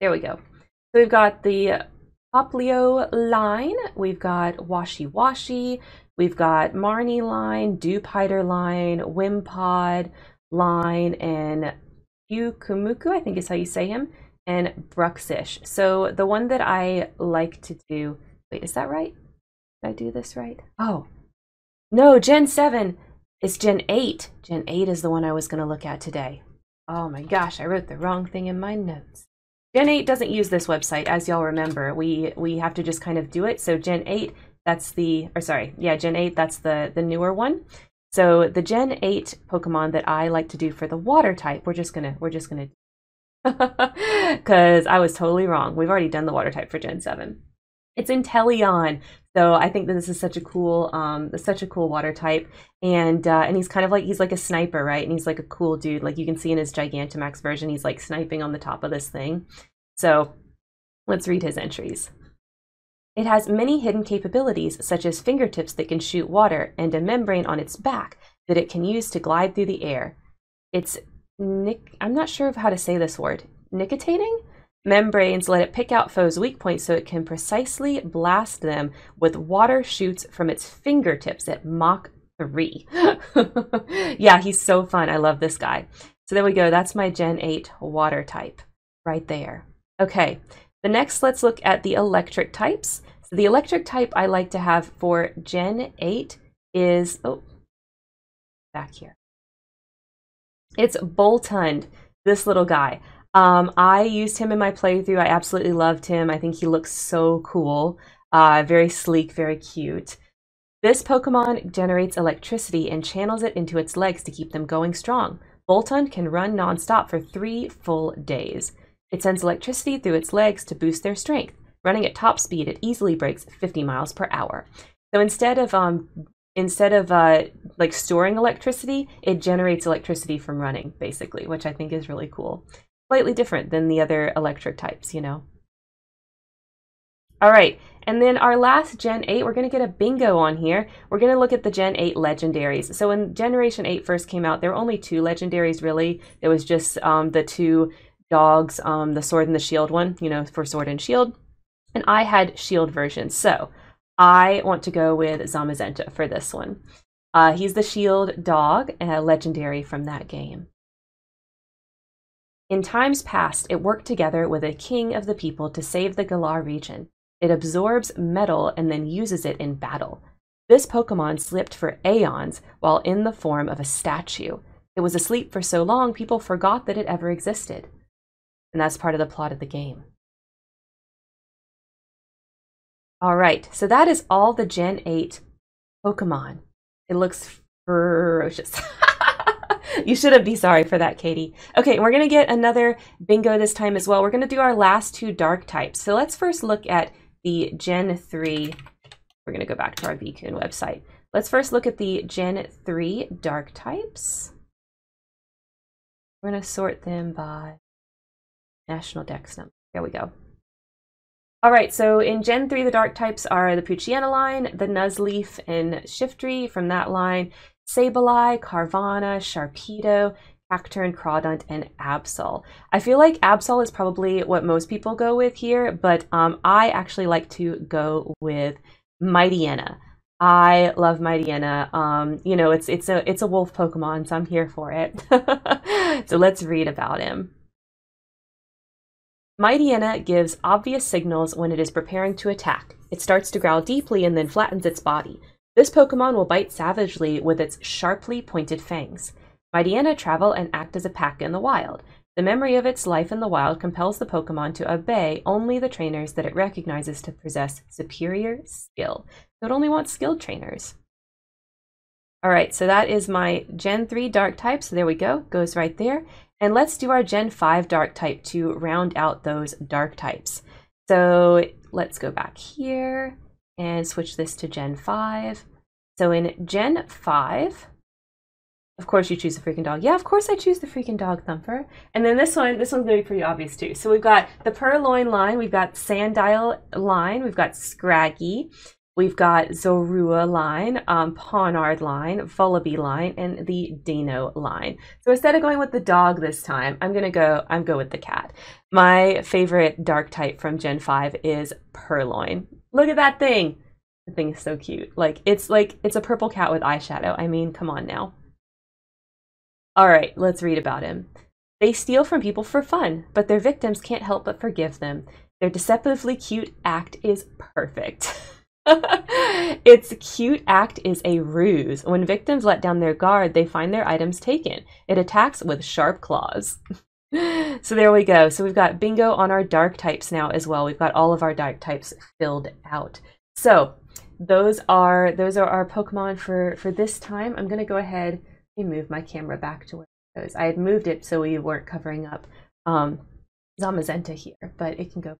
There we go. So we've got the Popplio line, we've got Wishiwashi, We've got Mareanie line, Dewpider line, Wimpod line, and Yukumuku, I think is how you say him, and Bruxish. So the one that I like to do, wait, is that right? Did I do this right? Oh, no, Gen 7 is Gen 8. Gen 8 is the one I was going to look at today. Oh my gosh, I wrote the wrong thing in my notes. Gen 8 doesn't use this website, as y'all remember. We we have to just kind of do it. So Gen 8 that's the, or sorry, yeah, Gen 8, that's the, the newer one. So the Gen 8 Pokemon that I like to do for the water type, we're just gonna, we're just gonna, because I was totally wrong. We've already done the water type for Gen 7. It's Inteleon. So I think that this is such a cool, um, such a cool water type, and uh, and he's kind of like he's like a sniper, right? And he's like a cool dude. Like you can see in his Gigantamax version, he's like sniping on the top of this thing. So let's read his entries. It has many hidden capabilities, such as fingertips that can shoot water and a membrane on its back that it can use to glide through the air. It's nic- I'm not sure of how to say this word. Nicotinating? Membranes let it pick out foes' weak points so it can precisely blast them with water shoots from its fingertips at Mach 3. yeah, he's so fun. I love this guy. So there we go. That's my Gen 8 water type right there. Okay, the next, let's look at the electric types. So the electric type I like to have for Gen 8 is, oh, back here. It's Boltund, this little guy. Um, I used him in my playthrough. I absolutely loved him. I think he looks so cool. Uh, very sleek, very cute. This Pokemon generates electricity and channels it into its legs to keep them going strong. Boltund can run nonstop for three full days. It sends electricity through its legs to boost their strength. Running at top speed, it easily breaks 50 miles per hour. So instead of um, instead of uh, like storing electricity, it generates electricity from running, basically, which I think is really cool. Slightly different than the other electric types, you know. All right, and then our last Gen 8, we're going to get a bingo on here. We're going to look at the Gen 8 legendaries. So when Generation 8 first came out, there were only two legendaries, really. There was just um, the two dogs, um, the sword and the shield one, you know, for sword and shield. And I had shield versions. So I want to go with Zamazenta for this one. Uh, he's the shield dog, a legendary from that game. In times past, it worked together with a king of the people to save the Galar region. It absorbs metal and then uses it in battle. This Pokemon slept for aeons while in the form of a statue. It was asleep for so long people forgot that it ever existed. And that's part of the plot of the game. All right, so that is all the Gen 8 Pokemon. It looks ferocious. you shouldn't be sorry for that, Katie. Okay, we're going to get another bingo this time as well. We're going to do our last two dark types. So let's first look at the Gen 3. We're going to go back to our Veekun website. Let's first look at the Gen 3 dark types. We're going to sort them by National Dex number. There we go. All right, so in Gen 3, the dark types are the Poochyena line, the Nuzleaf and Shiftry from that line, Sableye, Carvanha, Sharpedo, Cacturne, Crawdaunt, and Absol. I feel like Absol is probably what most people go with here, but um, I actually like to go with Mightyena. I love Mightyena. Um, you know, it's it's a it's a wolf Pokemon, so I'm here for it. so let's read about him. Mightyena gives obvious signals when it is preparing to attack. It starts to growl deeply and then flattens its body. This Pokemon will bite savagely with its sharply pointed fangs. Mightyena travel and act as a pack in the wild. The memory of its life in the wild compels the Pokemon to obey only the trainers that it recognizes to possess superior skill. So it only wants skilled trainers. All right, so that is my Gen 3 Dark type. So there we go, goes right there. And let's do our Gen 5 Dark type to round out those Dark types. So let's go back here and switch this to Gen 5. So in Gen 5, of course you choose the freaking dog. Yeah, of course I choose the freaking dog thumper. And then this one, this one's gonna be pretty obvious too. So we've got the Purrloin line, we've got Sandile line, we've got Scraggy, we've got Zorua line, um, Pawniard line, Vullaby line, and the Deino line. So instead of going with the dog this time, I'm gonna go, I'm go with the cat. My favorite dark type from Gen 5 is Purrloin. Look at that thing. The thing is so cute. Like it's like it's a purple cat with eyeshadow. I mean, come on now. All right, let's read about him. They steal from people for fun, but their victims can't help but forgive them. Their deceptively cute act is perfect. its cute act is a ruse. When victims let down their guard, they find their items taken. It attacks with sharp claws. so there we go. So we've got bingo on our dark types now as well. We've got all of our dark types filled out. So those are those are our Pokemon for for this time. I'm gonna go ahead and move my camera back to where it goes. I had moved it so we weren't covering up um, Zamazenta here, but it can go.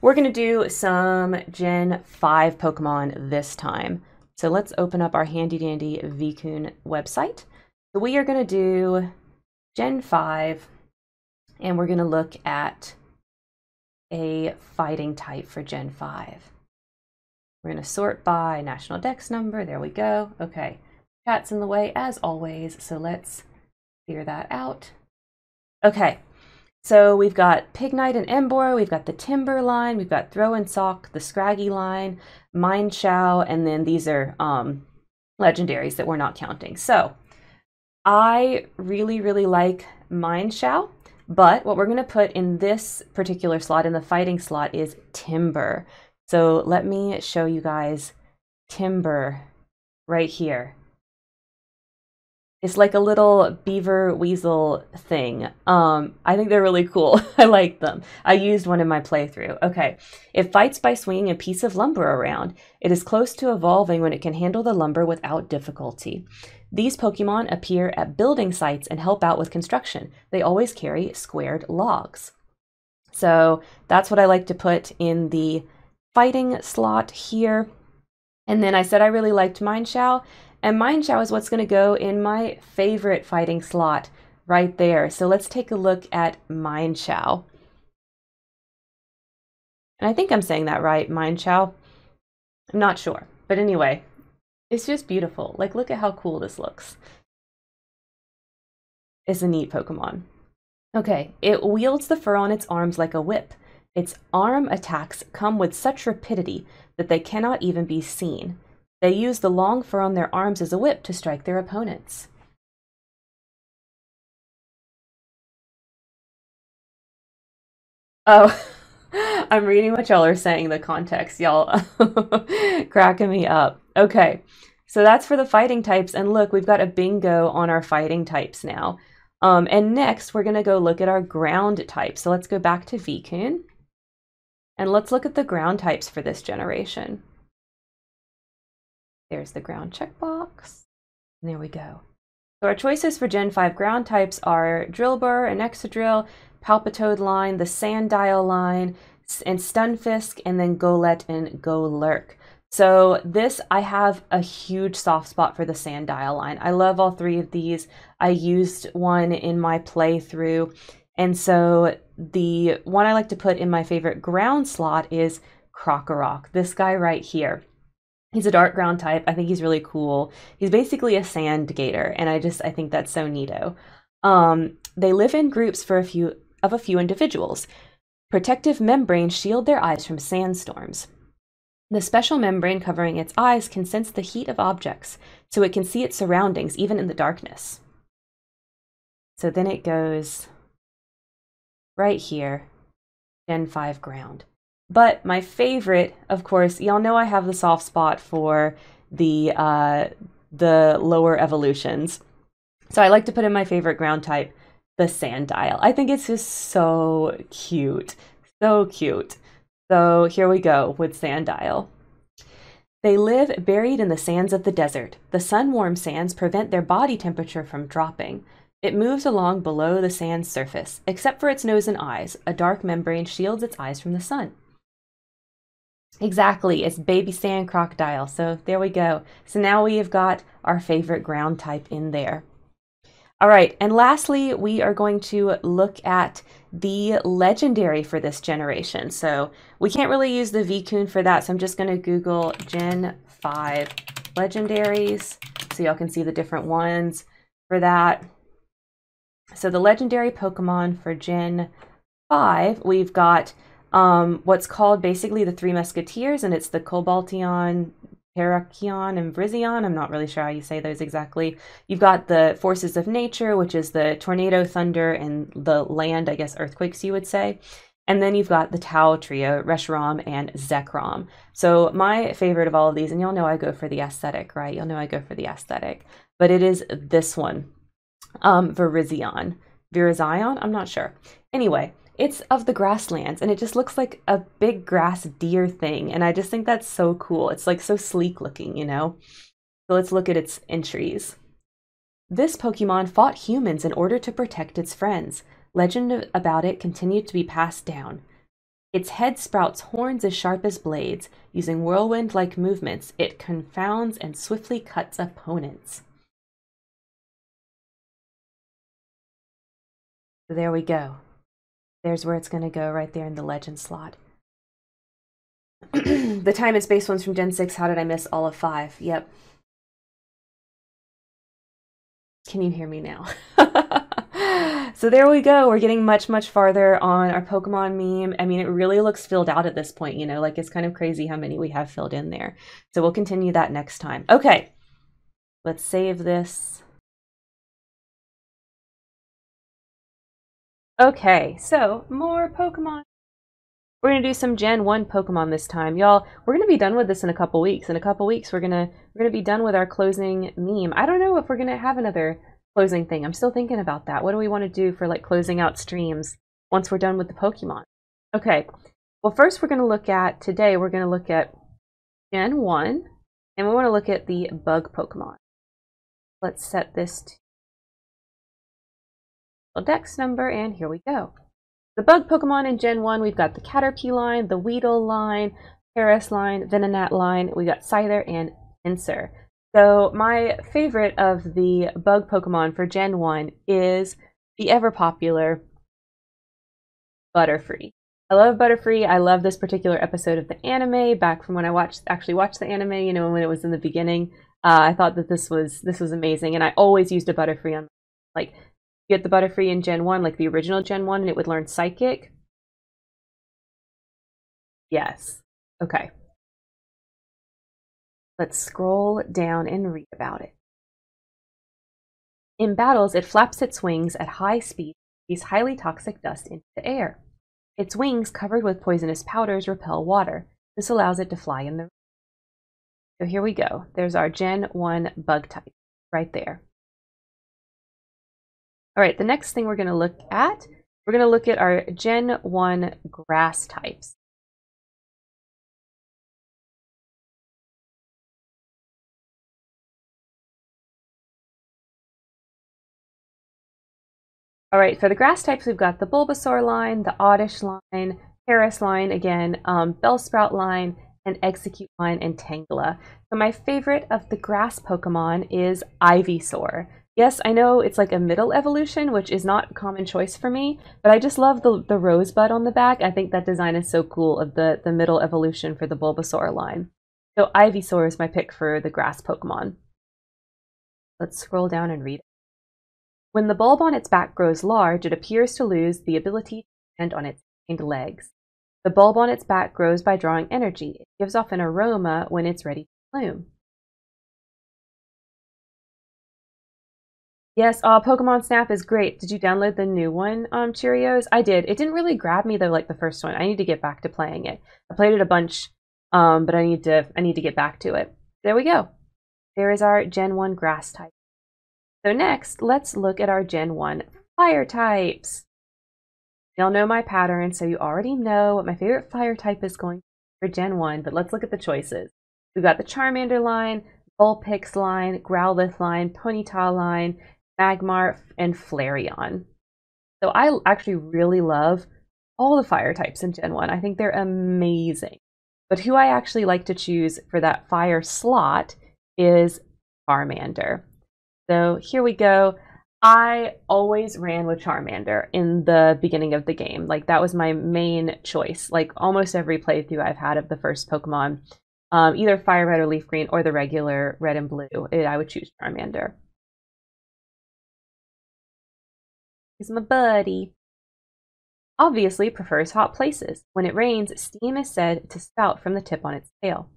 We're going to do some Gen 5 Pokemon this time. So let's open up our handy dandy Veekun website. So we are going to do Gen 5 and we're going to look at a fighting type for Gen 5. We're going to sort by national dex number. There we go. Okay. Cat's in the way as always, so let's clear that out. Okay. So we've got Pignite and Emboar, we've got the Timburr line, we've got Throh and Sawk, the Scraggy line, Mienshao, and then these are um, legendaries that we're not counting. So I really, really like Mienshao, but what we're going to put in this particular slot, in the fighting slot, is Timburr. So let me show you guys Timburr right here. It's like a little beaver weasel thing. Um, I think they're really cool. I like them. I used one in my playthrough. Okay. It fights by swinging a piece of lumber around. It is close to evolving when it can handle the lumber without difficulty. These Pokemon appear at building sites and help out with construction. They always carry squared logs. So that's what I like to put in the fighting slot here. And then I said I really liked Mienshao, and Mienshao is what's going to go in my favorite fighting slot right there. So let's take a look at Mienshao. And I think I'm saying that right, Mienshao. I'm not sure. But anyway, it's just beautiful. Like, look at how cool this looks. It's a neat Pokemon. Okay, it wields the fur on its arms like a whip. Its arm attacks come with such rapidity that they cannot even be seen. They use the long fur on their arms as a whip to strike their opponents. Oh, I'm reading what y'all are saying, the context. Y'all cracking me up. Okay, so that's for the fighting types. And look, we've got a bingo on our fighting types now. Um, and next, we're going to go look at our ground type. So let's go back to Veekun. And let's look at the ground types for this generation. There's the ground checkbox. And there we go. So our choices for Gen 5 ground types are Drillbur and Excadrill, Palpitoad line, the Sandile line, and Stunfisk, and then Golett and Golurk. So this, I have a huge soft spot for the Sandile line. I love all three of these. I used one in my playthrough and so the one I like to put in my favorite ground slot is Krokorok, this guy right here. He's a dark ground type. I think he's really cool. He's basically a sand gator, and I just I think that's so neato. Um, they live in groups for a few of a few individuals. Protective membranes shield their eyes from sandstorms. The special membrane covering its eyes can sense the heat of objects, so it can see its surroundings even in the darkness. So then it goes right here, Gen 5 ground. But my favorite, of course, y'all know I have the soft spot for the uh, the lower evolutions. So I like to put in my favorite ground type, the Sandile. I think it's just so cute. So cute. So here we go with Sandile. They live buried in the sands of the desert. The sun warm sands prevent their body temperature from dropping. It moves along below the sand's surface, except for its nose and eyes. A dark membrane shields its eyes from the sun. Exactly, it's baby sand crocodile. So there we go. So now we have got our favorite ground type in there. All right, and lastly, we are going to look at the legendary for this generation. So we can't really use the Veekun for that, so I'm just going to Google Gen 5 legendaries so y'all can see the different ones for that. So the legendary Pokemon for Gen 5, we've got um, what's called basically the Three Musketeers, and it's the Cobalion, Terrakion, and Virizion. I'm not really sure how you say those exactly. You've got the Forces of Nature, which is the Tornado, Thunder, and the Land, I guess, Earthquakes, you would say. And then you've got the Tao trio, Reshiram and Zekrom. So my favorite of all of these, and y'all know I go for the aesthetic, right? You'll know I go for the aesthetic. But it is this one, um, Virizion. Virizion? I'm not sure. Anyway, it's of the grasslands and it just looks like a big grass deer thing. And I just think that's so cool. It's like so sleek looking, you know? So let's look at its entries. This Pokemon fought humans in order to protect its friends. Legend about it continued to be passed down. Its head sprouts horns as sharp as blades. Using whirlwind like movements, it confounds and swiftly cuts opponents. There we go. There's where it's going to go right there in the legend slot. the time and space ones from Gen 6. How did I miss all of 5? Yep. Can you hear me now? so there we go. We're getting much, much farther on our Pokemon meme. I mean, it really looks filled out at this point, you know, like it's kind of crazy how many we have filled in there. So we'll continue that next time. Okay, let's save this. Okay, so more Pokemon. We're gonna do some Gen 1 Pokemon this time. Y'all, we're gonna be done with this in a couple weeks. In a couple weeks, we're gonna we're gonna be done with our closing meme. I don't know if we're gonna have another closing thing. I'm still thinking about that. What do we want to do for like closing out streams once we're done with the Pokemon? Okay. Well, first we're gonna look at today. We're gonna look at Gen 1, and we want to look at the Bug Pokemon. Let's set this to dex number, and here we go. The bug Pokemon in Gen 1, we've got the Caterpie line, the Weedle line, Paras line, Venonat line, we got Scyther and Pinsir. So my favorite of the bug Pokemon for Gen 1 is the ever popular Butterfree. I love Butterfree. I love this particular episode of the anime back from when I watched actually watched the anime, you know, when it was in the beginning. Uh, I thought that this was this was amazing and I always used a Butterfree on like get the Butterfree in Gen 1, like the original Gen 1, and it would learn Psychic? Yes. Okay. Let's scroll down and read about it. In battles, it flaps its wings at high speed, these highly toxic dust into the air. Its wings, covered with poisonous powders, repel water. This allows it to fly in the So here we go. There's our Gen 1 bug type right there. All right, the next thing we're going to look at, we're going to look at our Gen 1 grass types. All right, for the grass types, we've got the Bulbasaur line, the Oddish line, Paras line again, um, Bellsprout line, and Exeggcute line, and Tangela. So my favorite of the grass Pokemon is Ivysaur. Yes, I know it's like a middle evolution, which is not a common choice for me, but I just love the, the rosebud on the back. I think that design is so cool of the, the middle evolution for the Bulbasaur line. So Ivysaur is my pick for the grass Pokemon. Let's scroll down and read it. When the bulb on its back grows large, it appears to lose the ability to stand on its hind legs. The bulb on its back grows by drawing energy. It gives off an aroma when it's ready to bloom. Yes, uh, Pokemon Snap is great. Did you download the new one, um, Cheerios? I did. It didn't really grab me though, like the first one. I need to get back to playing it. I played it a bunch, um, but I need to I need to get back to it. There we go. There is our Gen 1 grass type. So next, let's look at our Gen 1 fire types. Y'all know my pattern, so you already know what my favorite fire type is going for Gen 1, but let's look at the choices. We've got the Charmander line, Vulpix line, Growlithe line, Ponyta line, Magmar, and Flareon. So I actually really love all the fire types in Gen 1. I think they're amazing. But who I actually like to choose for that fire slot is Charmander. So here we go. I always ran with Charmander in the beginning of the game. Like that was my main choice. Like almost every playthrough I've had of the first Pokemon, um, either Fire Red or Leaf Green or the regular Red and Blue, I would choose Charmander. He's my buddy. Obviously prefers hot places. When it rains, steam is said to spout from the tip on its tail.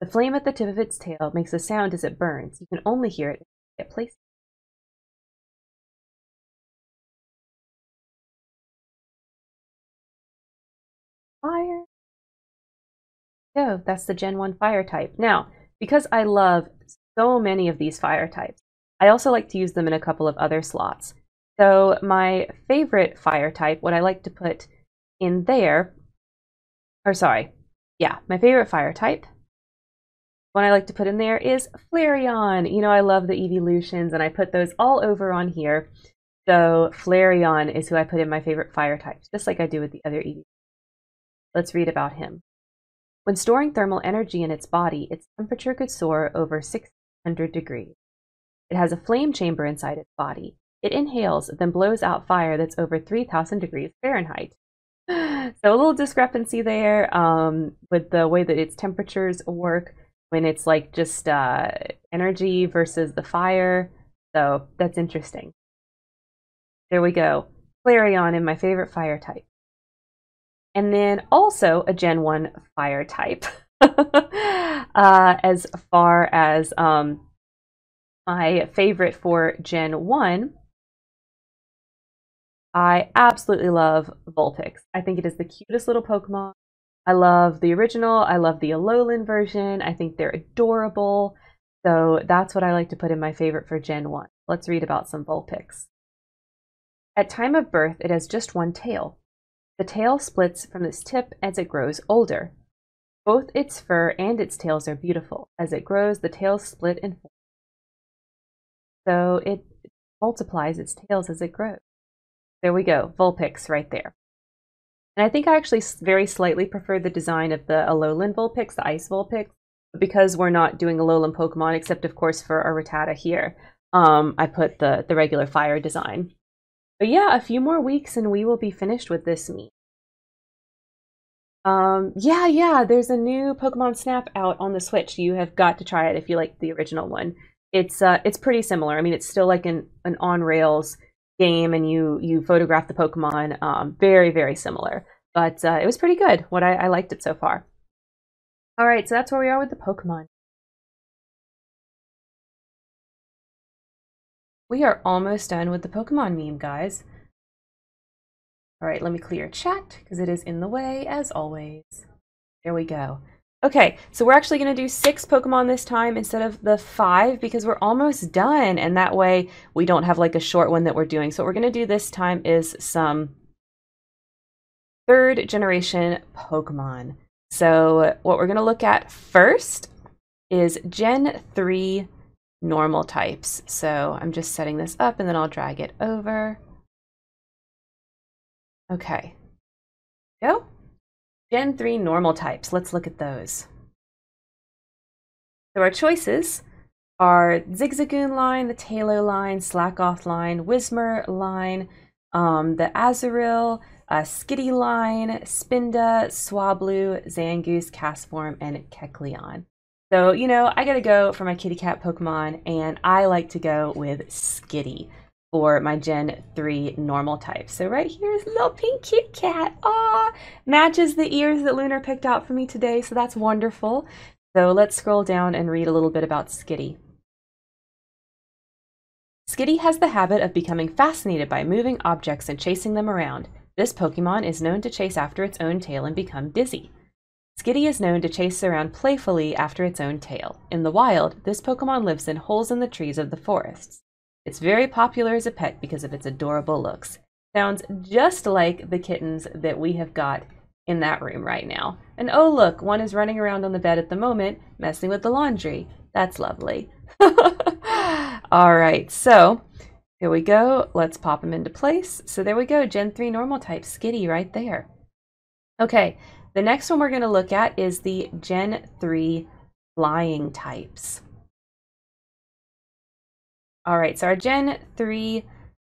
The flame at the tip of its tail makes a sound as it burns. You can only hear it if you at places. Fire. Oh, that's the Gen 1 fire type. Now, because I love so many of these fire types, I also like to use them in a couple of other slots. So my favorite fire type, what I like to put in there, or sorry, yeah, my favorite fire type, one I like to put in there is Flareon. You know, I love the evolutions and I put those all over on here. So Flareon is who I put in my favorite fire types, just like I do with the other EV. Let's read about him. When storing thermal energy in its body, its temperature could soar over 600 degrees. It has a flame chamber inside its body. It inhales, then blows out fire that's over 3,000 degrees Fahrenheit. So a little discrepancy there um, with the way that its temperatures work when it's like just uh, energy versus the fire. So that's interesting. There we go. Flareon in my favorite fire type. And then also a Gen 1 fire type. uh, as far as um, my favorite for Gen 1, I absolutely love Vulpix. I think it is the cutest little Pokemon. I love the original. I love the Alolan version. I think they're adorable. So that's what I like to put in my favorite for Gen 1. Let's read about some Vulpix. At time of birth, it has just one tail. The tail splits from its tip as it grows older. Both its fur and its tails are beautiful. As it grows, the tails split and fold. So it multiplies its tails as it grows. There we go, Vulpix right there. And I think I actually very slightly prefer the design of the Alolan Vulpix, the Ice Vulpix, because we're not doing Alolan Pokemon, except of course for our Rattata here. Um, I put the, the regular fire design. But yeah, a few more weeks and we will be finished with this meet. Um, yeah, yeah, there's a new Pokemon Snap out on the Switch. You have got to try it if you like the original one. It's uh, it's pretty similar. I mean, it's still like an, an on rails game and you you photograph the Pokemon. Um, very very similar, but uh, it was pretty good. What I, I liked it so far. All right, so that's where we are with the Pokemon. We are almost done with the Pokemon meme, guys. All right, let me clear chat because it is in the way as always. There we go. Okay, so we're actually going to do six Pokemon this time instead of the five because we're almost done. And that way we don't have like a short one that we're doing. So what we're going to do this time is some third generation Pokemon. So what we're going to look at first is Gen 3 normal types. So I'm just setting this up and then I'll drag it over. Okay. Go. Gen 3 normal types. Let's look at those. So our choices are Zigzagoon line, the Taillow line, Slakoth line, Whismur line, um, the Azurill, uh, Skitty line, Spinda, Swablu, Zangoose, Castform, and Kecleon. So, you know, I gotta go for my kitty cat Pokemon, and I like to go with Skitty for my Gen 3 normal type. So right here is little pink Kit Kat. Aw, matches the ears that Lunar picked out for me today, so that's wonderful. So let's scroll down and read a little bit about Skitty. Skitty has the habit of becoming fascinated by moving objects and chasing them around. This Pokemon is known to chase after its own tail and become dizzy. Skitty is known to chase around playfully after its own tail. In the wild, this Pokemon lives in holes in the trees of the forests. It's very popular as a pet because of its adorable looks. Sounds just like the kittens that we have got in that room right now. And oh, look, one is running around on the bed at the moment, messing with the laundry. That's lovely. All right, so here we go. Let's pop them into place. So there we go, Gen 3 normal type, Skitty right there. Okay, the next one we're going to look at is the Gen 3 flying types. All right, so our Gen 3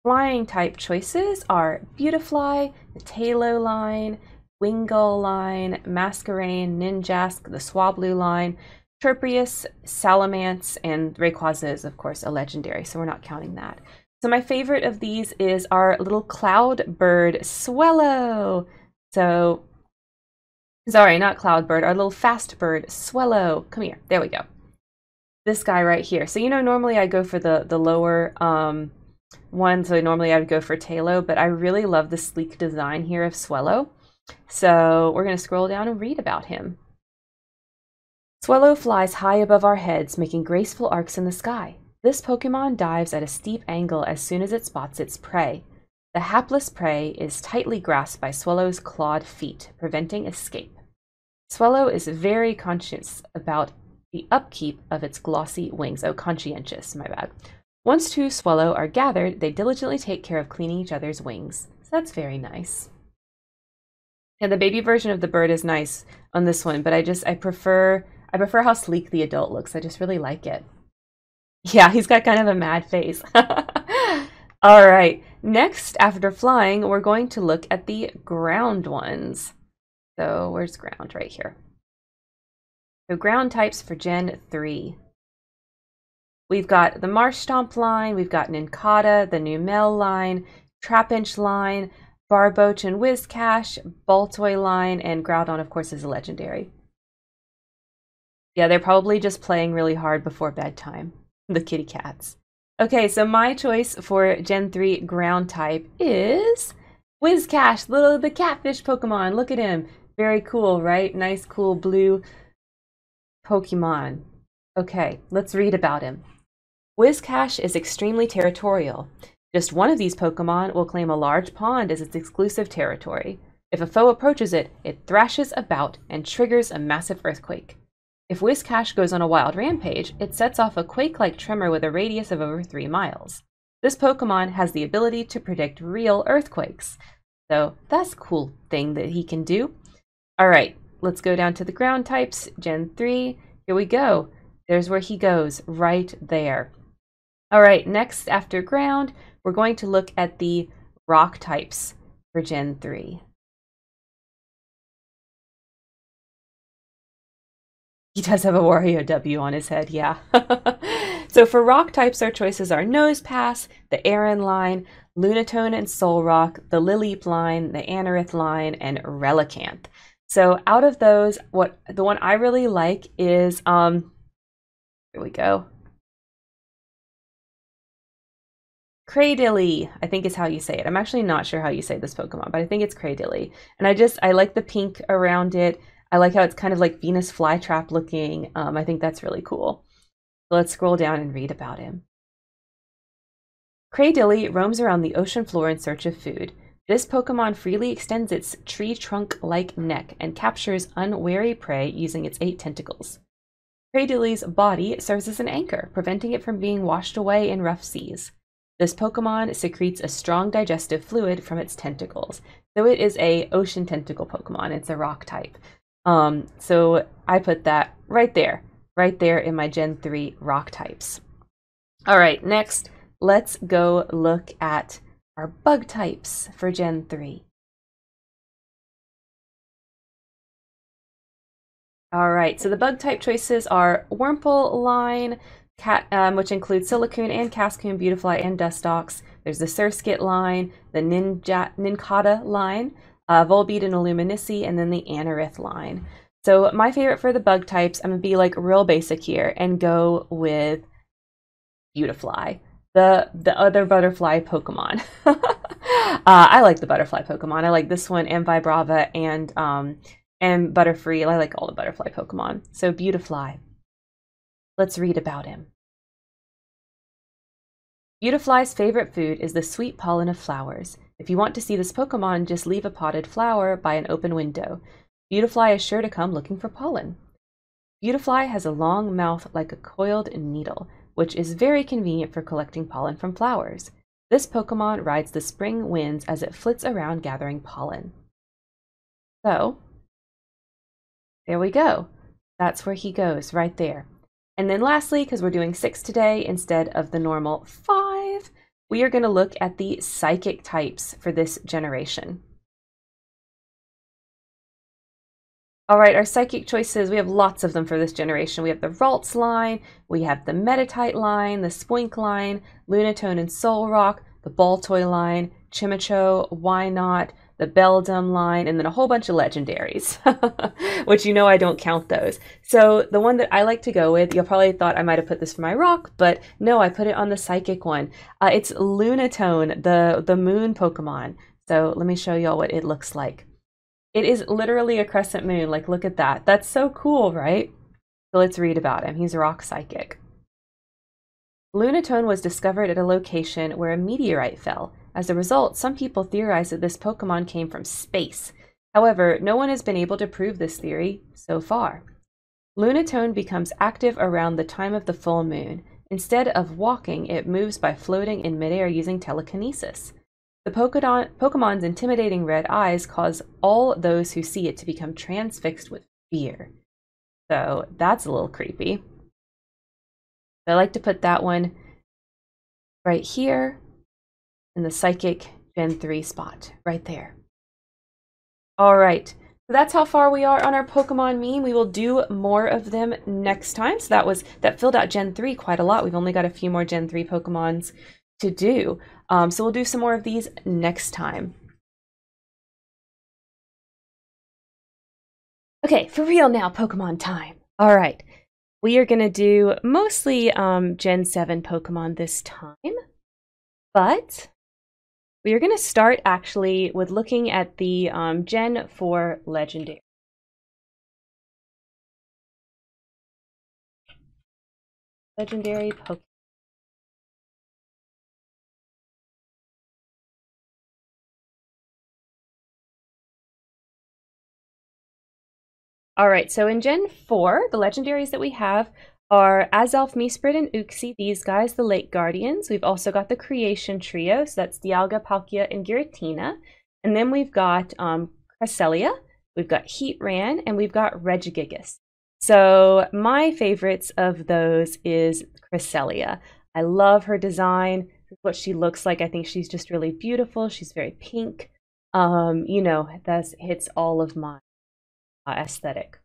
flying type choices are Beautifly, the Taillow line, Wingull line, Masquerain, Ninjask, the Swablu line, Tropius, Salamence, and Rayquaza is, of course, a legendary, so we're not counting that. So my favorite of these is our little cloud bird, Swellow. So, sorry, not cloud bird, our little fast bird, Swellow. Come here. There we go. This guy right here. So, you know, normally I go for the, the lower um, one, so normally I would go for Taillow, but I really love the sleek design here of Swellow. So we're going to scroll down and read about him. Swellow flies high above our heads, making graceful arcs in the sky. This Pokemon dives at a steep angle as soon as it spots its prey. The hapless prey is tightly grasped by Swellow's clawed feet, preventing escape. Swellow is very conscious about the upkeep of its glossy wings. Oh, conscientious, my bad. Once two Swellow are gathered, they diligently take care of cleaning each other's wings. So that's very nice. Yeah, the baby version of the bird is nice on this one, but I just I prefer I prefer how sleek the adult looks. I just really like it. Yeah, he's got kind of a mad face. All right, next after flying, we're going to look at the ground ones. So where's ground? Right here. So ground types for Gen 3. We've got the Marshtomp line, we've got Nincada, the Numel line, Trapinch line, Barboach and Whiscash, Baltoy line, and Groudon, of course, is a legendary. Yeah, they're probably just playing really hard before bedtime. The kitty cats. Okay, so my choice for Gen 3 ground type is Whiscash, little the catfish Pokemon. Look at him. Very cool, right? Nice, cool blue Pokemon. Okay, let's read about him. Whiscash is extremely territorial. Just one of these Pokemon will claim a large pond as its exclusive territory. If a foe approaches it, it thrashes about and triggers a massive earthquake. If Whiscash goes on a wild rampage, it sets off a quake-like tremor with a radius of over 3 miles. This Pokemon has the ability to predict real earthquakes. So that's a cool thing that he can do. Alright, let's go down to the ground types. Gen 3, here we go. There's where he goes, right there. Alright, next after ground, we're going to look at the rock types for Gen 3. He does have a Wario W on his head, yeah. so for rock types, our choices are Nosepass, the Aron line, Lunatone and Solrock, the Lileep line, the Anorith line, and Relicanth. So out of those, what the one I really like is um here we go. Cradily, I think is how you say it. I'm actually not sure how you say this Pokemon, but I think it's Cradily. And I just, I like the pink around it. I like how it's kind of like Venus flytrap looking. Um, I think that's really cool. Let's scroll down and read about him. Cradily roams around the ocean floor in search of food. This Pokemon freely extends its tree trunk like neck and captures unwary prey using its eight tentacles. Cradily's body serves as an anchor, preventing it from being washed away in rough seas. This Pokemon secretes a strong digestive fluid from its tentacles. So it is a ocean tentacle Pokemon. It's a rock type. Um, so I put that right there, right there in my Gen 3 rock types. All right, next, let's go look at our bug types for Gen 3. All right, so the bug type choices are Wurmple line, Cat, um, which includes Silcoon and Cascoon, Beautifly, and Dustox. There's the Surskit line, the Ninja, line, uh, Volbeat and Illumise, and then the Anorith line. So my favorite for the bug types, I'm to be like real basic here and go with Beautifly. The the other butterfly Pokemon. uh, I like the butterfly Pokemon. I like this one and Vibrava and um and Butterfree. I like all the butterfly Pokemon. So Beautifly. Let's read about him. Beautifly's favorite food is the sweet pollen of flowers. If you want to see this Pokemon, just leave a potted flower by an open window. Beautifly is sure to come looking for pollen. Beautifly has a long mouth like a coiled needle, which is very convenient for collecting pollen from flowers. This Pokemon rides the spring winds as it flits around gathering pollen. So, there we go. That's where he goes, right there. And then lastly, because we're doing six today instead of the normal five, we are going to look at the psychic types for this generation. All right, our psychic choices, we have lots of them for this generation. We have the Ralts line, we have the Meditite line, the Spoink line, Lunatone and Solrock, the Baltoy line, Chimecho, not the Beldum line, and then a whole bunch of legendaries, which you know I don't count those. So the one that I like to go with, you'll probably thought I might have put this for my rock, but no, I put it on the psychic one. Uh, it's Lunatone, the, the moon Pokemon. So let me show y'all what it looks like. It is literally a crescent moon. Like, look at that. That's so cool, right? So let's read about him. He's a rock psychic. Lunatone was discovered at a location where a meteorite fell. As a result, some people theorize that this Pokemon came from space. However, no one has been able to prove this theory so far. Lunatone becomes active around the time of the full moon. Instead of walking, it moves by floating in midair using telekinesis. The Pokemon's intimidating red eyes cause all those who see it to become transfixed with fear. So that's a little creepy. I like to put that one right here in the Psychic Gen 3 spot, right there. All right, so that's how far we are on our Pokemon meme. We will do more of them next time. So that was that filled out Gen 3 quite a lot. We've only got a few more Gen 3 Pokemons to do. Um, so we'll do some more of these next time. Okay, for real now, Pokemon time. All right, we are going to do mostly um, Gen 7 Pokemon this time, but we are going to start actually with looking at the um, Gen 4 Legendary. Legendary Pokemon. All right, so in Gen 4, the legendaries that we have are Azelf, Mesprit, and Uxie. These guys, the Lake Guardians. We've also got the Creation Trio, so that's Dialga, Palkia, and Giratina. And then we've got um, Cresselia, we've got Heatran, and we've got Regigigas. So my favorites of those is Cresselia. I love her design, what she looks like. I think she's just really beautiful. She's very pink. Um, you know, that hits all of uh, aesthetic.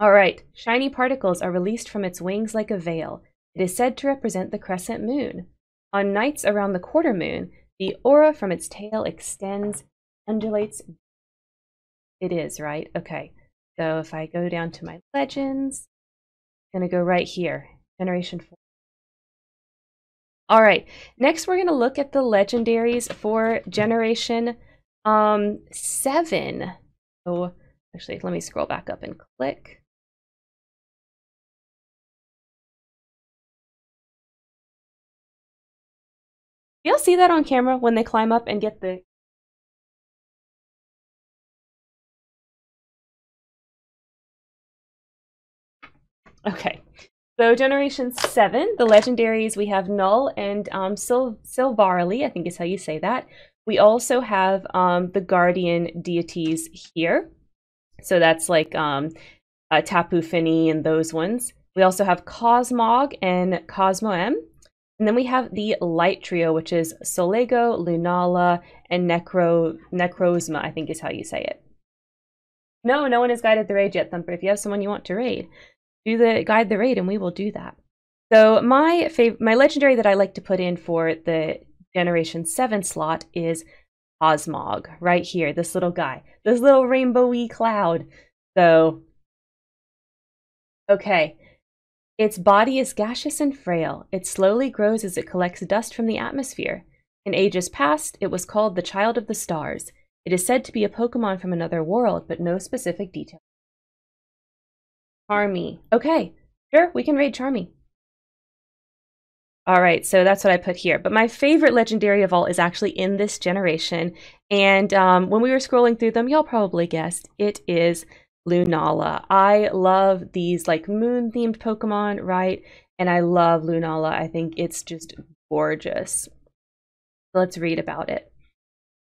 All right, shiny particles are released from its wings like a veil. It is said to represent the crescent moon. On nights around the quarter moon, the aura from its tail extends, undulates. It is, right? Okay. So if I go down to my legends, I'm going to go right here, generation 4. All right, next we're going to look at the legendaries for generation um, 7. So Actually, let me scroll back up and click. You'll see that on camera when they climb up and get the Okay, so Generation 7, the legendaries, we have Null and um, Sil Silvally, I think is how you say that. We also have um, the Guardian deities here. So that's like um, uh, Tapu Fini and those ones. We also have Cosmog and Cosmoem. And then we have the light trio, which is Solgaleo, Lunala, and Necro Necrozma, I think is how you say it. No, no one has guided the raid yet, Thumper. If you have someone you want to raid, do the guide the raid and we will do that. So my fav- my legendary that I like to put in for the Generation 7 slot is Cosmog, right here, this little guy, this little rainbowy cloud. So, okay. Its body is gaseous and frail. It slowly grows as it collects dust from the atmosphere. In ages past, it was called the Child of the Stars. It is said to be a Pokemon from another world, but no specific detail. Charmy. Okay, sure, we can raid Charmy. All right, so that's what I put here. But my favorite legendary of all is actually in this generation. And um, when we were scrolling through them, y'all probably guessed it is Lunala. I love these like moon themed Pokemon, right? And I love Lunala. I think it's just gorgeous. Let's read about it.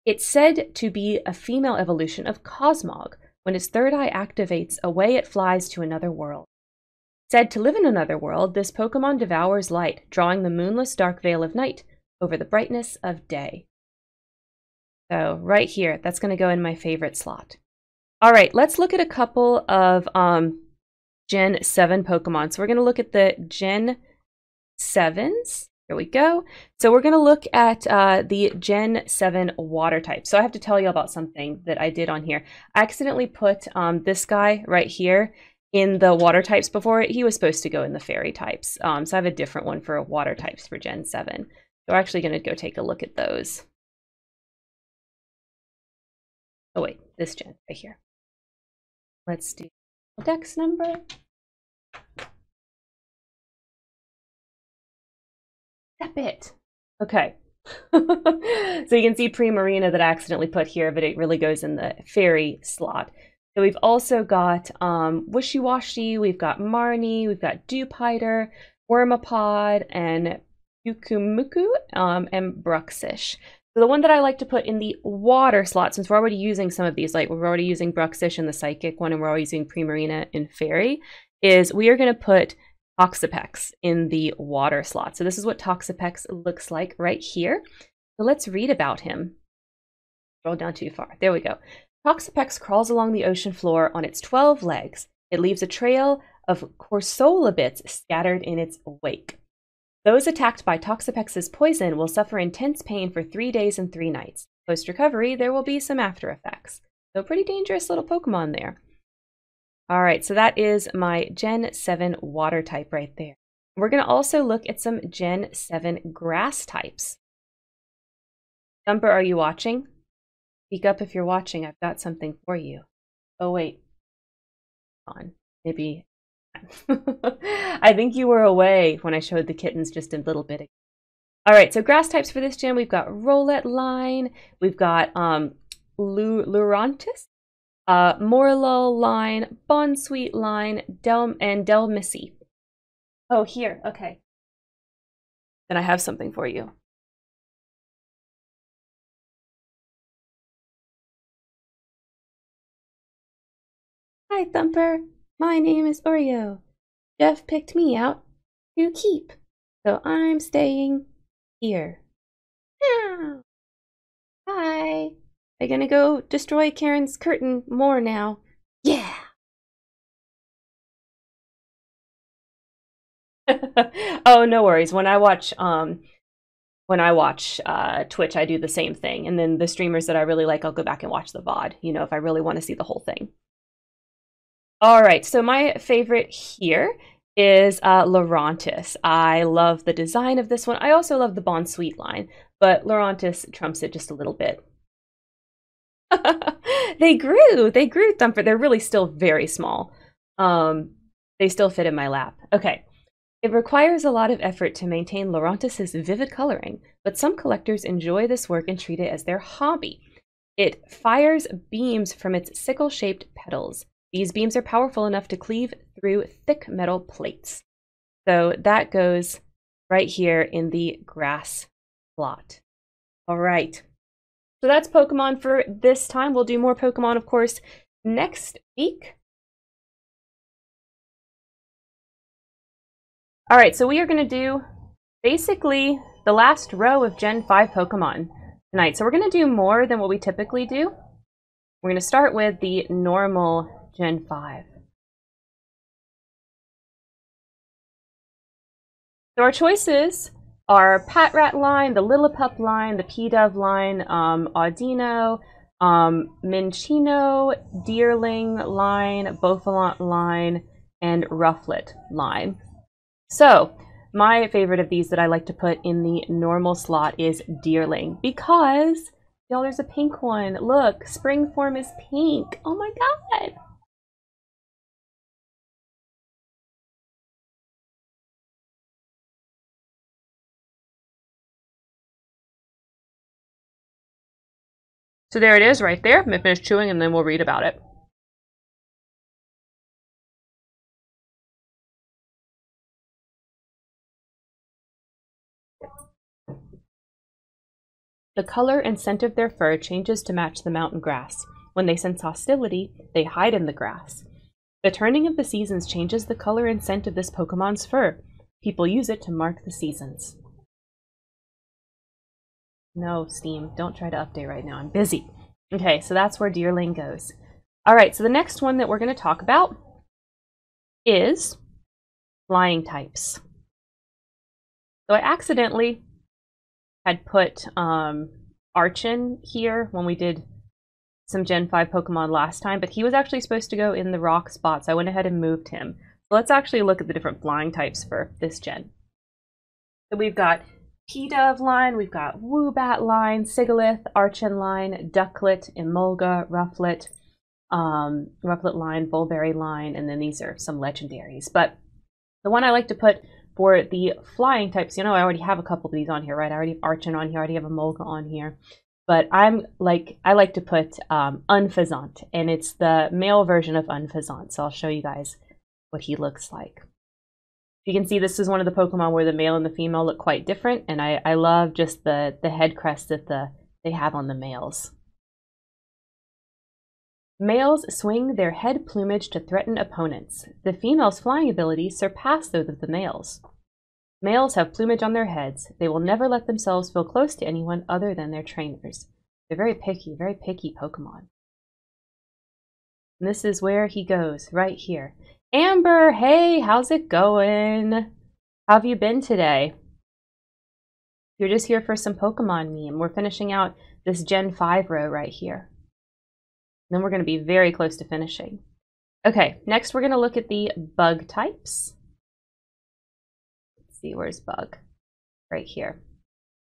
It's said to be a female evolution of Cosmog. When its third eye activates, away it flies to another world. Said to live in another world, this Pokemon devours light, drawing the moonless dark veil of night over the brightness of day. So right here, that's going to go in my favorite slot. All right, let's look at a couple of um, Gen 7 Pokemon. So we're going to look at the Gen 7s. Here we go. So we're going to look at uh, the Gen 7 water type. So I have to tell you about something that I did on here. I accidentally put um, this guy right here in the water types before it, he was supposed to go in the fairy types. Um, so I have a different one for water types for Gen 7. So we're actually going to go take a look at those. Oh wait, this gen right here. Let's do dex number. Step it. Okay. so you can see Primarina that I accidentally put here, but it really goes in the fairy slot. So we've also got um, Wishiwashi, we've got Mareanie, we've got Dewpider, Wormapod, and Pyukumuku, um, and Bruxish. So the one that I like to put in the water slot, since we're already using some of these, like we're already using Bruxish in the Psychic one, and we're already using Primarina in Fairy, is we are going to put Toxapex in the water slot. So this is what Toxapex looks like right here. So let's read about him. Scroll down too far. There we go. Toxapex crawls along the ocean floor on its 12 legs. It leaves a trail of Corsola bits scattered in its wake. Those attacked by Toxapex's poison will suffer intense pain for three days and three nights. Post recovery, there will be some after effects. So, pretty dangerous little Pokemon there. All right, so that is my Gen 7 water type right there. We're going to also look at some Gen 7 grass types. Thumper, are you watching? Speak up if you're watching. I've got something for you. Oh, wait. On. Maybe. I think you were away when I showed the kittens just a little bit ago. All right, so grass types for this gen, we've got Rowlet line, we've got um, Lurantis, uh, Morelull line, Bounsweet line, Del and Dhelmise. Oh, here, okay. Then I have something for you. Hi, Thumper. My name is Oreo. Jeff picked me out to keep, so I'm staying here. Yeah. Hi. I'm gonna go destroy Karen's curtain more now. Yeah. oh, no worries. When I watch um when I watch uh, Twitch, I do the same thing. And then the streamers that I really like, I'll go back and watch the VOD, you know, if I really want to see the whole thing. All right, so my favorite here is uh, Lurantis. I love the design of this one. I also love the Bounsweet line, but Lurantis trumps it just a little bit. they grew, they grew, Thumper. They're really still very small. Um, they still fit in my lap. Okay. It requires a lot of effort to maintain Lurantis's vivid coloring, but some collectors enjoy this work and treat it as their hobby. It fires beams from its sickle-shaped petals. These beams are powerful enough to cleave through thick metal plates. So that goes right here in the grass plot. All right. So that's Pokemon for this time. We'll do more Pokemon, of course, next week. All right, so we are going to do basically the last row of Gen 5 Pokemon tonight. So we're going to do more than what we typically do. We're going to start with the normal Gen 5. So our choices are Patrat line, the Lillipup line, the Pidove line, um, Audino, um, Minccino, Deerling line, Bouffalant line, and Rufflet line. So, my favorite of these that I like to put in the normal slot is Deerling because, y'all, there's a pink one. Look, spring form is pink. Oh my god. So there it is right there. I'm going to finish chewing and then we'll read about it. The color and scent of their fur changes to match the mountain grass. When they sense hostility, they hide in the grass. The turning of the seasons changes the color and scent of this Pokemon's fur. People use it to mark the seasons. No, Steam, don't try to update right now. I'm busy. Okay, so that's where Deerling goes. All right, so the next one that we're going to talk about is flying types. So I accidentally had put um, Archen here when we did some Gen 5 Pokemon last time, but he was actually supposed to go in the rock spot, so I went ahead and moved him. So let's actually look at the different flying types for this gen. So we've got Pidove line, we've got Woobat line, Sigilyph, Archen line, Ducklett, Emolga, Rufflet, um, Rufflet line, Vullaby line, and then these are some legendaries. But the one I like to put for the flying types, you know, I already have a couple of these on here, right? I already have Archen on here, I already have Emolga on here. But I'm like, I like to put um, Unfezant, and it's the male version of Unfezant. So I'll show you guys what he looks like. You can see this is one of the Pokemon where the male and the female look quite different, and I, I love just the, the head crest that the they have on the males. Males swing their head plumage to threaten opponents. The females' flying abilities surpass those of the males. Males have plumage on their heads. They will never let themselves feel close to anyone other than their trainers. They're very picky, very picky Pokemon. And this is where he goes, right here. Amber, hey, how's it going? How have you been today? You're just here for some Pokemon meme. We're finishing out this Gen 5 row right here. Then we're going to be very close to finishing. Okay, next we're going to look at the bug types. Let's see, where's bug? Right here.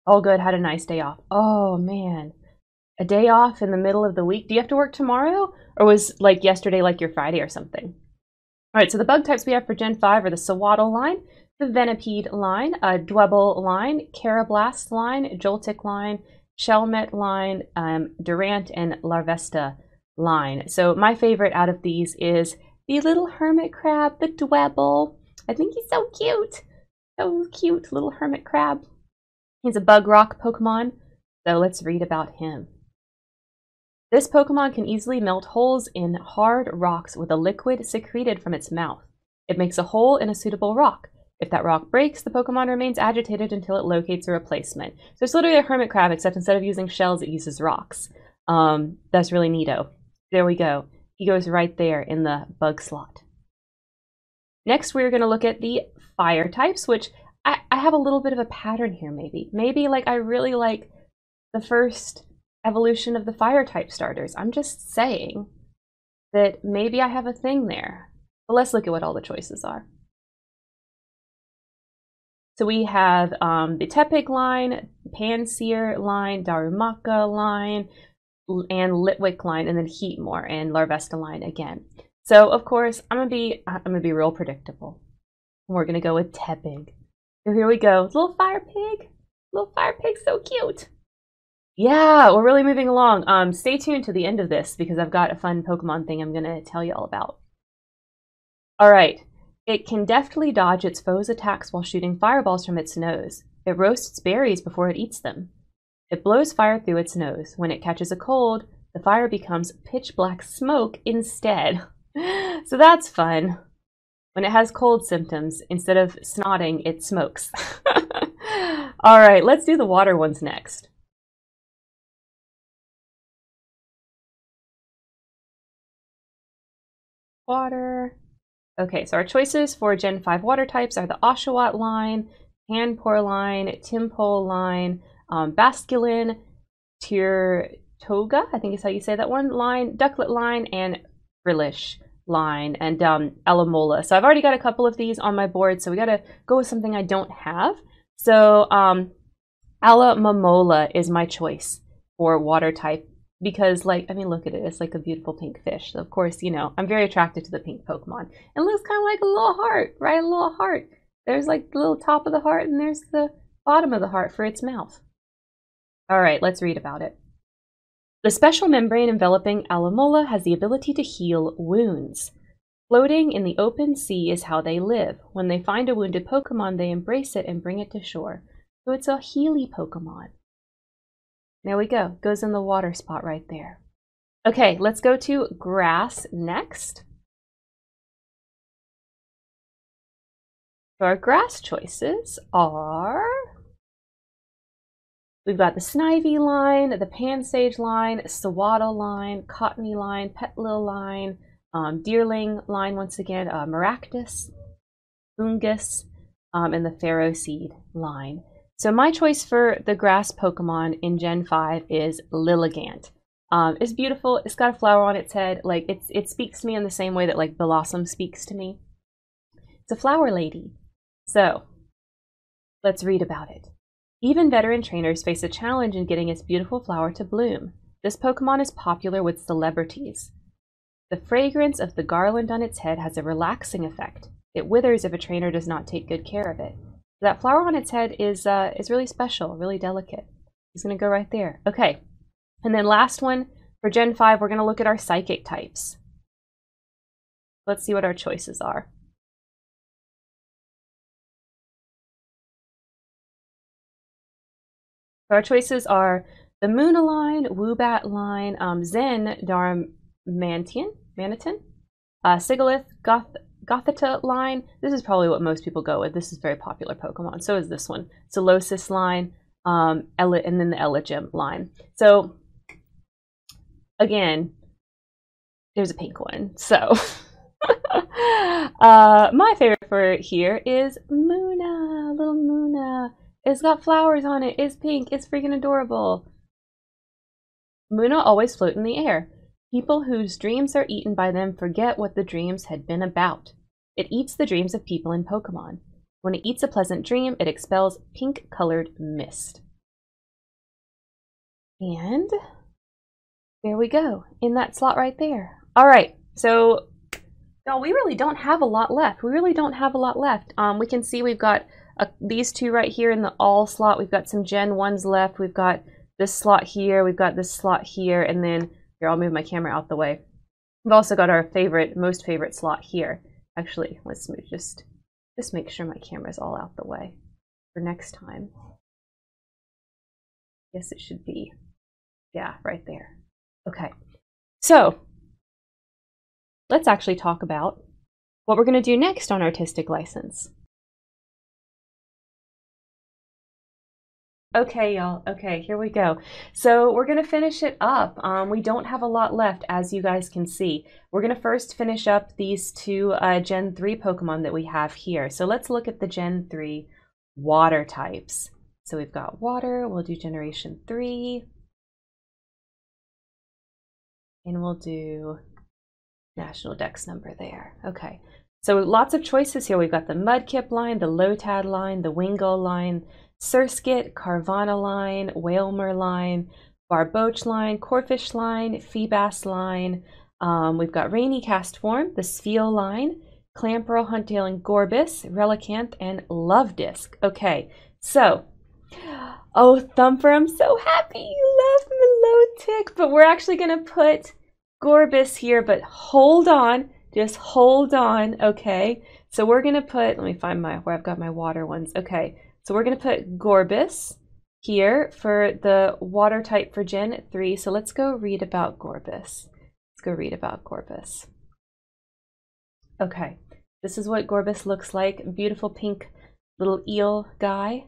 All good, had a nice day off. Oh, man. A day off in the middle of the week. Do you have to work tomorrow? Or was like yesterday like your Friday or something? All right, so the bug types we have for Gen 5 are the Sewaddle line, the Venipede line, a Dwebble line, Karrablast line, Joltik line, Shelmet line, um, Durant, and Larvesta line. So my favorite out of these is the little hermit crab, the Dwebble. I think he's so cute. So cute, little hermit crab. He's a bug rock Pokemon, so let's read about him. This Pokemon can easily melt holes in hard rocks with a liquid secreted from its mouth. It makes a hole in a suitable rock. If that rock breaks, the Pokemon remains agitated until it locates a replacement. So it's literally a hermit crab, except instead of using shells, it uses rocks. Um, that's really neato. There we go. He goes right there in the bug slot. Next, we're going to look at the fire types, which I, I have a little bit of a pattern here, maybe. Maybe, like, I really like the first evolution of the fire type starters. I'm just saying that maybe I have a thing there. But let's look at what all the choices are. So we have um, the Tepig line, Pansear line, Darumaka line, and Litwick line, and then Heatmor and Larvesta line again. So of course I'm gonna be I'm gonna be real predictable. We're gonna go with Tepig. So here we go, little fire pig, little fire pig, so cute. Yeah, we're really moving along. Um, stay tuned to the end of this because I've got a fun Pokemon thing I'm going to tell you all about. Alright, it can deftly dodge its foes' attacks while shooting fireballs from its nose. It roasts berries before it eats them. It blows fire through its nose. When it catches a cold, the fire becomes pitch black smoke instead. so that's fun. When it has cold symptoms, instead of snotting, it smokes. Alright, let's do the water ones next. Water. Okay, so our choices for Gen 5 water types are the Oshawott line, Panpour line, Tympole line, um, Basculin, Tirtouga, I think is how you say that one, line, Ducklett line, and Frillish line and um, Alomola. So I've already got a couple of these on my board, so we got to go with something I don't have. So um, Alomomola is my choice for water type because like I mean look at it it's like a beautiful pink fish. So of course you know I'm very attracted to the pink Pokemon. It looks kind of like a little heart right? A little heart. There's like the little top of the heart and there's the bottom of the heart for its mouth. All right let's read about it. The special membrane enveloping Alomola has the ability to heal wounds. Floating in the open sea is how they live. When they find a wounded Pokemon they embrace it and bring it to shore. So it's a Healy Pokemon there we go. Goes in the water spot right there. Okay, let's go to grass next. Our grass choices are We've got the Snivy line, the Pansage line, Sewaddle line, Cottonee line, Petilil line, um, Deerling line once again, uh, Maractus, Foongus, um, and the Ferroseed line. So my choice for the grass Pokemon in Gen 5 is Lilligant. Um, it's beautiful. It's got a flower on its head. Like it's it speaks to me in the same way that like Blossom speaks to me. It's a flower lady. So let's read about it. Even veteran trainers face a challenge in getting its beautiful flower to bloom. This Pokemon is popular with celebrities. The fragrance of the garland on its head has a relaxing effect. It withers if a trainer does not take good care of it. That flower on its head is uh, is really special, really delicate. He's going to go right there. Okay. And then last one, for Gen 5, we're going to look at our psychic types. Let's see what our choices are. So our choices are the Moon line, Woobat line, um, Zen Darmanitan, Manitan, uh, Sigilyph, Goth Gothita line. This is probably what most people go with. This is very popular Pokemon. So is this one. Solosis line, um, and then the Elgyem line. So again, there's a pink one. So uh, my favorite for here is Munna, little Munna. It's got flowers on it. It's pink. It's freaking adorable. Munna always float in the air. People whose dreams are eaten by them forget what the dreams had been about. It eats the dreams of people in Pokemon. When it eats a pleasant dream, it expels pink colored mist. And there we go, in that slot right there. All right, so no, we really don't have a lot left. We really don't have a lot left. Um, we can see we've got uh, these two right here in the all slot. We've got some Gen 1s left. We've got this slot here. We've got this slot here. And then here, I'll move my camera out the way. We've also got our favorite, most favorite slot here. Actually, let's move, just, just make sure my camera's all out the way for next time. Yes, it should be. Yeah, right there. Okay. So, let's actually talk about what we're going to do next on Artistic License. Okay, y'all. Okay, here we go. So we're going to finish it up. Um, we don't have a lot left, as you guys can see. We're going to first finish up these two uh, Gen 3 Pokemon that we have here. So let's look at the Gen 3 water types. So we've got water. We'll do Generation 3. And we'll do National Dex number there. Okay. So lots of choices here. We've got the Mudkip line, the Lotad line, the Wingull line, Surskit, Carvanha line, Wailmer line, Barboach line, Corphish line, Feebas line. Um, we've got Rainy Castform, the Spheal line, Clamperl, Huntail, and Gorebyss, Relicanth, and Luvdisc. Okay, so, oh, Thumper, I'm so happy you love Milotic, but we're actually going to put Gorebyss here, but hold on, just hold on, okay? So we're going to put, let me find my, where I've got my water ones. Okay, so we're going to put Gorebyss here for the water type for Gen 3. So let's go read about Gorebyss. Let's go read about Gorebyss. Okay, this is what Gorebyss looks like. Beautiful pink little eel guy.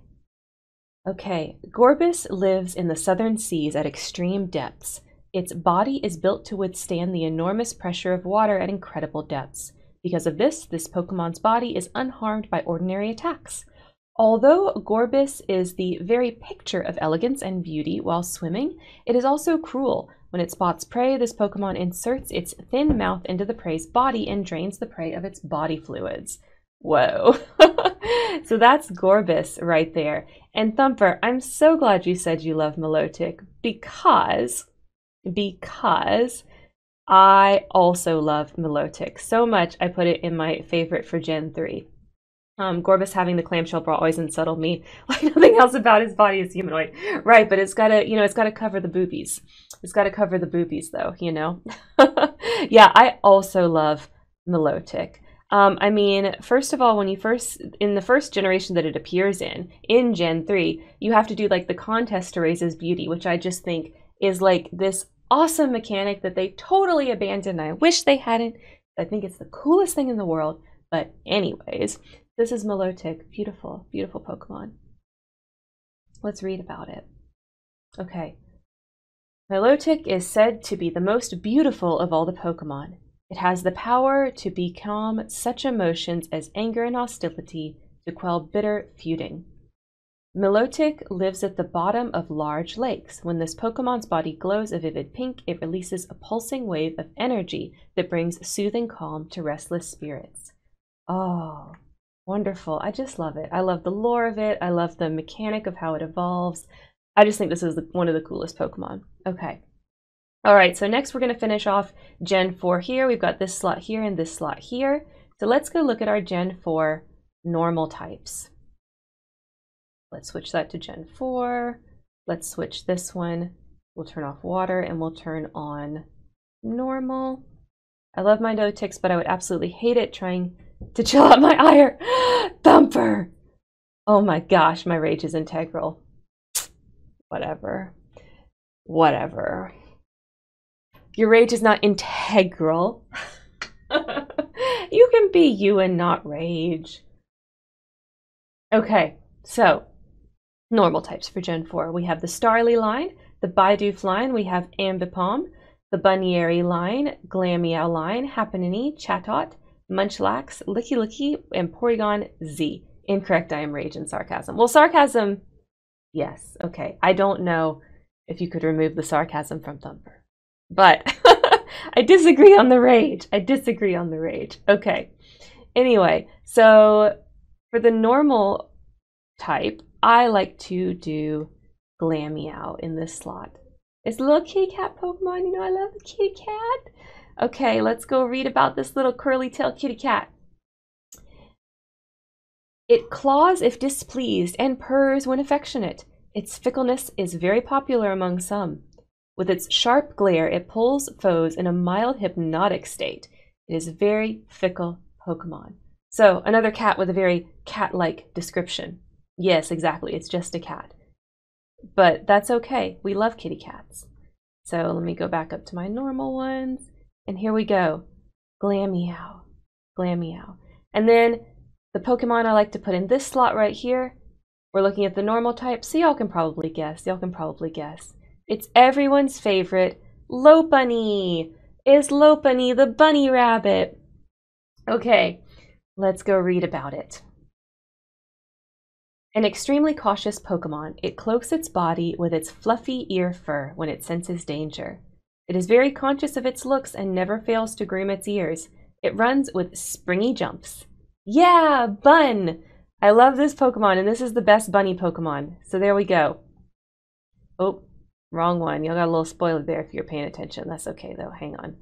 Okay, Gorebyss lives in the southern seas at extreme depths. Its body is built to withstand the enormous pressure of water at incredible depths. Because of this, this Pokemon's body is unharmed by ordinary attacks. Although Gorebyss is the very picture of elegance and beauty while swimming, it is also cruel. When it spots prey, this Pokemon inserts its thin mouth into the prey's body and drains the prey of its body fluids. Whoa. so that's Gorebyss right there. And Thumper, I'm so glad you said you love Milotic because because I also love Milotic so much I put it in my favorite for Gen 3. Um, Gorebyss having the clamshell bra always unsettled me. Like nothing else about his body is humanoid, right? But it's gotta, you know, it's gotta cover the boobies. It's gotta cover the boobies, though, you know. yeah, I also love Milotic. Um, I mean, first of all, when you first in the first generation that it appears in, in Gen three, you have to do like the contest to raise his beauty, which I just think is like this awesome mechanic that they totally abandoned. I wish they hadn't. I think it's the coolest thing in the world. But anyways, this is Milotic. Beautiful, beautiful Pokemon. Let's read about it. Okay. Milotic is said to be the most beautiful of all the Pokemon. It has the power to become such emotions as anger and hostility to quell bitter feuding. Milotic lives at the bottom of large lakes. When this Pokemon's body glows a vivid pink, it releases a pulsing wave of energy that brings soothing calm to restless spirits. Oh, Wonderful. I just love it. I love the lore of it. I love the mechanic of how it evolves. I just think this is the, one of the coolest Pokemon. Okay. All right, so next we're going to finish off Gen 4 here. We've got this slot here and this slot here. So let's go look at our Gen 4 normal types. Let's switch that to Gen 4. Let's switch this one. We'll turn off water and we'll turn on normal. I love my Notix, but I would absolutely hate it trying to chill out my ire. Thumper! Oh my gosh, my rage is integral. Whatever. Whatever. Your rage is not integral. you can be you and not rage. Okay, so normal types for Gen 4. We have the Starly line, the Bidoof line, we have Ambipom, the Buneary line, Glameow line, Happiny, Chatot, Munchlax, Lickilicky, and Porygon Z. Incorrect, I am rage and sarcasm. Well, sarcasm, yes, okay. I don't know if you could remove the sarcasm from Thumper. But I disagree on the rage. I disagree on the rage. Okay. Anyway, so for the normal type, I like to do Glameow in this slot. It's a little kitty cat Pokemon. You know, I love the kitty cat. Okay, let's go read about this little curly tail kitty cat. It claws if displeased and purrs when affectionate. Its fickleness is very popular among some. With its sharp glare, it pulls foes in a mild hypnotic state. It is a very fickle Pokemon. So, another cat with a very cat like description. Yes, exactly, it's just a cat. But that's okay. We love kitty cats. So, let me go back up to my normal ones. And here we go. Glameow. Glameow. And then the Pokemon I like to put in this slot right here, we're looking at the normal type, so y'all can probably guess. Y'all can probably guess. It's everyone's favorite, Lopunny. Is Lopunny the bunny rabbit? Okay, let's go read about it. An extremely cautious Pokemon, it cloaks its body with its fluffy ear fur when it senses danger. It is very conscious of its looks and never fails to groom its ears. It runs with springy jumps. Yeah, Bun! I love this Pokemon, and this is the best bunny Pokemon. So there we go. Oh, wrong one. Y'all got a little spoiler there if you're paying attention. That's okay, though. Hang on.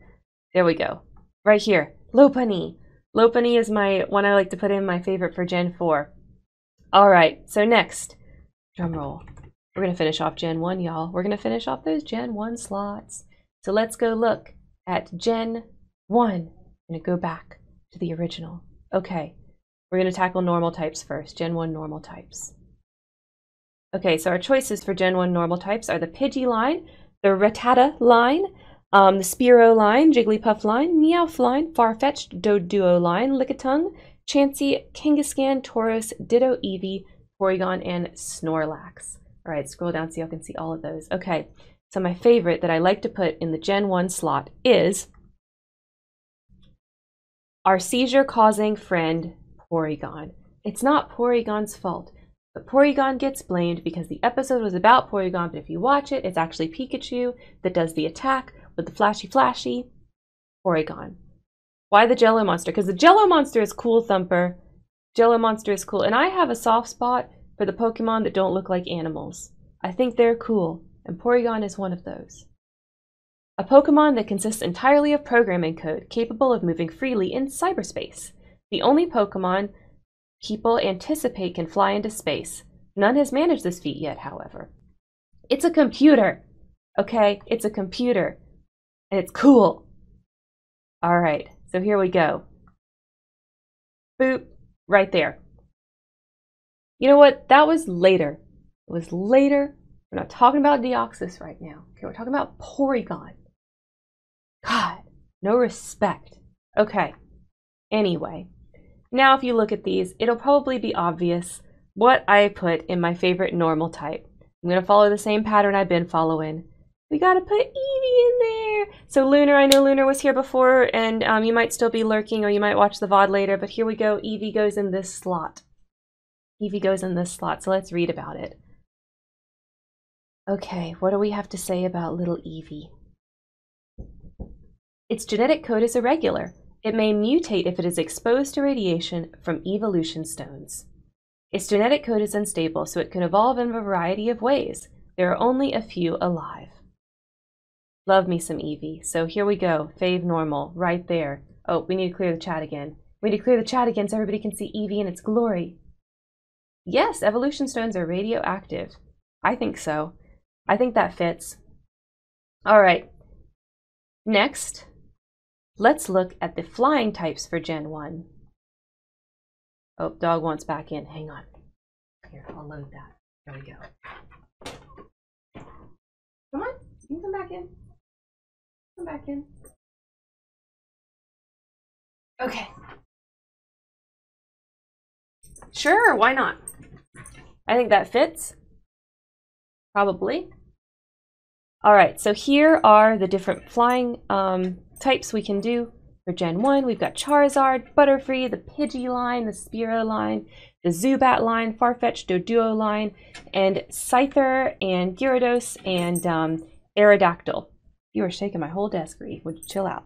There we go. Right here. Lopunny. Lopunny is my one I like to put in my favorite for Gen 4. Alright, so next. Drum roll. We're going to finish off Gen 1, y'all. We're going to finish off those Gen 1 slots. So let's go look at Gen 1. I'm going to go back to the original. Okay, we're going to tackle normal types first. Gen 1 normal types. Okay, so our choices for Gen 1 normal types are the Pidgey line, the Rattata line, um, the Spearow line, Jigglypuff line, Meowth line, Farfetch'd, Doduo line, Lickitung, Chansey, Kangaskhan, Tauros, Ditto Eevee, Porygon, and Snorlax. All right, scroll down so y'all can see all of those. Okay, so my favorite that I like to put in the Gen 1 slot is our seizure-causing friend, Porygon. It's not Porygon's fault. But Porygon gets blamed because the episode was about Porygon, but if you watch it, it's actually Pikachu that does the attack with the flashy flashy Porygon. Why the Jello Monster? Because the Jello Monster is cool, Thumper. Jello Monster is cool. And I have a soft spot for the Pokemon that don't look like animals. I think they're cool, and Porygon is one of those. A Pokemon that consists entirely of programming code, capable of moving freely in cyberspace. The only Pokemon people anticipate can fly into space. None has managed this feat yet, however. It's a computer! Okay, it's a computer. And it's cool. Alright, so here we go. Boop, right there. You know what? That was later. It was later. We're not talking about Deoxys right now. Okay, we're talking about Porygon. God, no respect. Okay, anyway. Now if you look at these, it'll probably be obvious what I put in my favorite normal type. I'm going to follow the same pattern I've been following. We got to put Eevee in there. So Lunar, I know Lunar was here before, and um, you might still be lurking, or you might watch the VOD later, but here we go. Eevee goes in this slot. Eevee goes in this slot, so let's read about it. Okay, what do we have to say about little Eevee? Its genetic code is irregular. It may mutate if it is exposed to radiation from evolution stones. Its genetic code is unstable, so it can evolve in a variety of ways. There are only a few alive. Love me some Eevee. So here we go. Fave normal, right there. Oh, we need to clear the chat again. We need to clear the chat again so everybody can see Eevee in its glory. Yes, evolution stones are radioactive. I think so. I think that fits. All right. Next, let's look at the flying types for Gen 1. Oh, dog wants back in. Hang on. Here, I'll load that. There we go. Come on, you can come back in. Come back in. Okay. Sure, why not? I think that fits. Probably. All right, so here are the different flying um, types we can do for Gen 1. We've got Charizard, Butterfree, the Pidgey line, the Spearow line, the Zubat line, Farfetch, Doduo line, and Scyther, and Gyarados, and um, Aerodactyl. You are shaking my whole desk, Ree. Would you chill out?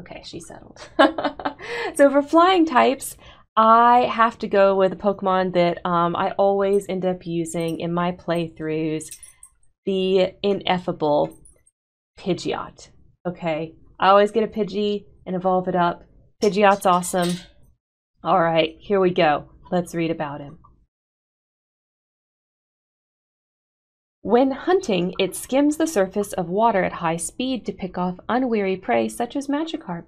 Okay, she settled. so for flying types, I have to go with a Pokemon that um, I always end up using in my playthroughs, the ineffable Pidgeot. Okay, I always get a Pidgey and evolve it up. Pidgeot's awesome. All right, here we go. Let's read about him. When hunting, it skims the surface of water at high speed to pick off unwary prey such as Magikarp.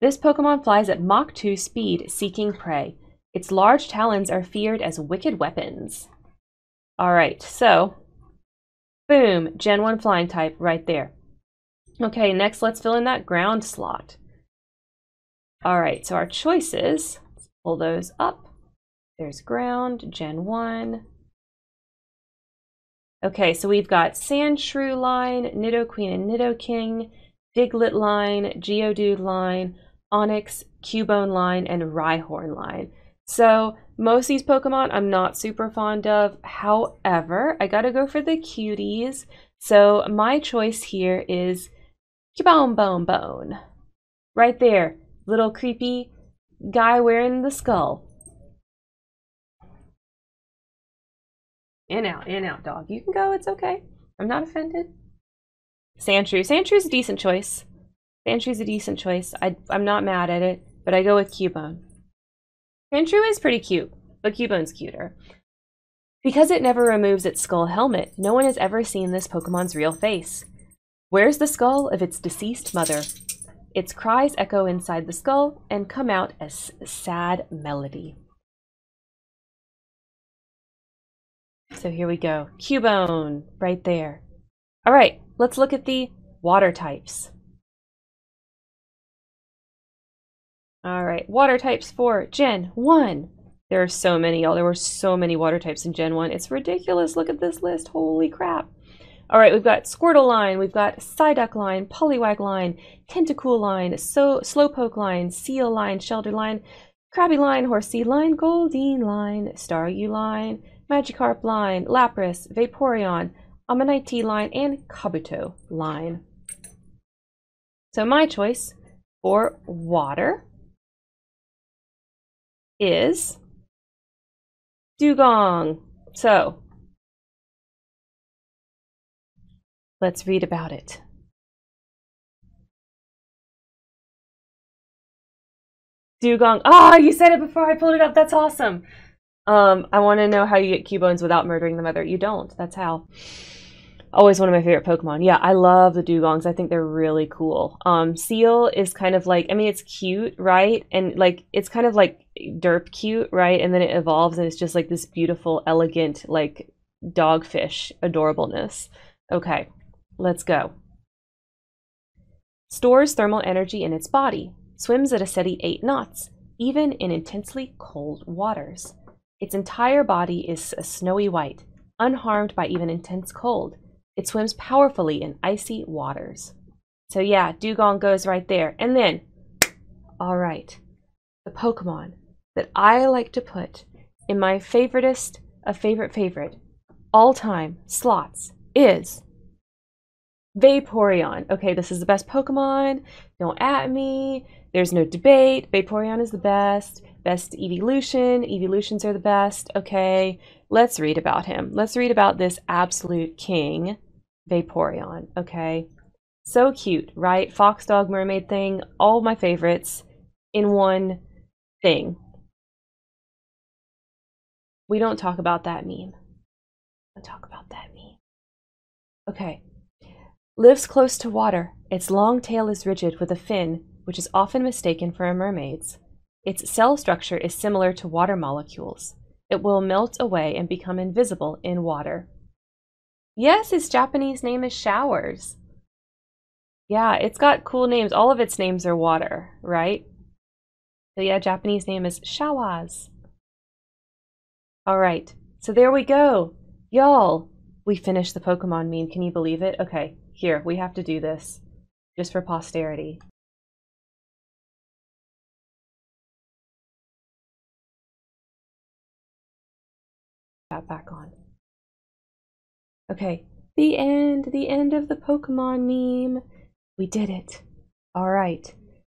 This Pokemon flies at Mach 2 speed, seeking prey. Its large talons are feared as wicked weapons. Alright, so, boom, Gen 1 flying type right there. Okay, next let's fill in that ground slot. Alright, so our choices, let's pull those up. There's ground, Gen 1. Okay, so we've got Sandshrew line, Nidoqueen and Nidoking, Diglett line, Geodude line, Onix, Cubone line, and Rhyhorn line. So most of these Pokemon I'm not super fond of. However, I gotta go for the cuties. So my choice here is Cubone Bone Bone. Right there. Little creepy guy wearing the skull. In out, in out, dog. You can go, it's okay. I'm not offended. Sandshrew. Sandshrew's a decent choice. Sandshrew a decent choice. I, I'm not mad at it, but I go with Cubone. Sandshrew is pretty cute, but Cubone's cuter. Because it never removes its skull helmet, no one has ever seen this Pokemon's real face. Where's the skull of its deceased mother? Its cries echo inside the skull and come out as sad melody. So here we go. Cubone, right there. All right, let's look at the water types. All right, water types for Gen 1. There are so many, y'all. There were so many water types in Gen 1. It's ridiculous. Look at this list. Holy crap. All right, we've got Squirtle line, we've got Psyduck line, Poliwag line, Tentacool line, so Slowpoke line, Seel line, Shellder line, Krabby line, Horsea line, Goldeen line, Staryu line, Magikarp line, Lapras, Vaporeon, Omanyte line, and Kabuto line. So my choice for water is Dewgong. So let's read about it. Dewgong. Ah, oh, you said it before I pulled it up. That's awesome. Um, I want to know how you get Cubones without murdering the mother. You don't. That's how. Always one of my favorite Pokemon. Yeah, I love the Dewgongs. I think they're really cool. Um, Seel is kind of like, I mean, it's cute, right? And like, it's kind of like derp cute, right? And then it evolves and it's just like this beautiful, elegant, like dogfish adorableness. Okay, let's go. Stores thermal energy in its body swims at a steady 8 knots, even in intensely cold waters. Its entire body is a snowy white, unharmed by even intense cold. It swims powerfully in icy waters. So yeah, Dewgong goes right there. And then, all right, the Pokemon that I like to put in my favoritist of favorite favorite all time slots is Vaporeon. Okay, this is the best Pokemon. Don't at me. There's no debate. Vaporeon is the best. Best evolution. Evolutions are the best. Okay, let's read about him. Let's read about this absolute king, Vaporeon. Okay, so cute, right? Fox dog mermaid thing. All my favorites in one thing. We don't talk about that meme. Don't talk about that meme. Okay. Lives close to water. Its long tail is rigid with a fin which is often mistaken for a mermaid's. Its cell structure is similar to water molecules. It will melt away and become invisible in water. Yes, its Japanese name is Showers. Yeah, it's got cool names. All of its names are water, right? So yeah, Japanese name is Showers. All right, so there we go. Y'all, we finished the Pokemon meme. Can you believe it? Okay, here, we have to do this just for posterity. that back on. Okay, the end, the end of the Pokemon meme. We did it. All right.